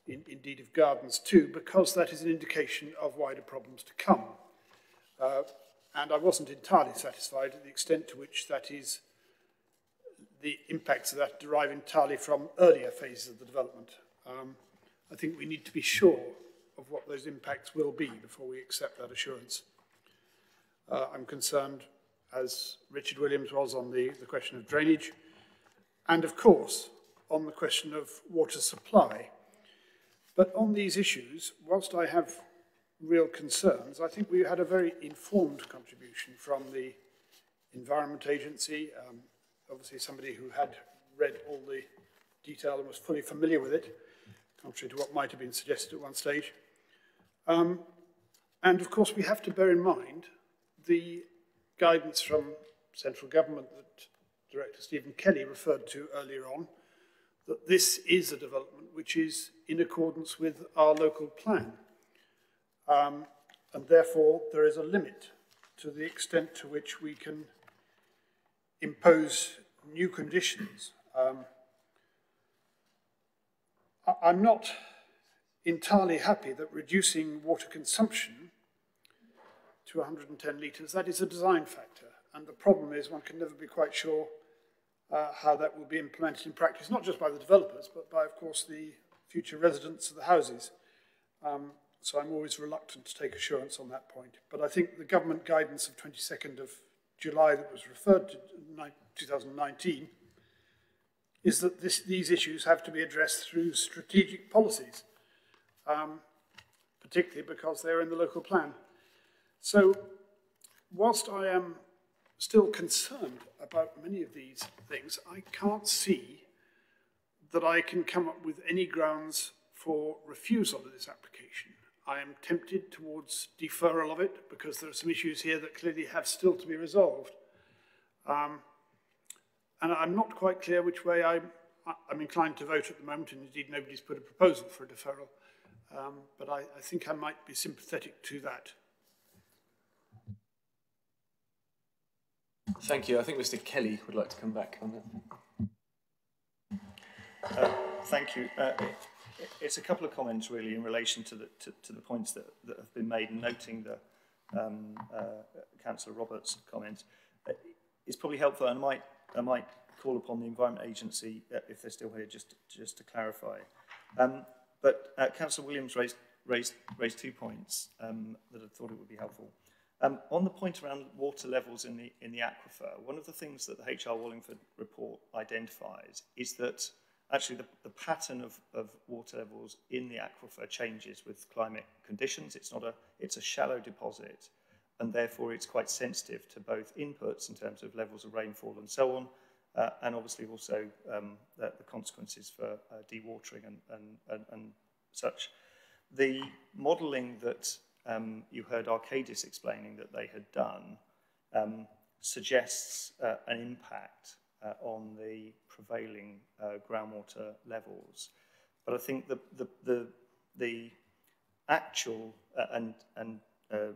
in, indeed of gardens too, because that is an indication of wider problems to come. Uh, and I wasn't entirely satisfied at the extent to which that is the impacts of that derive entirely from earlier phases of the development. Um, I think we need to be sure of what those impacts will be before we accept that assurance. Uh, I'm concerned, as Richard Williams was, on the, the question of drainage, and of course, on the question of water supply. But on these issues, whilst I have real concerns, I think we had a very informed contribution from the Environment Agency, um, obviously somebody who had read all the detail and was fully familiar with it, contrary to what might have been suggested at one stage. Um, and of course, we have to bear in mind the guidance from central government that Director Stephen Kelly referred to earlier on, that this is a development which is in accordance with our local plan. Um, and therefore, there is a limit to the extent to which we can impose new conditions. Um, I'm not entirely happy that reducing water consumption to 110 litres, that is a design factor. And the problem is one can never be quite sure uh, how that will be implemented in practice, not just by the developers, but by, of course, the future residents of the houses. Um, so I'm always reluctant to take assurance on that point. But I think the government guidance of 22nd of July that was referred to 2019 is that this, these issues have to be addressed through strategic policies, um, particularly because they're in the local plan. So whilst I am still concerned about many of these things, I can't see that I can come up with any grounds for refusal of this application. I am tempted towards deferral of it because there are some issues here that clearly have still to be resolved. Um, and I'm not quite clear which way I'm, I'm inclined to vote at the moment, and indeed nobody's put a proposal for a deferral. Um, but I, I think I might be sympathetic to that. Thank you. I think Mr. Kelly would like to come back on that. Uh, thank you. Uh, it, it's a couple of comments really in relation to the, to, to the points that, that have been made, noting the um, uh, Councillor Roberts' comments. Uh, it's probably helpful, and I might, I might call upon the Environment Agency, uh, if they're still here, just, just to clarify. Um, but uh, Councillor Williams raised, raised, raised two points um, that I thought it would be helpful. Um, on the point around water levels in the, in the aquifer, one of the things that the HR Wallingford report identifies is that actually the, the pattern of, of water levels in the aquifer changes with climate conditions. It's, not a, it's a shallow deposit and therefore it's quite sensitive to both inputs in terms of levels of rainfall and so on, uh, and obviously also um, the, the consequences for uh, dewatering and, and, and, and such. The modelling that um, you heard Arcadis explaining that they had done um, suggests uh, an impact uh, on the prevailing uh, groundwater levels. But I think the, the, the, the actual uh, and, and uh,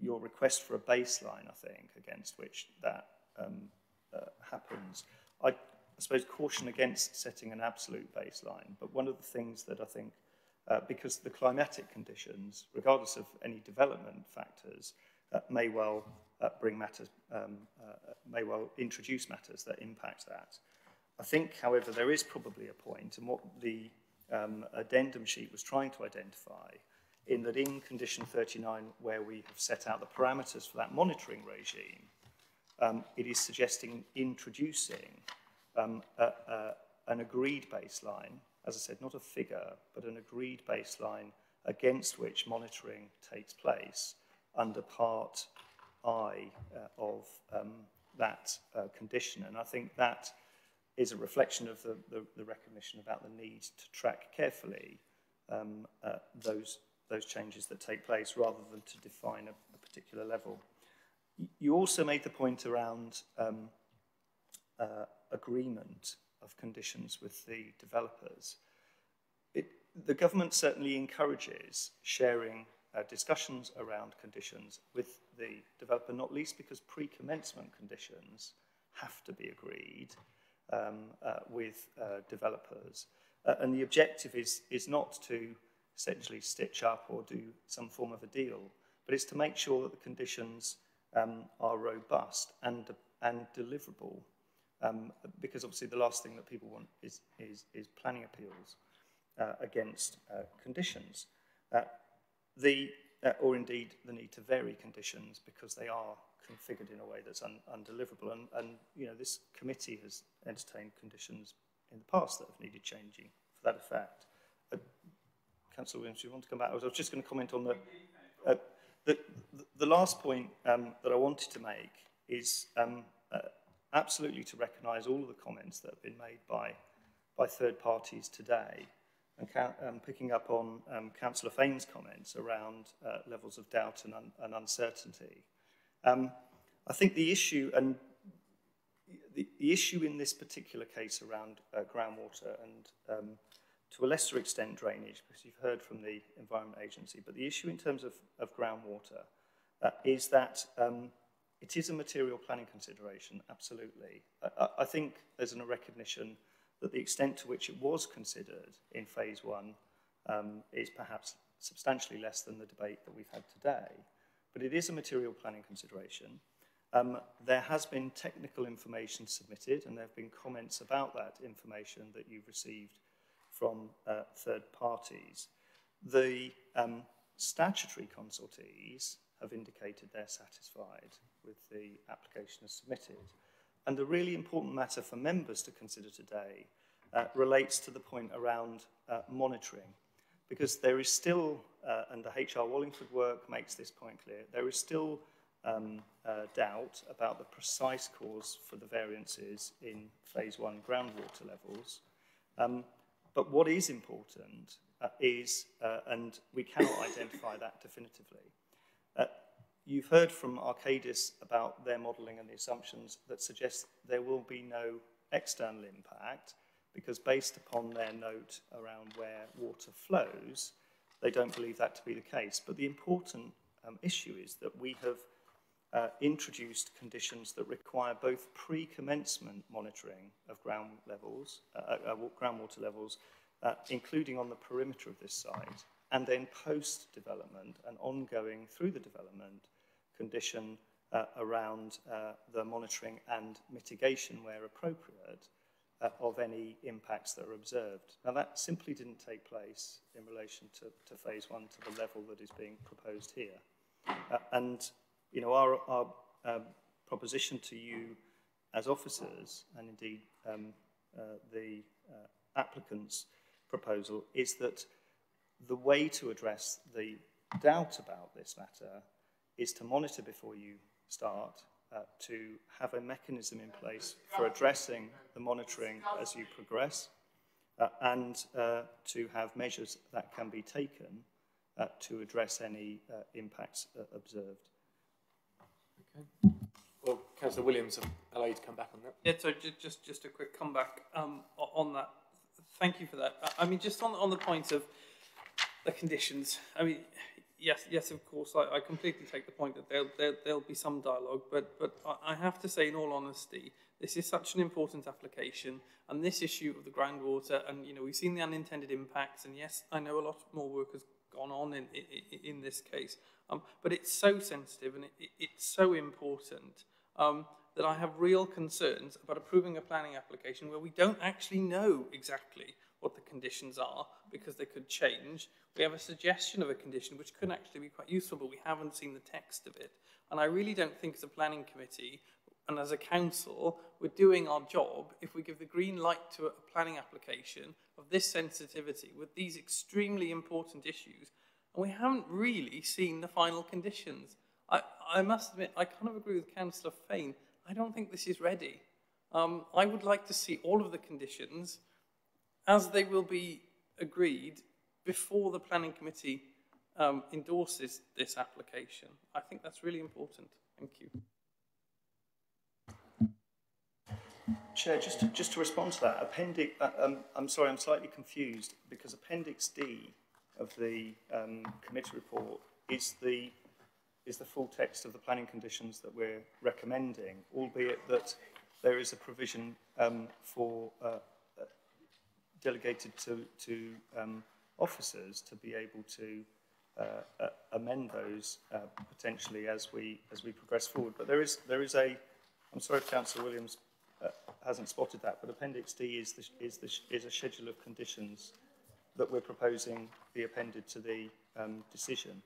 your request for a baseline, I think, against which that um, uh, happens. I, I suppose caution against setting an absolute baseline, but one of the things that I think, uh, because the climatic conditions, regardless of any development factors, may well uh, bring matters, um, uh, may well introduce matters that impact that. I think, however, there is probably a point, and what the um, addendum sheet was trying to identify in that in condition 39, where we have set out the parameters for that monitoring regime, um, it is suggesting introducing um, a, a, an agreed baseline, as I said, not a figure, but an agreed baseline against which monitoring takes place under part I uh, of um, that uh, condition. And I think that is a reflection of the, the, the recognition about the need to track carefully um, uh, those those changes that take place rather than to define a, a particular level. You also made the point around um, uh, agreement of conditions with the developers. It, the government certainly encourages sharing uh, discussions around conditions with the developer, not least because pre-commencement conditions have to be agreed um, uh, with uh, developers. Uh, and the objective is, is not to essentially stitch up or do some form of a deal, but it's to make sure that the conditions um, are robust and, and deliverable. Um, because obviously the last thing that people want is, is, is planning appeals uh, against uh, conditions. Uh, the, uh, or indeed the need to vary conditions because they are configured in a way that's un undeliverable. And, and, you know, this committee has entertained conditions in the past that have needed changing for that effect. Uh, Councillor Williams, do you want to come back? I was, just going to comment on the, uh, the, the last point um, that I wanted to make is um, uh, absolutely to recognise all of the comments that have been made by, by third parties today and um, picking up on um, Councillor Fane's comments around uh, levels of doubt and, un and uncertainty. Um, I think the issue, and the, the issue in this particular case around uh, groundwater and um, to a lesser extent drainage, because you've heard from the Environment Agency, but the issue in terms of, of groundwater uh, is that um, it is a material planning consideration, absolutely. I, I think there's a recognition that the extent to which it was considered in phase one um, is perhaps substantially less than the debate that we've had today. But it is a material planning consideration. Um, there has been technical information submitted and there have been comments about that information that you've received from uh, third parties. The um, statutory consultees have indicated they're satisfied with the application as submitted. And the really important matter for members to consider today uh, relates to the point around uh, monitoring. Because there is still, uh, and the HR Wallingford work makes this point clear, there is still um, uh, doubt about the precise cause for the variances in phase one groundwater levels. Um, but what is important uh, is, uh, and we cannot identify that definitively, uh, You've heard from Arcadis about their modelling and the assumptions that suggest there will be no external impact because based upon their note around where water flows, they don't believe that to be the case. But the important um, issue is that we have uh, introduced conditions that require both pre-commencement monitoring of ground levels, uh, uh, groundwater levels, uh, including on the perimeter of this site, and then post-development and ongoing through the development condition uh, around uh, the monitoring and mitigation where appropriate uh, of any impacts that are observed. Now that simply didn't take place in relation to, to phase one to the level that is being proposed here. Uh, and you know, our, our um, proposition to you as officers and indeed um, uh, the uh, applicant's proposal is that the way to address the doubt about this matter is to monitor before you start, uh, to have a mechanism in place for addressing the monitoring as you progress, uh, and uh, to have measures that can be taken uh, to address any uh, impacts uh, observed. Okay. Well, Councillor Williams, I'll allow you to come back on that. Yeah, so just, just, just a quick comeback um, on that. Thank you for that. I mean, just on, on the point of the conditions, I mean, yes, yes, of course, I, I completely take the point that there'll, there, there'll be some dialogue, but, but I have to say, in all honesty, this is such an important application, and this issue of the groundwater, and you know, we've seen the unintended impacts, and yes, I know a lot more work has gone on in, in, in this case, um, but it's so sensitive and it, it, it's so important um, that I have real concerns about approving a planning application where we don't actually know exactly what the conditions are because they could change. We have a suggestion of a condition which could actually be quite useful, but we haven't seen the text of it. And I really don't think as a planning committee and as a council, we're doing our job if we give the green light to a planning application of this sensitivity with these extremely important issues, and we haven't really seen the final conditions. I, I must admit, I kind of agree with Councillor Fane. I don't think this is ready. Um, I would like to see all of the conditions as they will be agreed before the planning committee um, endorses this application. I think that's really important. Thank you. Chair, just to, just to respond to that, appendix, uh, um, I'm sorry, I'm slightly confused because Appendix D of the um, committee report is the, is the full text of the planning conditions that we're recommending, albeit that there is a provision um, for uh, delegated to, to um, officers to be able to uh, amend those uh, potentially as we as we progress forward. But there is there is a I'm sorry if Councillor Williams uh, hasn't spotted that, but Appendix D is the, is the, is a schedule of conditions that we're proposing be appended to the um, decision.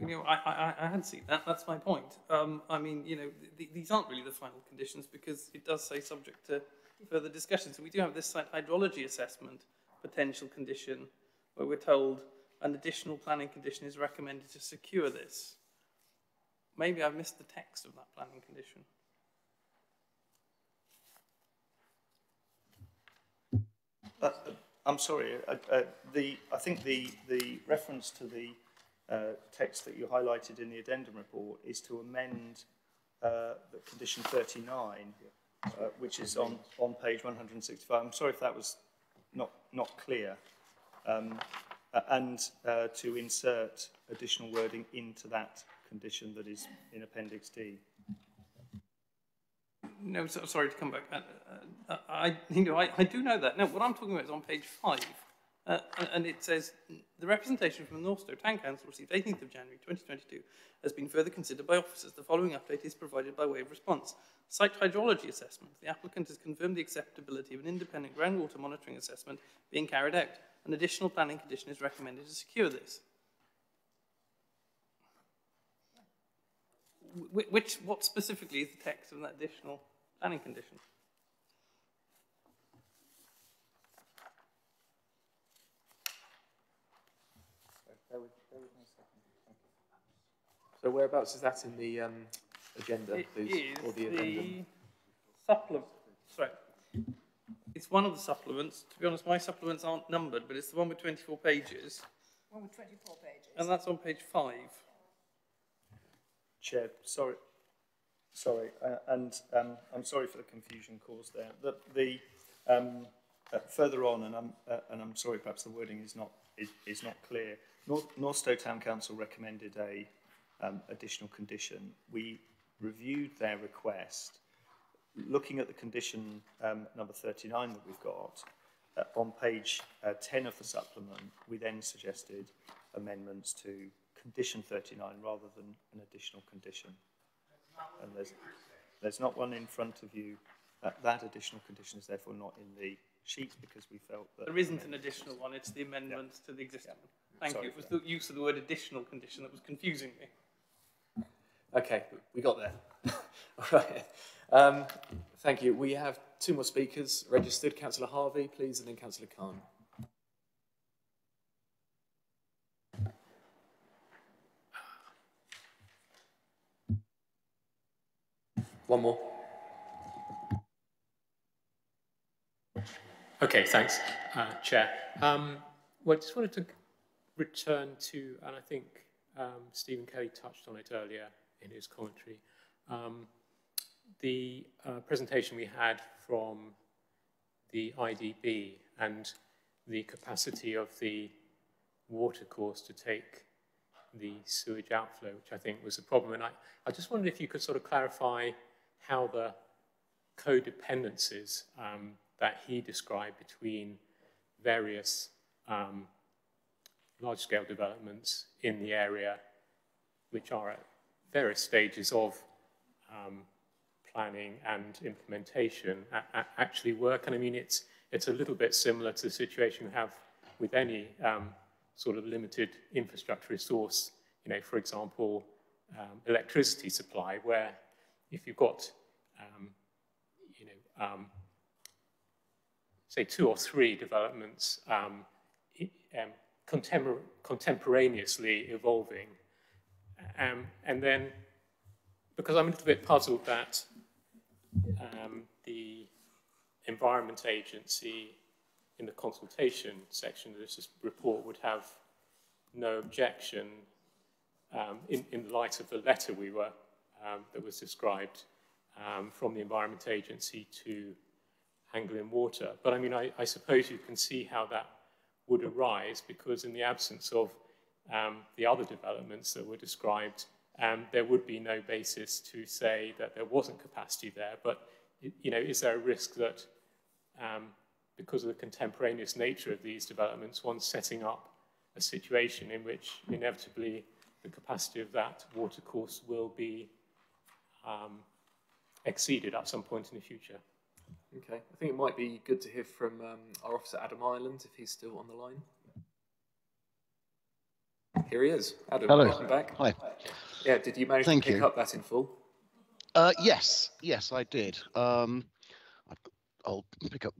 You know, I, I, I had seen that. That's my point. Um, I mean, you know, th these aren't really the final conditions because it does say subject to further discussion. So we do have this site hydrology assessment potential condition where we're told an additional planning condition is recommended to secure this. Maybe I've missed the text of that planning condition. Uh, I'm sorry, uh, uh, the, I think the, the reference to the uh, text that you highlighted in the addendum report is to amend uh, the condition 39, uh, which is on, on page 165. I'm sorry if that was not, not clear. Um, and uh, to insert additional wording into that condition that is in Appendix D. No, so, sorry to come back. Uh, uh, I, you know, I, I do know that. No, what I'm talking about is on page five, uh, and it says the representation from the North Northstowe Town Council received 18th of January 2022 has been further considered by officers. The following update is provided by way of response. Site hydrology assessment. The applicant has confirmed the acceptability of an independent groundwater monitoring assessment being carried out. An additional planning condition is recommended to secure this. which, what specifically is the text of that additional planning condition? So whereabouts is that in the um, agenda, It please, is or the the addendum? supplement. Sorry, it's one of the supplements. To be honest, my supplements aren't numbered, but it's the one with 24 pages, One with 24 pages. and that's on page five. Chair, sorry, sorry, uh, and um, I'm sorry for the confusion caused there. The, the um, uh, further on, and I'm uh, and I'm sorry, perhaps the wording is not is, is not clear. North, Northstowe Town Council recommended a um, additional condition. We reviewed their request, looking at the condition um, number 39 that we've got. Uh, on page uh, 10 of the supplement, we then suggested amendments to condition 39 rather than an additional condition. And there's, there's not one in front of you. Uh, that additional condition is therefore not in the sheet because we felt that... There isn't an additional one, it's the amendments yeah. to the existing yeah. one. Thank Sorry you. It was the use of the word additional condition that was confusing me. Okay, we got there. All right. Um, thank you. We have two more speakers registered. Councillor Harvey, please, and then Councillor Cahn. One more. Okay, thanks, uh, Chair. Um, well, I just wanted to return to, and I think um, Stephen Kelly touched on it earlier in his commentary, um, the uh, presentation we had from the IDB and the capacity of the watercourse to take the sewage outflow, which I think was a problem. And I, I just wondered if you could sort of clarify how the codependencies um, that he described between various um, large-scale developments in the area, which are at various stages of um, planning and implementation, actually work. And I mean, it's, it's a little bit similar to the situation you have with any um, sort of limited infrastructure resource, you know, for example, um, electricity supply, where if you've got, um, you know, um, say two or three developments um, contempor contemporaneously evolving, um, and then because I'm a little bit puzzled that the Environment Agency in the consultation section of this report would have no objection um, in, in light of the letter we were um, that was described um, from the Environment Agency to Anglian Water. But I mean, I, I, suppose you can see how that would arise because in the absence of um, the other developments that were described, um, there would be no basis to say that there wasn't capacity there. But, you know, is there a risk that um, because of the contemporaneous nature of these developments, one's setting up a situation in which inevitably the capacity of that watercourse will be um, exceeded at some point in the future. Okay, I think it might be good to hear from um, our officer Adam Ireland if he's still on the line. Here he is. Adam, Hello. welcome back. Hi. Yeah, did you manage Thank to pick you. up that in full? Uh, yes, yes, I did. Um, I'll pick up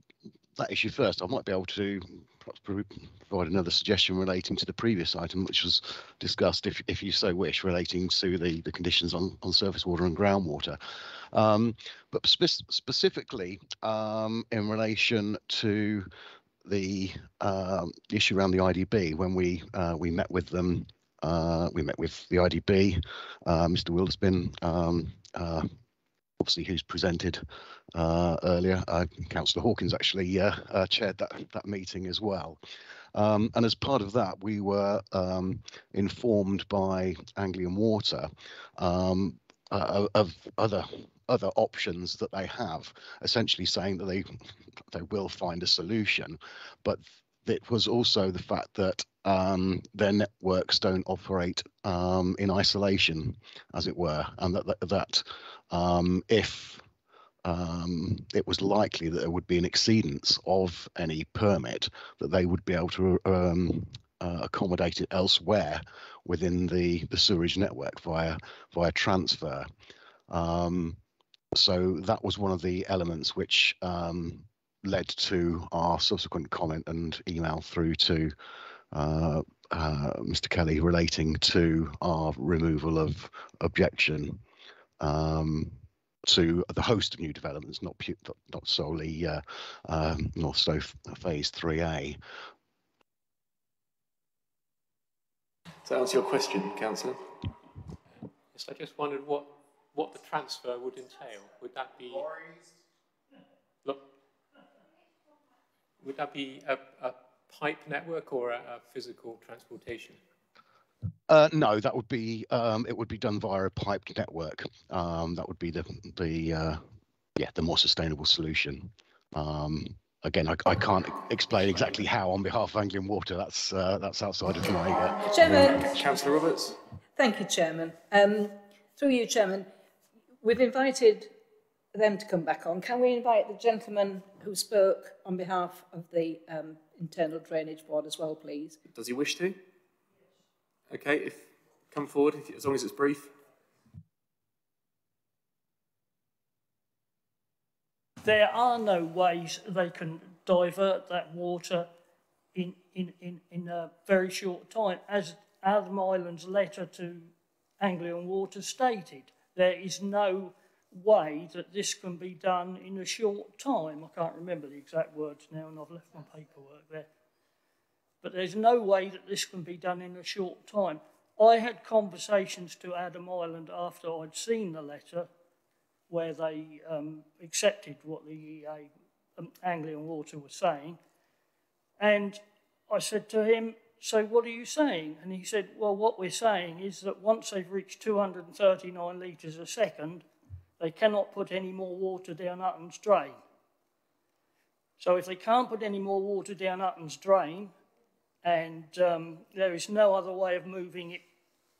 that issue first. I might be able to perhaps provide another suggestion relating to the previous item, which was discussed, if, if you so wish, relating to the, the conditions on, on surface water and groundwater. Um, but spe- specifically um, in relation to the um, issue around the IDB, when we uh, we met with them, uh, we met with the IDB, uh, Mr. Wilderspin, um, uh, obviously who's presented uh, earlier. Uh, Councillor Hawkins actually chaired that that meeting as well. Um, and as part of that, we were um, informed by Anglian Water um, of other other options that they have, essentially saying that they they will find a solution, but it was also the fact that um, their networks don't operate um, in isolation, as it were, and that that, that um, if um, it was likely that there would be an exceedance of any permit, that they would be able to um, uh, accommodate it elsewhere within the, the sewerage network via via transfer. Um, so that was one of the elements which um, led to our subsequent comment and email through to uh, uh, Mr. Kelly relating to our removal of objection um, to the host of new developments, not pu- not- not solely uh, um, Northstowe Phase 3A. Does that answer your question, Councillor? Yes, I just wondered what, what the transfer would entail. Would that be look? Would that be a, a pipe network or a, a physical transportation? Uh, no, that would be um, it would be done via a piped network. Um, that would be the the uh, yeah the more sustainable solution. Um, again, I, I can't explain exactly how on behalf of Anglian Water. That's uh, that's outside of my. Uh, Chairman. Councillor Roberts. Thank you, Chairman. Um, through you, Chairman, we've invited them to come back on. Can we invite the gentleman who spoke on behalf of the um, Internal Drainage Board as well, please? Does he wish to? Okay, if come forward, if, as long as it's brief. there are no ways they can divert that water in, in, in, in a very short time. As Adam Ireland's letter to Anglian Water stated, there is no way that this can be done in a short time. I can't remember the exact words now and I've left my paperwork there. But there's no way that this can be done in a short time. I had conversations to Adam Ireland after I'd seen the letter where they um, accepted what the EA, um, Anglian Water was saying. And I said to him, so what are you saying? And he said, well, what we're saying is that once they've reached 239 litres a second, they cannot put any more water down Utton's drain. So if they can't put any more water down Utton's drain, and um, there is no other way of moving it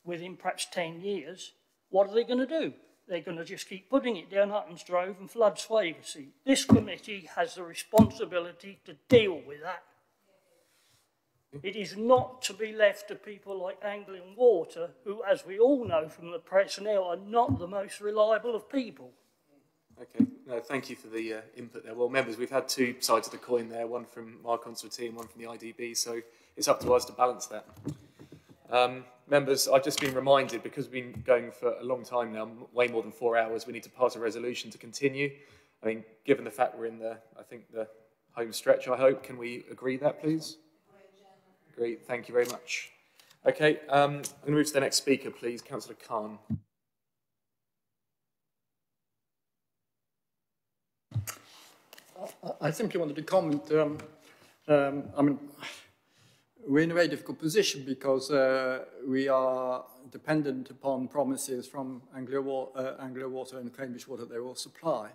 within perhaps 10 years, what are they going to do? They're going to just keep putting it down Hutton's Drove and flood Swavesey. This committee has the responsibility to deal with that. It is not to be left to people like Anglian Water, who, as we all know from the press now, are not the most reliable of people. Okay, no, thank you for the uh, input there. Well, members, we've had two sides of the coin there, one from our and one from the IDB, so it's up to us to balance that. Um, members, I've just been reminded, because we've been going for a long time now, way more than four hours, we need to pass a resolution to continue. I mean, given the fact we're in the, I think, the home stretch, I hope, can we agree that, please? Great, thank you very much. Okay, um, I'm going to move to the next speaker, please, Councillor Cahn. I simply wanted to comment. Um, um, I mean, we're in a very difficult position because uh, we are dependent upon promises from Anglia, Wa- uh, Water and Cambridge Water that they will supply.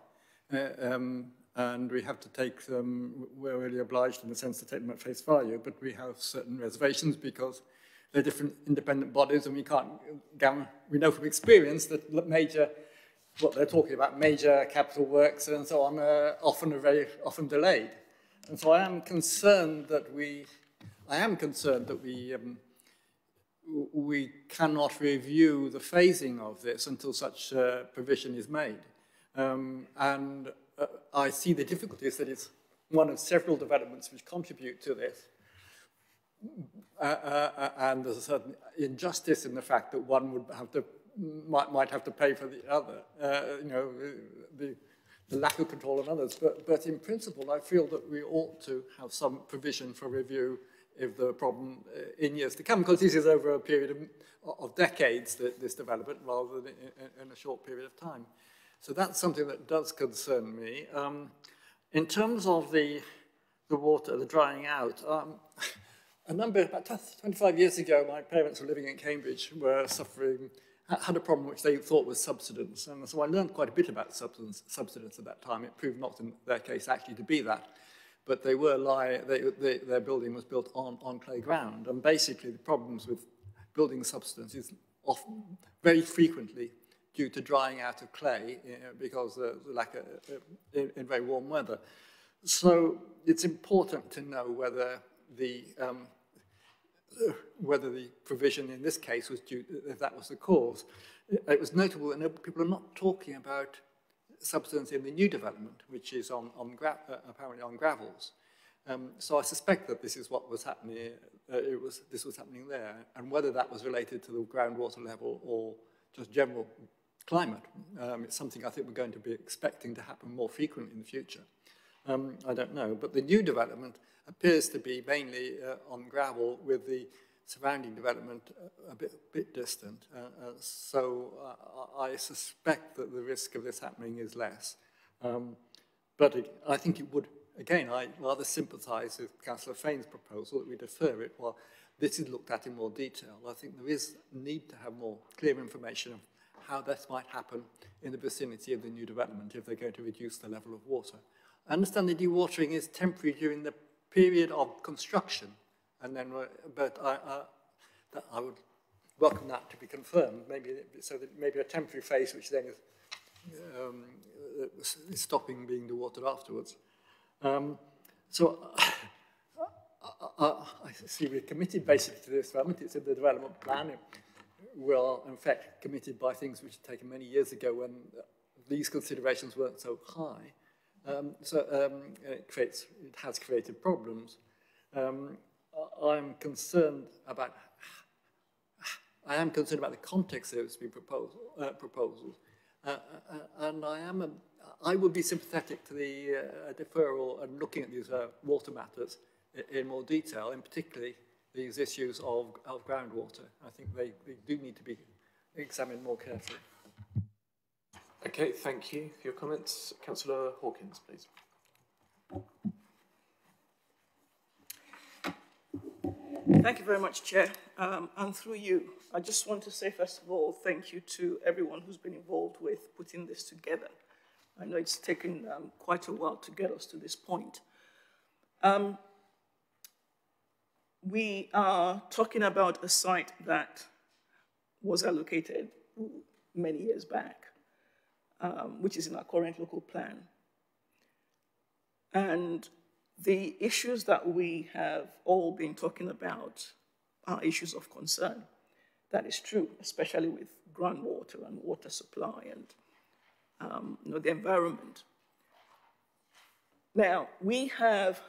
Uh, um, and we have to take them, we're really obliged in the sense to take them at face value, but we have certain reservations because they're different independent bodies and we can't, we know from experience that major, what they're talking about, major capital works and so on, are often are very often delayed. And so I am concerned that we, I am concerned that we, um, we cannot review the phasing of this until such uh, provision is made. Um, and uh, I see the difficulties that it's one of several developments which contribute to this. Uh, uh, uh, and there's a certain injustice in the fact that one would have to might, might have to pay for the other, uh, you know, the, the lack of control on others. But, but in principle, I feel that we ought to have some provision for review if the problem uh, in years to come, because this is over a period of, of decades, that this development, rather than in, in, a short period of time. So that's something that does concern me. Um, in terms of the, the water, the drying out, um, a number, about 25 years ago, my parents were living in Cambridge, were suffering, had a problem which they thought was subsidence. And so I learned quite a bit about subsidence, subsidence at that time. It proved not in their case actually to be that. But they were lie, they, they, their building was built on, on clay ground. And basically the problems with building subsidence is often, very frequently due to drying out of clay you know, because the lack of, uh, in, in very warm weather. So it's important to know whether the um, whether the provision in this case was due, if that was the cause. It was notable that people are not talking about substance in the new development, which is on, on uh, apparently on gravels. Um, so I suspect that this is what was happening, uh, it was, this was happening there, and whether that was related to the groundwater level or just general climate, um, it's something I think we're going to be expecting to happen more frequently in the future. Um, I don't know, but the new development appears to be mainly uh, on gravel with the surrounding development a bit, bit distant. Uh, uh, so uh, I suspect that the risk of this happening is less. Um, but it, I think it would, again, I rather sympathise with Councillor Fane's proposal that we defer it while this is looked at in more detail. I think there is need to have more clear information of how this might happen in the vicinity of the new development if they're going to reduce the level of water. I understand the dewatering is temporary during the period of construction, and then, but I, I, I would welcome that to be confirmed, maybe so that maybe a temporary phase which then is, um, is stopping being dewatered afterwards. Um, so I, I, I see we're committed basically to this development. It's in the development plan. We are, in fact, committed by things which were taken many years ago when these considerations weren't so high. Um, so um, it, creates, it has created problems. Um, I'm concerned about, I am concerned about the context of those proposal, uh, proposals. Uh, uh, and I am, a, I would be sympathetic to the uh, deferral and looking at these uh, water matters in, more detail, and particularly these issues of, of groundwater. I think they, they do need to be examined more carefully. Okay, thank you for your comments. Councillor Hawkins, please. Thank you very much, Chair. Um, and through you, I just want to say, first of all, thank you to everyone who's been involved with putting this together. I know it's taken um, quite a while to get us to this point. Um, we are talking about a site that was allocated many years back um, which is in our current local plan. And the issues that we have all been talking about are issues of concern. That is true, especially with groundwater and water supply and um, you know, the environment. Now, we have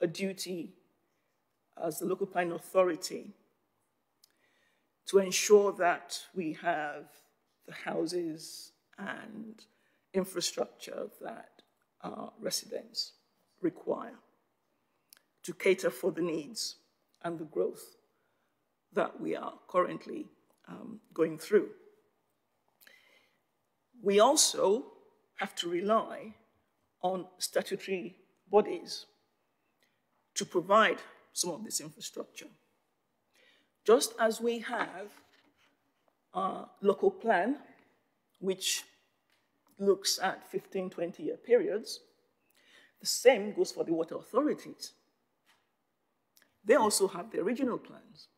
a duty as the local planning authority to ensure that we have the houses and infrastructure that our residents require to cater for the needs and the growth that we are currently um, going through. We also have to rely on statutory bodies to provide some of this infrastructure. Just as we have our local plan which looks at 15, 20 year periods, The same goes for the water authorities. They also have their regional plans.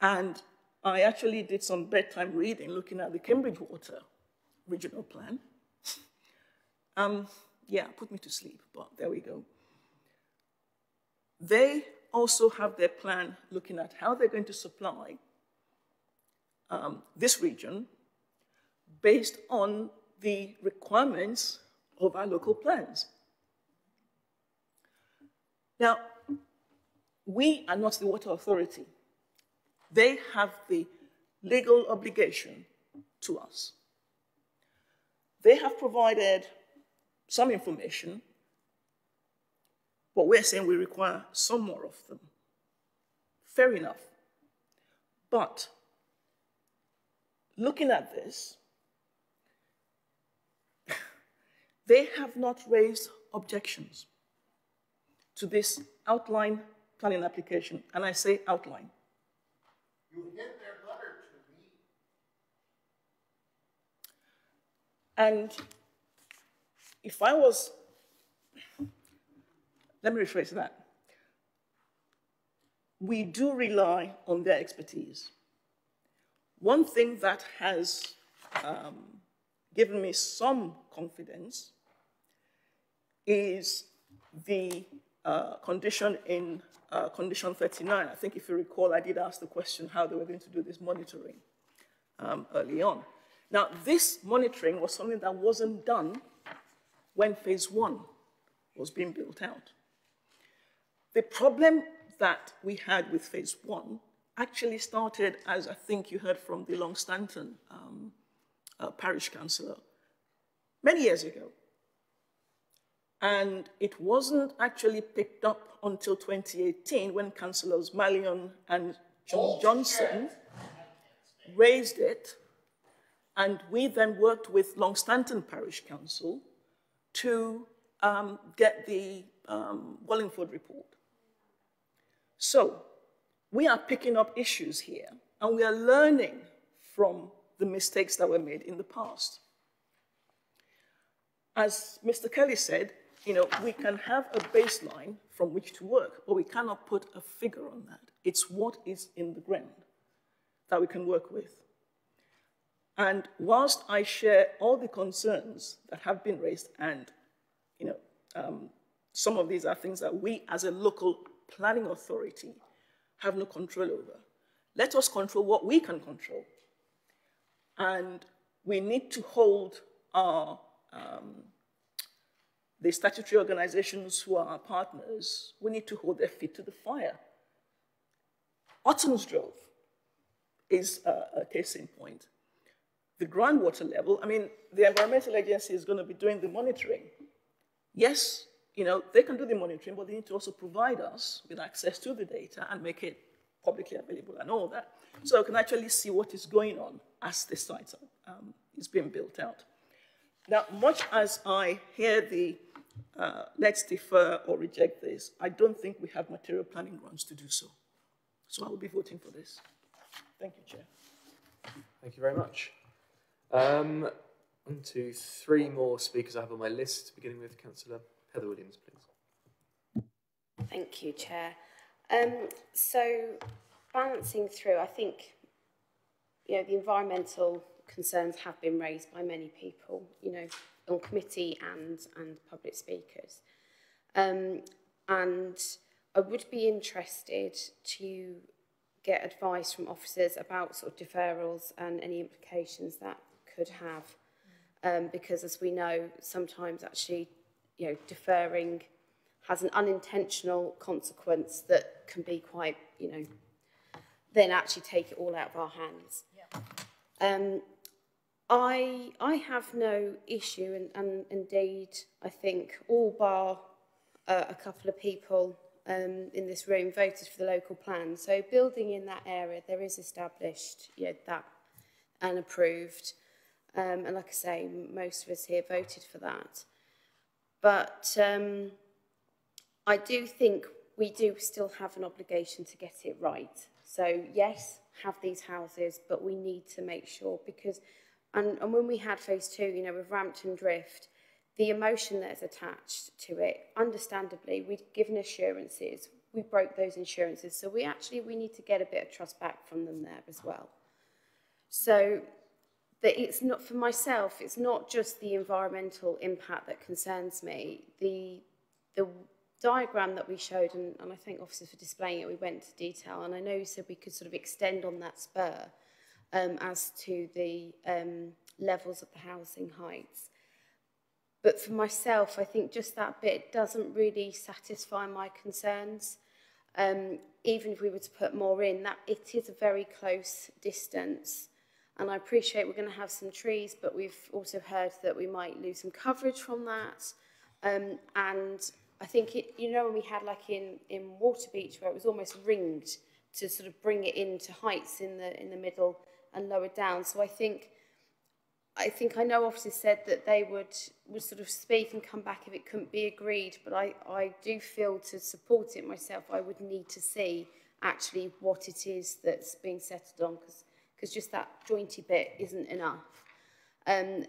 And I actually did some bedtime reading looking at the Cambridge Water regional plan. um, yeah, put me to sleep, but there we go. They also have their plan looking at how they're going to supply um, this region based on the requirements of our local plans. Now, we are not the water authority. They have the legal obligation to us. They have provided some information, but we're saying we require some more of them. Fair enough. But looking at this, they have not raised objections to this outline planning application, and I say outline. You hit their letter to me. And if I was, let me rephrase that. We do rely on their expertise. One thing that has um, given me some confidence is the uh, condition in uh, condition 39. I think if you recall, I did ask the question how they were going to do this monitoring um, early on. Now, this monitoring was something that wasn't done when phase one was being built out. The problem that we had with phase one actually started, as I think you heard from the Longstanton um, uh, parish councillor, many years ago. And it wasn't actually picked up until 2018 when Councillors Malyon and Cheung Johnson raised it. And we then worked with Longstanton Parish Council to um, get the um, Wallingford report. So we are picking up issues here and we are learning from the mistakes that were made in the past. As Mr. Kelly said, you know, we can have a baseline from which to work, but we cannot put a figure on that. It's what is in the ground that we can work with. And whilst I share all the concerns that have been raised, and you know, um, some of these are things that we as a local planning authority have no control over. Let us control what we can control. And we need to hold our um, the statutory organizations who are our partners, we need to hold their feet to the fire. Drove is a, a case in point. The groundwater level, I mean, the environmental agency is going to be doing the monitoring. Yes, you know, they can do the monitoring, but they need to also provide us with access to the data and make it publicly available and all that. So we can actually see what is going on as the site um, is being built out. Now, much as I hear the uh, let's defer or reject this, I don't think we have material planning grounds to do so. So I will be voting for this. Thank you, Chair. Thank you very much. Um, one, two, three more speakers I have on my list, beginning with Councillor Heather Williams, please. Thank you, Chair. Um, so, balancing through, I think, you know, the environmental concerns have been raised by many people, you know, on committee and, and public speakers. Um, and I would be interested to get advice from officers about sort of deferrals and any implications that could have. Um, because as we know, sometimes actually, you know, deferring has an unintentional consequence that can be quite, you know, then actually take it all out of our hands. Yeah. Um, I, I have no issue, and, and indeed, I think all bar uh, a couple of people um, in this room voted for the local plan. So building in that area, there is established you know, that and approved. Um, and like I say, most of us here voted for that. But um, I do think we do still have an obligation to get it right. So yes, have these houses, but we need to make sure because, and, and when we had phase two, you know, with Rampton Drift, the emotion that is attached to it, understandably, we'd given assurances, we broke those insurances. So we actually, we need to get a bit of trust back from them there as well. So that it's not, for myself, it's not just the environmental impact that concerns me, the, the diagram that we showed, and, and I thank officers for displaying it, we went into detail, and I know you said we could sort of extend on that spur um, as to the um, levels of the housing heights. But for myself, I think just that bit doesn't really satisfy my concerns. Um, even if we were to put more in, that it is a very close distance. And I appreciate we're going to have some trees, but we've also heard that we might lose some coverage from that. Um, and I think, it, you know, when we had like in, in Waterbeach where it was almost ringed to sort of bring it into heights in the, in the middle and lower down. So I think I think I know officers said that they would, would sort of speak and come back if it couldn't be agreed, but I, I do feel to support it myself, I would need to see actually what it is that's being settled on, because because just that jointy bit isn't enough. Um,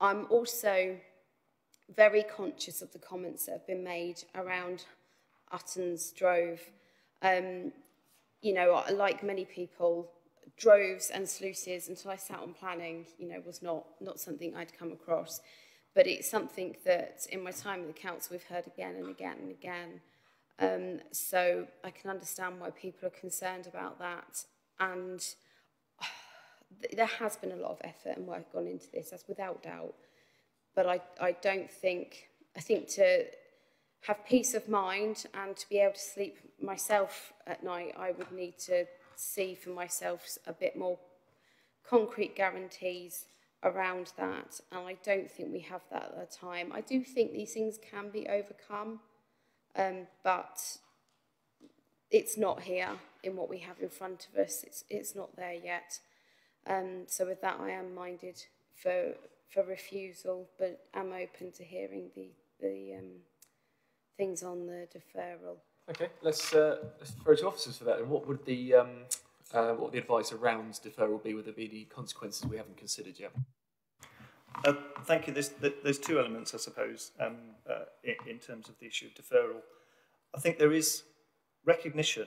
I'm also very conscious of the comments that have been made around Utton's Drove. Um, you know, like many people, droves and sluices until I sat on planning, you know, was not, not something I'd come across. But it's something that in my time with the council we've heard again and again and again. Um, so I can understand why people are concerned about that. And there has been a lot of effort and work gone into this, that's without doubt. But I, I don't think, I think to have peace of mind and to be able to sleep myself at night, I would need to see for myself a bit more concrete guarantees around that. And I don't think we have that at the time. I do think these things can be overcome, um, but it's not here in what we have in front of us. It's, it's not there yet. Um, so with that, I am minded for, for refusal, but am open to hearing the, the um, things on the deferral. Okay, let's, uh, let's throw to officers for that. And what would the um, uh, what would the advice around deferral be? Would there be any consequences we haven't considered yet? Uh, thank you. There's, there's two elements, I suppose, um, uh, in, in, terms of the issue of deferral. I think there is recognition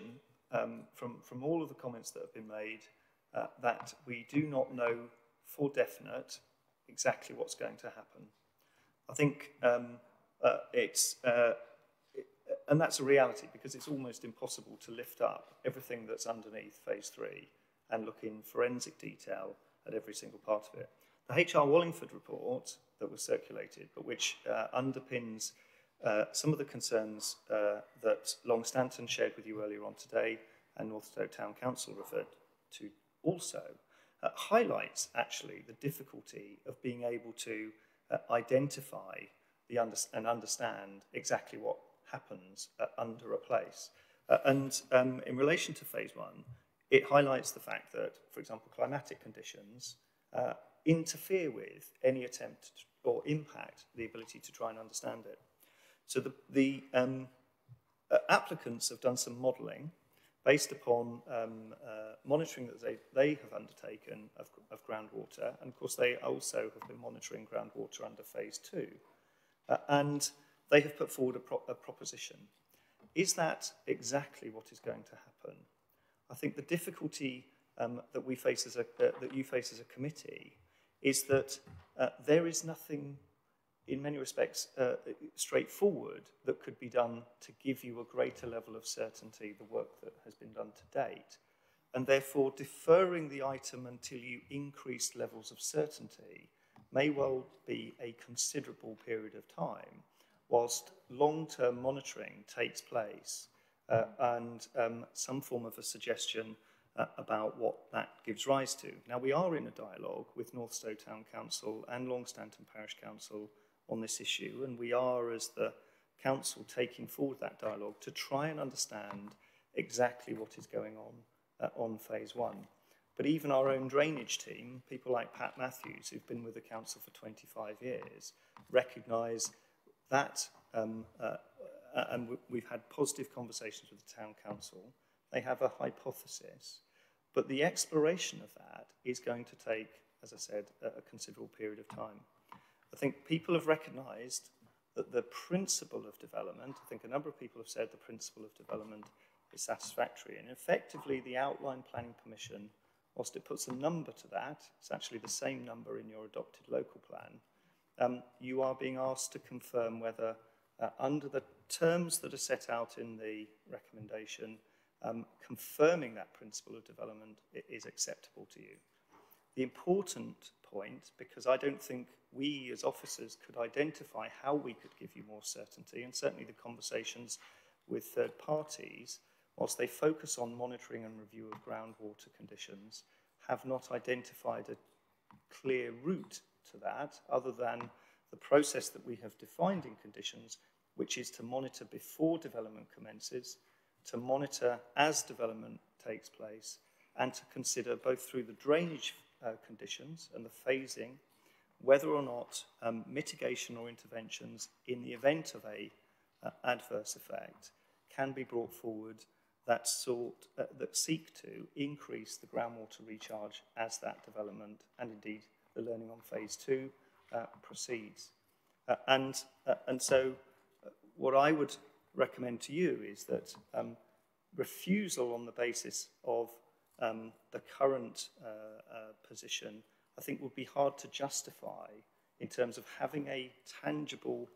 um, from, from all of the comments that have been made uh, that we do not know for definite exactly what's going to happen. I think um, uh, it's uh, and that's a reality because it's almost impossible to lift up everything that's underneath phase three and look in forensic detail at every single part of it. The HR Wallingford report that was circulated, but which uh, underpins uh, some of the concerns uh, that Longstanton shared with you earlier on today and Northstowe Town Council referred to also, uh, highlights actually the difficulty of being able to uh, identify the under and understand exactly what happens uh, under a place. Uh, and um, in relation to phase one, it highlights the fact that, for example, climatic conditions uh, interfere with any attempt or impact the ability to try and understand it. So the, the um, uh, applicants have done some modelling based upon um, uh, monitoring that they, they have undertaken of, of groundwater. And of course, they also have been monitoring groundwater under phase two. Uh, and they have put forward a, pro a proposition. Is that exactly what is going to happen? I think the difficulty um, that we face as a, uh, that you face as a committee is that uh, there is nothing in many respects uh, straightforward that could be done to give you a greater level of certainty the work that has been done to date and therefore deferring the item until you increase levels of certainty may well be a considerable period of time whilst long-term monitoring takes place uh, and um, some form of a suggestion uh, about what that gives rise to. Now, we are in a dialogue with North Northstowe Town Council and Longstanton Parish Council on this issue, and we are, as the Council, taking forward that dialogue to try and understand exactly what is going on uh, on phase one. But even our own drainage team, people like Pat Matthews, who've been with the council for 25 years, recognise that, um, uh, uh and we've had positive conversations with the town council. They have a hypothesis, but the exploration of that is going to take, as I said, a considerable period of time. I think people have recognised that the principle of development, I think a number of people have said the principle of development is satisfactory. And effectively, the outline planning permission, whilst it puts a number to that, it's actually the same number in your adopted local plan, um, you are being asked to confirm whether, uh, under the terms that are set out in the recommendation, um, confirming that principle of development is acceptable to you. The important point, because I don't think we as officers could identify how we could give you more certainty, and certainly the conversations with third parties, whilst they focus on monitoring and review of groundwater conditions, have not identified a clear route to that other than the process that we have defined in conditions, which is to monitor before development commences, to monitor as development takes place, and to consider both through the drainage uh, conditions and the phasing whether or not um, mitigation or interventions in the event of a uh, adverse effect can be brought forward that sort uh, that seek to increase the groundwater recharge as that development and indeed the learning on phase two uh, proceeds. Uh, and, uh, and so uh, what I would recommend to you is that um, refusal on the basis of um, the current position I think would be hard to justify in terms of having a tangible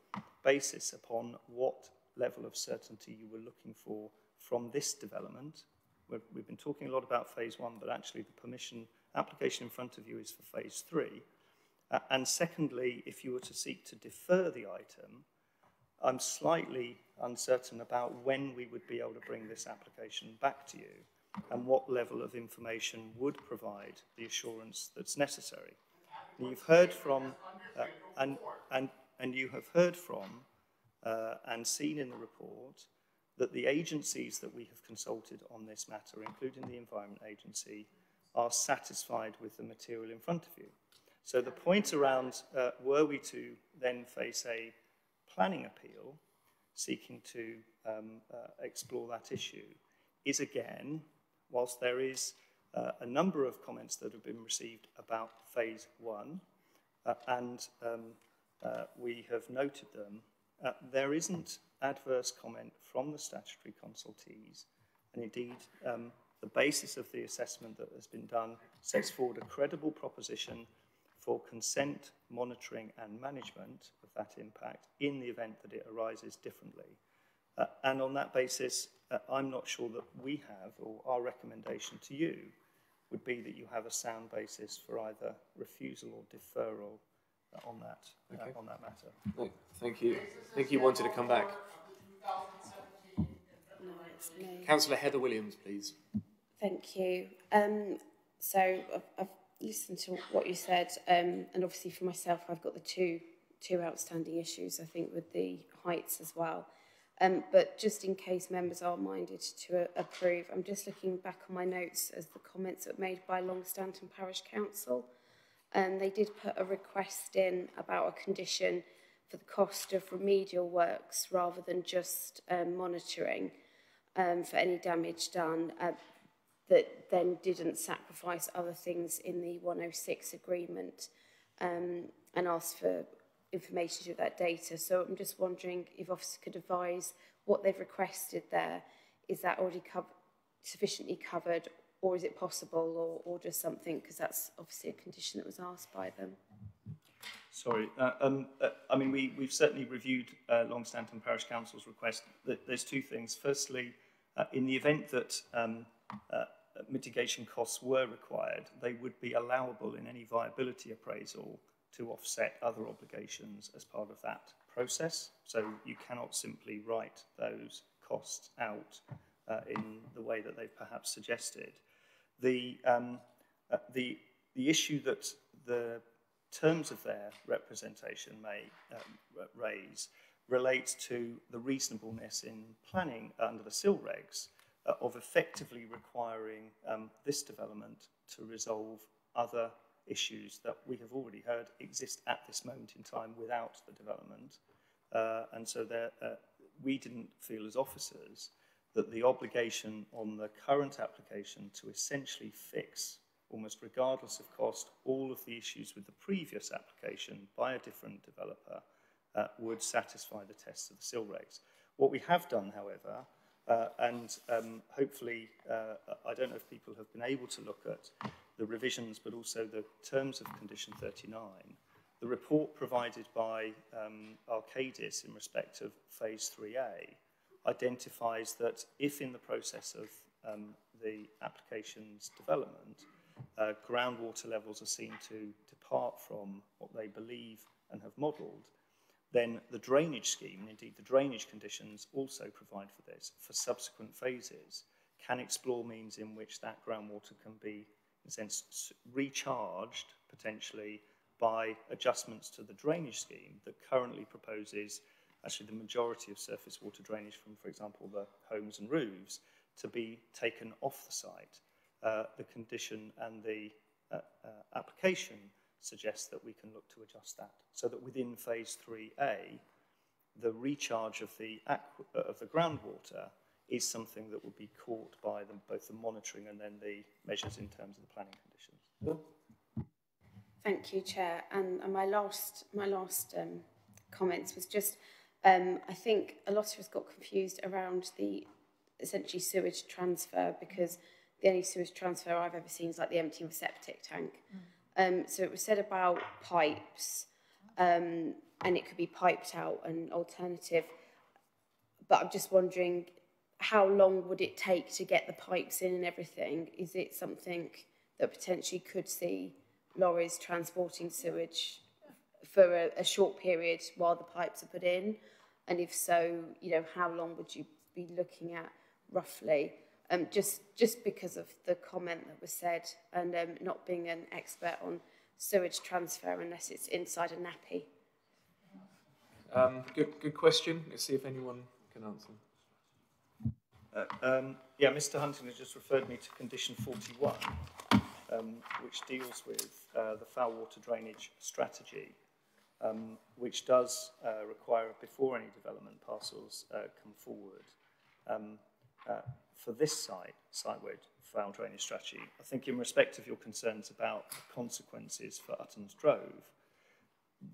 basis upon what level of certainty you were looking for from this development. We've, we've been talking a lot about phase one, but actually the permission application in front of you is for phase three. Uh, and secondly, if you were to seek to defer the item, I'm slightly uncertain about when we would be able to bring this application back to you and what level of information would provide the assurance that's necessary. You've heard from, uh, and, and, and you have heard from uh, and seen in the report that the agencies that we have consulted on this matter, including the Environment Agency, are satisfied with the material in front of you. So the point around, uh, were we to then face a planning appeal seeking to um, uh, explore that issue, is again whilst there is uh, a number of comments that have been received about phase one, uh, and um, uh, we have noted them, uh, there isn't adverse comment from the statutory consultees, and indeed um, the basis of the assessment that has been done sets forward a credible proposition for consent, monitoring and management of that impact in the event that it arises differently. Uh, and on that basis, uh, I'm not sure that we have, or our recommendation to you would be that you have a sound basis for either refusal or deferral uh, on that uh, okay. on that matter. No, thank you. I think you wanted to come back. Councillor Heather Williams, please. Thank you. Um, so I've, I've, listened to what you said, um, and obviously for myself, I've got the two two outstanding issues. I think with the heights as well. Um, but just in case members are minded to uh, approve, I'm just looking back on my notes as the comments that were made by Longstanton Parish Council. Um, they did put a request in about a condition for the cost of remedial works rather than just um, monitoring um, for any damage done uh, that then didn't sacrifice other things in the 106 agreement um, and asked for information to that data. So I'm just wondering if officers could advise what they've requested there. Is that already co sufficiently covered or is it possible or, or just something, because that's obviously a condition that was asked by them. Sorry, uh, um, uh, I mean, we, we've certainly reviewed uh, Longstanton Parish Council's request. There's two things. Firstly, uh, in the event that um, uh, mitigation costs were required, they would be allowable in any viability appraisal to offset other obligations as part of that process. So you cannot simply write those costs out uh, in the way that they've perhaps suggested. The, um, uh, the, the issue that the terms of their representation may um, raise relates to the reasonableness in planning under the CIL regs uh, of effectively requiring um, this development to resolve other issues that we have already heard exist at this moment in time without the development. Uh, and so there, uh, we didn't feel as officers that the obligation on the current application to essentially fix, almost regardless of cost, all of the issues with the previous application by a different developer uh, would satisfy the tests of the SIL regs. What we have done, however, uh, and um, hopefully, uh, I don't know if people have been able to look at the revisions, but also the terms of Condition 39. The report provided by um, Arcadis in respect of Phase 3A identifies that if in the process of um, the application's development, uh, groundwater levels are seen to depart from what they believe and have modelled, then the drainage scheme, and indeed the drainage conditions also provide for this, for subsequent phases, can explore means in which that groundwater can be, a sense, recharged potentially by adjustments to the drainage scheme that currently proposes actually the majority of surface water drainage from, for example, the homes and roofs to be taken off the site. Uh, the condition and the uh, uh, application suggests that we can look to adjust that so that within phase 3A, the recharge of the, of the groundwater is something that would be caught by the, both the monitoring and then the measures in terms of the planning conditions. Thank you, Chair. And, and my last, my last um, comments was just, um, I think a lot of us got confused around the essentially sewage transfer because the only sewage transfer I've ever seen is like the emptying of a septic tank. Mm. Um, so it was said about pipes, um, and it could be piped out an alternative. But I'm just wondering, how long would it take to get the pipes in and everything? Is it something that potentially could see lorries transporting sewage for a, a short period while the pipes are put in? And if so, you know, how long would you be looking at roughly? um, just, just because of the comment that was said and um, not being an expert on sewage transfer unless it's inside a nappy. Um, good, good question. Let's see if anyone can answer. Uh, um, yeah, Mr. Hunting has just referred me to condition 41, um, which deals with uh, the foul water drainage strategy, um, which does uh, require, before any development parcels uh, come forward, um, uh, for this site, site-wide foul drainage strategy, I think in respect of your concerns about the consequences for Utton's Drove,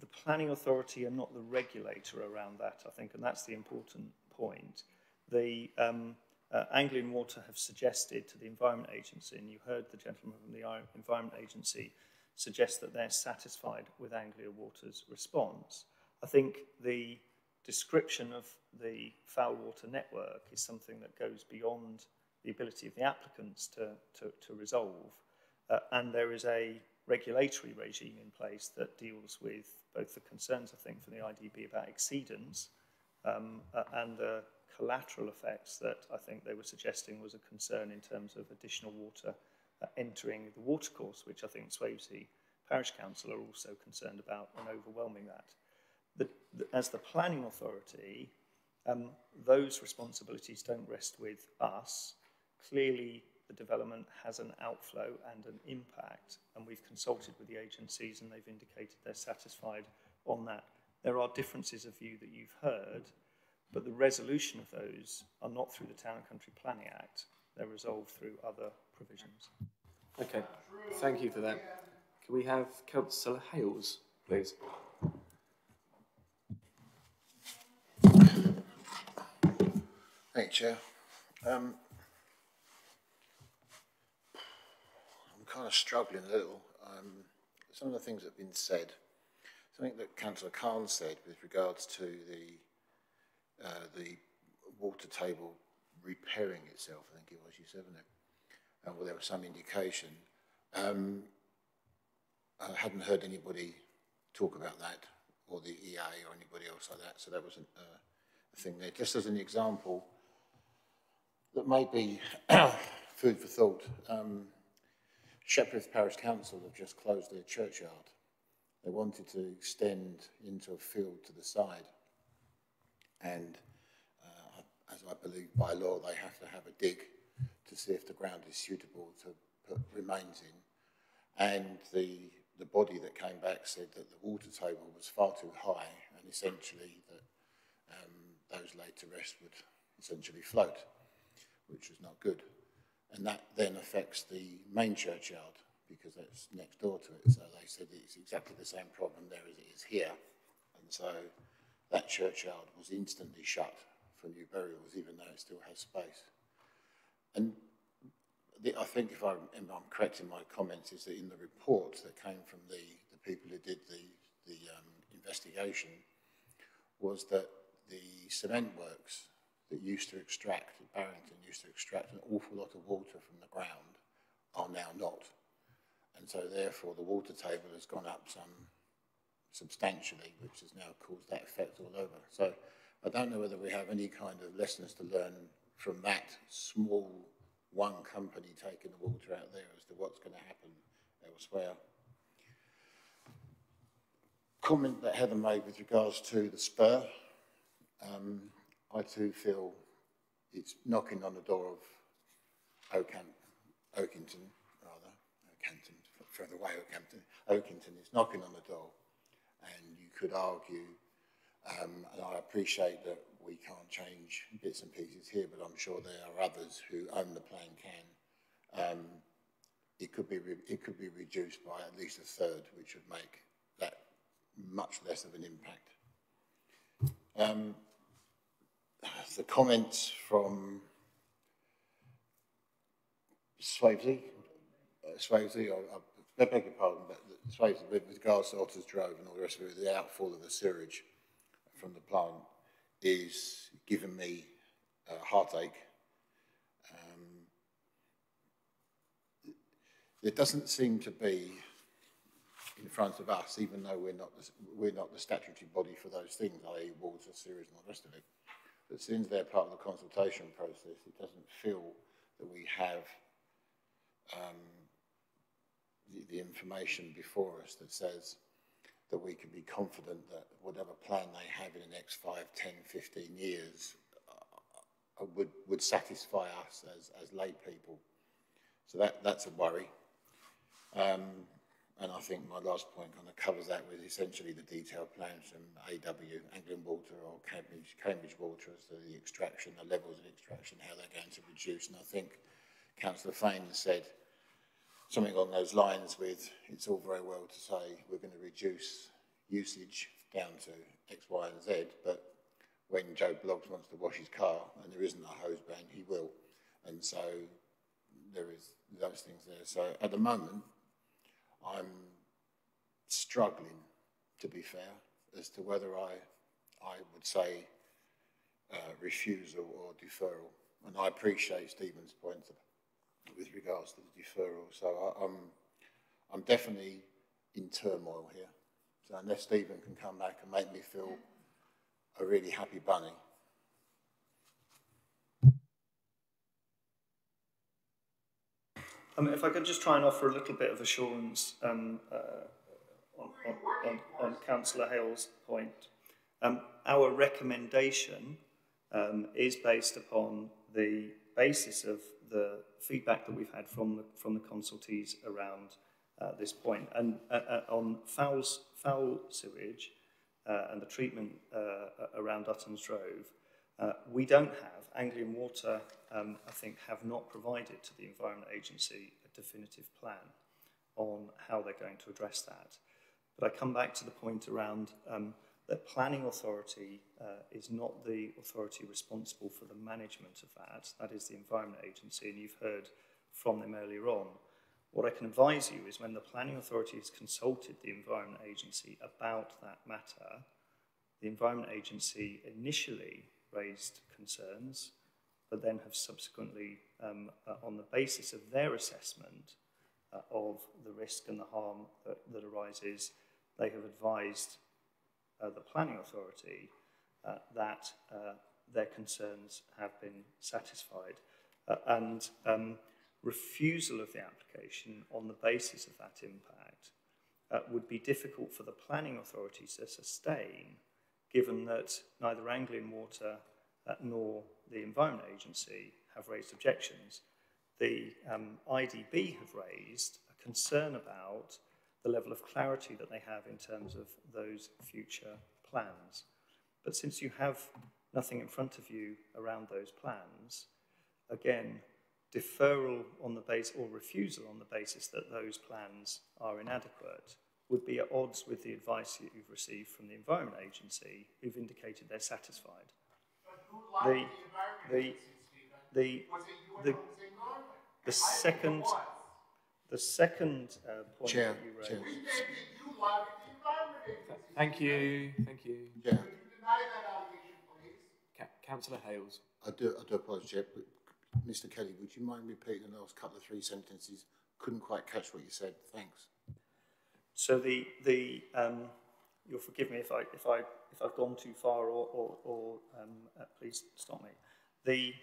the planning authority are not the regulator around that, I think, and that's the important point. The um, uh, Anglian Water have suggested to the Environment Agency, and you heard the gentleman from the Environment Agency suggest that they're satisfied with Anglian Water's response. I think the description of the foul water network is something that goes beyond the ability of the applicants to, to, to resolve. Uh, and there is a regulatory regime in place that deals with both the concerns, I think, from the IDB about exceedance um, uh, and the collateral effects that I think they were suggesting was a concern in terms of additional water uh, entering the watercourse, which I think Swavesey Parish Council are also concerned about and overwhelming that the, the, as the planning authority, um, those responsibilities don't rest with us. Clearly, the development has an outflow and an impact, and we've consulted with the agencies and they've indicated they're satisfied on that. There are differences of view that you've heard, but the resolution of those are not through the Town and Country Planning Act. They're resolved through other provisions. Okay, thank you for that. Can we have Councillor Hales, please? Thank you, Chair. Um, I'm kind of struggling a little. Um, some of the things that have been said, something that Councillor Cahn said with regards to the uh, the water table repairing itself, I think it was you said, wasn't it? Well, there was some indication. Um, I hadn't heard anybody talk about that, or the EA or anybody else like that, so that wasn't uh, a thing there. Just as an example, that may be food for thought. Um, Parish Council have just closed their churchyard. They wanted to extend into a field to the side. And uh, as I believe by law, they have to have a dig to see if the ground is suitable to put remains in. And the, the body that came back said that the water table was far too high and essentially that um, those laid to rest would essentially float which was not good. And that then affects the main churchyard because that's next door to it. So they said it's exactly the same problem there as it is here. And so that churchyard was instantly shut for new burials, even though it still has space. And the, I think if I, am correct in my comments, is that in the report that came from the, the people who did the, the um, investigation was that the cement works that used to extract, Barrington used to extract an awful lot of water from the ground are now not. And so therefore the water table has gone up some substantially, which has now caused that effect all over. So I don't know whether we have any kind of lessons to learn from that small one company taking the water out there as to what's going to happen elsewhere. Comment that Heather made with regards to the spur. Um, I too feel it's knocking on the door of Oakham, Oakington, rather, Oakhampton, further away Oakhampton, Oakington is knocking on the door. And you could argue, um, and I appreciate that we can't change bits and pieces here, but I'm sure there are others who own the plan can. Um, it could be it could be reduced by at least a third, which would make that much less of an impact. Um, the comments from Swavesey, uh, Swavesey, I, I beg your pardon, but Swavesey with regards Drove and all the rest of it, the outfall of the sewage from the plant is giving me a heartache. Um, there doesn't seem to be in front of us, even though we're not the, we're not the statutory body for those things, i.e. water, sewage and all the rest of it. But since they're part of the consultation process, it doesn't feel that we have um, the, information before us that says that we can be confident that whatever plan they have in the next 5, 10, 15 years uh, would, would satisfy us as, as lay people. So that, that's a worry. Um, and I think my last point kind of covers that with essentially the detailed plans from AW, Anglian Water or Cambridge, Cambridge Water as to the extraction, the levels of extraction, how they're going to reduce. And I think Councillor Fane said something along those lines with, it's all very well to say we're going to reduce usage down to X, Y and Z, but when Joe Bloggs wants to wash his car and there isn't a hose ban, he will. And so there is those things there. So at the moment, I'm struggling, to be fair, as to whether I, I would say uh, refusal or deferral. And I appreciate Stephen's point with regards to the deferral. So I, I'm, I'm definitely in turmoil here. So unless Stephen can come back and make me feel a really happy bunny, Um, if I could just try and offer a little bit of assurance um, uh, on, on, on, on Councillor Hale's point. Um, our recommendation um, is based upon the basis of the feedback that we've had from the, from the consultees around uh, this point. And uh, uh, on foul, foul sewage uh, and the treatment uh, around Utton's Drove, uh, we don't have, Anglian Water, um, I think, have not provided to the Environment Agency a definitive plan on how they're going to address that. But I come back to the point around um, that planning authority uh, is not the authority responsible for the management of that. That is the Environment Agency, and you've heard from them earlier on. What I can advise you is when the planning authority has consulted the Environment Agency about that matter, the Environment Agency initially raised concerns, but then have subsequently, um, uh, on the basis of their assessment uh, of the risk and the harm that, that arises, they have advised the planning authority uh, that uh, their concerns have been satisfied. Uh, and um, refusal of the application on the basis of that impact uh, would be difficult for the planning authority to sustain given that neither Anglian Water uh, nor the Environment Agency have raised objections. The um, IDB have raised a concern about the level of clarity that they have in terms of those future plans. But since you have nothing in front of you around those plans, again, deferral on the base or refusal on the basis that those plans are inadequate would be at odds with the advice that you've received from the Environment Agency, who've indicated they're satisfied. The, the, the, the, the second, the second uh, point Chair, that you raised. Chair. Thank you, thank you. Yeah. Ca- Councillor Hales. I do, I do apologise, Chair, but Mr Kelly, would you mind repeating the last couple of three sentences? Couldn't quite catch what you said. Thanks. So the the um, you'll forgive me if I if I if I've gone too far or or, or um, uh, please stop me. The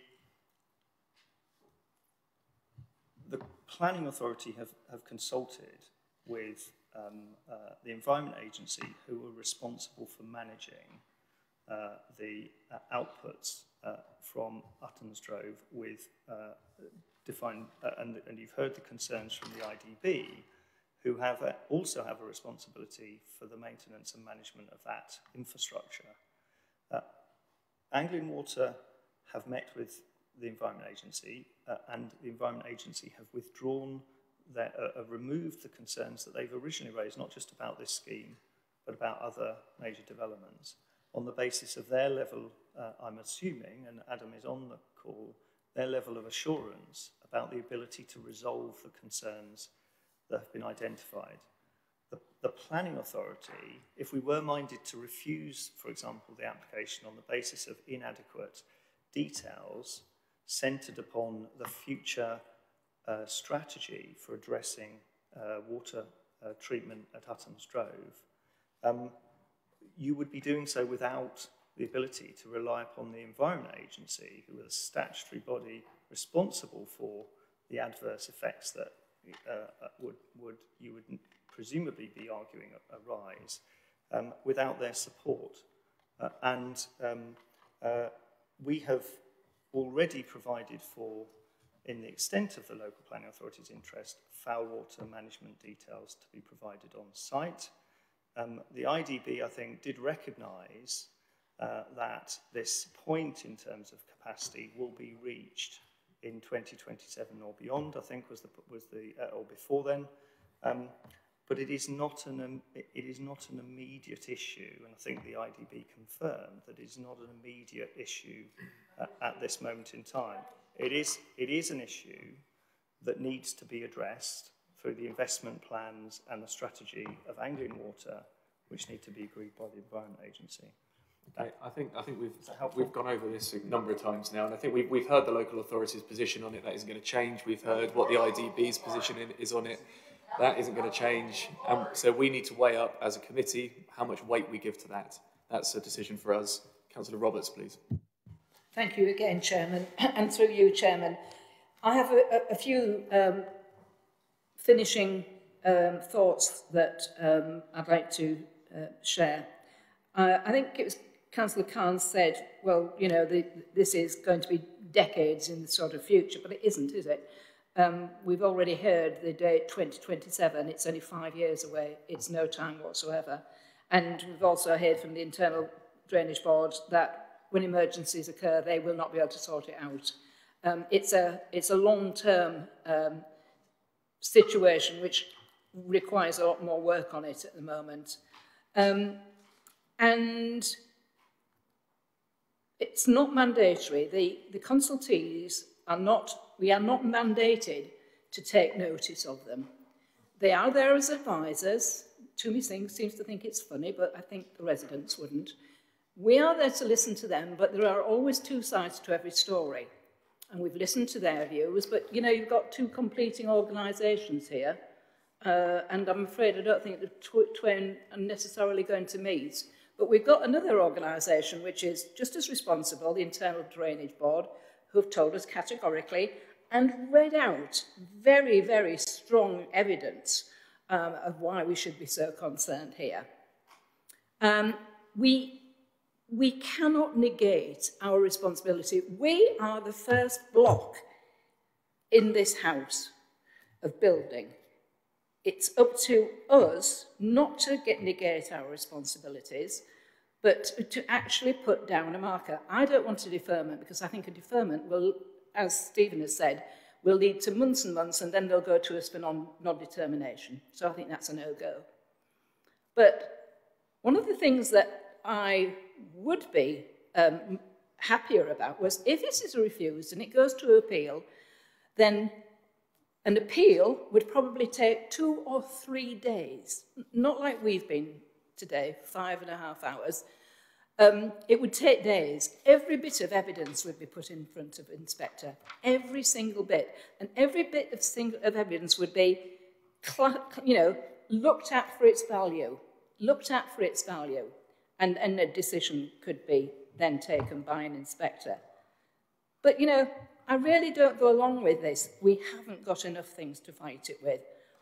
the planning authority have, have consulted with um, uh, the Environment Agency, who are responsible for managing uh, the uh, outputs uh, from Uttons Drove with uh, defined, uh, and, and you've heard the concerns from the IDB, who have a, also have a responsibility for the maintenance and management of that infrastructure. Anglian Water have met with the Environment Agency, uh, and the Environment Agency have withdrawn, their, uh, removed the concerns that they've originally raised, not just about this scheme, but about other major developments, on the basis of their level, uh, I'm assuming, and Adam is on the call, their level of assurance about the ability to resolve the concerns that have been identified. The, the planning authority, if we were minded to refuse, for example, the application on the basis of inadequate details centred upon the future uh, strategy for addressing uh, water uh, treatment at Utton's Drove, um, you would be doing so without the ability to rely upon the Environment Agency, who are the statutory body responsible for the adverse effects that uh, would, would you would presumably be arguing arise, um, without their support. Uh, and um, uh, we have already provided for in the extent of the local planning authority's interest, foul water management details to be provided on site. Um, the IDB, I think, did recognise uh, that this point in terms of capacity will be reached in 2027 or beyond, I think was the, was the uh, or before then. Um, but it is, not an, um, it is not an immediate issue, and I think the IDB confirmed that it is not an immediate issue at this moment in time. It is it is an issue that needs to be addressed through the investment plans and the strategy of Anglian Water, which need to be agreed by the Environment Agency. I, I think I think we've we've gone over this a number of times now, and I think we've we've heard the local authorities' position on it. That isn't going to change. We've heard what the IDB's position in, is on it. That isn't going to change. Um, so we need to weigh up as a committee how much weight we give to that. That's a decision for us. Councillor Roberts, please. Thank you again, Chairman, and through you, Chairman. I have a, a few um, finishing um, thoughts that um, I'd like to uh, share. Uh, I think it was Councillor Cahn said, well, you know, the, this is going to be decades in the sort of future, but it isn't, is it? Um, we've already heard the date 2027, it's only five years away, it's no time whatsoever. And we've also heard from the Internal Drainage Board that when emergencies occur, they will not be able to sort it out. Um, it's a, it's a long-term um, situation which requires a lot more work on it at the moment. Um, and it's not mandatory. The, the consultees are not, we are not mandated to take notice of them. They are there as advisors. Tumi Singh seems to think it's funny, but I think the residents wouldn't. We are there to listen to them, but there are always two sides to every story. And we've listened to their views, but you know, you've got two completing organisations here. Uh, and I'm afraid I don't think the tw twain are necessarily going to meet. But we've got another organisation which is just as responsible, the Internal Drainage Board, who have told us categorically and read out very, very strong evidence um, of why we should be so concerned here. Um, we, we cannot negate our responsibility. We are the first block in this house of building. It's up to us not to get negate our responsibilities, but to actually put down a marker. I don't want a deferment because I think a deferment will, as Stephen has said, will lead to months and months, and then they'll go to us for non, non-determination. So I think that's a no-go. But one of the things that I would be um, happier about was if this is refused and it goes to appeal, then an appeal would probably take two or three days, not like we've been today, five and a half hours. Um, it would take days. Every bit of evidence would be put in front of inspector, every single bit. And every bit of, single, of evidence would be, you know, looked at for its value, looked at for its value. And, and a decision could be then taken by an inspector. But, you know, I really don't go along with this. We haven't got enough things to fight it with.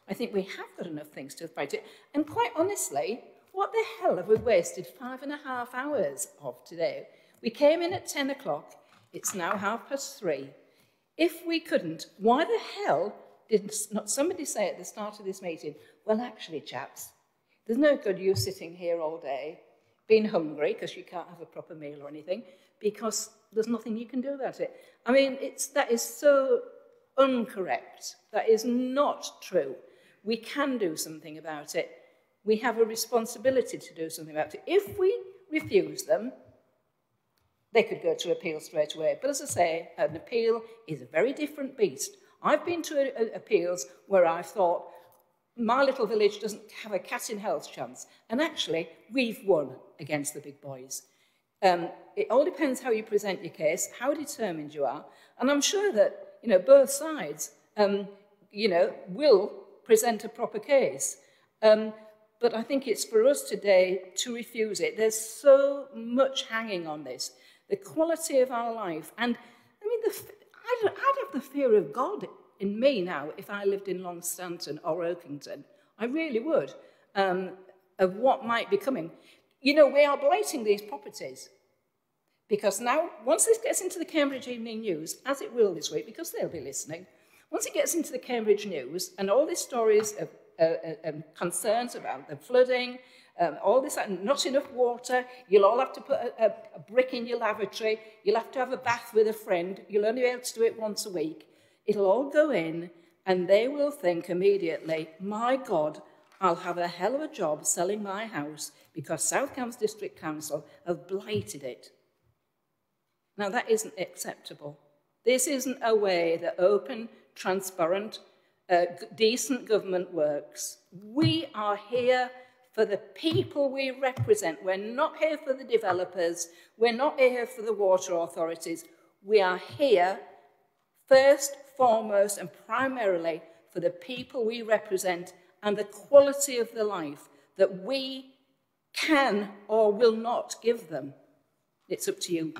I think we have got enough things to fight it. And quite honestly, what the hell have we wasted five and a half hours of today? We came in at 10 o'clock. It's now half past three. If we couldn't, why the hell did not somebody say at the start of this meeting, well, actually, chaps, there's no good you sitting here all day being hungry because you can't have a proper meal or anything because there's nothing you can do about it. I mean, it's, that is so incorrect. That is not true. We can do something about it. We have a responsibility to do something about it. If we refuse them, they could go to appeal straight away. But as I say, an appeal is a very different beast. I've been to a, a, appeals where I've thought, my little village doesn't have a cat in hell's chance. And actually, we've won against the big boys. Um, it all depends how you present your case, how determined you are, and I'm sure that you know both sides, um, you know, will present a proper case. Um, but I think it's for us today to refuse it. There's so much hanging on this, the quality of our life, and I mean, the, I'd, I'd have the fear of God in me now if I lived in Longstanton or Oakington. I really would, um, of what might be coming. You know, we are blighting these properties. Because now, once this gets into the Cambridge Evening News, as it will this week, because they'll be listening, once it gets into the Cambridge News and all these stories of uh, uh, um, concerns about the flooding, um, all this, not enough water, you'll all have to put a, a, a brick in your lavatory, you'll have to have a bath with a friend, you'll only be able to do it once a week. It'll all go in, and they will think immediately, my God, I'll have a hell of a job selling my house because South Cambs District Council have blighted it. Now, that isn't acceptable. This isn't a way that open, transparent, uh, decent government works. We are here for the people we represent. We're not here for the developers. We're not here for the water authorities. We are here first, foremost, and primarily for the people we represent and the quality of the life that we can or will not give them. It's up to you.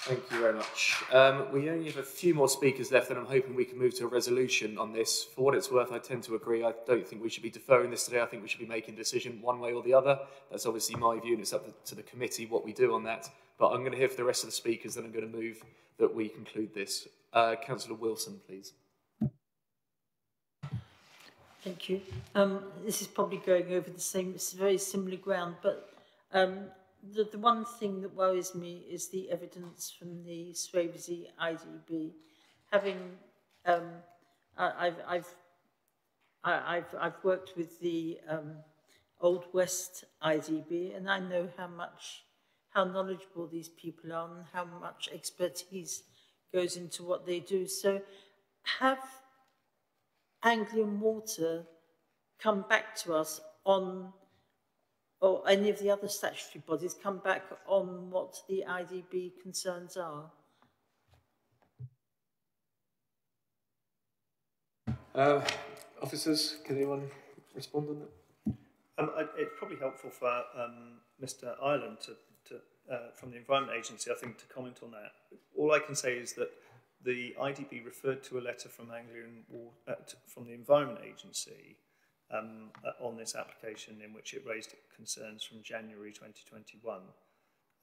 Thank you very much. Um, we only have a few more speakers left, and I'm hoping we can move to a resolution on this. For what it's worth, I tend to agree. I don't think we should be deferring this today. I think we should be making a decision one way or the other. That's obviously my view, and it's up to the committee what we do on that. But I'm going to hear from the rest of the speakers, then I'm going to move that we conclude this. Uh, Councillor Wilson, please. Thank you. Um, this is probably going over the same, it's very similar ground, but um, the, the one thing that worries me is the evidence from the Swavesey IDB. Having, um, I, I've, I've, I, I've, I've worked with the um, Old West IDB and I know how much, how knowledgeable these people are and how much expertise goes into what they do. So have Anglian Water come back to us on or any of the other statutory bodies come back on what the IDB concerns are? Uh, officers, can anyone respond on that? Um, I, it's probably helpful for um, Mr. Ireland to, to uh, from the Environment Agency, I think, to comment on that. All I can say is that the IDB referred to a letter from Anglian uh, from the Environment Agency um, uh, on this application in which it raised concerns from January 2021.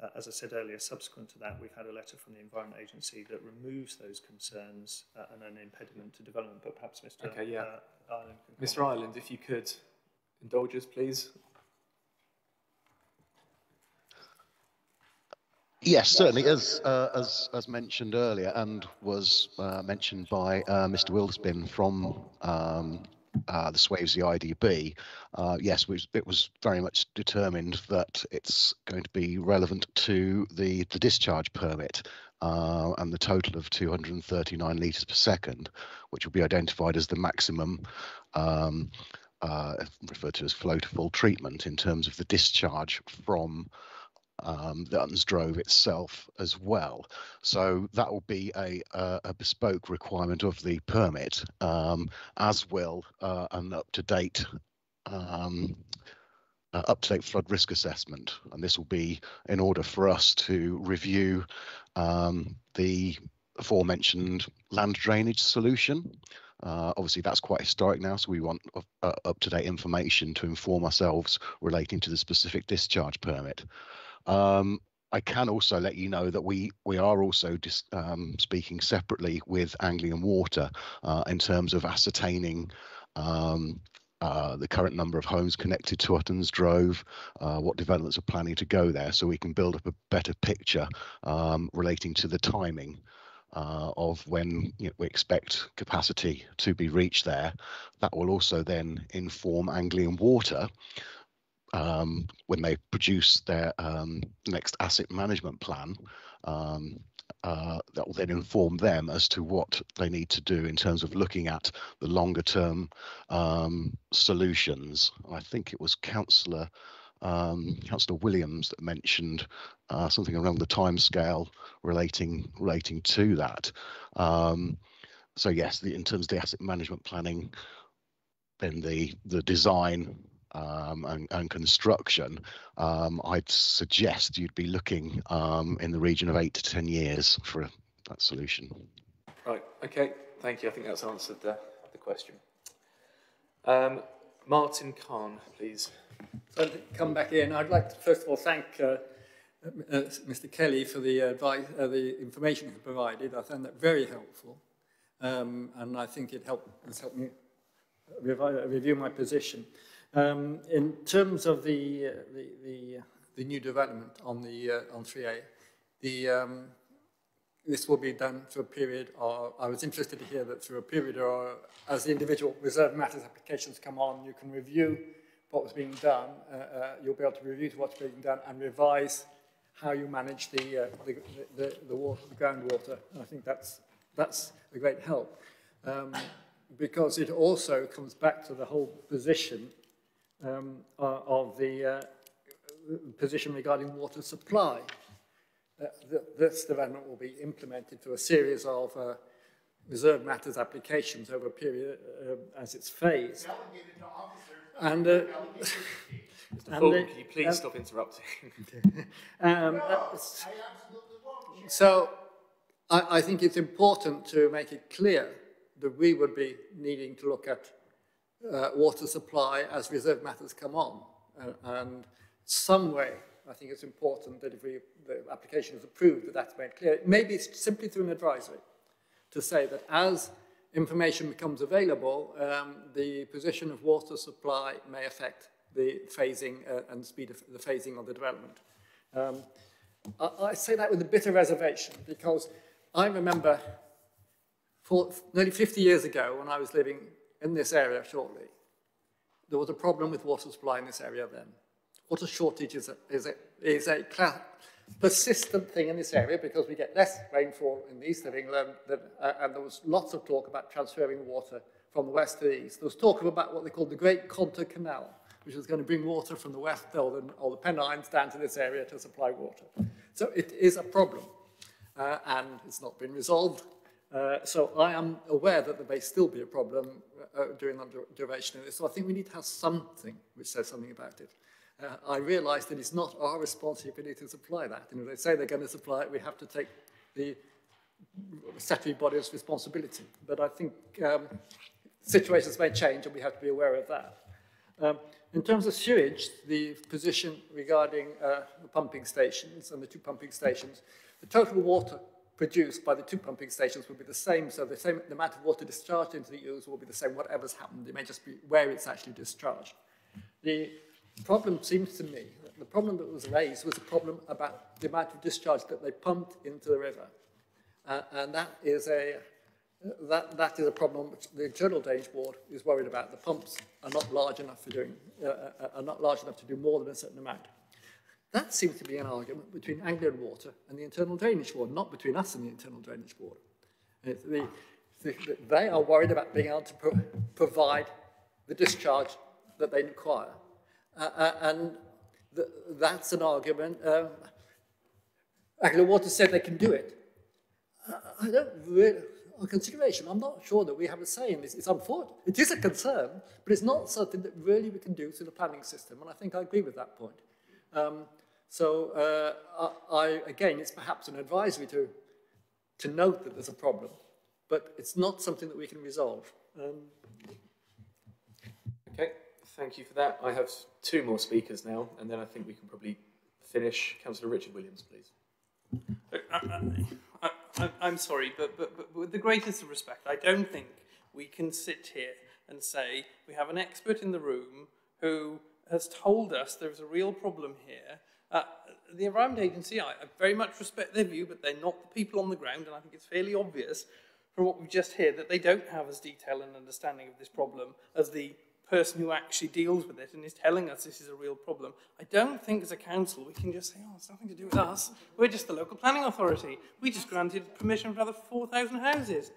Uh, as I said earlier, subsequent to that, we've had a letter from the Environment Agency that removes those concerns uh, and an impediment to development. But perhaps Mr. Okay, yeah. Uh, Ireland Mr. Ireland, if you could indulge us, please. Yes, certainly, as uh, as as mentioned earlier, and was uh, mentioned by uh, Mr. Wilderspin from um, uh, the Swavesey IDB. Uh, yes, it was very much determined that it's going to be relevant to the the discharge permit uh, and the total of 239 litres per second, which will be identified as the maximum. Um, referred to as flow to full treatment in terms of the discharge from um, the Utton's Drove itself as well. So that will be a, a, a bespoke requirement of the permit, um, as will uh, an up-to-date um, uh, up-to-date flood risk assessment, and this will be in order for us to review um, the aforementioned land drainage solution. Uh, obviously, that's quite historic now, so we want uh, up-to-date information to inform ourselves relating to the specific discharge permit. Um, I can also let you know that we we are also dis, um, speaking separately with Anglian Water uh, in terms of ascertaining um, uh, the current number of homes connected to Utton's Drove, uh, what developments are planning to go there, so we can build up a better picture um, relating to the timing uh, of when you know, we expect capacity to be reached there. That will also then inform Anglian Water um, when they produce their um, next asset management plan, um, uh, that will then inform them as to what they need to do in terms of looking at the longer term um, solutions. I think it was Councillor um, Councillor Williams that mentioned uh, something around the timescale relating relating to that. Um, so yes, the, in terms of the asset management planning, then the the design um, and, and, construction, um, I'd suggest you'd be looking um, in the region of eight to 10 years for a, that solution. Right, okay, thank you. I think that's answered the, the question. Um, Martin Cahn, please. So to come back in, I'd like to first of all thank uh, uh, Mr. Kelly for the advice, uh, the information he provided. I found that very helpful, um, and I think it helped, has helped me review my position. Um, in terms of the, uh, the, the, uh, the, new development on the uh, on 3A, the, um, this will be done for a period of, I was interested to hear that through a period or as the individual reserve matters applications come on, you can review what was being done, uh, uh, you'll be able to review what's being done and revise how you manage the, uh, the, the, the, water, the groundwater. I think that's, that's a great help um, because it also comes back to the whole position um, uh, of the uh, position regarding water supply. Uh, th this development will be implemented through a series of uh, reserve matters applications over a period uh, as it's phased. And, uh, Mr. Fulton, can you please stop interrupting? um, so I, I think it's important to make it clear that we would be needing to look at uh, water supply as reserve matters come on. Uh, and some way, I think it's important that if we, the application is approved, that that's made clear. Maybe simply through an advisory to say that as information becomes available, um, the position of water supply may affect the phasing uh, and speed of the phasing of the development. Um, I, I, say that with a bit of reservation because I remember for, nearly 50 years ago when I was living in this area shortly. There was a problem with water supply in this area then. Water shortage is a, is a, is a persistent thing in this area because we get less rainfall in the east of England than, uh, and there was lots of talk about transferring water from the west to the east. There was talk about what they called the Great Contour Canal, which was going to bring water from the west or the, or the Pennines down to this area to supply water. So it is a problem, uh, and it's not been resolved. Uh, so I am aware that there may still be a problem uh, during the duration of this. So I think we need to have something which says something about it. Uh, I realise that it's not our responsibility to supply that. And if they say they're going to supply it, we have to take the statutory body's responsibility. But I think um, situations may change and we have to be aware of that. Um, in terms of sewage, the position regarding uh, the pumping stations and the two pumping stations, the total water produced by the two pumping stations will be the same, so the same the amount of water discharged into the Ouse will be the same, whatever's happened. It may just be where it's actually discharged. The problem seems to me the problem that was raised was a problem about the amount of discharge that they pumped into the river. Uh, and that is a that, that is a problem which the Internal Drainage Board is worried about. The pumps are not large enough for doing, uh, uh, are not large enough to do more than a certain amount. That seems to be an argument between Anglian Water and the Internal Drainage Board, not between us and the Internal Drainage Board. The, the, they are worried about being able to pro provide the discharge that they require. Uh, uh, and that's an argument. Um, Anglian Water said they can do it. Uh, I don't really, on consideration, I'm not sure that we have a say in this. It's unfortunate. It is a concern, but it's not something that really we can do through the planning system, and I think I agree with that point. Um, so, uh, I, again, it's perhaps an advisory to, to note that there's a problem, but it's not something that we can resolve. Um, okay, thank you for that. I have two more speakers now, and then I think we can probably finish. Councillor Richard Williams, please. I, am sorry, but, but, but with the greatest of respect, I don't think we can sit here and say we have an expert in the room who has told us there's a real problem here. Uh, the Environment Agency, I, very much respect their view, but they're not the people on the ground, and I think it's fairly obvious from what we've just heard that they don't have as detailed an understanding of this problem as the person who actually deals with it and is telling us this is a real problem. I don't think as a council we can just say, oh, it's nothing to do with us. We're just the local planning authority. We just granted permission for another 4,000 houses.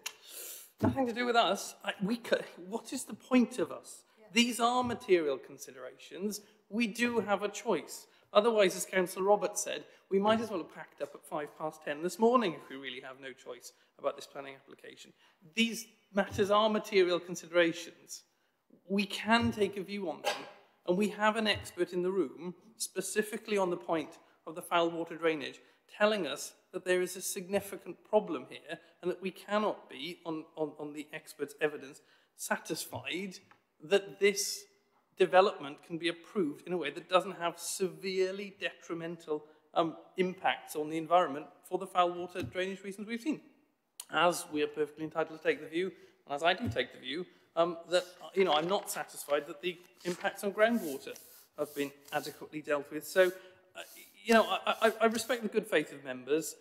Nothing to do with us. I, we could, what is the point of us? Yeah. These are material considerations. We do have a choice. Otherwise, as Councillor Roberts said, we might mm. as well have packed up at five past ten this morning if we really have no choice about this planning application. These matters are material considerations we can take a view on them, and we have an expert in the room, specifically on the point of the foul water drainage, telling us that there is a significant problem here and that we cannot be, on, on, on the expert's evidence, satisfied that this development can be approved in a way that doesn't have severely detrimental um, impacts on the environment for the foul water drainage reasons we've seen. As we are perfectly entitled to take the view, and as I do take the view, um, that, you know, I'm not satisfied that the impacts on groundwater have been adequately dealt with. So, uh, you know, I, I, I respect the good faith of members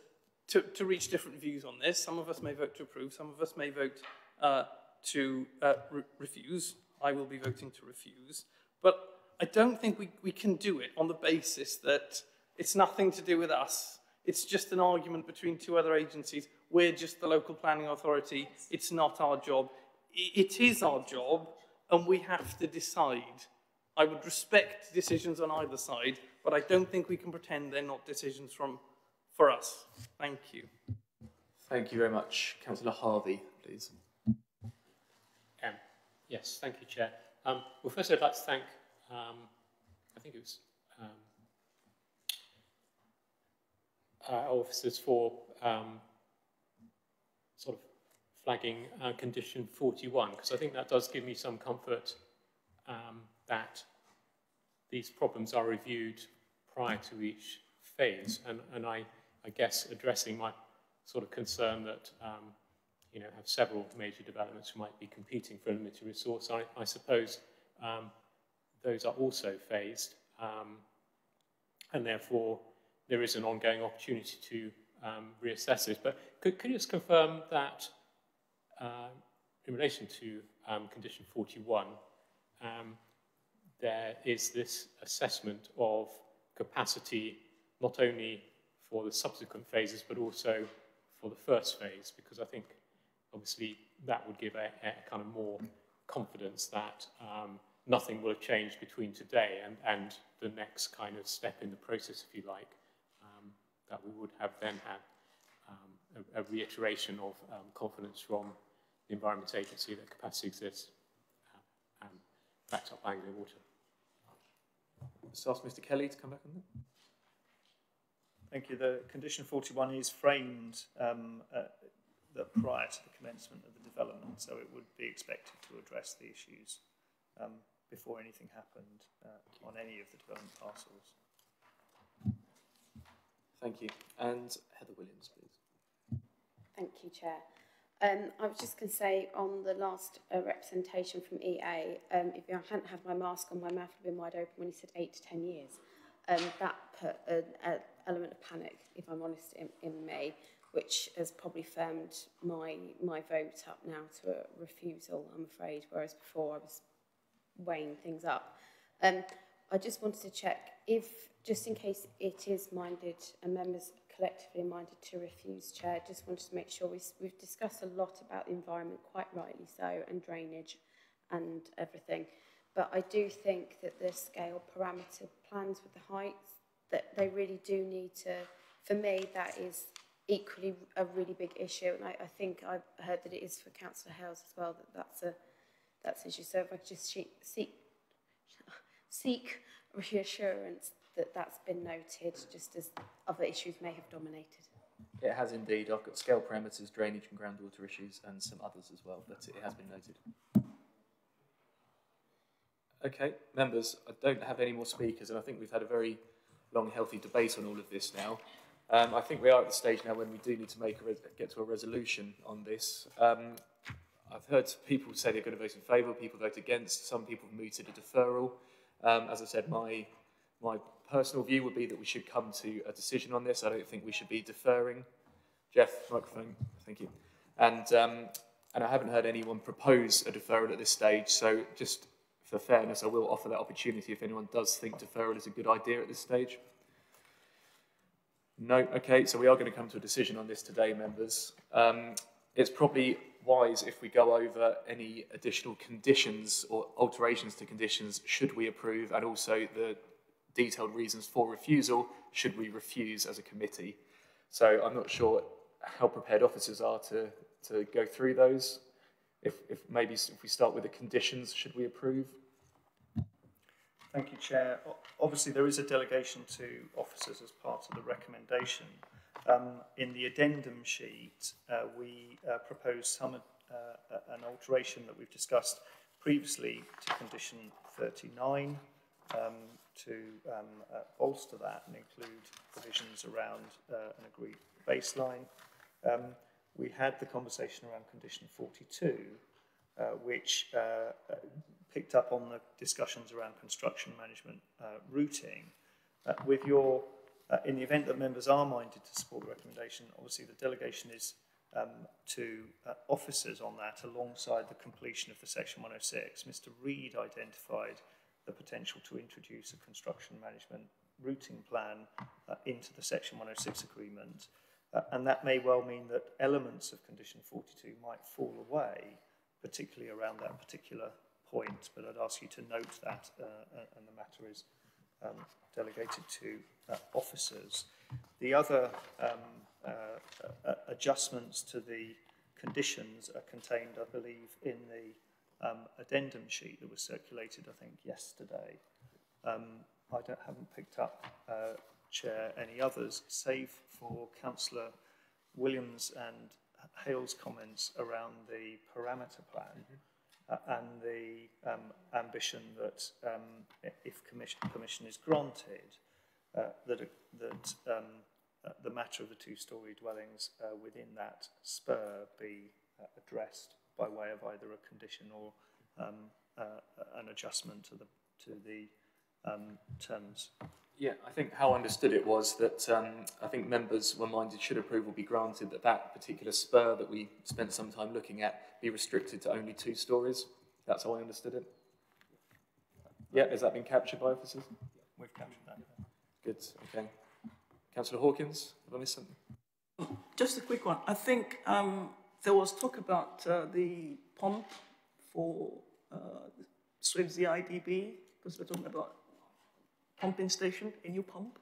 to, to reach different views on this. Some of us may vote to approve, some of us may vote uh, to uh, re refuse. I will be voting to refuse. But I don't think we, we can do it on the basis that it's nothing to do with us. It's just an argument between two other agencies. We're just the local planning authority. It's not our job it is our job and we have to decide. I would respect decisions on either side, but I don't think we can pretend they're not decisions from for us. Thank you. Thank you very much. Councillor Harvey, please. Yes, thank you, Chair. Um, well, first I'd like to thank, um, I think it was um, our officers for um, sort of flagging uh, condition 41, because I think that does give me some comfort um, that these problems are reviewed prior to each phase. And, and I, I guess addressing my sort of concern that um, you know, have several major developments who might be competing for a limited resource, I, I suppose um, those are also phased. Um, and therefore, there is an ongoing opportunity to um, reassess it. But could, could you just confirm that uh, in relation to um, condition 41, um, there is this assessment of capacity not only for the subsequent phases but also for the first phase because I think obviously that would give a, a kind of more confidence that um, nothing will have changed between today and, and the next kind of step in the process, if you like, um, that we would have then had um, a, a, reiteration of um, confidence from the Environment Agency that capacity exists uh, and backed up by Anglian Water. Just ask Mr Kelly to come back on that. Thank you. The condition 41 is framed um, uh, that prior to the commencement of the development, so it would be expected to address the issues um, before anything happened uh, on any of the development parcels. Thank you. And Heather Williams, please. Thank you, Chair. Um, I was just going to say on the last uh, representation from EA, um, if I hadn't had my mask on, my mouth would have been wide open when he said eight to ten years. um, that put an element of panic, if I'm honest, in, in me, which has probably firmed my, my vote up now to a refusal, I'm afraid, whereas before I was weighing things up. Um, I just wanted to check if, just in case it is minded and members collectively minded to refuse, Chair, just wanted to make sure we, we've discussed a lot about the environment, quite rightly so, and drainage and everything. But I do think that the scale parameter plans with the heights, that they really do need to, for me, that is equally a really big issue. And I, I think I've heard that it is for Councillor Hales as well, that that's a that's an issue. So if I could just seek, seek reassurance that that's been noted, just as other issues may have dominated. It has indeed. I've got scale parameters, drainage and groundwater issues, and some others as well, but it has been noted. Okay, members, I don't have any more speakers, and I think we've had a very long, healthy debate on all of this now. Um, I think we are at the stage now when we do need to make get to a resolution on this. Um, I've heard people say they're going to vote in favour, people vote against, some people have mooted a deferral. Um, as I said, my, my personal view would be that we should come to a decision on this. I don't think we should be deferring. Geoff, microphone, thank you. And, um, and I haven't heard anyone propose a deferral at this stage, so just for fairness, I will offer that opportunity if anyone does think deferral is a good idea at this stage. No, okay, so we are going to come to a decision on this today, members. Um, it's probably wise if we go over any additional conditions or alterations to conditions should we approve and also the detailed reasons for refusal should we refuse as a committee. So I'm not sure how prepared officers are to, to go through those. If, if maybe if we start with the conditions, should we approve? Thank you, Chair. Obviously, there is a delegation to officers as part of the recommendation. Um, in the addendum sheet, uh, we uh, propose some uh, an alteration that we've discussed previously to condition 39 um, to um, uh, bolster that and include provisions around uh, an agreed baseline. Um, we had the conversation around condition 42, uh, which picked up on the discussions around construction management uh, routing. Uh, with your, uh, in the event that members are minded to support the recommendation, obviously the delegation is um, to uh, officers on that alongside the completion of the section 106. Mr Reid identified the potential to introduce a construction management routing plan uh, into the section 106 agreement uh, and that may well mean that elements of condition 42 might fall away particularly around that particular point, but I'd ask you to note that, uh, and the matter is um, delegated to uh, officers. The other um, uh, uh, adjustments to the conditions are contained, I believe, in the um, addendum sheet that was circulated, I think, yesterday. Um, I don't, haven't picked up, uh, Chair, any others, save for Councillor Williams and Hale's comments around the parameter plan. Mm -hmm uh, and the um, ambition that um, if commission, permission is granted, uh, that, uh, that um, uh, the matter of the two-storey dwellings uh, within that spur be uh, addressed by way of either a condition or um, uh, an adjustment to the, to the um, terms. Yeah, I think how I understood it was that um, I think members were minded should approval be granted that that particular spur that we spent some time looking at be restricted to only two stories. That's how I understood it. Yeah, has that been captured by officers? We've captured that. Good, okay. Councillor Hawkins, have I missed something? Just a quick one. I think um, there was talk about uh, the pump for uh, Swavesey IDB, because we're talking about pumping station, a new pump.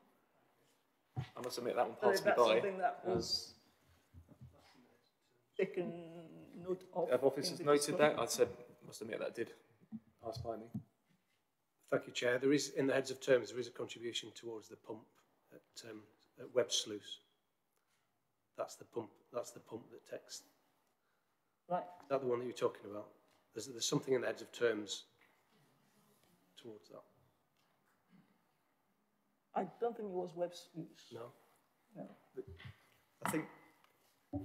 I must admit that one passed so me that's by. something that was taken note of. Have officers noted that? I said, must admit that did pass by me. Thank you, Chair. There is, in the heads of terms, there is a contribution towards the pump at, um, at Webb Sluice. That's the pump. That's the pump that takes. Right. Is that the one that you're talking about? There's, there's something in the heads of terms towards that. I don't think it was Webb use. No. No. I think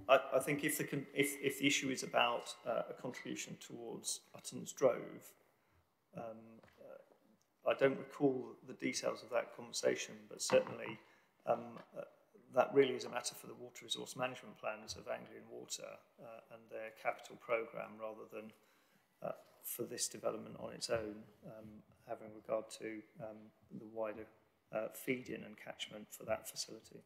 I, I think if the con if if the issue is about uh, a contribution towards Utton's Drove, um, uh, I don't recall the details of that conversation, but certainly um, uh, that really is a matter for the water resource management plans of Anglian Water uh, and their capital programme rather than uh, for this development on its own, um, having regard to um, the wider uh, feed-in and catchment for that facility.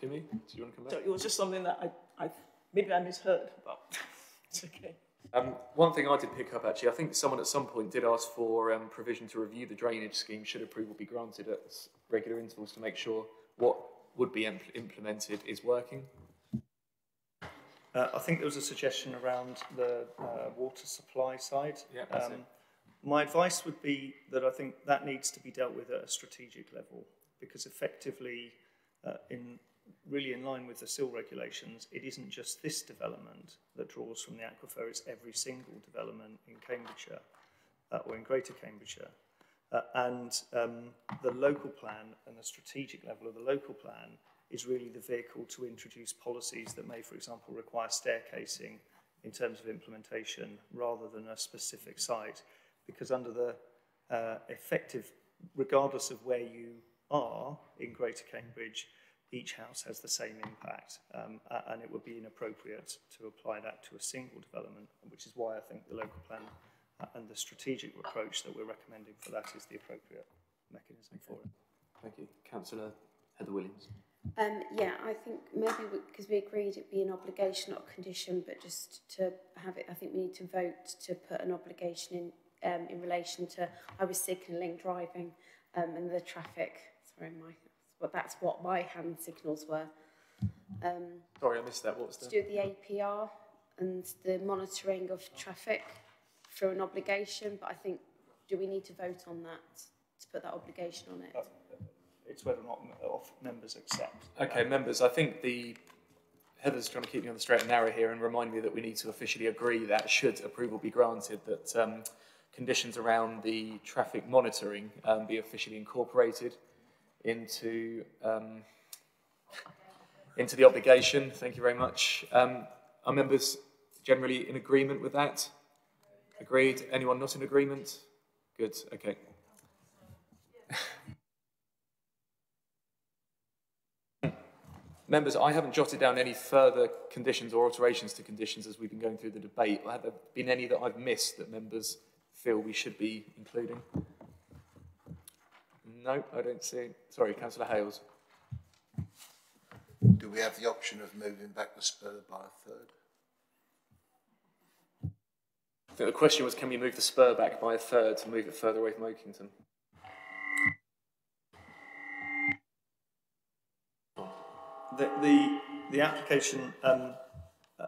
Tumi, do you want to come back? So it was just something that I, I maybe I misheard, but it's okay. Um, one thing I did pick up actually, I think someone at some point did ask for um, provision to review the drainage scheme should approval be granted at regular intervals to make sure what would be impl implemented is working. Uh, I think there was a suggestion around the uh, water supply side. Yeah, that's um, it. My advice would be that I think that needs to be dealt with at a strategic level because effectively, uh, in really in line with the CIL regulations, it isn't just this development that draws from the aquifer, it's every single development in Cambridgeshire uh, or in Greater Cambridgeshire. Uh, and um, the local plan and the strategic level of the local plan is really the vehicle to introduce policies that may, for example, require staircasing in terms of implementation rather than a specific site. Because under the uh, effective, regardless of where you are in Greater Cambridge, each house has the same impact um, and it would be inappropriate to apply that to a single development, which is why I think the local plan uh, and the strategic approach that we're recommending for that is the appropriate mechanism for it. Thank you. Councillor Heather Williams. Um, yeah, I think maybe because we, we agreed it'd be an obligation, not a condition, but just to have it, I think we need to vote to put an obligation in um, in relation to I was signalling driving um, and the traffic. Sorry, my but that's what my hand signals were. Um, Sorry, I missed that. What was to that? do the ANPR and the monitoring of traffic through an obligation, but I think do we need to vote on that to put that obligation on it? It's whether or not members accept. Okay, members, I think the Heather's trying to keep me on the straight and narrow here and remind me that we need to officially agree that should approval be granted, that um, conditions around the traffic monitoring um, be officially incorporated into um, into the obligation. Thank you very much. Um, are members generally in agreement with that? Agreed. Anyone not in agreement? Good. Okay. Members, I haven't jotted down any further conditions or alterations to conditions as we've been going through the debate. Have there been any that I've missed that members feel we should be including? No, I don't see. Sorry, Councillor Hales. Do we have the option of moving back the spur by a third? I think the question was, can we move the spur back by a third to move it further away from Oakington? The, the, the application um, uh,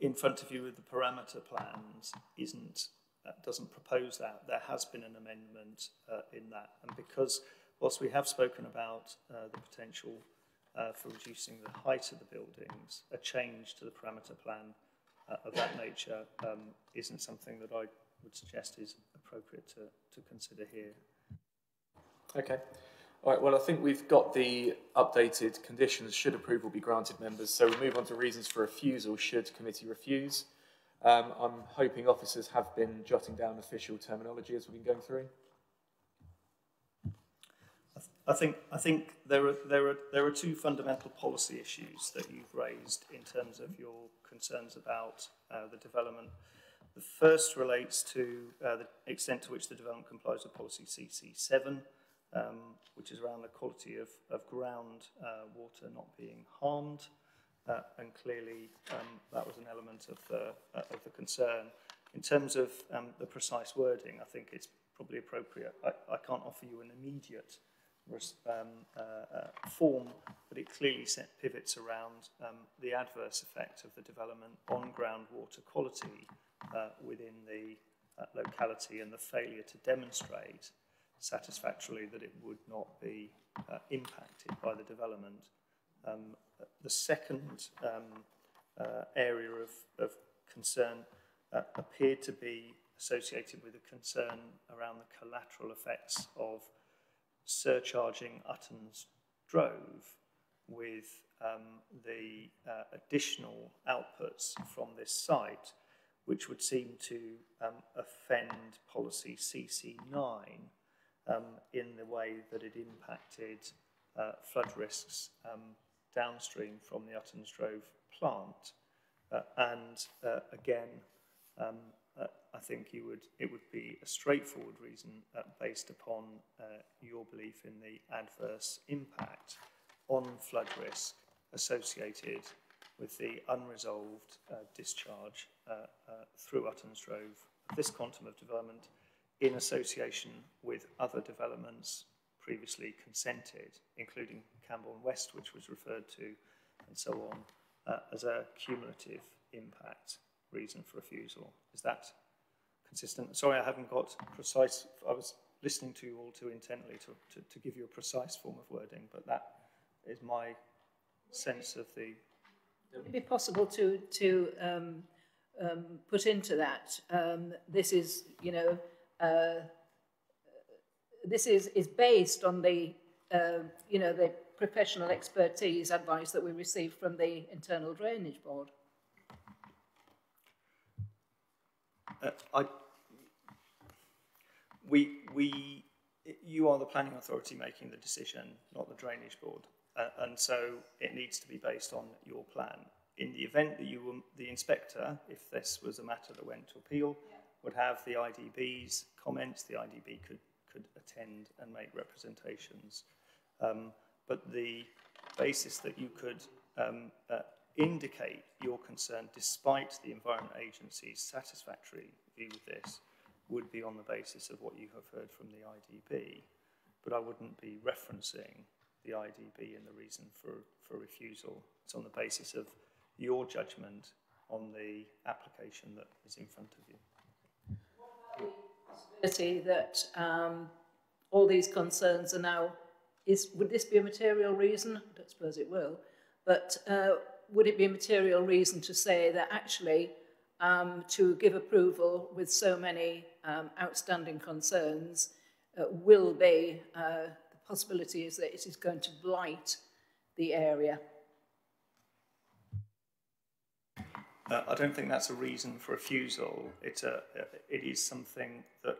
in front of you with the parameter plans isn't, doesn't propose that. There has been an amendment uh, in that. And because whilst we have spoken about uh, the potential uh, for reducing the height of the buildings, a change to the parameter plan uh, of that nature um, isn't something that I would suggest is appropriate to, to consider here. Okay. All right, well, I think we've got the updated conditions should approval be granted members. So we move on to reasons for refusal should committee refuse. Um, I'm hoping officers have been jotting down official terminology as we've been going through. I think I think there are there are there are two fundamental policy issues that you've raised in terms of your concerns about uh, the development. The first relates to uh, the extent to which the development complies with policy CC7, um, which is around the quality of, of ground uh, water not being harmed. uh, and clearly um, that was an element of the, uh, of the concern. In terms of um, the precise wording, I think it's probably appropriate. I, I can't offer you an immediate um, uh, uh, form, but it clearly set pivots around um, the adverse effect of the development on groundwater quality uh, within the uh, locality and the failure to demonstrate satisfactorily that it would not be uh, impacted by the development. Um, the second um, uh, area of, of concern uh, appeared to be associated with a concern around the collateral effects of surcharging Utton's Drove with um, the uh, additional outputs from this site, which would seem to um, offend policy CC9 um, in the way that it impacted uh, flood risks um, downstream from the Utton's Drove plant. Uh, and uh, again, um, uh, I think you would, it would be a straightforward reason uh, based upon uh, your belief in the adverse impact on flood risk associated with the unresolved uh, discharge through Utton's Drove this quantum of development in association with other developments previously consented, including Cambourne West, which was referred to, and so on, uh, as a cumulative impact reason for refusal. Is that consistent? Sorry, I haven't got precise, I was listening to you all too intently to, to, to give you a precise form of wording, but that is my sense of the... Would it be possible to, to um, um, put into that, um, this is, you know, uh, this is, is based on the, uh, you know, the professional expertise advice that we received from the Internal Drainage Board. Uh, I, we, we, you are the planning authority making the decision, not the drainage board. Uh, and so it needs to be based on your plan. In the event that you were, the inspector, if this was a matter that went to appeal, yeah. would have the IDB's comments, the IDB could, could attend and make representations. Um, but the basis that you could um, uh, indicate your concern despite the Environment Agency's satisfactory view of this would be on the basis of what you have heard from the IDB. But I wouldn't be referencing the IDB and the reason for, for refusal. It's on the basis of your judgment on the application that is in front of you. possibility that um, all these concerns are now, is, would this be a material reason? I don't suppose it will, but uh, would it be a material reason to say that actually um, to give approval with so many um, outstanding concerns uh, will be, uh, the possibility is that it is going to blight the area. Uh, I don't think that's a reason for refusal. It's a, it is something that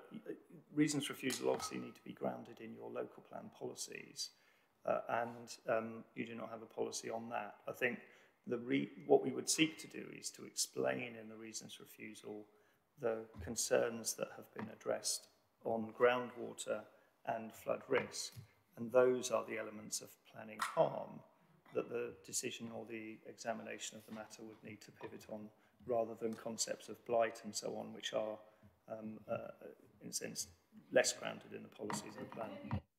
reasons for refusal obviously need to be grounded in your local plan policies, uh, and um, you do not have a policy on that. I think the re what we would seek to do is to explain in the reasons for refusal the concerns that have been addressed on groundwater and flood risk. And those are the elements of planning harm that the decision or the examination of the matter would need to pivot on rather than concepts of blight and so on, which are, um, uh, in a sense, less grounded in the policies of the plan.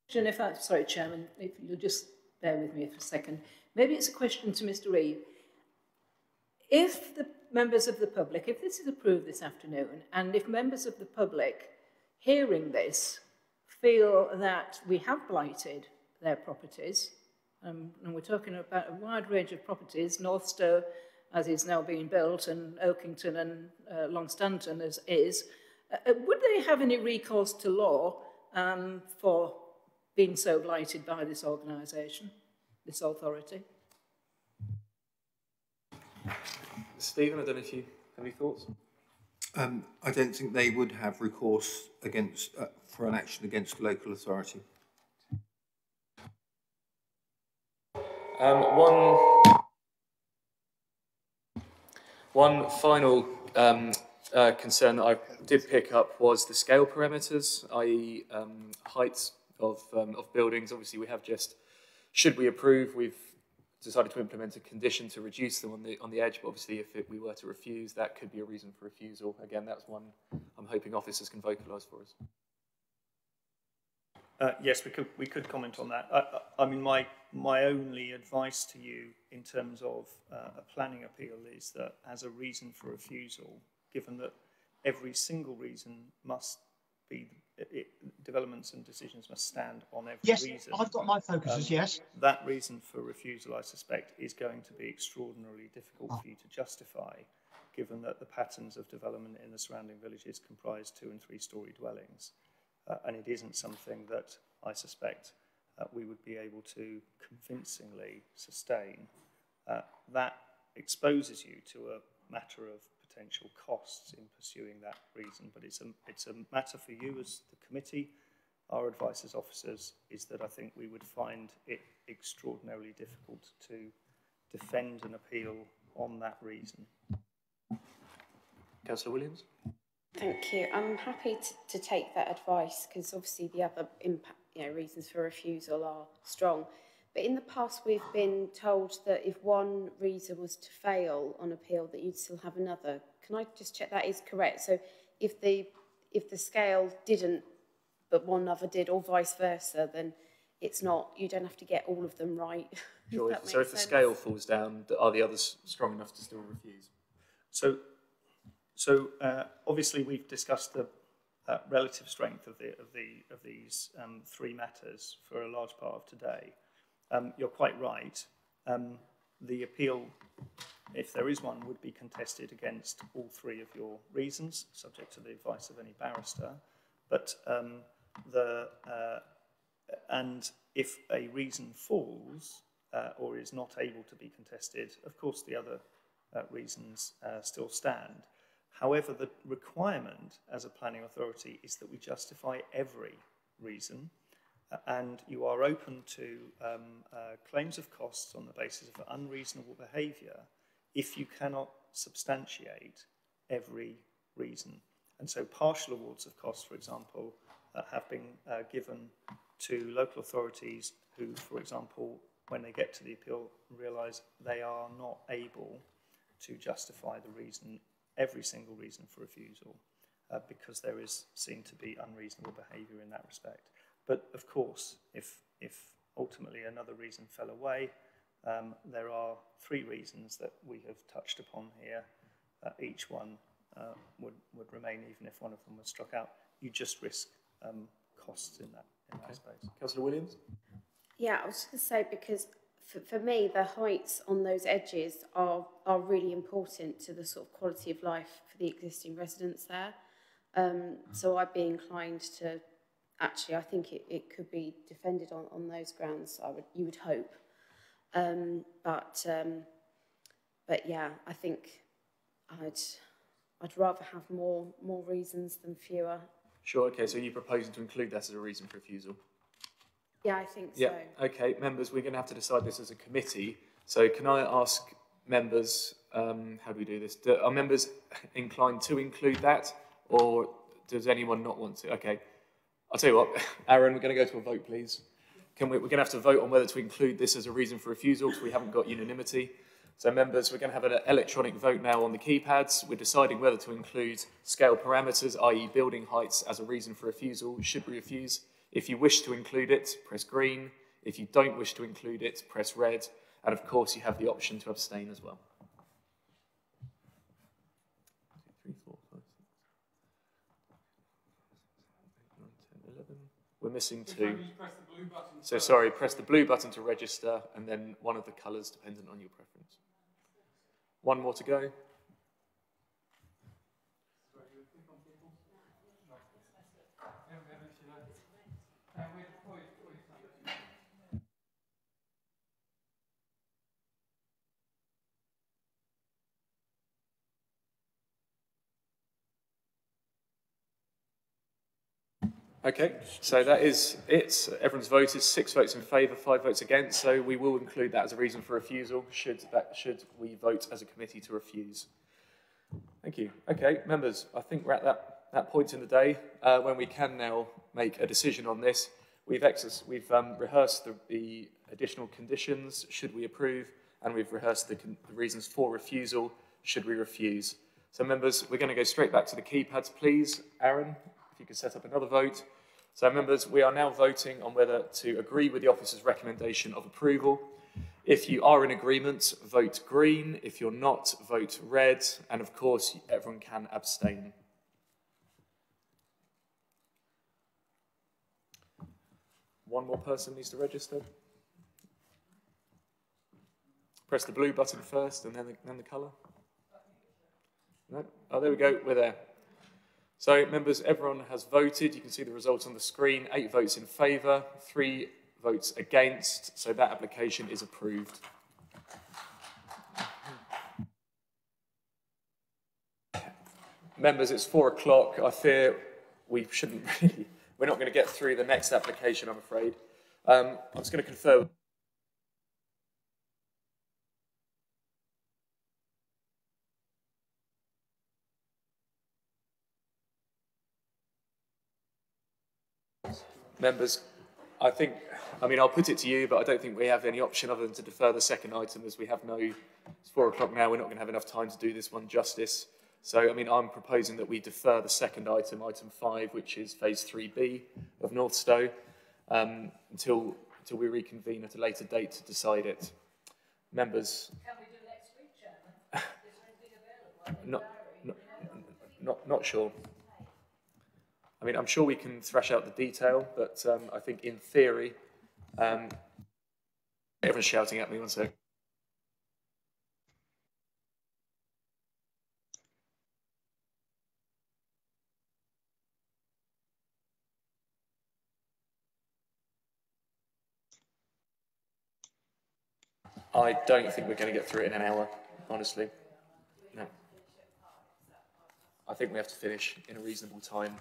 If I, sorry, Chairman, if you'll just bear with me for a second. Maybe it's a question to Mr Reeve. If the members of the public, if this is approved this afternoon, and if members of the public hearing this feel that we have blighted their properties, um, and we're talking about a wide range of properties, North Northstowe, as is now being built, and Oakington and uh, Longstanton as is, uh, uh, would they have any recourse to law um, for being so blighted by this organisation, this authority? Stephen, I don't know if you have any thoughts. Um, I don't think they would have recourse against uh, for an action against local authority. Um, one, one final um, uh, concern that I did pick up was the scale parameters, i.e. Um, heights of, um, of buildings. Obviously, we have just, should we approve, we've decided to implement a condition to reduce them on the on the edge. But obviously, if it, we were to refuse, that could be a reason for refusal. Again, that's one I'm hoping officers can vocalise for us. Uh, yes, we could we could comment on that. I, I, mean, my my only advice to you in terms of uh, a planning appeal is that as a reason for refusal, given that every single reason must be it, developments and decisions must stand on every yes, reason. Yes, I've got my focuses, um, yes. That reason for refusal, I suspect, is going to be extraordinarily difficult oh. for you to justify, given that the patterns of development in the surrounding villages comprise two and three story dwellings. Uh, and it isn't something that I suspect uh, we would be able to convincingly sustain. Uh, that exposes you to a matter of potential costs in pursuing that reason, but it's a, it's a matter for you as the committee. Our advice as officers is that I think we would find it extraordinarily difficult to defend an appeal on that reason. Councillor Williams? Thank you. I'm happy to, to take that advice because obviously the other impact, you know, reasons for refusal are strong. But in the past, we've been told that if one reason was to fail on appeal, that you'd still have another. Can I just check that is correct? So if the if the scale didn't, but one other did, or vice versa, then it's not. You don't have to get all of them right. Sure. If, so if sense. the scale falls down, are the others strong enough to still refuse? So, so uh, obviously we've discussed the uh, relative strength of the of the of these um, three matters for a large part of today. Um, you're quite right. Um, the appeal, if there is one, would be contested against all three of your reasons, subject to the advice of any barrister. But um, the uh, and if a reason falls, uh, or is not able to be contested, of course the other uh, reasons uh, still stand. However, the requirement as a planning authority is that we justify every reason uh, and you are open to um, uh, claims of costs on the basis of unreasonable behaviour if you cannot substantiate every reason. And so partial awards of costs, for example, uh, have been uh, given to local authorities who, for example, when they get to the appeal, realise they are not able to justify the reason, every single reason for refusal, uh, because there is seen to be unreasonable behaviour in that respect. But of course, if, if ultimately another reason fell away, um, there are three reasons that we have touched upon here. Uh, each one uh, would, would remain even if one of them was struck out. You just risk um, costs in that, in okay. that space. Councillor Williams? Yeah, I was going to say because for, for me, the heights on those edges are, are really important to the sort of quality of life for the existing residents there. Um, so I'd be inclined to, actually, I think it, it could be defended on, on those grounds, I would, you would hope. Um, but, um, but yeah, I think I'd, I'd rather have more, more reasons than fewer. Sure, okay, so you're proposing to include that as a reason for refusal? Yeah, I think yeah. so. Okay, members, we're going to have to decide this as a committee. So can I ask members, um, how do we do this? Do, are members inclined to include that or does anyone not want to? Okay, I'll tell you what, Aaron, we're going to go to a vote, please. Can we, we're going to have to vote on whether to include this as a reason for refusal because we haven't got unanimity. So members, we're going to have an electronic vote now on the keypads. We're deciding whether to include scale parameters, i.e. building heights, as a reason for refusal. Should we refuse? If you wish to include it, press green. If you don't wish to include it, press red. And of course, you have the option to abstain as well. We're missing two. So sorry, press the blue button to register and then one of the colours dependent on your preference. One more to go. Okay, so that is it. Everyone's voted, six votes in favour, five votes against, so we will include that as a reason for refusal should, that, should we vote as a committee to refuse. Thank you. Okay, members, I think we're at that, that point in the day uh, when we can now make a decision on this. We've, we've um, rehearsed the, the, additional conditions, should we approve, and we've rehearsed the, the reasons for refusal, should we refuse. So members, we're going to go straight back to the keypads, please. Aaron, if you could set up another vote. So members, we are now voting on whether to agree with the officer's recommendation of approval. If you are in agreement, vote green. If you're not, vote red. And of course, everyone can abstain. One more person needs to register. Press the blue button first and then the, then the colour. No? Oh, there we go. We're there. So, members, everyone has voted. You can see the results on the screen. Eight votes in favour, three votes against. So that application is approved. members, it's four o'clock. I fear we shouldn't really, we're not going to get through the next application, I'm afraid. Um, I'm just going to confirm. Members, I think, I mean, I'll put it to you, but I don't think we have any option other than to defer the second item as we have no, it's four o'clock now, we're not going to have enough time to do this one justice. So, I mean, I'm proposing that we defer the second item, item five, which is phase 3B of Northstowe, um, until, until we reconvene at a later date to decide it. Members? Can we do next week, Chairman? Is there anything available? Not, not, not, not sure. I mean, I'm sure we can thresh out the detail, but um, I think in theory, um, everyone's shouting at me one sec. I don't think we're going to get through it in an hour, honestly. No. I think we have to finish in a reasonable time.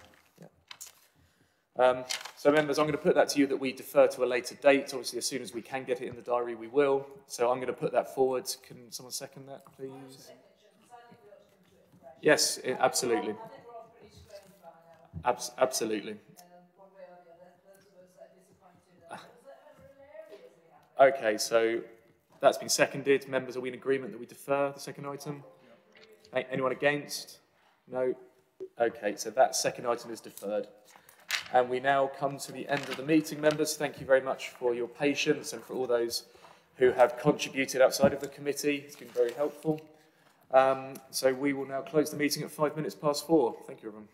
Um, so members, I'm going to put that to you that we defer to a later date. Obviously, as soon as we can get it in the diary, we will. So I'm going to put that forward. Can someone second that, please? Yes, absolutely. Abs- absolutely. Okay, so that's been seconded. Members, are we in agreement that we defer the second item? Anyone against? No? Okay, so that second item is deferred. And we now come to the end of the meeting, members. Thank you very much for your patience and for all those who have contributed outside of the committee. It's been very helpful. Um, so we will now close the meeting at five minutes past four. Thank you, everyone.